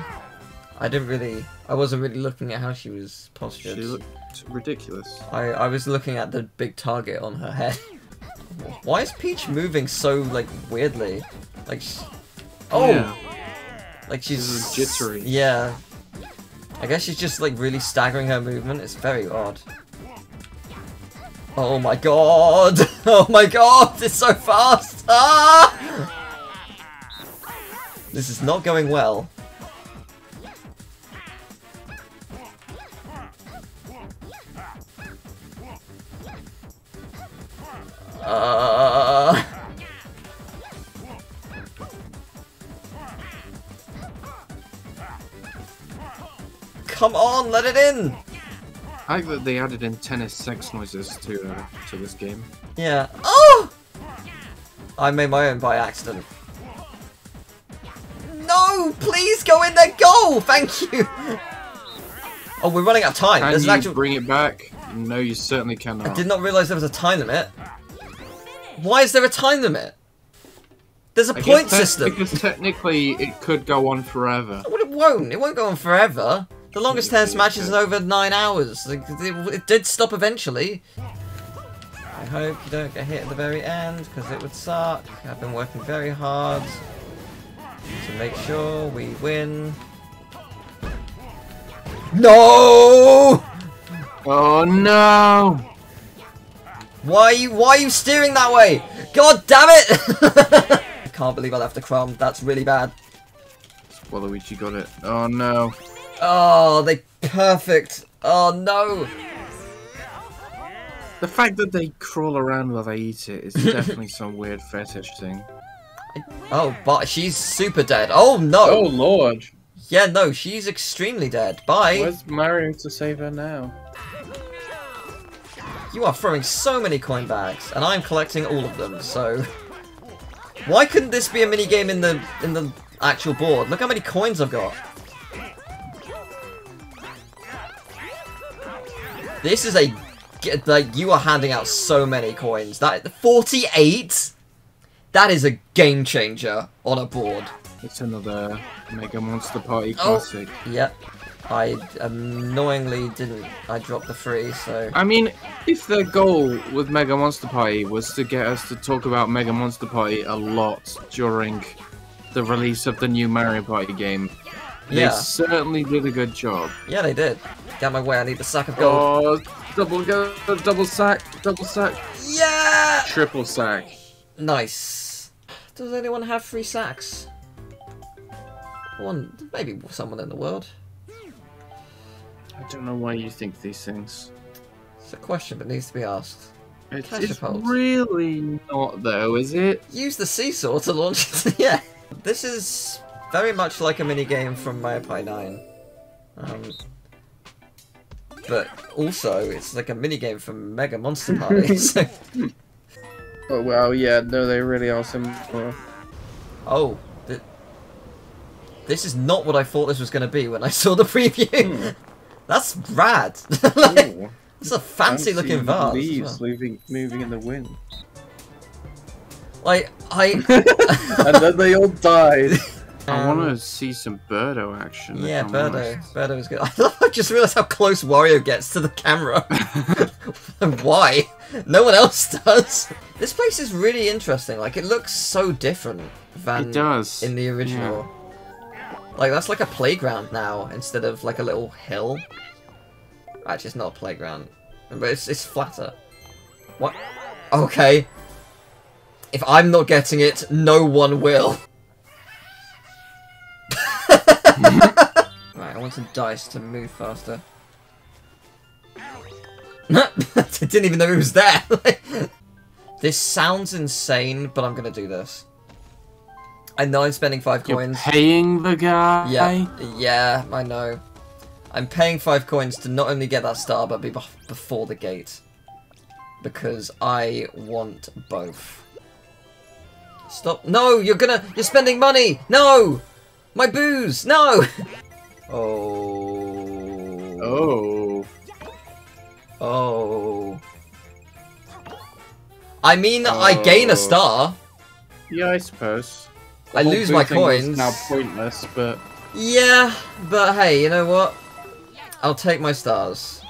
I didn't really. I wasn't really looking at how she was postured. She looked ridiculous. I I was looking at the big target on her head. Why is Peach moving so like weirdly? Like, sh oh, Yeah. Like she's jittery. Yeah. I guess she's just like really staggering her movement. It's very odd. Oh my god! Oh my god! It's so fast! Ah! This is not going well. Uh... Come on, let it in! I like that they added in tennis sex noises to uh, to this game. Yeah. Oh! I made my own by accident. No! Please go in there! Goal! Thank you! Oh, we're running out of time. Can There's you actual... bring it back? No, you certainly cannot. I did not realise there was a time limit. Why is there a time limit? There's a I point system. Because technically, it could go on forever. Well, it won't. It won't go on forever. The longest tennis match is over nine hours. Like, It, it did stop eventually. I hope you don't get hit at the very end, because it would suck. I've been working very hard to make sure we win. No! Oh no! Why are you why are you steering that way? God damn it! I can't believe I left a crumb. That's really bad. Waluigi got it. Oh no. Oh, they perfect. Oh no. The fact that they crawl around while they eat it is definitely some weird fetish thing. Oh, but she's super dead. Oh no. Oh, lord. Yeah, no, she's extremely dead. Bye. Where's Mario to save her now? You are throwing so many coin bags, and I'm collecting all of them. So, why couldn't this be a mini game in the in the actual board? Look how many coins I've got. This is a like you are handing out so many coins. That 48. That is a game changer on a board. It's another Mega Monster Party classic. Oh. classic. Yep. I annoyingly didn't. I dropped the free, so. I mean, if their goal with Mega Monster Party was to get us to talk about Mega Monster Party a lot during the release of the new Mario Party game, they Yeah. certainly did a good job. Yeah, they did. Get my way. I need the sack of gold. Oh, double go, double sack, double sack. Yeah! Triple sack. Nice. Does anyone have three sacks? One, maybe someone in the world. I don't know why you think these things. It's a question that needs to be asked. It's, it's really not, though, is it? Use the seesaw to launch it. yeah. This is very much like a mini game from Mario Party 9. Um, but also, it's like a mini game from Mega Monster Party. so, Oh wow, yeah, no, they really are similar. oh, th- this is not what I thought this was going to be when I saw the preview. That's rad. like, it's a fancy looking vase. Leaves well. moving, moving in the wind. Like I. and then they all died. I want to um, see some Birdo action. Yeah, Birdo. honest. Birdo is good. I, just realised how close Wario gets to the camera. and why? No one else does. This place is really interesting. Like, it looks so different than It does, in the original. Like, that's like a playground now instead of like a little hill. Actually, it's not a playground, but it's it's flatter. What? Okay. If I'm not getting it, no one will. right, I want some dice to move faster. I didn't even know he was there. this sounds insane, but I'm gonna do this. I know I'm spending 5 You're coins. paying the guy. Yeah, yeah, I know. I'm paying five coins to not only get that star, but be bef- before the gate. Because I want both. Stop. No, you're gonna. You're spending money! No! My booze! No! Oh. Oh. Oh. I mean, I gain a Oh. star. Yeah, I suppose. I The whole lose my coins. Now pointless, but Yeah, but hey, you know what? I'll take my stars.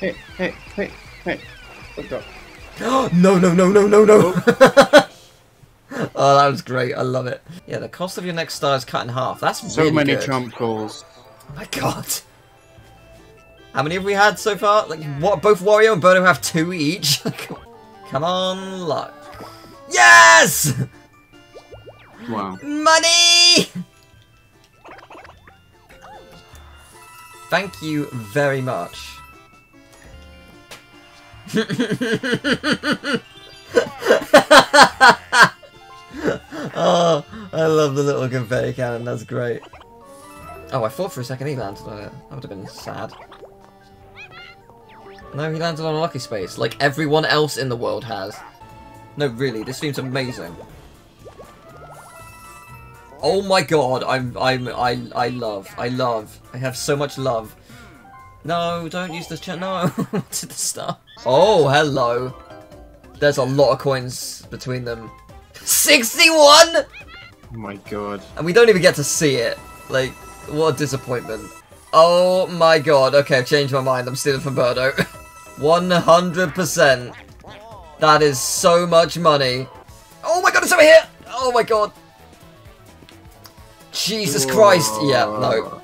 hey, hey, hey, hey. Look up. no, no, no, no, no, no. oh, that was great. I love it. Yeah, the cost of your next star is cut in half. That's So really many good. trump calls. Oh my god. How many have we had so far? Like, what? Both Wario and Birdo have two each? Come on, luck. Yes! Wow. Money! Thank you very much. oh, I love the little confetti cannon. That's great. Oh, I thought for a second he landed on it. That would have been sad. No, he landed on a lucky space, like everyone else in the world has. No, really, this seems amazing. Oh my god, I'm, I'm, I, I love, I love, I have so much love. No, don't use this chat, no, to the star. Oh, hello. There's a lot of coins between them. 61?! Oh my god. And we don't even get to see it. Like, what a disappointment. Oh my god, okay, I've changed my mind, I'm stealing from Birdo. 100%. That is so much money. Oh my god, it's over here! Oh my god. Jesus Christ. Yeah, no.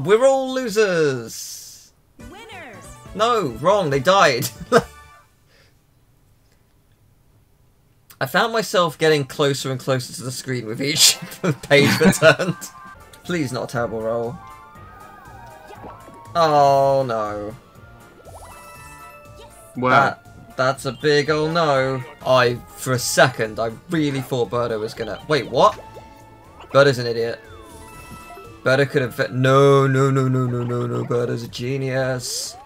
We're all losers. Winners. No, wrong. They died. I found myself getting closer and closer to the screen with each page returned. Please, not a terrible roll. Oh no. Wow. That, that's a big ol' no. I, for a second, I really thought Birdo was gonna. Wait, what? Birdo's an idiot. Birdo could have. No, no, no, no, no, no, no. Birdo's a genius.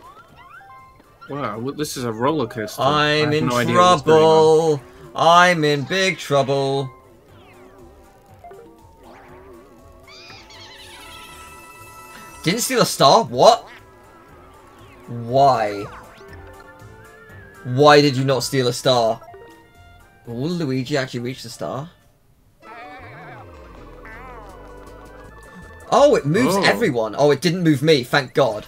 Wow, well, this is a roller coaster. I'm in no idea what's going on. trouble. I'm in big trouble. Didn't steal a star? What? Why? Why did you not steal a star? Will Luigi actually reach the star? Oh, it moves Oh. everyone. Oh, it didn't move me, thank God.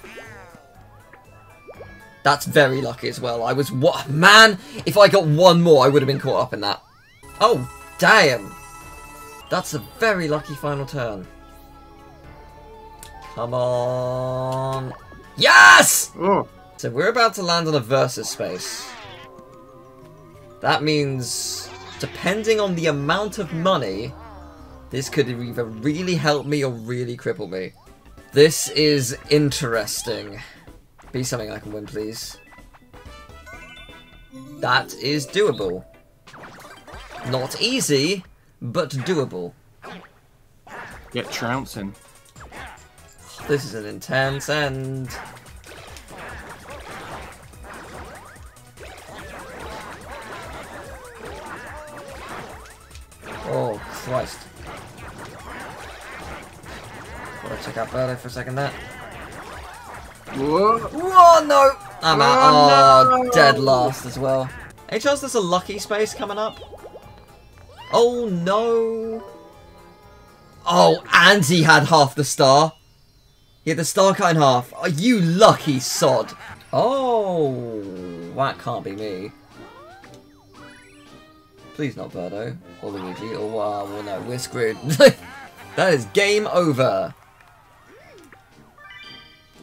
That's very lucky as well. I was what man, if I got one more, I would have been caught up in that. Oh, damn. That's a very lucky final turn. Come on. Yes! Oh. So we're about to land on a versus space. That means, depending on the amount of money, this could either really help me or really cripple me. This is interesting. Be something I can win, please. That is doable. Not easy, but doable. Get trouncing. This is an intense end. Oh, Christ. Gotta check out Birdo for a second there. Whoa. Whoa, no! I'm out. Oh, Oh, no. dead last as well. Any chance there's a lucky space coming up? Oh, no. Oh, and he had half the star. He had the star cut in half. Oh, you lucky sod. Oh, that can't be me. Please not Birdo or Luigi. Oh, wow, well, no, we're screwed. that is game over.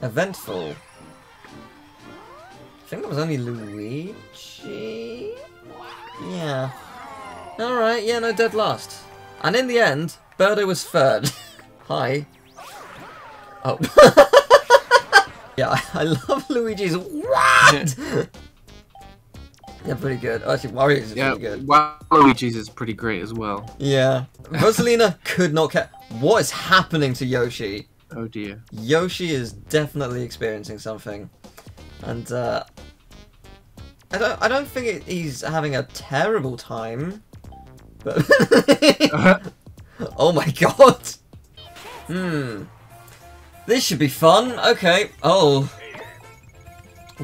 Eventful. I think it was only Luigi. Yeah. Alright, yeah, no, dead last. And in the end, Birdo was third. Hi. Oh. yeah, I, love Luigi's. What? yeah, pretty good. Actually, Wario's is Yeah, pretty good. Waluigi's is pretty great as well. Yeah. Rosalina could not care. What is happening to Yoshi? Oh dear. Yoshi is definitely experiencing something, and uh, I don't. I don't think it, he's having a terrible time, but oh my god. Hmm. This should be fun. Okay. Oh.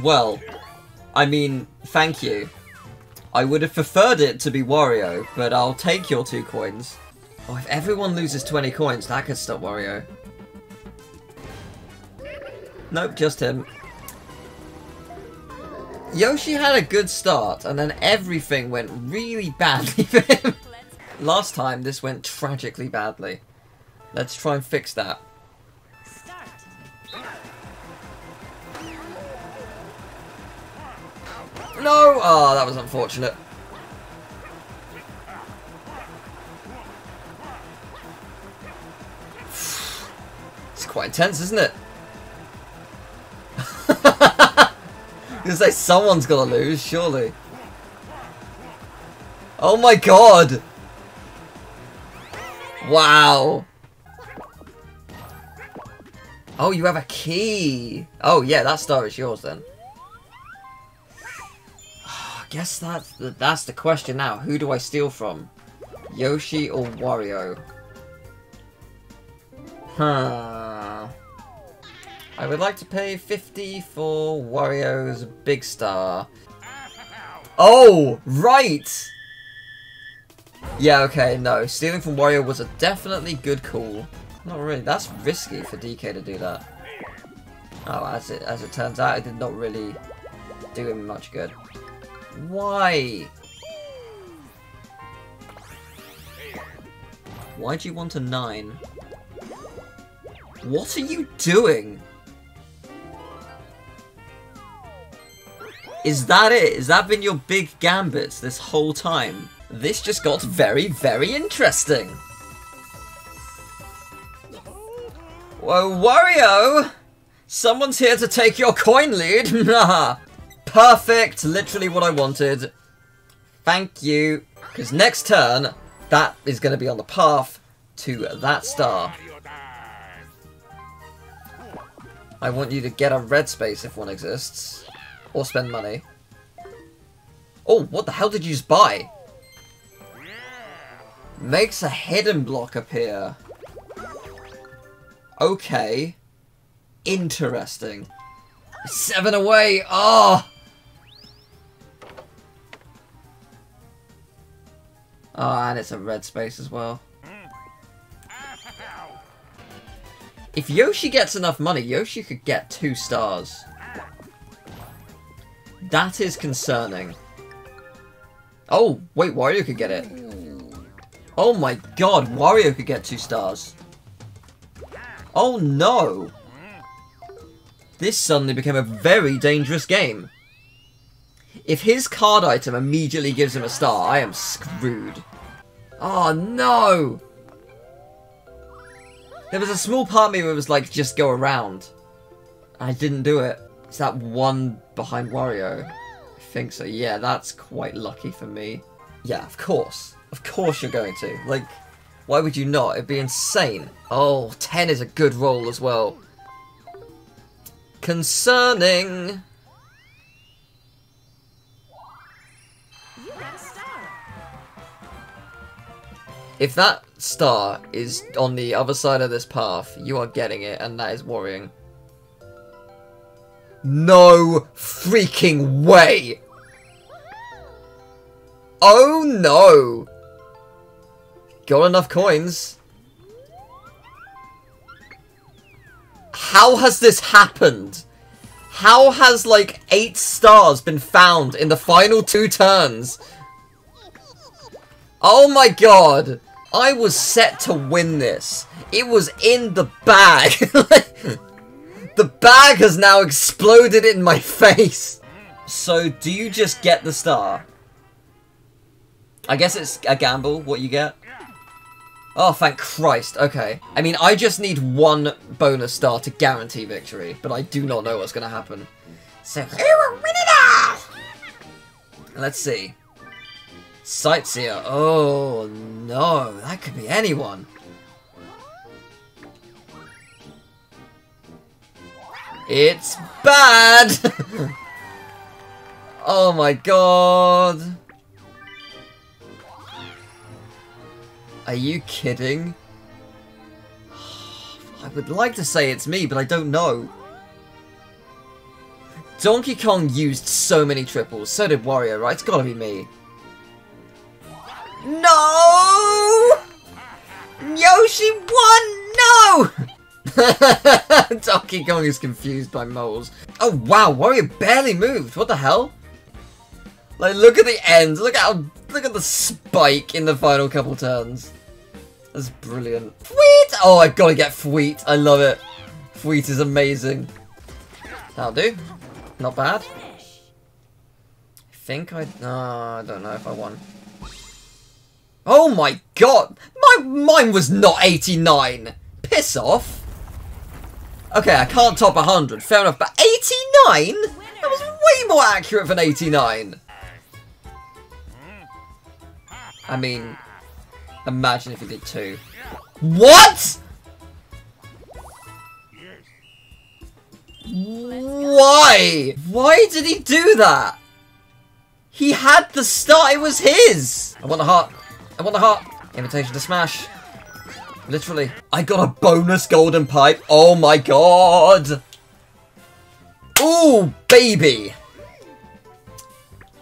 Well, I mean, thank you. I would have preferred it to be Wario, but I'll take your two coins. Oh, if everyone loses 20 coins, that could stop Wario. Nope, just him. Yoshi had a good start, and then everything went really badly for him. Last time, this went tragically badly. Let's try and fix that. No! Oh, that was unfortunate. It's quite intense, isn't it? gonna say someone's gonna lose, surely. Oh my god! Wow! Oh, you have a key. Oh, yeah, that star is yours then. I guess that's the, that's the question now. Who do I steal from? Yoshi or Wario? Huh. I would like to pay 50 for Wario's Big Star. Oh, right! Yeah, okay, no. Stealing from Wario was a definitely good call. Not really. That's risky for DK to do that. Oh, as it as it turns out, it did not really do him much good. Why? Why do you want a 9? What are you doing? Is that it? Has that been your big gambit this whole time? This just got very, very interesting. Whoa, Wario! Someone's here to take your coin lead! Perfect! Literally what I wanted. Thank you. Because next turn, that is going to be on the path to that star. I want you to get a red space if one exists. Or spend money. Oh, what the hell did you just buy? Makes a hidden block appear. Okay. Interesting. Seven away! Oh! Oh, and it's a red space as well. If Yoshi gets enough money, Yoshi could get two stars. That is concerning. Oh, wait, Wario could get it. Oh my god, Wario could get two stars. Oh no! This suddenly became a very dangerous game. If his card item immediately gives him a star, I am screwed. Oh no! There was a small part of me where it was like, just go around. I didn't do it. it. Is that one behind Wario? I think so. Yeah, that's quite lucky for me. Yeah, of course. Of course you're going to. Like, why would you not? It'd be insane. Oh, 10 is a good roll as well. Concerning... If that star is on the other side of this path, you are getting it, and that is worrying. No freaking way! Oh no! Got enough coins. How has this happened? How has like eight stars been found in the final two turns? Oh my god! I was set to win this. It was in the bag. the bag has now exploded in my face. So, do you just get the star? I guess it's a gamble, what you get. Oh, thank Christ. Okay. I mean, I just need one bonus star to guarantee victory, but I do not know what's going to happen. So, who will win it all? Let's see. Sightseer. Oh, no. That could be anyone. It's bad! oh my god. Are you kidding? I would like to say it's me, but I don't know. Donkey Kong used so many triples, so did Wario, right? It's gotta be me. No! Yoshi won! No! Donkey Kong is confused by moles. Oh wow, Wario barely moved. What the hell? Like, look at the end. Look how look at the spike in the final couple turns. That's brilliant. Fweet! Oh, I've gotta get Fweet. I love it. Fweet is amazing. That'll do. Not bad. I think I... No, I don't know if I won. Oh my god! My Mine was not 89! Piss off! Okay, I can't top 100, fair enough, but 89? That was way more accurate than 89! I mean, imagine if you did two. What?! Why? Why did he do that? He had the start, It was his. I want a heart. I want a heart. Invitation to smash. Literally. I got a bonus golden pipe. Oh my god. Ooh, baby.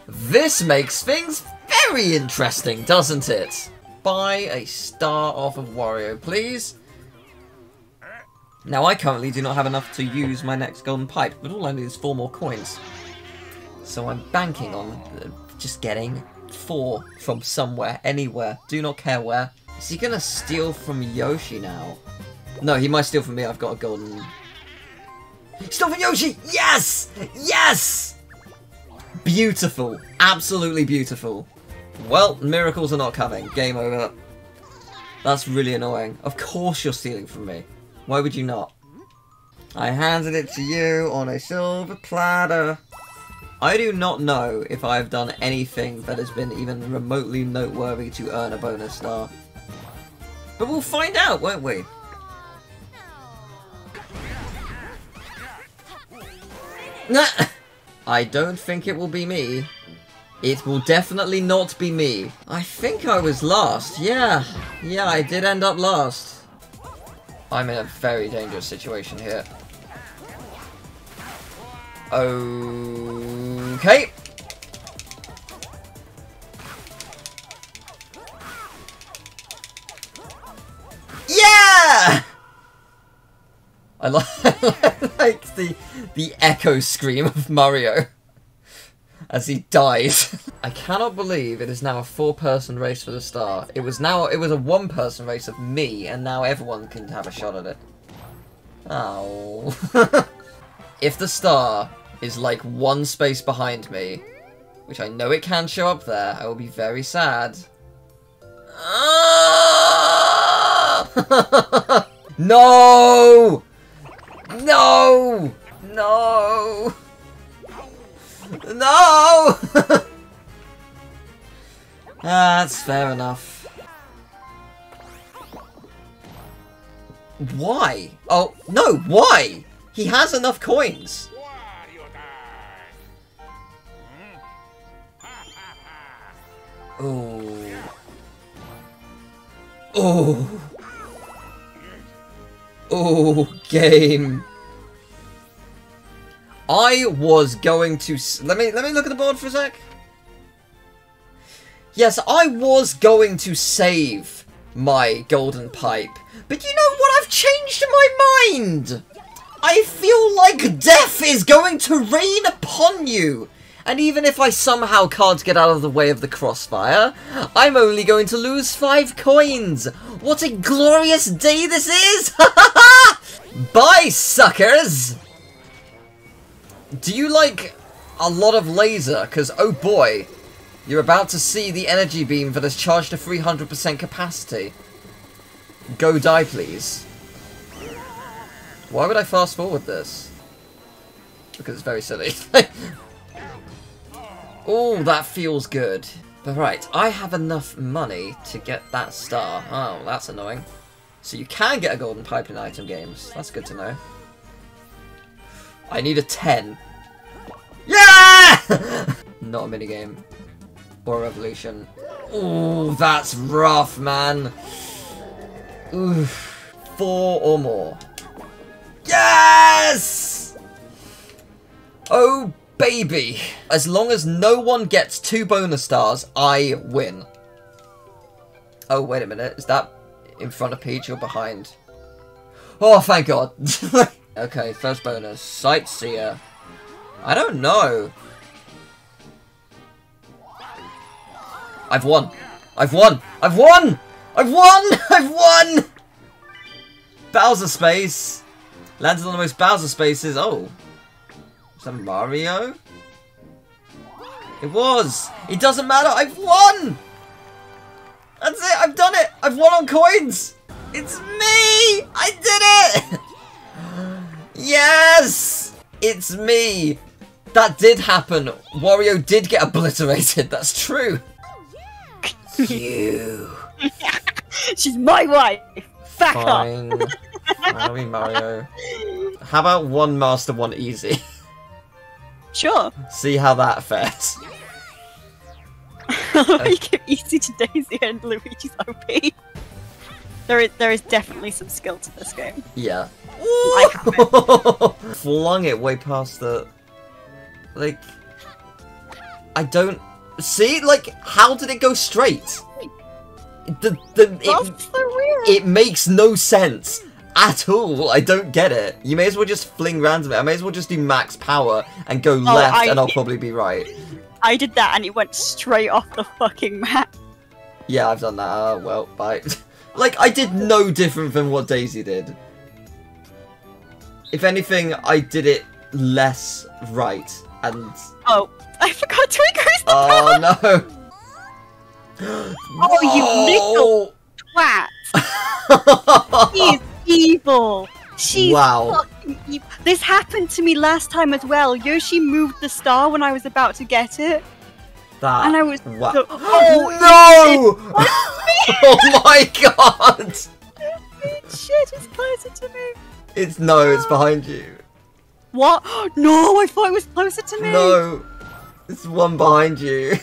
This makes things very interesting, doesn't it? Buy a star off of Wario, please. Now, I currently do not have enough to use my next golden pipe, but all I need is four more coins. So I'm banking on uh, just getting four from somewhere, anywhere, do not care where. Is he gonna steal from Yoshi now? No, he might steal from me, I've got a golden... Steal from Yoshi! Yes! Yes! Beautiful. Absolutely beautiful. Well, miracles are not coming. Game over. That's really annoying. Of course you're stealing from me. Why would you not? I handed it to you on a silver platter. I do not know if I have done anything that has been even remotely noteworthy to earn a bonus star. But we'll find out, won't we? I don't think it will be me. It will definitely not be me. I think I was last. Yeah. Yeah, I did end up last. I'm in a very dangerous situation here. Okay. Yeah! I li like the the echo scream of Mario as he dies. I cannot believe it is now a four-person race for the star. It was now it was a one-person race of me, and now everyone can have a shot at it. Oh. if the star is like one space behind me, which I know it can show up there, I will be very sad. no! No! No! No! Ah, that's fair enough. Why? Oh, no, why? He has enough coins. Oh. Oh. Oh, game. I was going to let me let me look at the board for a sec. Yes, I was going to save my golden pipe, but you know what? I've changed my mind. I feel like death is going to rain upon you. And even if I somehow can't get out of the way of the crossfire, I'm only going to lose five coins. What a glorious day this is! Bye, suckers! Do you like a lot of laser? Because, oh boy, you're about to see the energy beam that has charged to 300% capacity. Go die, please. Why would I fast forward this? Because it's very silly. oh, that feels good. But right, I have enough money to get that star. Oh, that's annoying. So you can get a golden pipe in item games. That's good to know. I need a 10. Yeah! Not a minigame. Or a revolution. Ooh, that's rough, man. Oof. Four or more. Yes! Oh, baby. As long as no one gets two bonus stars, I win. Oh, wait a minute. Is that in front of Peach or behind? Oh, thank God. okay, first bonus. Sightseer. I don't know. I've won. I've won. I've won! I've won! I've won! Bowser space. Landed on the most Bowser spaces. Oh. Is that Mario? It was. It doesn't matter. I've won! That's it. I've done it. I've won on coins. It's me. I did it. yes. It's me. That did happen. Wario did get obliterated. That's true. you. She's my wife. Back Fine. up. Mario, Mario. How about one master, one easy? Sure. See how that fares. you give easy to Daisy and Luigi's OP. There is, there is definitely some skill to this game. Yeah. I it. Flung it way past the. Like. I don't. See? Like, how did it go straight? The, the, it, That's so weird. it makes no sense at all. I don't get it. You may as well just fling randomly. I may as well just do max power and go left, I- and I'll probably be right. I did that and it went straight off the fucking map. Yeah, I've done that. Uh, well, bye. like, I did no different than what Daisy did. If anything, I did it less right, and Oh, I forgot to increase the power. oh no. Oh, you little twat! Evil. She's Wow. fucking evil. This happened to me last time as well. Yoshi moved the star when I was about to get it, That. and I was Wow. so- oh no! Oh, oh my god! shit! It's closer to me. It's no, it's behind you. What? No, I thought it was closer to me. No, it's one behind you.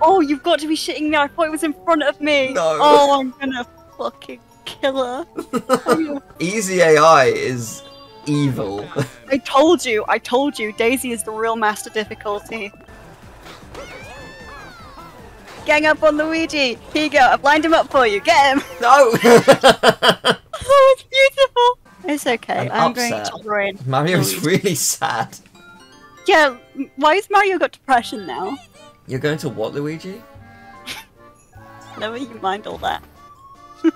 Oh, you've got to be shitting me! I thought it was in front of me. No. Oh, I'm gonna fucking kill her. Easy AI is evil. I told you, I told you, Daisy is the real master difficulty. Gang up on Luigi! Here you go, I've lined him up for you, get him! No! oh, it's beautiful! It's okay, I'm I'm, going to train. Mario's Luigi. really sad. Yeah, why has Mario got depression now? You're going to what, Luigi? Never you mind all that.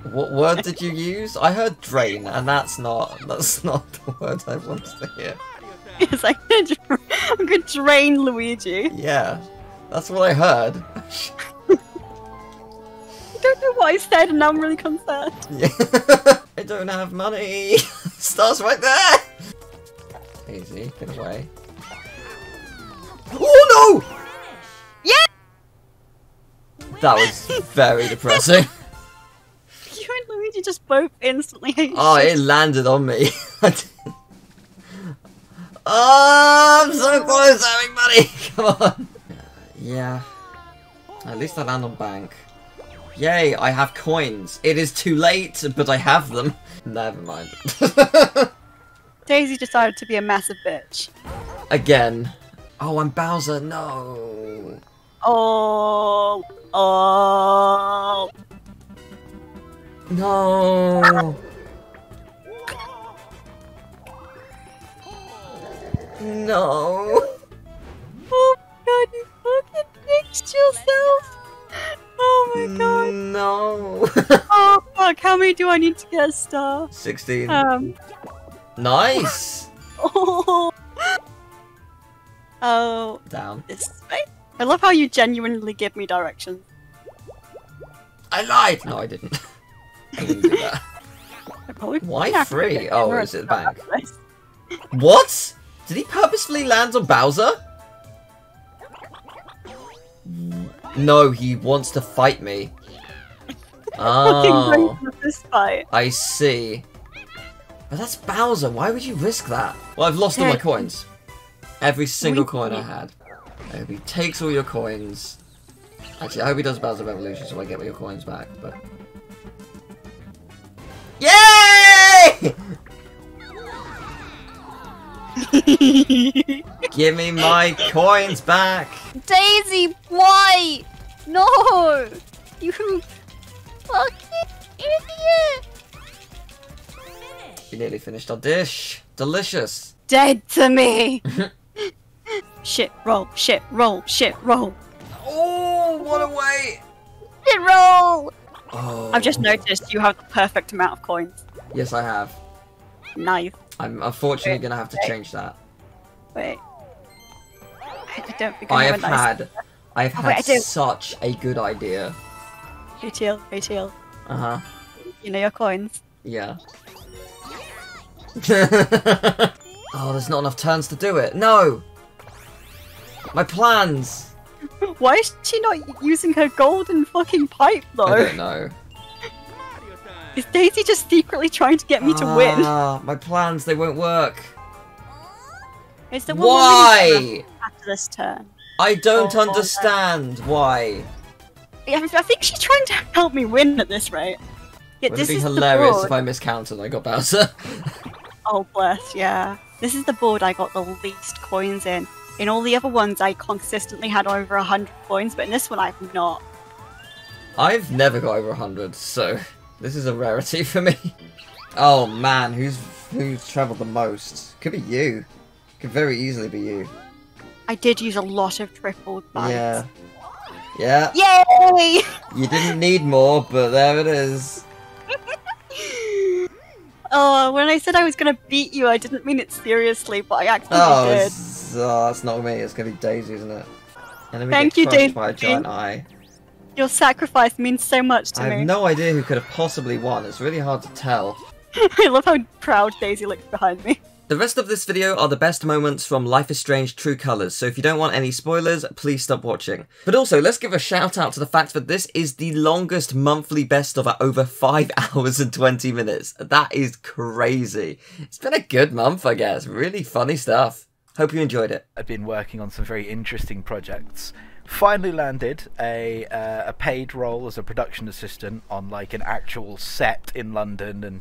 What word did you use? I heard drain, and that's not that's not the word I wanted to hear. It's like, I'm gonna drain Luigi. Yeah, that's what I heard. I don't know what I said and now I'm really concerned. Yeah. I don't have money. Star's right there. Easy, get away. Oh no! Yeah! That was very depressing. You and Luigi just both instantly hate ah, Oh, shit. it landed on me. oh, I'm so close to having money. Come on. Yeah. At least I land on bank. Yay, I have coins. It is too late, but I have them. Never mind. Daisy decided to be a massive bitch. Again. Oh, I'm Bowser. No. Oh, oh. No. No. Oh god, you fucking fixed yourself. Oh my god. No. Oh fuck, how many do I need to get a star? 16. Um. Nice. Oh. Oh. Down. This way? I love how you genuinely give me directions. I lied. No, I didn't. Why free? Oh, is it the bank? What? Did he purposefully land on Bowser? No, he wants to fight me. Oh, this fight. I see. But that's Bowser. Why would you risk that? Well, I've lost all my coins. Every single coin I had. I hope he takes all your coins. Actually, I hope he does Bowser Revolution so I get your coins back, but... Yay! Give me my coins back! Daisy, why? No! You fucking idiot! We nearly finished our dish. Delicious. Dead to me! shit, roll, shit, roll, shit, roll. Oh, what a way! Shit, roll! Oh. I've just noticed you have the perfect amount of coins. Yes, I have. Nice. I'm unfortunately Wait, gonna have to wait. change that. Wait. I don't think I, I have nice had, I've Oh, had wait, such a good idea. ATL, ATL. Uh huh. You know your coins. Yeah. oh, there's not enough turns to do it. No. My plans. Why is she not using her golden fucking pipe though? I don't know. Is Daisy just secretly trying to get me to win? Ah, my plans, they won't work. It's the one Why? after this turn. I don't Oh, understand why. Yeah, I think she's trying to help me win at this rate. Yeah, Would this be is hilarious the if. I miscounted and I got Bowser? Oh bless, yeah. This is the board I got the least coins in. In all the other ones, I consistently had over a hundred coins, but in this one, I've not. I've never got over 100, so this is a rarity for me. Oh man, who's who's travelled the most? Could be you. Could very easily be you. I did use a lot of triple bites. Yeah. Yeah. Yay! You didn't need more, but there it is. Oh, when I said I was gonna beat you, I didn't mean it seriously, but I actually Oh, did. It's, oh, uh, that's not me. It's gonna be Daisy, isn't it? Thank you, Daisy. by a giant eye. Your sacrifice means so much to me. I have no idea who could have possibly won. It's really hard to tell. I love how proud Daisy looks behind me. The rest of this video are the best moments from Life is Strange True Colors, so if you don't want any spoilers, please stop watching. But also, let's give a shout out to the fact that this is the longest monthly best of at over 5 hours and 20 minutes. That is crazy. It's been a good month, I guess. Really funny stuff. Hope you enjoyed it. I've been working on some very interesting projects. Finally landed a uh, a paid role as a production assistant on like an actual set in London and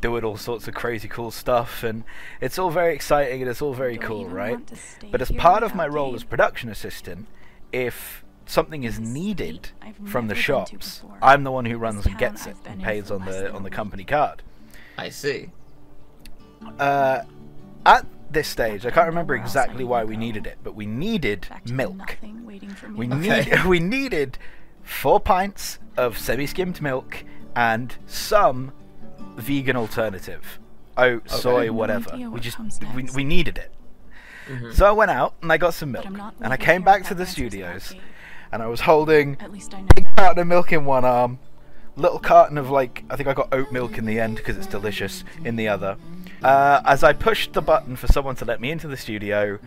doing all sorts of crazy cool stuff and it's all very exciting and it's all very cool, right? But as part of my role as production assistant, if something is needed from the shops, I'm the one who runs and gets it and pays on the on the company card. I see. Uh, at this stage, I can't remember exactly why we needed it, but we needed milk. We Okay. need we needed four pints of semi-skimmed milk and some vegan alternative, oat, soy, No whatever. We just we, we needed it. Mhm. So I went out and I got some milk, and I came back to the studios, and I was holding At least I know big carton of milk in one arm, little carton of like I think I got oat milk in the end because it's delicious in the other. Uh, as I pushed the button for someone to let me into the studio,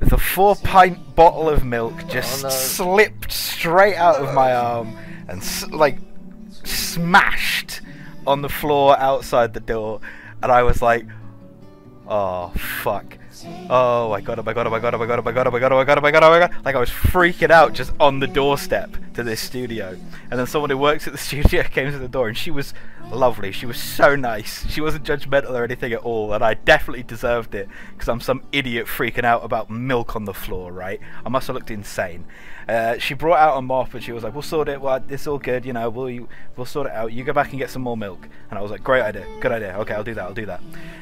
the four pint bottle of milk just no. slipped straight out of my arm and s- like smashed on the floor outside the door, and I was like, "Oh fuck." Oh my god, oh my god, oh my god, oh my god, oh my god, oh my god, oh my god, oh my god, oh my god. Like I was freaking out just on the doorstep to this studio. And then someone who works at the studio came to the door and she was lovely. She was so nice. She wasn't judgmental or anything at all. And I definitely deserved it because I'm some idiot freaking out about milk on the floor, right? I must have looked insane. Uh, she brought out a mop and she was like, "We'll sort it. Well, it's all good, you know. We'll we'll sort it out. You go back and get some more milk." And I was like, "Great idea. Good idea. Okay, I'll do that. I'll do that."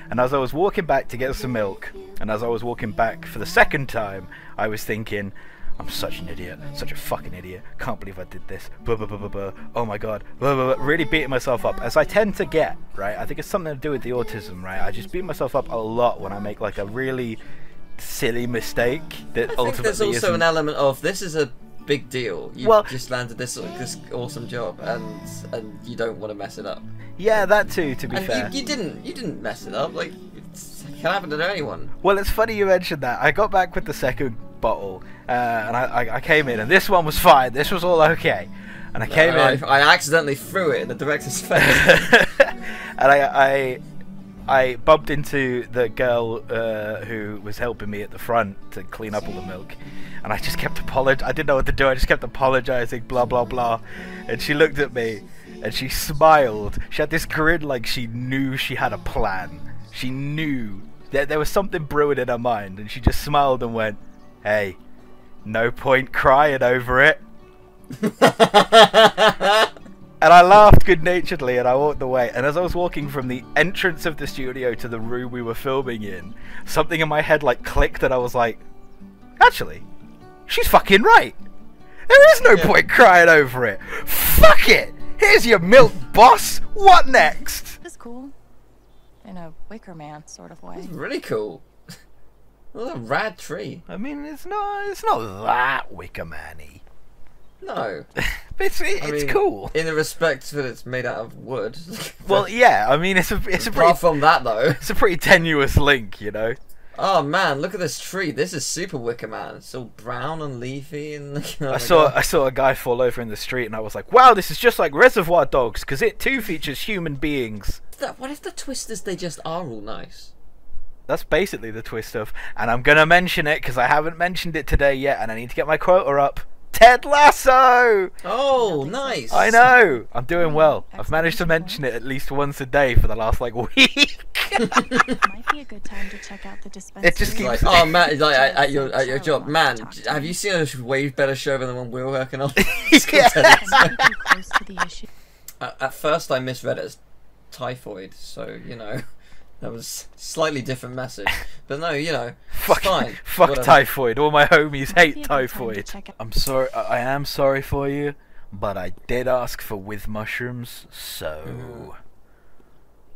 And as I was walking back to get some milk, and as I was walking back for the second time, I was thinking, "I'm such an idiot. Such a fucking idiot. Can't believe I did this. Buh, buh, buh, buh. Oh my god. Buh, buh, buh. Really beating myself up, as I tend to get. Right. I think it's something to do with the autism. Right. I just beat myself up a lot when I make like a really silly mistake that I think ultimately there's also isn't- an element of this is a big deal. You Well- just landed this this awesome job, and and you don't want to mess it up. Yeah, that too. To be and fair. You, you didn't you didn't mess it up. Like it can happen to anyone. Well, it's funny you mentioned that. I got back with the second bottle, uh, and I, I, I came in, and this one was fine. This was all okay. And I came I, in, I accidentally threw it in the director's face. and I, I, I bumped into the girl uh, who was helping me at the front to clean up all the milk, and I just kept apologizing. I didn't know what to do. I just kept apologizing, blah blah blah. And she looked at me, and she smiled. She had this grin like she knew she had a plan. She knew that there was something brewing in her mind, and she just smiled and went, "Hey, no point crying over it." And I laughed good naturedly and I walked away. And as I was walking from the entrance of the studio to the room we were filming in, something in my head like clicked and I was like, actually, she's fucking right. There is no point crying over it. Fuck it. Here's your milk, boss. What next? It's cool. In a Wicker Man sort of way. It's really cool. A rad tree. I mean, it's not. It's not that Wicker Man-y. No. it's I it's mean, cool. In the respect that it's made out of wood. Well, yeah. I mean, it's a it's a pretty Apart from that though, it's a pretty tenuous link, you know. Oh man, look at this tree. This is super Wicker Man. It's all brown and leafy and. oh I saw God. I saw a guy fall over in the street, and I was like, "Wow, this is just like Reservoir Dogs because it too features human beings." What if the twisters they just are all nice? That's basically the twist of, and I'm gonna mention it because I haven't mentioned it today yet, and I need to get my quota up. Ted Lasso. Oh, nice. I know. I'm doing mm, well. I've managed to mention it at least once a day for the last like week. Might be a good time to check out the dispensary. It just keeps. like, oh man, it's like at, at your at your job, man. Have you seen a way better show than the one we're working on? It's Yeah. content. close to the issue. at, at first, I misread it as typhoid, so you know that was slightly different message. But no, you know, Fuck, it's fine. fuck Whatever. typhoid. All my homies hate be a good time to typhoid. I'm sorry. I I am sorry for you, but I did ask for with mushrooms, so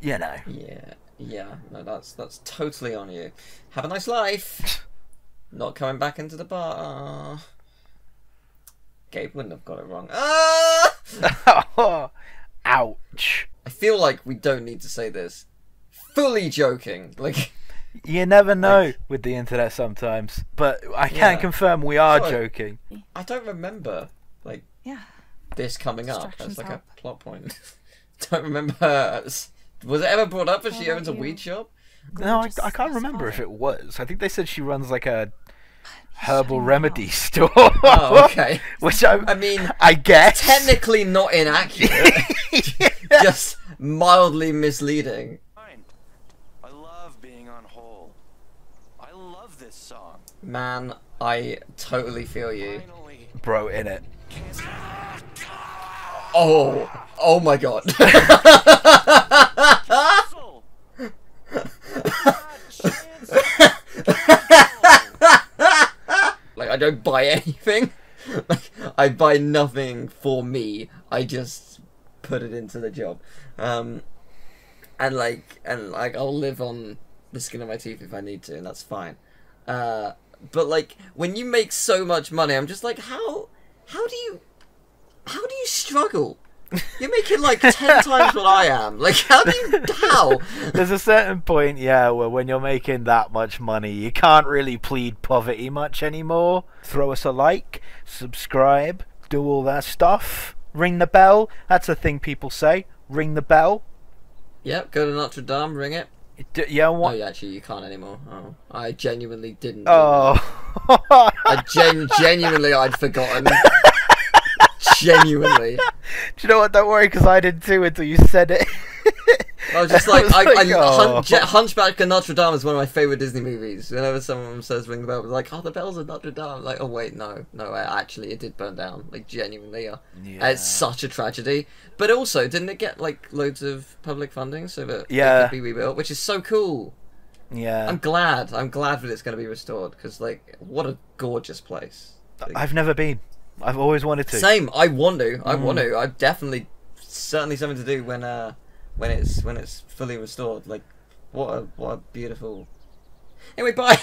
you know. Yeah, yeah. No, that's that's totally on you. Have a nice life. Not coming back into the bar. Gabe wouldn't have got it wrong. Ah! Ouch. I feel like we don't need to say this. Fully joking. Like, You never know with the internet sometimes, but I can Yeah. confirm we are Sorry. joking. I don't remember like Yeah. this coming up as like help. a plot point. don't remember. Was it ever brought up if she owns a weed shop? No, I, I can't remember if it was. I think they said she runs like a herbal Shutting remedy down. store. Oh, okay. Which I, I mean, I guess. technically not inaccurate, just mildly misleading. Fine. I love being on hold. I love this song. Man, I totally feel you. Bro, in it. Oh, oh my god. Like I don't buy anything. Like I buy nothing for me. I just put it into the job. Um and like and like I'll live on the skin of my teeth if I need to, and that's fine. Uh but like when you make so much money, I'm just like how how do you how do you struggle? You're making like ten times what I am. Like how do you how? There's a certain point, yeah, where when you're making that much money, you can't really plead poverty much anymore. Throw us a like, subscribe, do all that stuff. Ring the bell. That's a thing people say. Ring the bell. Yep, go to Notre Dame, ring it. D- yeah, Oh, what? yeah, actually, you can't anymore. Oh, I genuinely didn't. Oh. I gen- genuinely, I'd forgotten. genuinely, Do you know what? Don't worry, because I did too until you said it. I was just like, was like, I, oh. Hun- Je- Hunchback of Notre Dame is one of my favorite Disney movies. Whenever someone says "ring the bell," it's like, "Oh, the bells of Notre Dame." I'm like, oh wait, no, no, I- actually, it did burn down. Like, genuinely, uh, Yeah. it's such a tragedy. But also, didn't it get like loads of public funding so that Yeah. it could be rebuilt, which is so cool. yeah. I'm glad. I'm glad that it's going to be restored because, like, what a gorgeous place. Like, I've never been. I've always wanted to. Same. I want to. I Mm. want to. I definitely, certainly something to do when uh when it's when it's fully restored. Like, what a what a beautiful. Anyway, bye.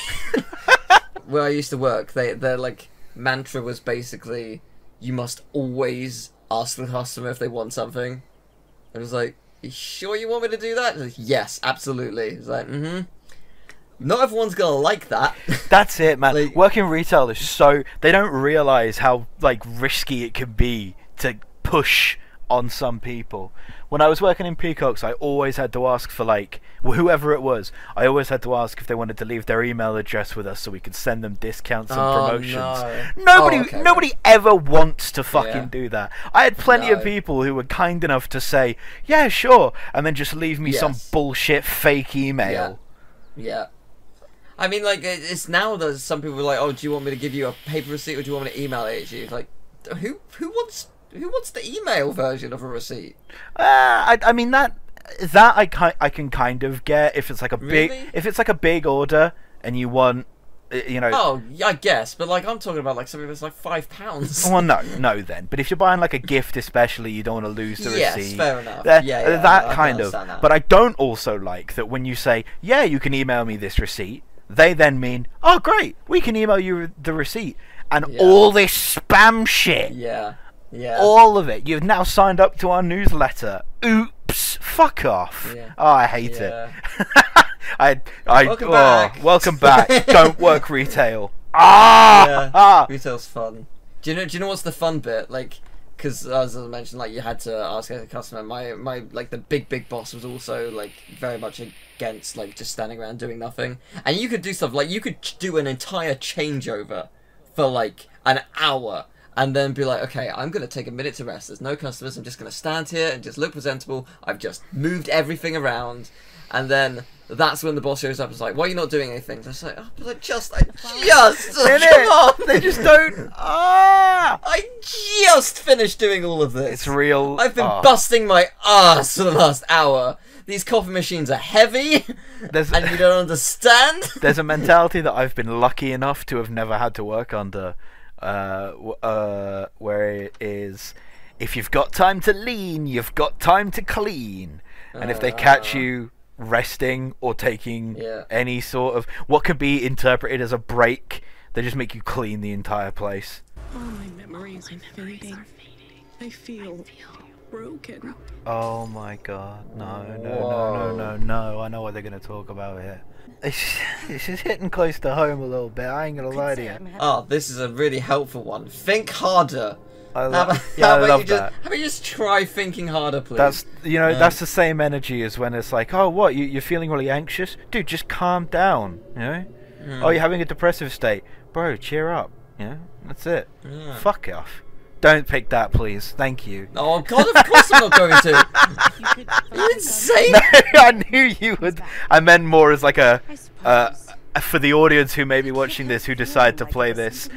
Where I used to work, they their like mantra was basically, you must always ask the customer if they want something. I was like, you sure you want me to do that? Like, yes, absolutely. It's like, mm-hmm. Not everyone's gonna like that. That's it, man. Working retail is so they don't realize how like risky it can be to push on some people. When I was working in Peacocks, I always had to ask for like whoever it was. I always had to ask if they wanted to leave their email address with us so we could send them discounts and Oh, promotions. no. Nobody, Oh, okay, nobody ever wants to fucking Yeah. do that. I had plenty of people who were kind enough to say, "Yeah, sure," and then just leave me some bullshit fake email. Yeah. I mean, like, it's now that some people are like, oh, do you want me to give you a paper receipt or do you want me to email it to you? It's Like, who who wants who wants the email version of a receipt? Uh, I, I mean that that I ki- I can kind of get if it's like a big if it's like a big order and you want uh, you know Oh, I guess, but like, I'm talking about like something that's like five pounds. well no no then but if you're buying like a gift especially you don't want to lose the Yes, receipt fair enough. That- Yeah, yeah, that I can kind of that. but I don't also like that when you say yeah you can email me this receipt they then mean oh great we can email you the receipt and Yeah. all this spam shit Yeah, yeah. all of it you've now signed up to our newsletter oops fuck off Yeah. oh I hate it I, I, Welcome oh, back. welcome back. Don't work retail. Ah, yeah, ah. retail's fun. Do you know? Do you know what's the fun bit? Like, because as I mentioned, like you had to ask a customer. My my like the big big boss was also like very much against like just standing around doing nothing. And you could do stuff like you could do an entire changeover for like an hour. And then be like, okay, I'm gonna take a minute to rest. There's no customers. I'm just gonna stand here and just look presentable. I've just moved everything around, and then that's when the boss shows up. and is like, why are you not doing anything? It's like, oh, but I just, I just, come on. They just don't. Ah! I just finished doing all of this. It's real. I've been ah. busting my ass for the last hour. These coffee machines are heavy, There's, and you don't understand. there's a mentality that I've been lucky enough to have never had to work under, uh, uh, where it is, if you've got time to lean, you've got time to clean, and if they catch Ah. you resting or taking Yeah. any sort of what could be interpreted as a break, they just make you clean the entire place. All my memories are fading. I feel broken. Oh my god, no, no, no, no, no, no. I know what they're going to talk about here. It's, it's just hitting close to home a little bit, I ain't going to lie to you. Oh, this is a really helpful one. Think harder. I How lo- about, yeah, how I love you just, that. How about you just try thinking harder, please? That's you know Um, that's the same energy as when it's like, oh, what you, you're feeling really anxious, dude. Just calm down. You know. Hmm. Oh, you're having a depressive state, bro. Cheer up. You know. That's it. Yeah. Fuck off. Don't pick that, please. Thank you. Oh God, of course I'm not going to. Are you insane? No, I knew you would. I meant more as like a, uh, for the audience who may be watching this who decide to play this.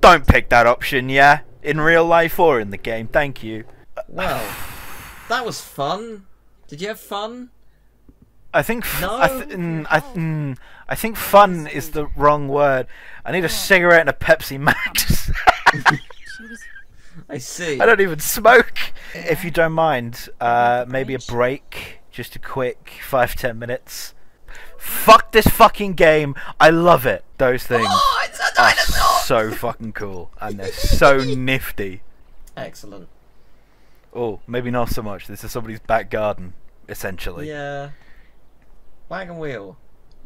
Don't pick that option, yeah, in real life or in the game. Thank you. Well, that was fun. Did you have fun? I think f- No. I, th- mm, I, mm, I think fun is the wrong word. I need a cigarette and a Pepsi Max. I see. I don't even smoke. If you don't mind, uh, maybe a break, just a quick five ten minutes. Fuck this fucking game. I love it. Those things Oh, it's a are dinosaur. so fucking cool and they're so nifty. Excellent. Oh, maybe not so much. This is somebody's back garden, essentially. Yeah. Wagon wheel,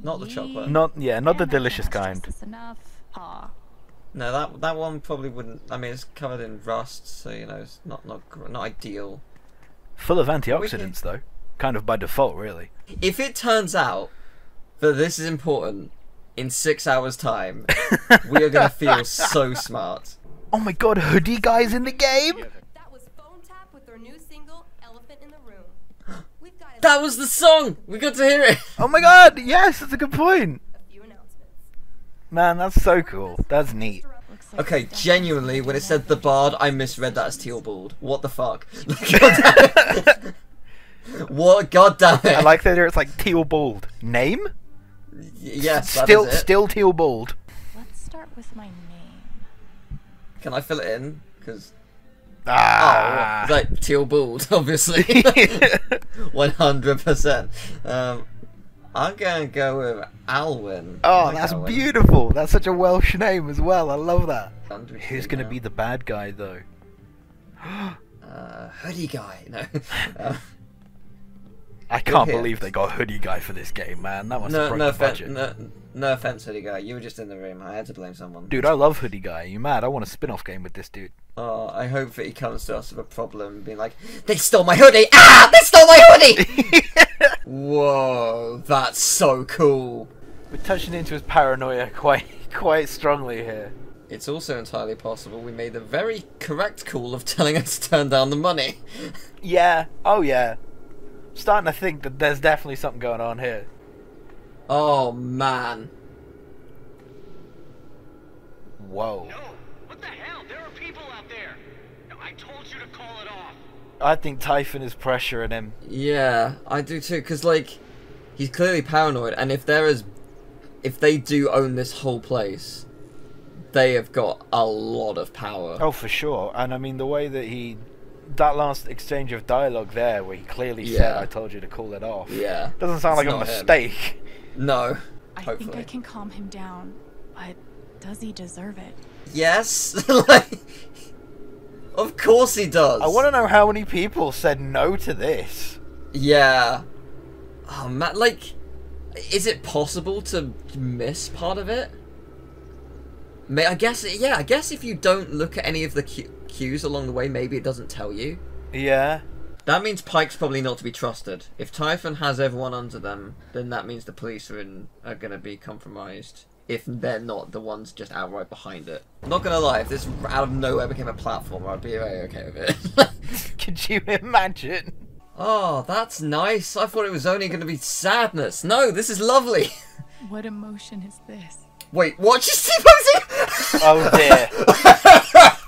not the chocolate. Not yeah, not the delicious kind. enough. Aw. No, that that one probably wouldn't. I mean, it's covered in rust, so you know, it's not not not ideal. Full of antioxidants though, kind of by default, really. If it turns out that this is important in six hours' time, we are gonna feel so smart. Oh my god, hoodie guys in the game. That was the song. We got to hear it. Oh my god, yes, that's a good point. Man, that's so cool. That's neat. Okay, genuinely, when it said the bard, I misread that as Tealbald. What the fuck? God what? God damn it! I like that it's like teal bald. Name? Y- yes, that still is it. still teal bald. Let's start with my name. Can I fill it in? Because Ah. oh, like teal bald, obviously. One hundred percent. Um, I'm gonna go with Alwyn. Oh, like that's Alwyn. beautiful. That's such a Welsh name as well. I love that. Who's gonna now. be the bad guy though? Uh, hoodie guy. No. Uh, I can't believe they got hoodie guy for this game, man. That must have no, broke no, the offense, budget. no, no offense, hoodie guy. You were just in the room. I had to blame someone. Dude, I love hoodie guy. Are you mad? I want a spin-off game with this dude. Oh, I hope that he comes to us with a problem, being like, "They stole my hoodie! Ah, they stole my hoodie!" Whoa, that's so cool. We're touching into his paranoia quite quite strongly here. It's also entirely possible we made the very correct call of telling us to turn down the money. Yeah. Oh yeah. Starting to think that there's definitely something going on here. Oh man. Whoa. No, what the hell? There are people out there. I told you to call it off. I think Typhon is pressuring him. Yeah, I do too. Cause like, he's clearly paranoid, and if there is, if they do own this whole place, they have got a lot of power. Oh, for sure. And I mean the way that he, that last exchange of dialogue there, where he clearly said, "I told you to call it off." Yeah. Doesn't sound It's like a not him. mistake. No. I Hopefully. think I can calm him down, but does he deserve it? Yes. like, of course he does. I want to know how many people said no to this. Yeah. Oh man, like, is it possible to miss part of it? May I guess? Yeah, I guess if you don't look at any of the cu- cues along the way, maybe it doesn't tell you. Yeah. That means Pike's probably not to be trusted. If Typhon has everyone under them, then that means the police are in are gonna be compromised. If they're not the ones just outright behind it. I'm not gonna lie, if this out of nowhere became a platformer, I'd be very okay with it. Could you imagine? oh, that's nice. I thought it was only gonna be sadness. No, this is lovely. What emotion is this? Wait, what? She's T-posing? Oh dear.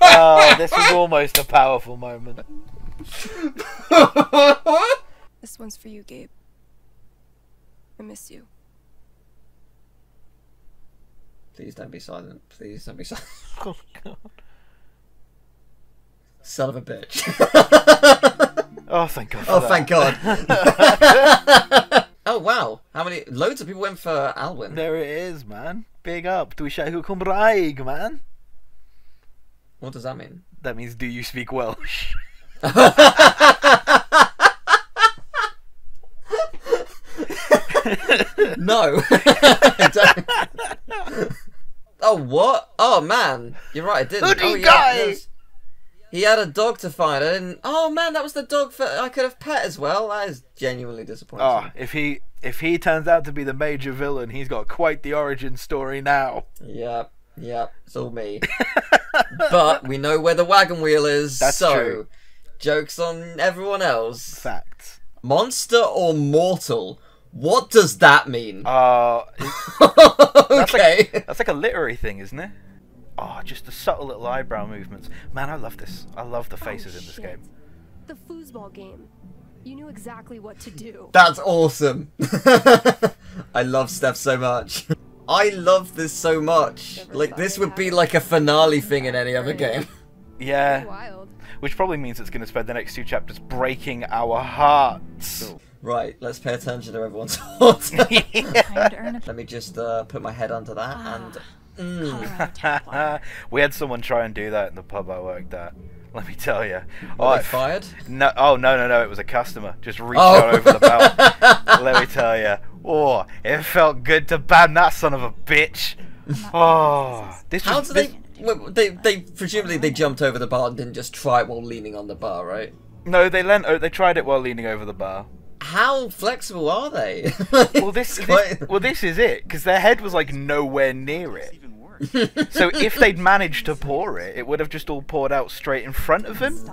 oh, this was almost a powerful moment. This one's for you, Gabe. I miss you. Please don't be silent. Please don't be silent. Oh god. Son of a bitch. Oh, thank God. Oh, that. thank God. oh, wow. How many? Loads of people went for Alwyn. There it is, man. Big up. Dwi siarad Cymraeg, man. What does that mean? That means, do you speak Welsh? no. Oh, what? Oh, man. You're right, I didn't. Hoodie oh, yeah, guy! yes. He had a dog to fight. I didn't. Oh, man, that was the dog for I could have pet as well. That is genuinely disappointing. Oh, if he if he turns out to be the major villain, he's got quite the origin story now. Yep, yep, it's all me. but we know where the wagon wheel is, That's so true. jokes on everyone else. Facts. Monster or mortal? What does that mean? Uh, that's okay. like that's like a literary thing, isn't it? Oh, just the subtle little eyebrow movements. Man, I love this. I love the faces in this game. The foosball game. You knew exactly what to do. That's awesome. I love Steph so much. I love this so much. Like this would be like a finale thing in any other game. Yeah. Wild. Which probably means it's going to spend the next two chapters breaking our hearts. Right, let's pay attention to everyone's thoughts. Let me just uh, put my head under that and. Mm. we had someone try and do that in the pub I worked at. Let me tell you. Were they fired? No, oh no, no, no! It was a customer. Just reached Oh. out over the belt. Let me tell you. Oh, it felt good to ban that son of a bitch. Oh, this How was do this- they? They they presumably they jumped over the bar and didn't just try it while leaning on the bar, right? No, they leant. Oh, they tried it while leaning over the bar. How flexible are they? Well, this, this well, this is it because their head was like nowhere near it. so if they'd managed to pour it, it would have just all poured out straight in front of him.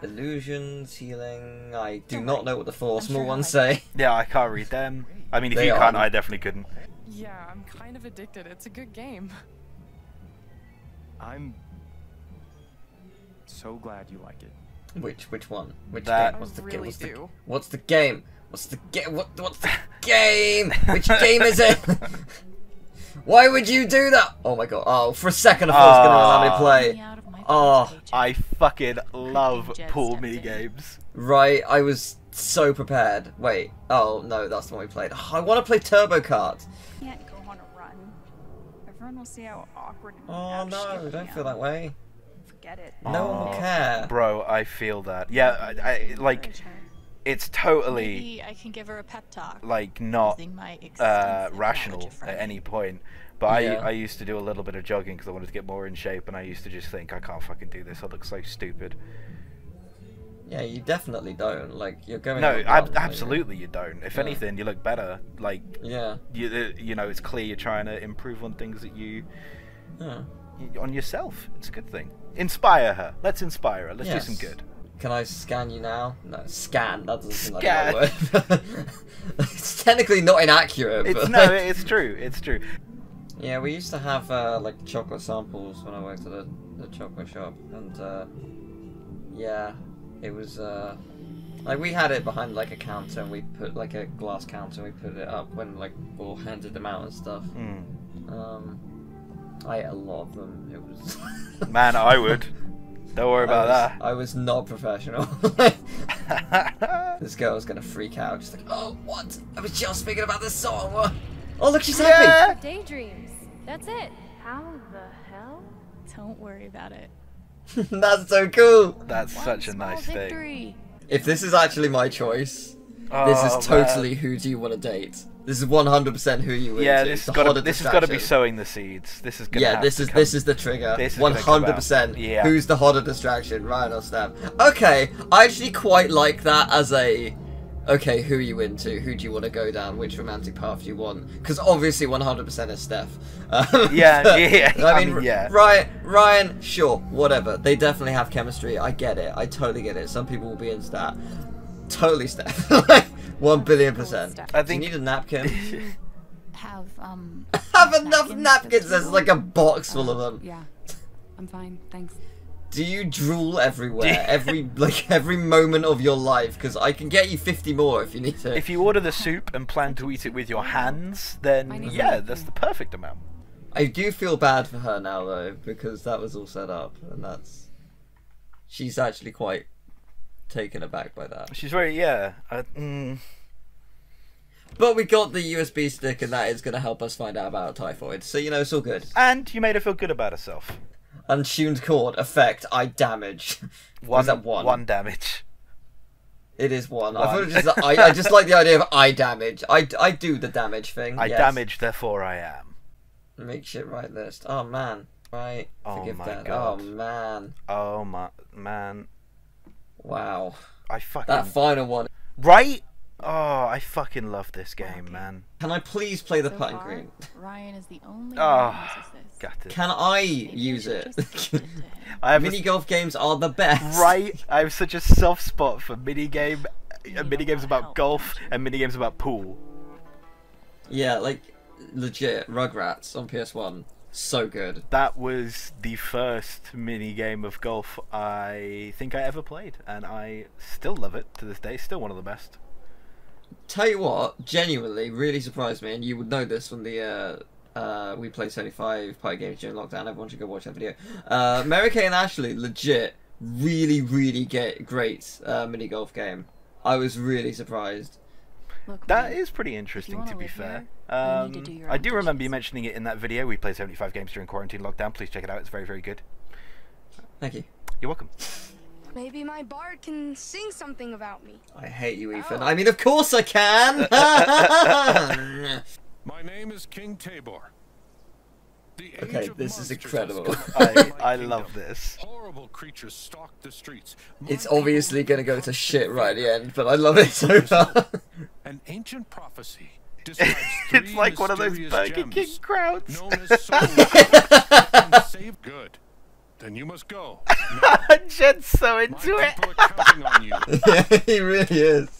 Illusions, healing. I do not know what the four small ones say. Yeah, I can't read them. I mean, if They you can't, are- I definitely couldn't. Yeah, I'm kind of addicted. It's a good game. I'm so glad you like it. Which which one? Which That- game? What's the I game? really What's the, do. what's the game? What's the game? What what's the game? Which game is it? Why would you do that? Oh my god! Oh, for a second I thought it was gonna ah. allow me to play. Oh, I fucking love pool mini games. right. I was so prepared. Wait. Oh no, that's the one we played. Oh, I want to play Turbo Kart. Can't go on a run. Everyone will see how awkward and Oh no! Don't feel that way. Forget it. No one will care. Bro, I feel that. Yeah, I, I like. It's totally Maybe I can give her a pep talk. like not my uh, rational at any point. But Yeah. I I used to do a little bit of jogging because I wanted to get more in shape, and I used to just think I can't fucking do this. I look so stupid. Yeah, you definitely don't. Like you're going. No, ab- run, absolutely you don't. If Yeah. anything, you look better. Like Yeah. you uh, you know it's clear you're trying to improve on things that you Yeah. on yourself. It's a good thing. Inspire her. Let's inspire her. Let's do some good. Can I scan you now? No, scan. That doesn't seem like a word. it's technically not inaccurate. It's but no, it's true. It's true. Yeah, we used to have uh, like chocolate samples when I worked at the, the chocolate shop, and uh, yeah, it was uh, like we had it behind like a counter, and we put like a glass counter, and we put it up when like we all handed them out and stuff. Hmm. Um, I ate a lot of them. It was Man, I would. Don't worry I about was, that. I was not professional. this girl was gonna freak out. She's like, "Oh, what? I was just thinking about this song. What? Oh, look, she's happy." Daydreams. That's it. How the hell? Don't worry about it. That's so cool. That's such a nice thing. If this is actually my choice, This Oh, is totally man. who do you want to date. This is 100% who you Yeah, into. this has got to this has got to be sowing the seeds. This is gonna. Yeah, this is come- this is the trigger. This is One gonna come out. hundred percent. Yeah. Who's the hotter distraction, Ryan or Steph? Okay, I actually quite like that as a. Okay, who are you into? Who do you want to go down? Which romantic path do you want? Because obviously, one hundred percent is Steph. Um, Yeah, yeah, I I mean, mean, yeah. Ryan, Ryan, sure, whatever. They definitely have chemistry. I get it. I totally get it. Some people will be into that. Totally, Steph. One billion percent. I Do you need a napkin? Have um. have enough napkins. There's like a box full of them. Yeah, I'm fine. Thanks. Do you drool everywhere? every like every moment of your life? Because I can get you 50 more if you need to. If you order the soup and plan to eat it with your hands, then yeah, that's the perfect amount. I do feel bad for her now though, because that was all set up, and that's she's actually quite taken aback by that. She's very yeah. Uh, mm, But we got the USB stick, and that is going to help us find out about typhoid. So you know, it's all good. and you made her feel good about herself. Untuned cord effect. I damage. One, Was that one? One damage. It is one. I One. thought it was just. I, I just like the idea of I damage. I, I do the damage thing. I yes. damage, therefore I am. Make shit right list. Oh man. Right. Oh Forgive my that. God. Oh man. Oh my man. Wow. I fucking That final one. right. Oh, I fucking love this game, man. Can I please play the So putting far, green? Ryan is the only Oh, one who uses this. got it. Can I use it? I have a- Mini golf games are the best. Right, I have such a soft spot for minigame, uh, minigames about golf and mini games about pool. Yeah, like legit. Rugrats on PS1. So good. That was the first mini game of golf I think I ever played, and I still love it to this day. Still one of the best. Tell you what, genuinely, really surprised me, and you would know this from the. Uh, uh, we played 75 party games during lockdown. Everyone should go watch that video. Uh, Mary-Kate and Ashley, legit, really, really get great uh, mini golf game. I was really surprised. Look, That man, is pretty interesting, wanna be fair. here, you to Um, do I do remember you mentioning it in that video. We played 75 games during quarantine lockdown. Please check it out. It's very, very good. Thank you. You're welcome. Maybe my bard can sing something about me. I hate you, Ethan. I mean, of course I can! My name is King Tabor. The age okay, this is incredible. I, I love this. Horrible creatures stalk the streets. it's obviously gonna go to shit right at the end, but I love it so far. An ancient prophecy describes It's three like one of those mysterious Burger King crowds. known as souls that can save good. Then you must go. Jed's so into it. On you. yeah, he really is.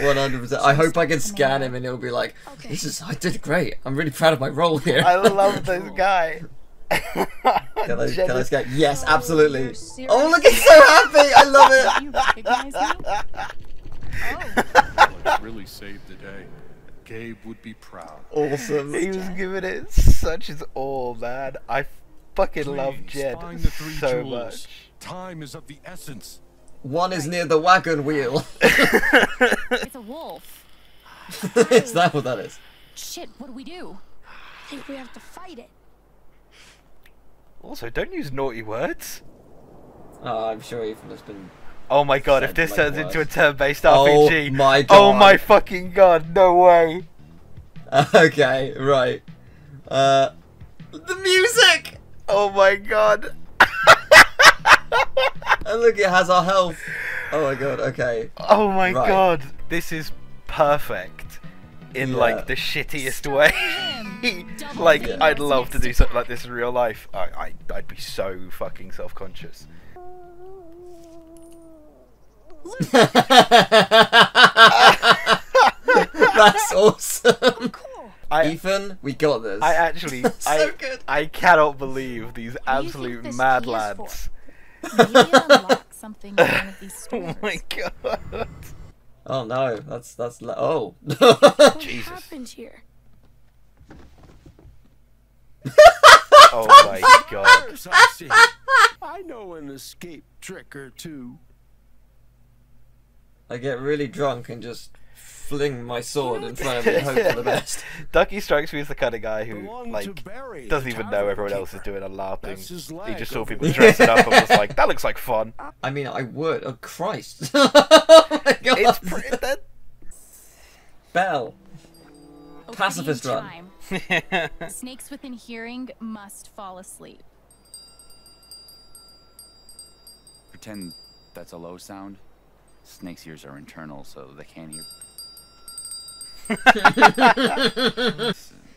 One hundred percent. I hope I can scan him and he'll be like, "This is I did great. I'm really proud of my role here." I love this guy. Can I, Jed can I scan? Yes, oh, absolutely. Oh, look, he's so happy. I love it. You recognize me? Alex oh. oh. really saved the day. Gabe would be proud. Awesome. He was giving it such his all, man. I fucking love Please Jed find the three so jewels. much. Time is of the essence. One is near the wagon wheel. It's a wolf. is that what that is? Shit, what do we do? I think we have to fight it. Also, don't use naughty words. Oh, I'm sure Ethan has been. Oh my god, if this like turns worse. into a turn-based RPG. Oh RPG. my Oh my fucking god, no way. Okay, right. Uh, the music. Oh my god. And look, it has our health. Oh my god. Okay. Oh my Right. god. This is perfect. In Yeah. like the shittiest way. like Yeah. I'd love to do something like this in real life. I, I I'd be so fucking self-conscious. That's awesome. I, Ethan, we got this. I actually so I good. I cannot believe these absolute mad key for? lads. Maybe it unlocks something in one of these Oh my god. Oh no, that's that's le- oh. What Jesus. happened here? Oh my god. Course I see. I know an escape trick or two. I get really drunk and just fling my sword in front of me and hope for the best. Duckie strikes me as the kind of guy who like Barry, doesn't even know tavern everyone else is doing a LARPing. That's He just saw people there. dressing up and was like, "That looks like fun." I mean, I would. Oh Christ! oh my god! It's pretty. that, Bell. Pacifist run. Snakes within hearing must fall asleep. Pretend that's a low sound. Snake's ears are internal, so they can't hear.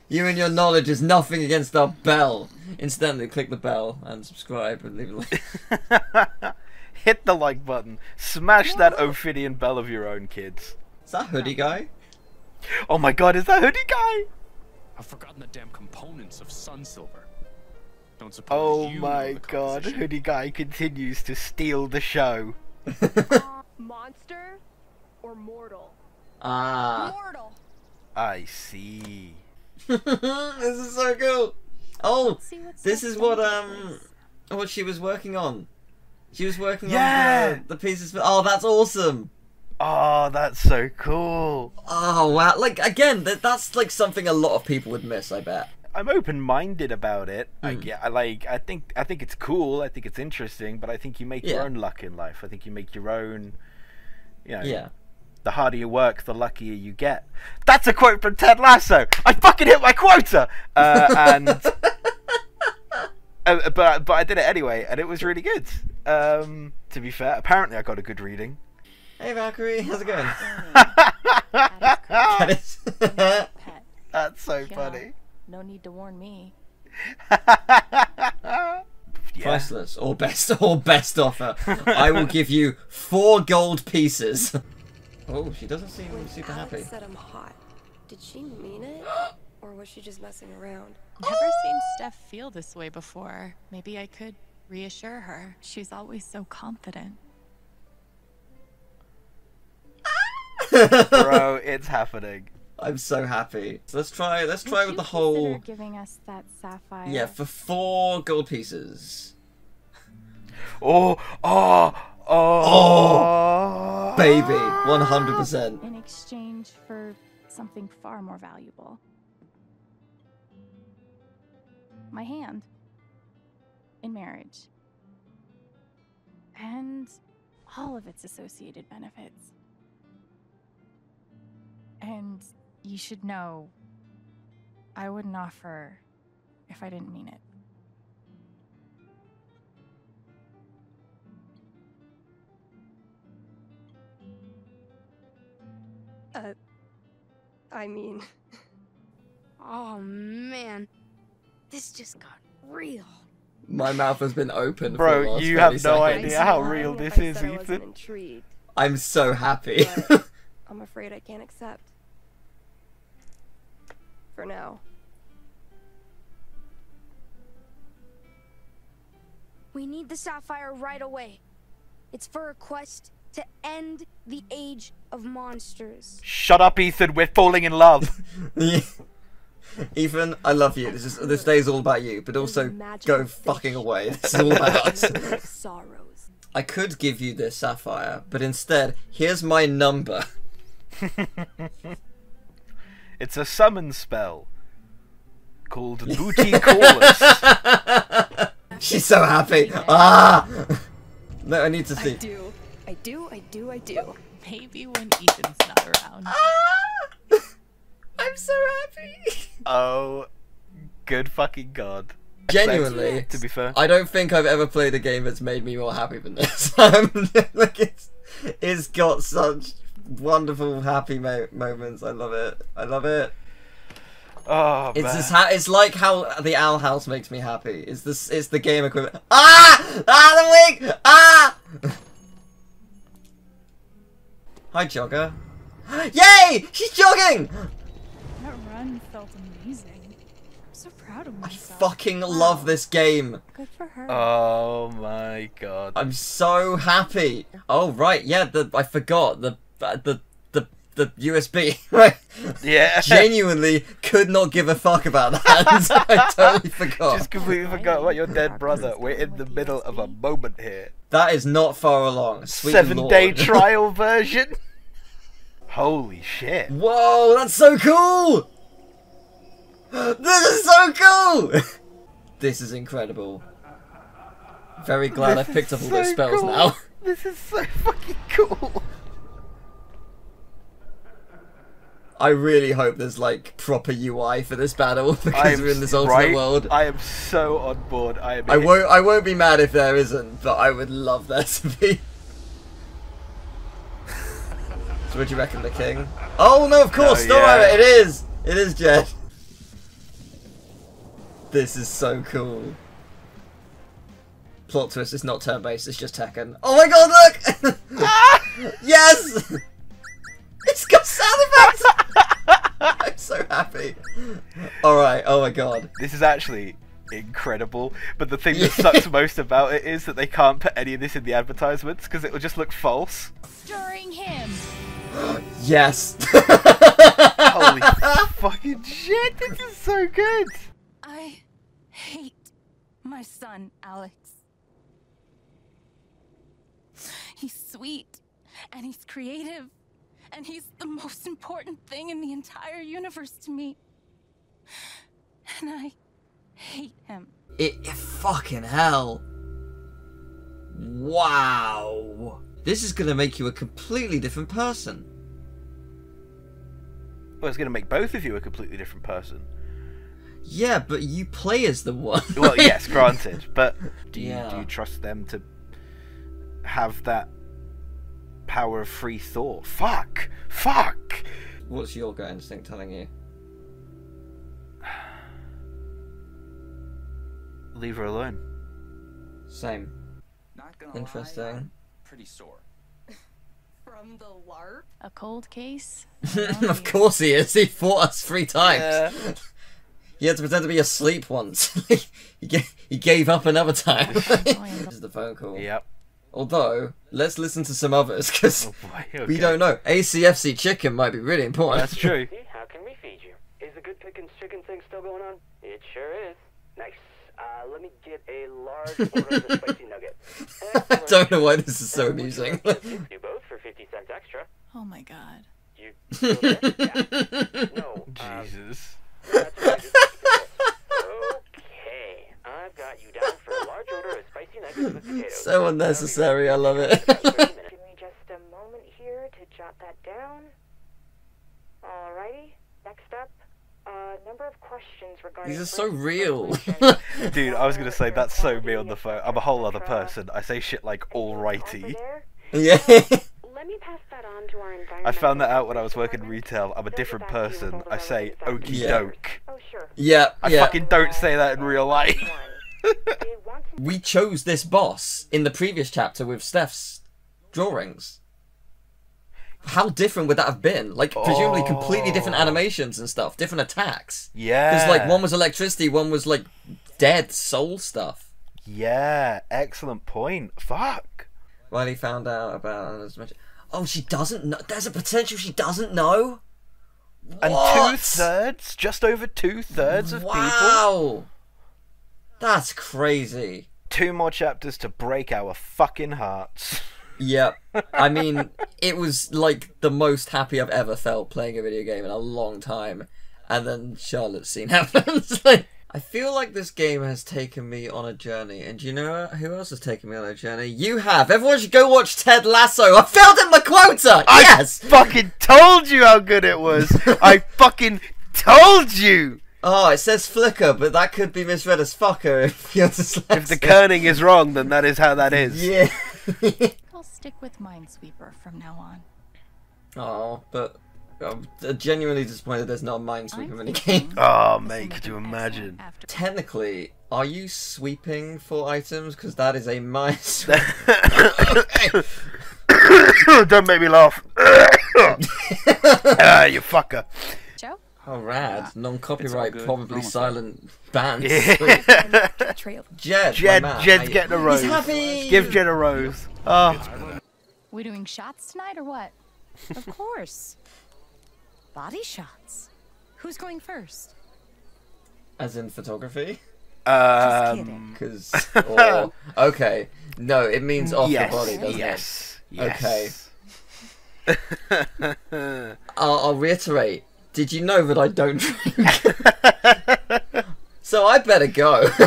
you and your knowledge is nothing against our bell. Instantly click the bell and subscribe and leave a like. Hit the like button. Smash that Ophidian bell of your own, kids. Is that hoodie guy? Oh my god, is that hoodie guy? I've forgotten the damn components of Sun Silver. Don't suppose Oh you my know the god, hoodie guy continues to steal the show. Monster or mortal? Ah. Mortal. I see. this is so cool. Oh, this is what um, what she was working on. She was working Yeah! on the, the pieces. For, oh, that's awesome. Oh, that's so cool. Oh wow! Like again, that that's like something a lot of people would miss. I bet. I'm open-minded about it. I Mm. get, I like, I think, I think it's cool. I think it's interesting, but I think you make your own luck in life. I think you make your own. You know, Yeah. The harder you work, the luckier you get. That's a quote from Ted Lasso. I fucking hit my quota, uh, and uh, but but I did it anyway, and it was really good. Um, to be fair, apparently I got a good reading. Hey Valkyrie, how's it going? That is- That's so Yeah, funny. No need to warn me. Priceless or best or best offer. I will give you four gold pieces. Oh, she doesn't seem super Alex happy. said I'm hot. Did she mean it? or was she just messing around? Never seen Steph feel this way before. Maybe I could reassure her. She's always so confident. Bro, it's happening. I'm so happy. So let's try. Let's try Would with the you whole. consider giving us that sapphire. Yeah, for four gold pieces. Oh, oh, oh, Baby, one hundred percent. in exchange for something far more valuable. My hand. In marriage. And all of its associated benefits. And you should know I wouldn't offer if I didn't mean it. Uh, I mean, Oh man, this just got real. My mouth has been open. for the Bro, last you have no seconds. idea how real this I is, Ethan. Intrigued, I'm so happy. I'm afraid I can't accept. For now. We need the sapphire right away. It's for a quest to end the age of monsters. Shut up, Ethan. We're falling in love. Ethan, I love you. This is this day is all about you, but also go fucking away. This is all about us. Sorrows. I could give you this sapphire, but instead, here's my number. it's a summon spell called Booty Callers. She's so happy. Ah! No, I need to I see. Do. I do, I do, I do. Maybe when Ethan's not around. Ah! I'm so happy. oh, good fucking god. Genuinely, to be fair, I don't think I've ever played a game that's made me more happy than this. Like it's, it's got such wonderful, happy mo- moments. I love it. I love it. Oh, It's man. just ha- It's like how the Owl House makes me happy. It's this. It's the game equivalent. Ah! Ah! The wig! Ah! Hi, jogger. Yay! She's jogging. That run felt amazing. I'm so proud of myself. I Fucking love this game. Good for her. Oh my god. I'm so happy. Oh right, yeah. The I forgot the the the the USB. Right. Yeah. Genuinely could not give a fuck about that. I totally forgot. Just completely forgot about your dead brother. We're in the middle of a moment here. That is not far along. Sweet Seven Lord. day trial version. Holy shit. Whoa, that's so cool! This is so cool! this is incredible. Very glad This I picked is up all those spells cool. now. This is so fucking cool. I really hope there's like proper UI for this battle because we're in this alternate right? world. I am so on board. I am. I won't. I won't be mad if there isn't, but I would love there to be. so, what do you reckon, the king? Oh no, of course, don't worry, yeah. it is. It is Jed. This is so cool. Plot twist: It's not turn-based. It's just Tekken. Oh my god, look! Ah! yes! It's got sound effects. I'm so happy. All right. Oh my god. This is actually incredible. But the thing that sucks most about it is that they can't put any of this in the advertisements because it will just look false. During him. Yes. Holy fucking shit! This is so good. I hate my son, Alex. He's sweet and he's creative and he's the most important thing in the entire universe to me. And I hate him. It fucking hell. Wow. This is gonna make you a completely different person. Well, it's going to make both of you a completely different person. Yeah, but you play as the one. Well, yes, granted, but do you do you trust them to have that power of free thought? Fuck, fuck. What's your gut instinct telling you? Leave her alone. Same. Not gonna Interesting. Pretty sore. From the LARP? A cold case? of course he is. He fought us three times. Yeah. He had to pretend to be asleep once. he, ga- he gave up another time. this is the phone call. Yep. Although, let's listen to some others because Oh boy, we don't know. ACFC chicken might be really important. That's true. How can we feed you? Is the good pickings chicken thing still going on? It sure is. Nice. Uh, let me get a large order of the spicy nugget. I don't know why this is so amusing. Do both for 50 cents extra. Oh my god. You? Yeah. No. um, Jesus. Okay. I've got you down so unnecessary. I love it. Give me just a moment here to jot that down. Alrighty. Next up, uh, number of questions regarding. These are so real. Dude, I was gonna say that's so me on the phone. I'm a whole other person. I say shit like alrighty. yeah. Let me pass that on to our. I found that out when I was working retail. I'm a different person. I say okie Yeah. doke. Oh sure. Yeah. I fucking don't say that in real life. We chose this boss in the previous chapter with Steph's drawings. How different would that have been? Like, presumably completely different oh. animations and stuff, different attacks. Yeah. Because, like, one was electricity, one was, like, dead soul stuff. Yeah, excellent point. Fuck. Riley found out about Anna's magic. Oh, she doesn't know. There's a potential she doesn't know? And two thirds, just over two thirds of people. Wow! That's crazy. Two more chapters to break our fucking hearts. Yep. I mean, it was like the most happy I've ever felt playing a video game in a long time. And then Charlotte's scene happens. like, I feel like this game has taken me on a journey. And do you know who else has taken me on a journey? You have. Everyone should go watch Ted Lasso. I filled in my quota! Yes! I fucking told you how good it was. I fucking told you. Oh, it says flicker, but that could be misread as fucker if you're dyslexic. If the kerning is wrong, then that is how that is. Yeah. I'll stick with Minesweeper from now on. Oh, but I'm genuinely disappointed there's not a minesweeper mini game. Oh, mate, could you imagine? Technically, are you sweeping for items? Because that is a mice. Don't make me laugh. ah, you fucker. Joe? Oh, rad. Non-copyright, probably Almost silent band. Yeah. Jed, Jed, my man, Jed's how getting a rose. He's happy. Give Jed a rose. Oh, We doing shots tonight or what? Of course. Body shots. Who's going first? As in photography? um, Because, or okay, no, it means off yes, the body, doesn't yes, it? yes. Okay. I'll, I'll reiterate. Did you know that I don't drink? so I better go.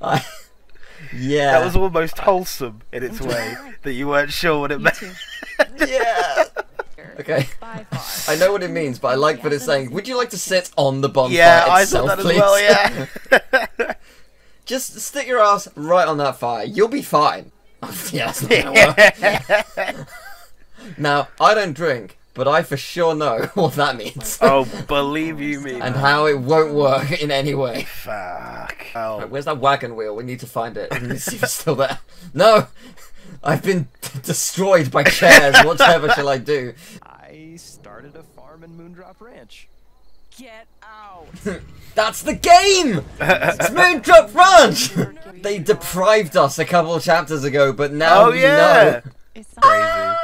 I, yeah. That was almost wholesome in its way that you weren't sure what it meant. yeah. Okay. I know what it means, but I like that it's saying, "Would you like to sit on the bonfire Yeah, I itself, thought that as please?" well, yeah. Just stick your ass right on that fire. You'll be fine. yeah, that's not gonna work. Now, I don't drink, but I for sure know what that means. Oh, believe you me. and how it won't work in any way. Fuck. Oh. Right, where's that wagon wheel? We need to find it. We need to see if it's still there. No! I've been destroyed by chairs. Whatever shall I do? I started a farm in Moondrop Ranch. Get out! That's the game! It's Moondrop Ranch! they deprived us a couple of chapters ago, but now Oh, we yeah. know. It's Crazy.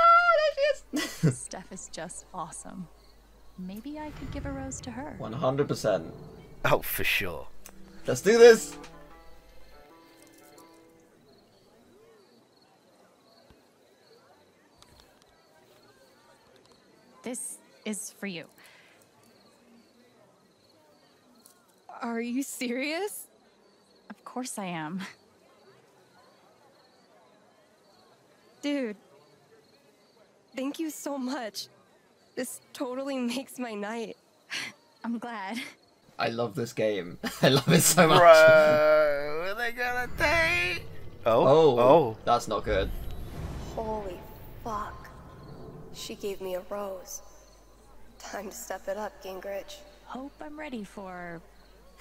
Steph is just awesome. Maybe I could give a rose to her. 100%. Oh, for sure. Let's do this! This is for you. Are you serious? Of course I am. Dude. Thank you so much. This totally makes my night. I'm glad. I love this game. I love it so much. Bro, are they gonna date? Oh. Oh. Oh. That's not good. Holy fuck. She gave me a rose. Time to step it up, Gingrich. Hope I'm ready for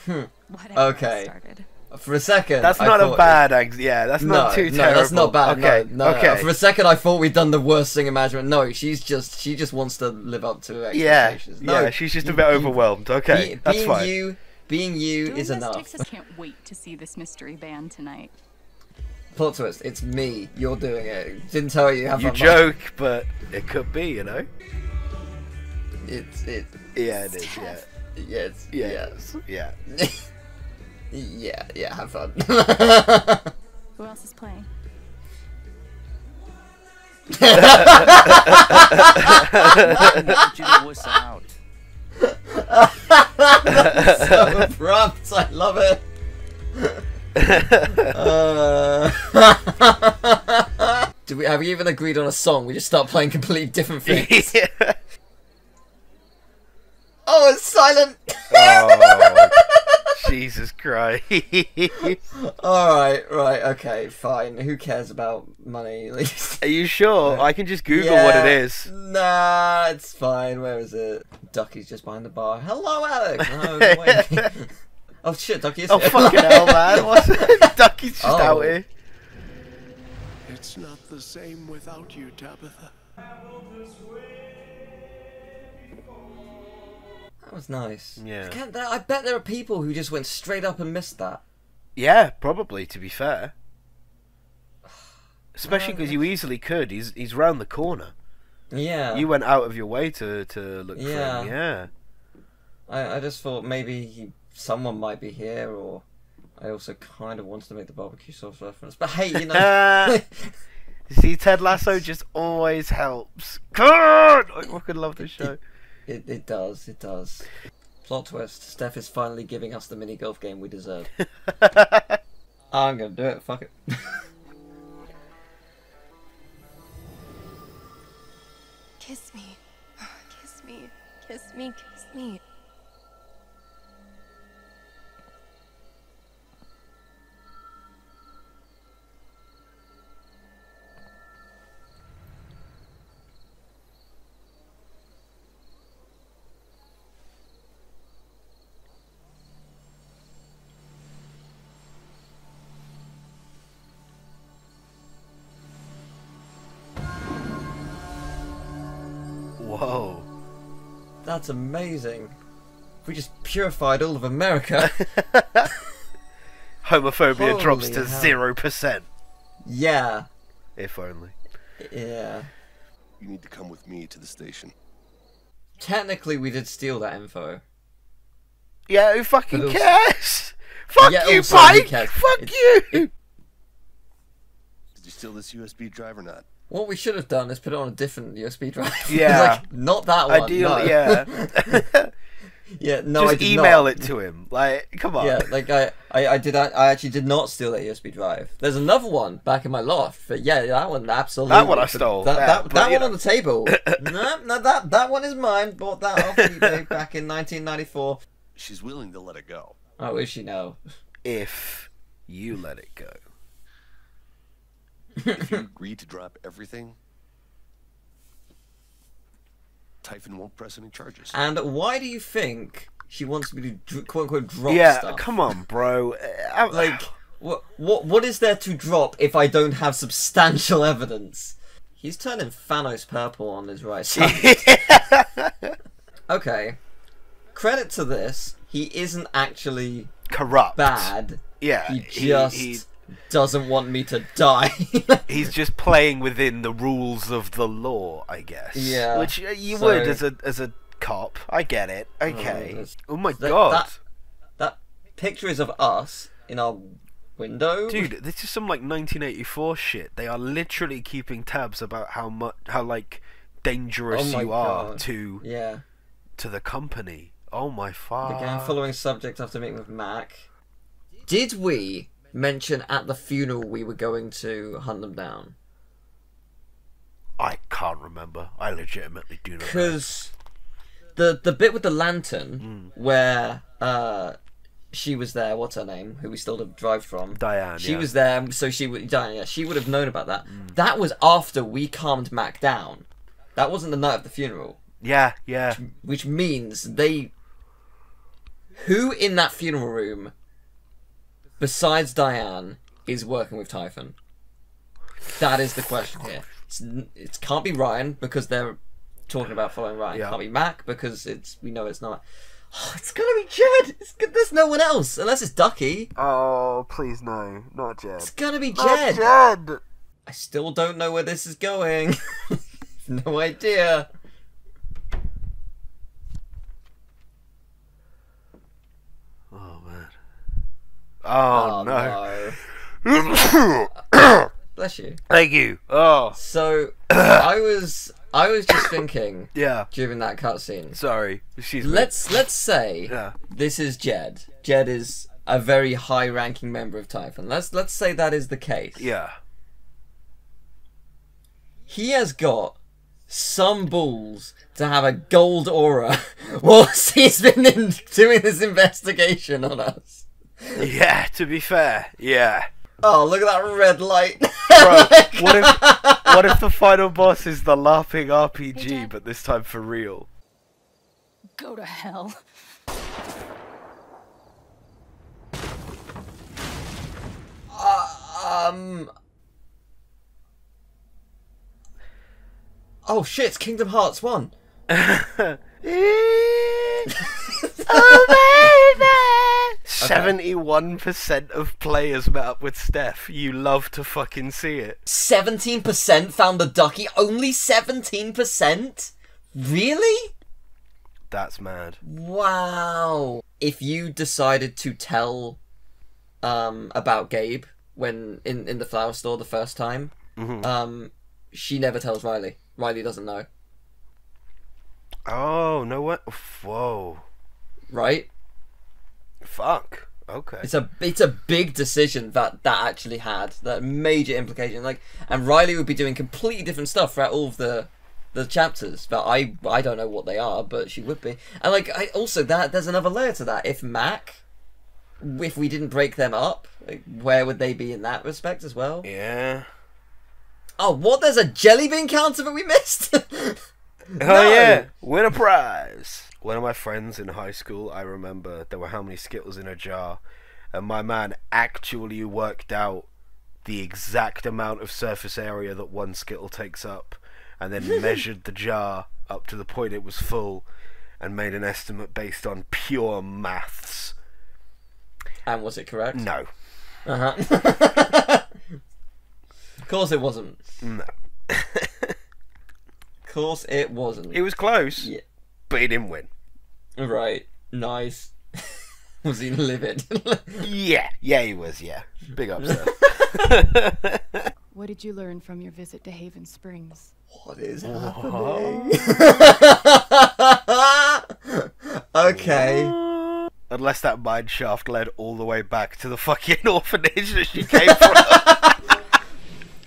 Hmm. whatever Okay. started. For a second, That's I not a bad ex- yeah, that's not no, too no, that's not bad. Okay, no, no, okay. For a second, I thought we'd done the worst thing imaginable. No, she's just she just wants to live up to her Yeah. No, yeah, she's just a bit you- overwhelmed. Okay, be- that's being fine. you, being you Doing is this enough. takes us- can't wait to see this mystery band tonight. Plot twist: It's me. You're doing it. Didn't tell you. Have You fun, joke, but it could be, you know. It's it. Yeah, it is. Yeah. Yeah, it's, Yes. Yeah. yeah, yeah. Yeah, have fun. Who else is playing? I need you to out. so abrupt. I love it. uh... Do we have we even agreed on a song? We just start playing completely different things. Oh, it's silent. Oh, Jesus Christ. All right, right, okay, fine. Who cares about money? At least. Are you sure? I can just Google what it is. Nah, it's fine. Where is it? Duckie's just behind the bar. Hello, Alex. Oh, oh shit, Duckie is Oh here. fucking hell, man! What's Duckie's just Oh. out here. It's not the same without you, Tabitha. Was nice. Yeah. I, I bet there are people who just went straight up and missed that. Yeah, probably. To be fair, especially because you easily could. He's he's round the corner. Yeah. You went out of your way to to look Yeah. for him. Yeah. I, I just thought maybe he, someone might be here, or I also kind of wanted to make the barbecue sauce reference. But hey, you know. See, Ted Lasso just always helps. God, I fucking love this show. It, it does, it does. Plot twist: Steph is finally giving us the mini golf game we deserve. I'm gonna do it. Fuck it. Kiss me. Kiss me. Kiss me. Kiss me. That's amazing. We just purified all of America. Homophobia drops to hell. zero percent. yeah. If only. Yeah. You need to come with me to the station. Technically, we did steal that info. Yeah, who fucking But also- cares? Fuck Yeah, you, also, Pike! Fuck It- you! Did you steal this USB drive or not? What we should have done is put it on a different USB drive. Yeah. like, not that one. Ideal, no. yeah. Yeah, no, Just I did email not. it to him. Like, come on. Yeah, like I, I, I did. I actually did not steal that USB drive. There's another one back in my loft, but yeah, that one absolutely. That one I stole, That, yeah, that, but, that one know. on the table. no, no, that that one is mine. Bought that off eBay back in 1994. She's willing to let it go. Oh, is she now? if you let it go. If you agree to drop everything, Typhon won't press any charges. And why do you think she wants me to dr- quote unquote drop yeah, stuff? come on, bro. Uh, Like, what, what, what is there to drop if I don't have substantial evidence? He's turning Thanos purple on his right side. okay. Credit to this, he isn't actually corrupt. Bad. Yeah, He he- just he- doesn't want me to die. He's just playing within the rules of the law, I guess. Yeah, Which uh, you so- would as a as a cop. I get it. Okay. that's- Oh, my that- god. That, that picture is of us in our window. Dude, this is some like 1984 shit. They are literally keeping tabs about how much, how like dangerous Oh you are to Yeah. to the company. Oh my fuck. Began following subject after meeting with Mac. Did we mention at the funeral we were going to hunt them down? I can't remember. I legitimately do not. Because the the bit with the lantern hmm. where uh she was there. What's her name? Who we still drive from? Diane. She yeah. was there, um, so she would. Diane, yeah, she would have known about that. Hmm. That was after we calmed Mac down. That wasn't the night of the funeral. Yeah, yeah. Which means they. Who in that funeral room, besides Diane, is working with Typhon? That is the question here. It's, it can't be Ryan because they're talking about following Ryan. Yeah. Can't be Mac because it's we know it's not. Oh, it's gonna be Jed. It's, there's no one else unless it's Duckie. Oh, please no, not Jed. It's gonna be Not Jed. Jed. I still don't know where this is going. no idea. Oh, oh, no. Bless you. Thank you. Oh. So I was I was just thinking Yeah. during that cutscene. Sorry. Excuse me. Let's let's say Yeah. this is Jed. Jed is a very high ranking member of Typhon. Let's let's say that is the case. Yeah. He has got some balls to have a gold aura whilst he's been in, doing this investigation on us. Yeah. To be fair. Yeah. Oh, look at that red light. Bro, what if what if the final boss is the laughing RPG, but this time for real? Go to hell. Uh, um. Oh shit! It's Kingdom Hearts one. Seventy-one percent of players met up with Steph. You love to fucking see it. Seventeen percent found the ducky. Only seventeen percent. Really? That's mad. Wow. If you decided to tell um about Gabe when in in the flower store the first time, Mhm. um she never tells Riley. Riley doesn't know, Oh no! What? Whoa! right? Fuck. Okay. It's a it's a big decision that that actually had that major implication. Like, and Riley would be doing completely different stuff throughout all of the the chapters. But I I don't know what they are, but she would be. And like, I also that there's another layer to that. If Mac, if we didn't break them up, like, where would they be in that respect as well? Yeah. Oh, what? There's a jelly bean counter that we missed. Oh yeah, win a prize. One of my friends in high school, I remember there were how many Skittles in a jar, and my man actually worked out the exact amount of surface area that one Skittle takes up, and then measured the jar up to the point it was full, and made an estimate based on pure maths. And was it correct? No. Uh huh. of course it wasn't. No. Of course it wasn't. It was close, Yeah. But he didn't win. Right. Nice. was he livid? Yeah, yeah, he was. Yeah, big up, sir. What did you learn from your visit to Haven Springs? What is oh. happening? Okay. Unless that mine shaft led all the way back to the fucking orphanage that she came from.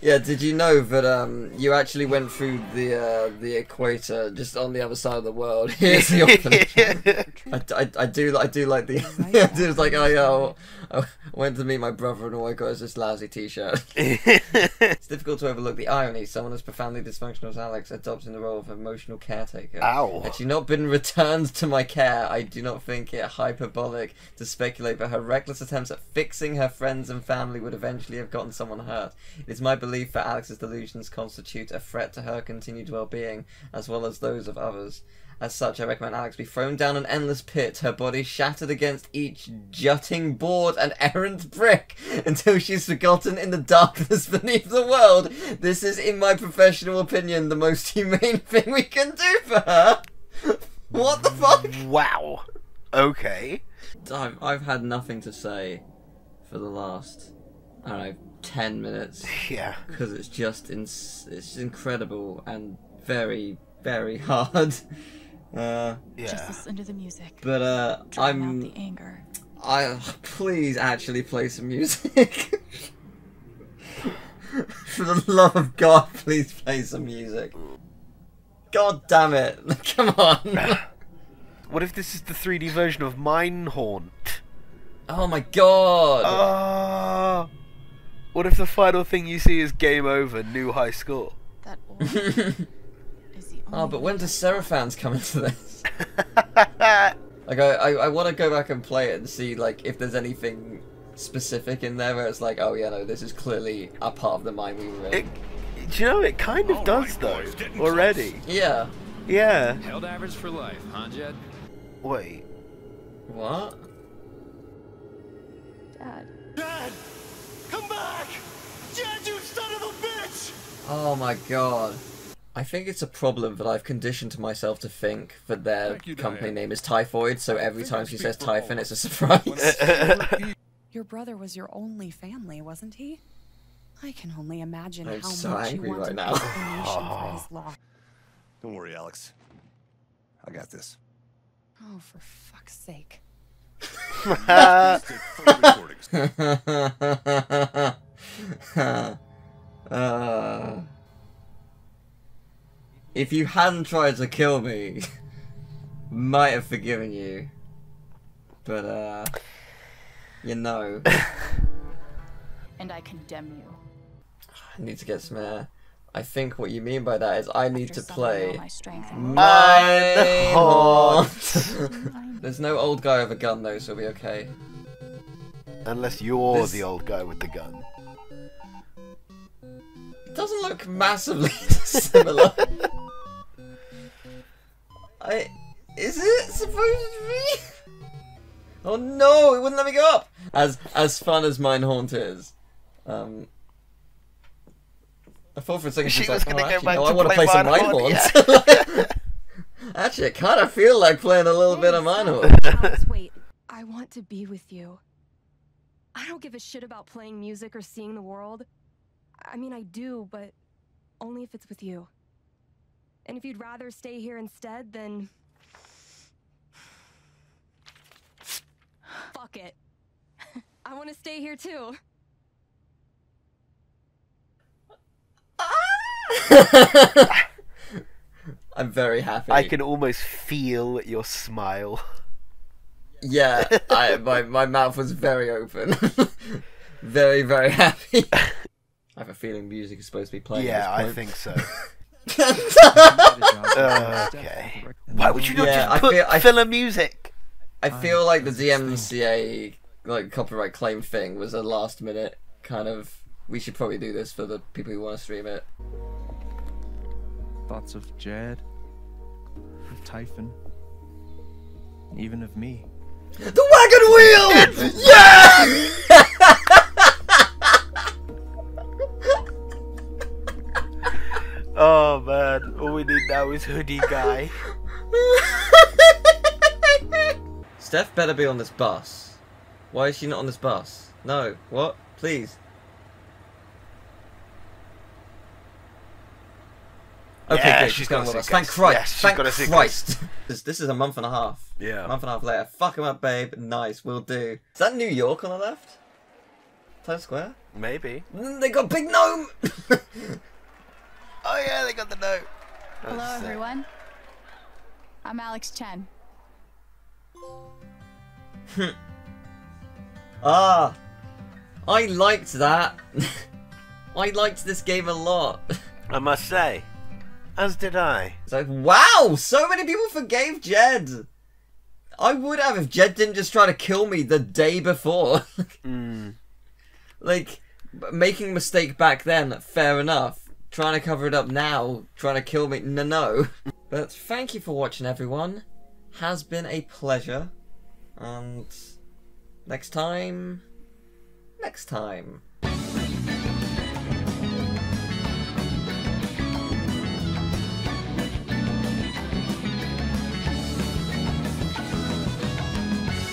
Yeah, did you know that um, you actually went through the uh, the equator just on the other side of the world? Here's the orphanage. I, I, I do I do like the I do it's like oh yeah I went to meet my brother and all I got is this lousy T-shirt. it's difficult to overlook the irony. Someone as profoundly dysfunctional as Alex adopting the role of emotional caretaker. Ow. Had she not been returned to my care, I do not think it hyperbolic to speculate that her reckless attempts at fixing her friends and family would eventually have gotten someone hurt. It is my belief that Alex's delusions constitute a threat to her continued well-being, as well as those of others. As such, I recommend Alex be thrown down an endless pit, her body shattered against each jutting board and errant brick, until she's forgotten in the darkness beneath the world. This is, in my professional opinion, the most humane thing we can do for her. what the fuck? Wow. Okay. I've, I've had nothing to say for the last, I don't know, 10 minutes. Yeah. Because it's just ins- it's incredible and very, very hard. Uh, Just listen to the music. but uh, Drown I'm. out the anger. I please actually play some music. For the love of God, please play some music. God damn it! Come on. What if this is the 3D version of Mine Haunt? Oh my god! Ah. what if the final thing you see is game over, new high score? That Oh, but when does Seraphans come into this? like, I, I, I want to go back and play it and see, like, if there's anything specific in there where it's like, oh yeah, no, this is clearly a part of the mine we were in. Do you know it kind of does though already? Yeah. Yeah. Held average for life, huh, Jed? Wait. What? Dad. Dad! Come back! Jed, you son of a bitch! Oh my god. I think it's a problem that I've conditioned myself to think that their you, company Diane. name is Typhoid, so every time she says Typhon, it's a surprise. Your brother was your only family, wasn't he? I can only imagine I'm how so much angry you want right to now. explanation his loss. Don't worry, Alex. I got this. Oh, for fuck's sake. uh, if you hadn't tried to kill me, might have forgiven you. But, uh, you know, And I condemn you. I need to get some air. I think what you mean by that is I need to play my strength Mine Haunt. Haunt. There's no old guy with a gun though, so we'll be okay. Unless you're This- the old guy with the gun. It doesn't look massively similar. I is it supposed to be? Oh no, it wouldn't let me go up. As as fun as Mine Haunt is, um, I thought for a second She she was was like, gonna oh, go actually, back no, to I want to play play some Mine Mine Haunt. Haunt, actually, I kind of feel like playing a little bit of Mine Haunt. Alex, wait. I want to be with you. I don't give a shit about playing music or seeing the world. I mean, I do, but only if it's with you. And if you'd rather stay here instead, then. Fuck it. I want to stay here too. I'm very happy. I can almost feel your smile. Yeah, I, my my mouth was very open, very very happy. I have a feeling music is supposed to be playing. Yeah, I at this think so. Okay. Why would you not Yeah, just I feel- I- filler music? I feel like the DMCA like copyright claim thing was a last minute kind of. We should probably do this for the people who want to stream it. Thoughts of Jed, of Typhon, even of me. The wagon wheel! yeah! Oh man, all we need now is hoodie guy. Steph better be on this bus. Why is she not on this bus? No. What? Please. Okay, Yeah, good. she's She's going with us. Thank. Christ. Yes, Thank got a suitcase. Christ. this, this is a month and a half. Yeah. A month and a half later. Fuck him up, babe. Nice, we'll do. Is that New York on the left? Times Square? Maybe. Mm, They got Big Gnome! Oh yeah, they got the note. Hello, everyone. I'm Alex Chen. ah! I liked that. I liked this game a lot. I must say, as did I. It's like, wow! So many people forgave Jed! I would have if Jed didn't just try to kill me the day before. Mm. like, making a mistake back then, fair enough. Trying to cover it up now, trying to kill me, no, no. But thank you for watching, everyone. Has been a pleasure. And next time, next time.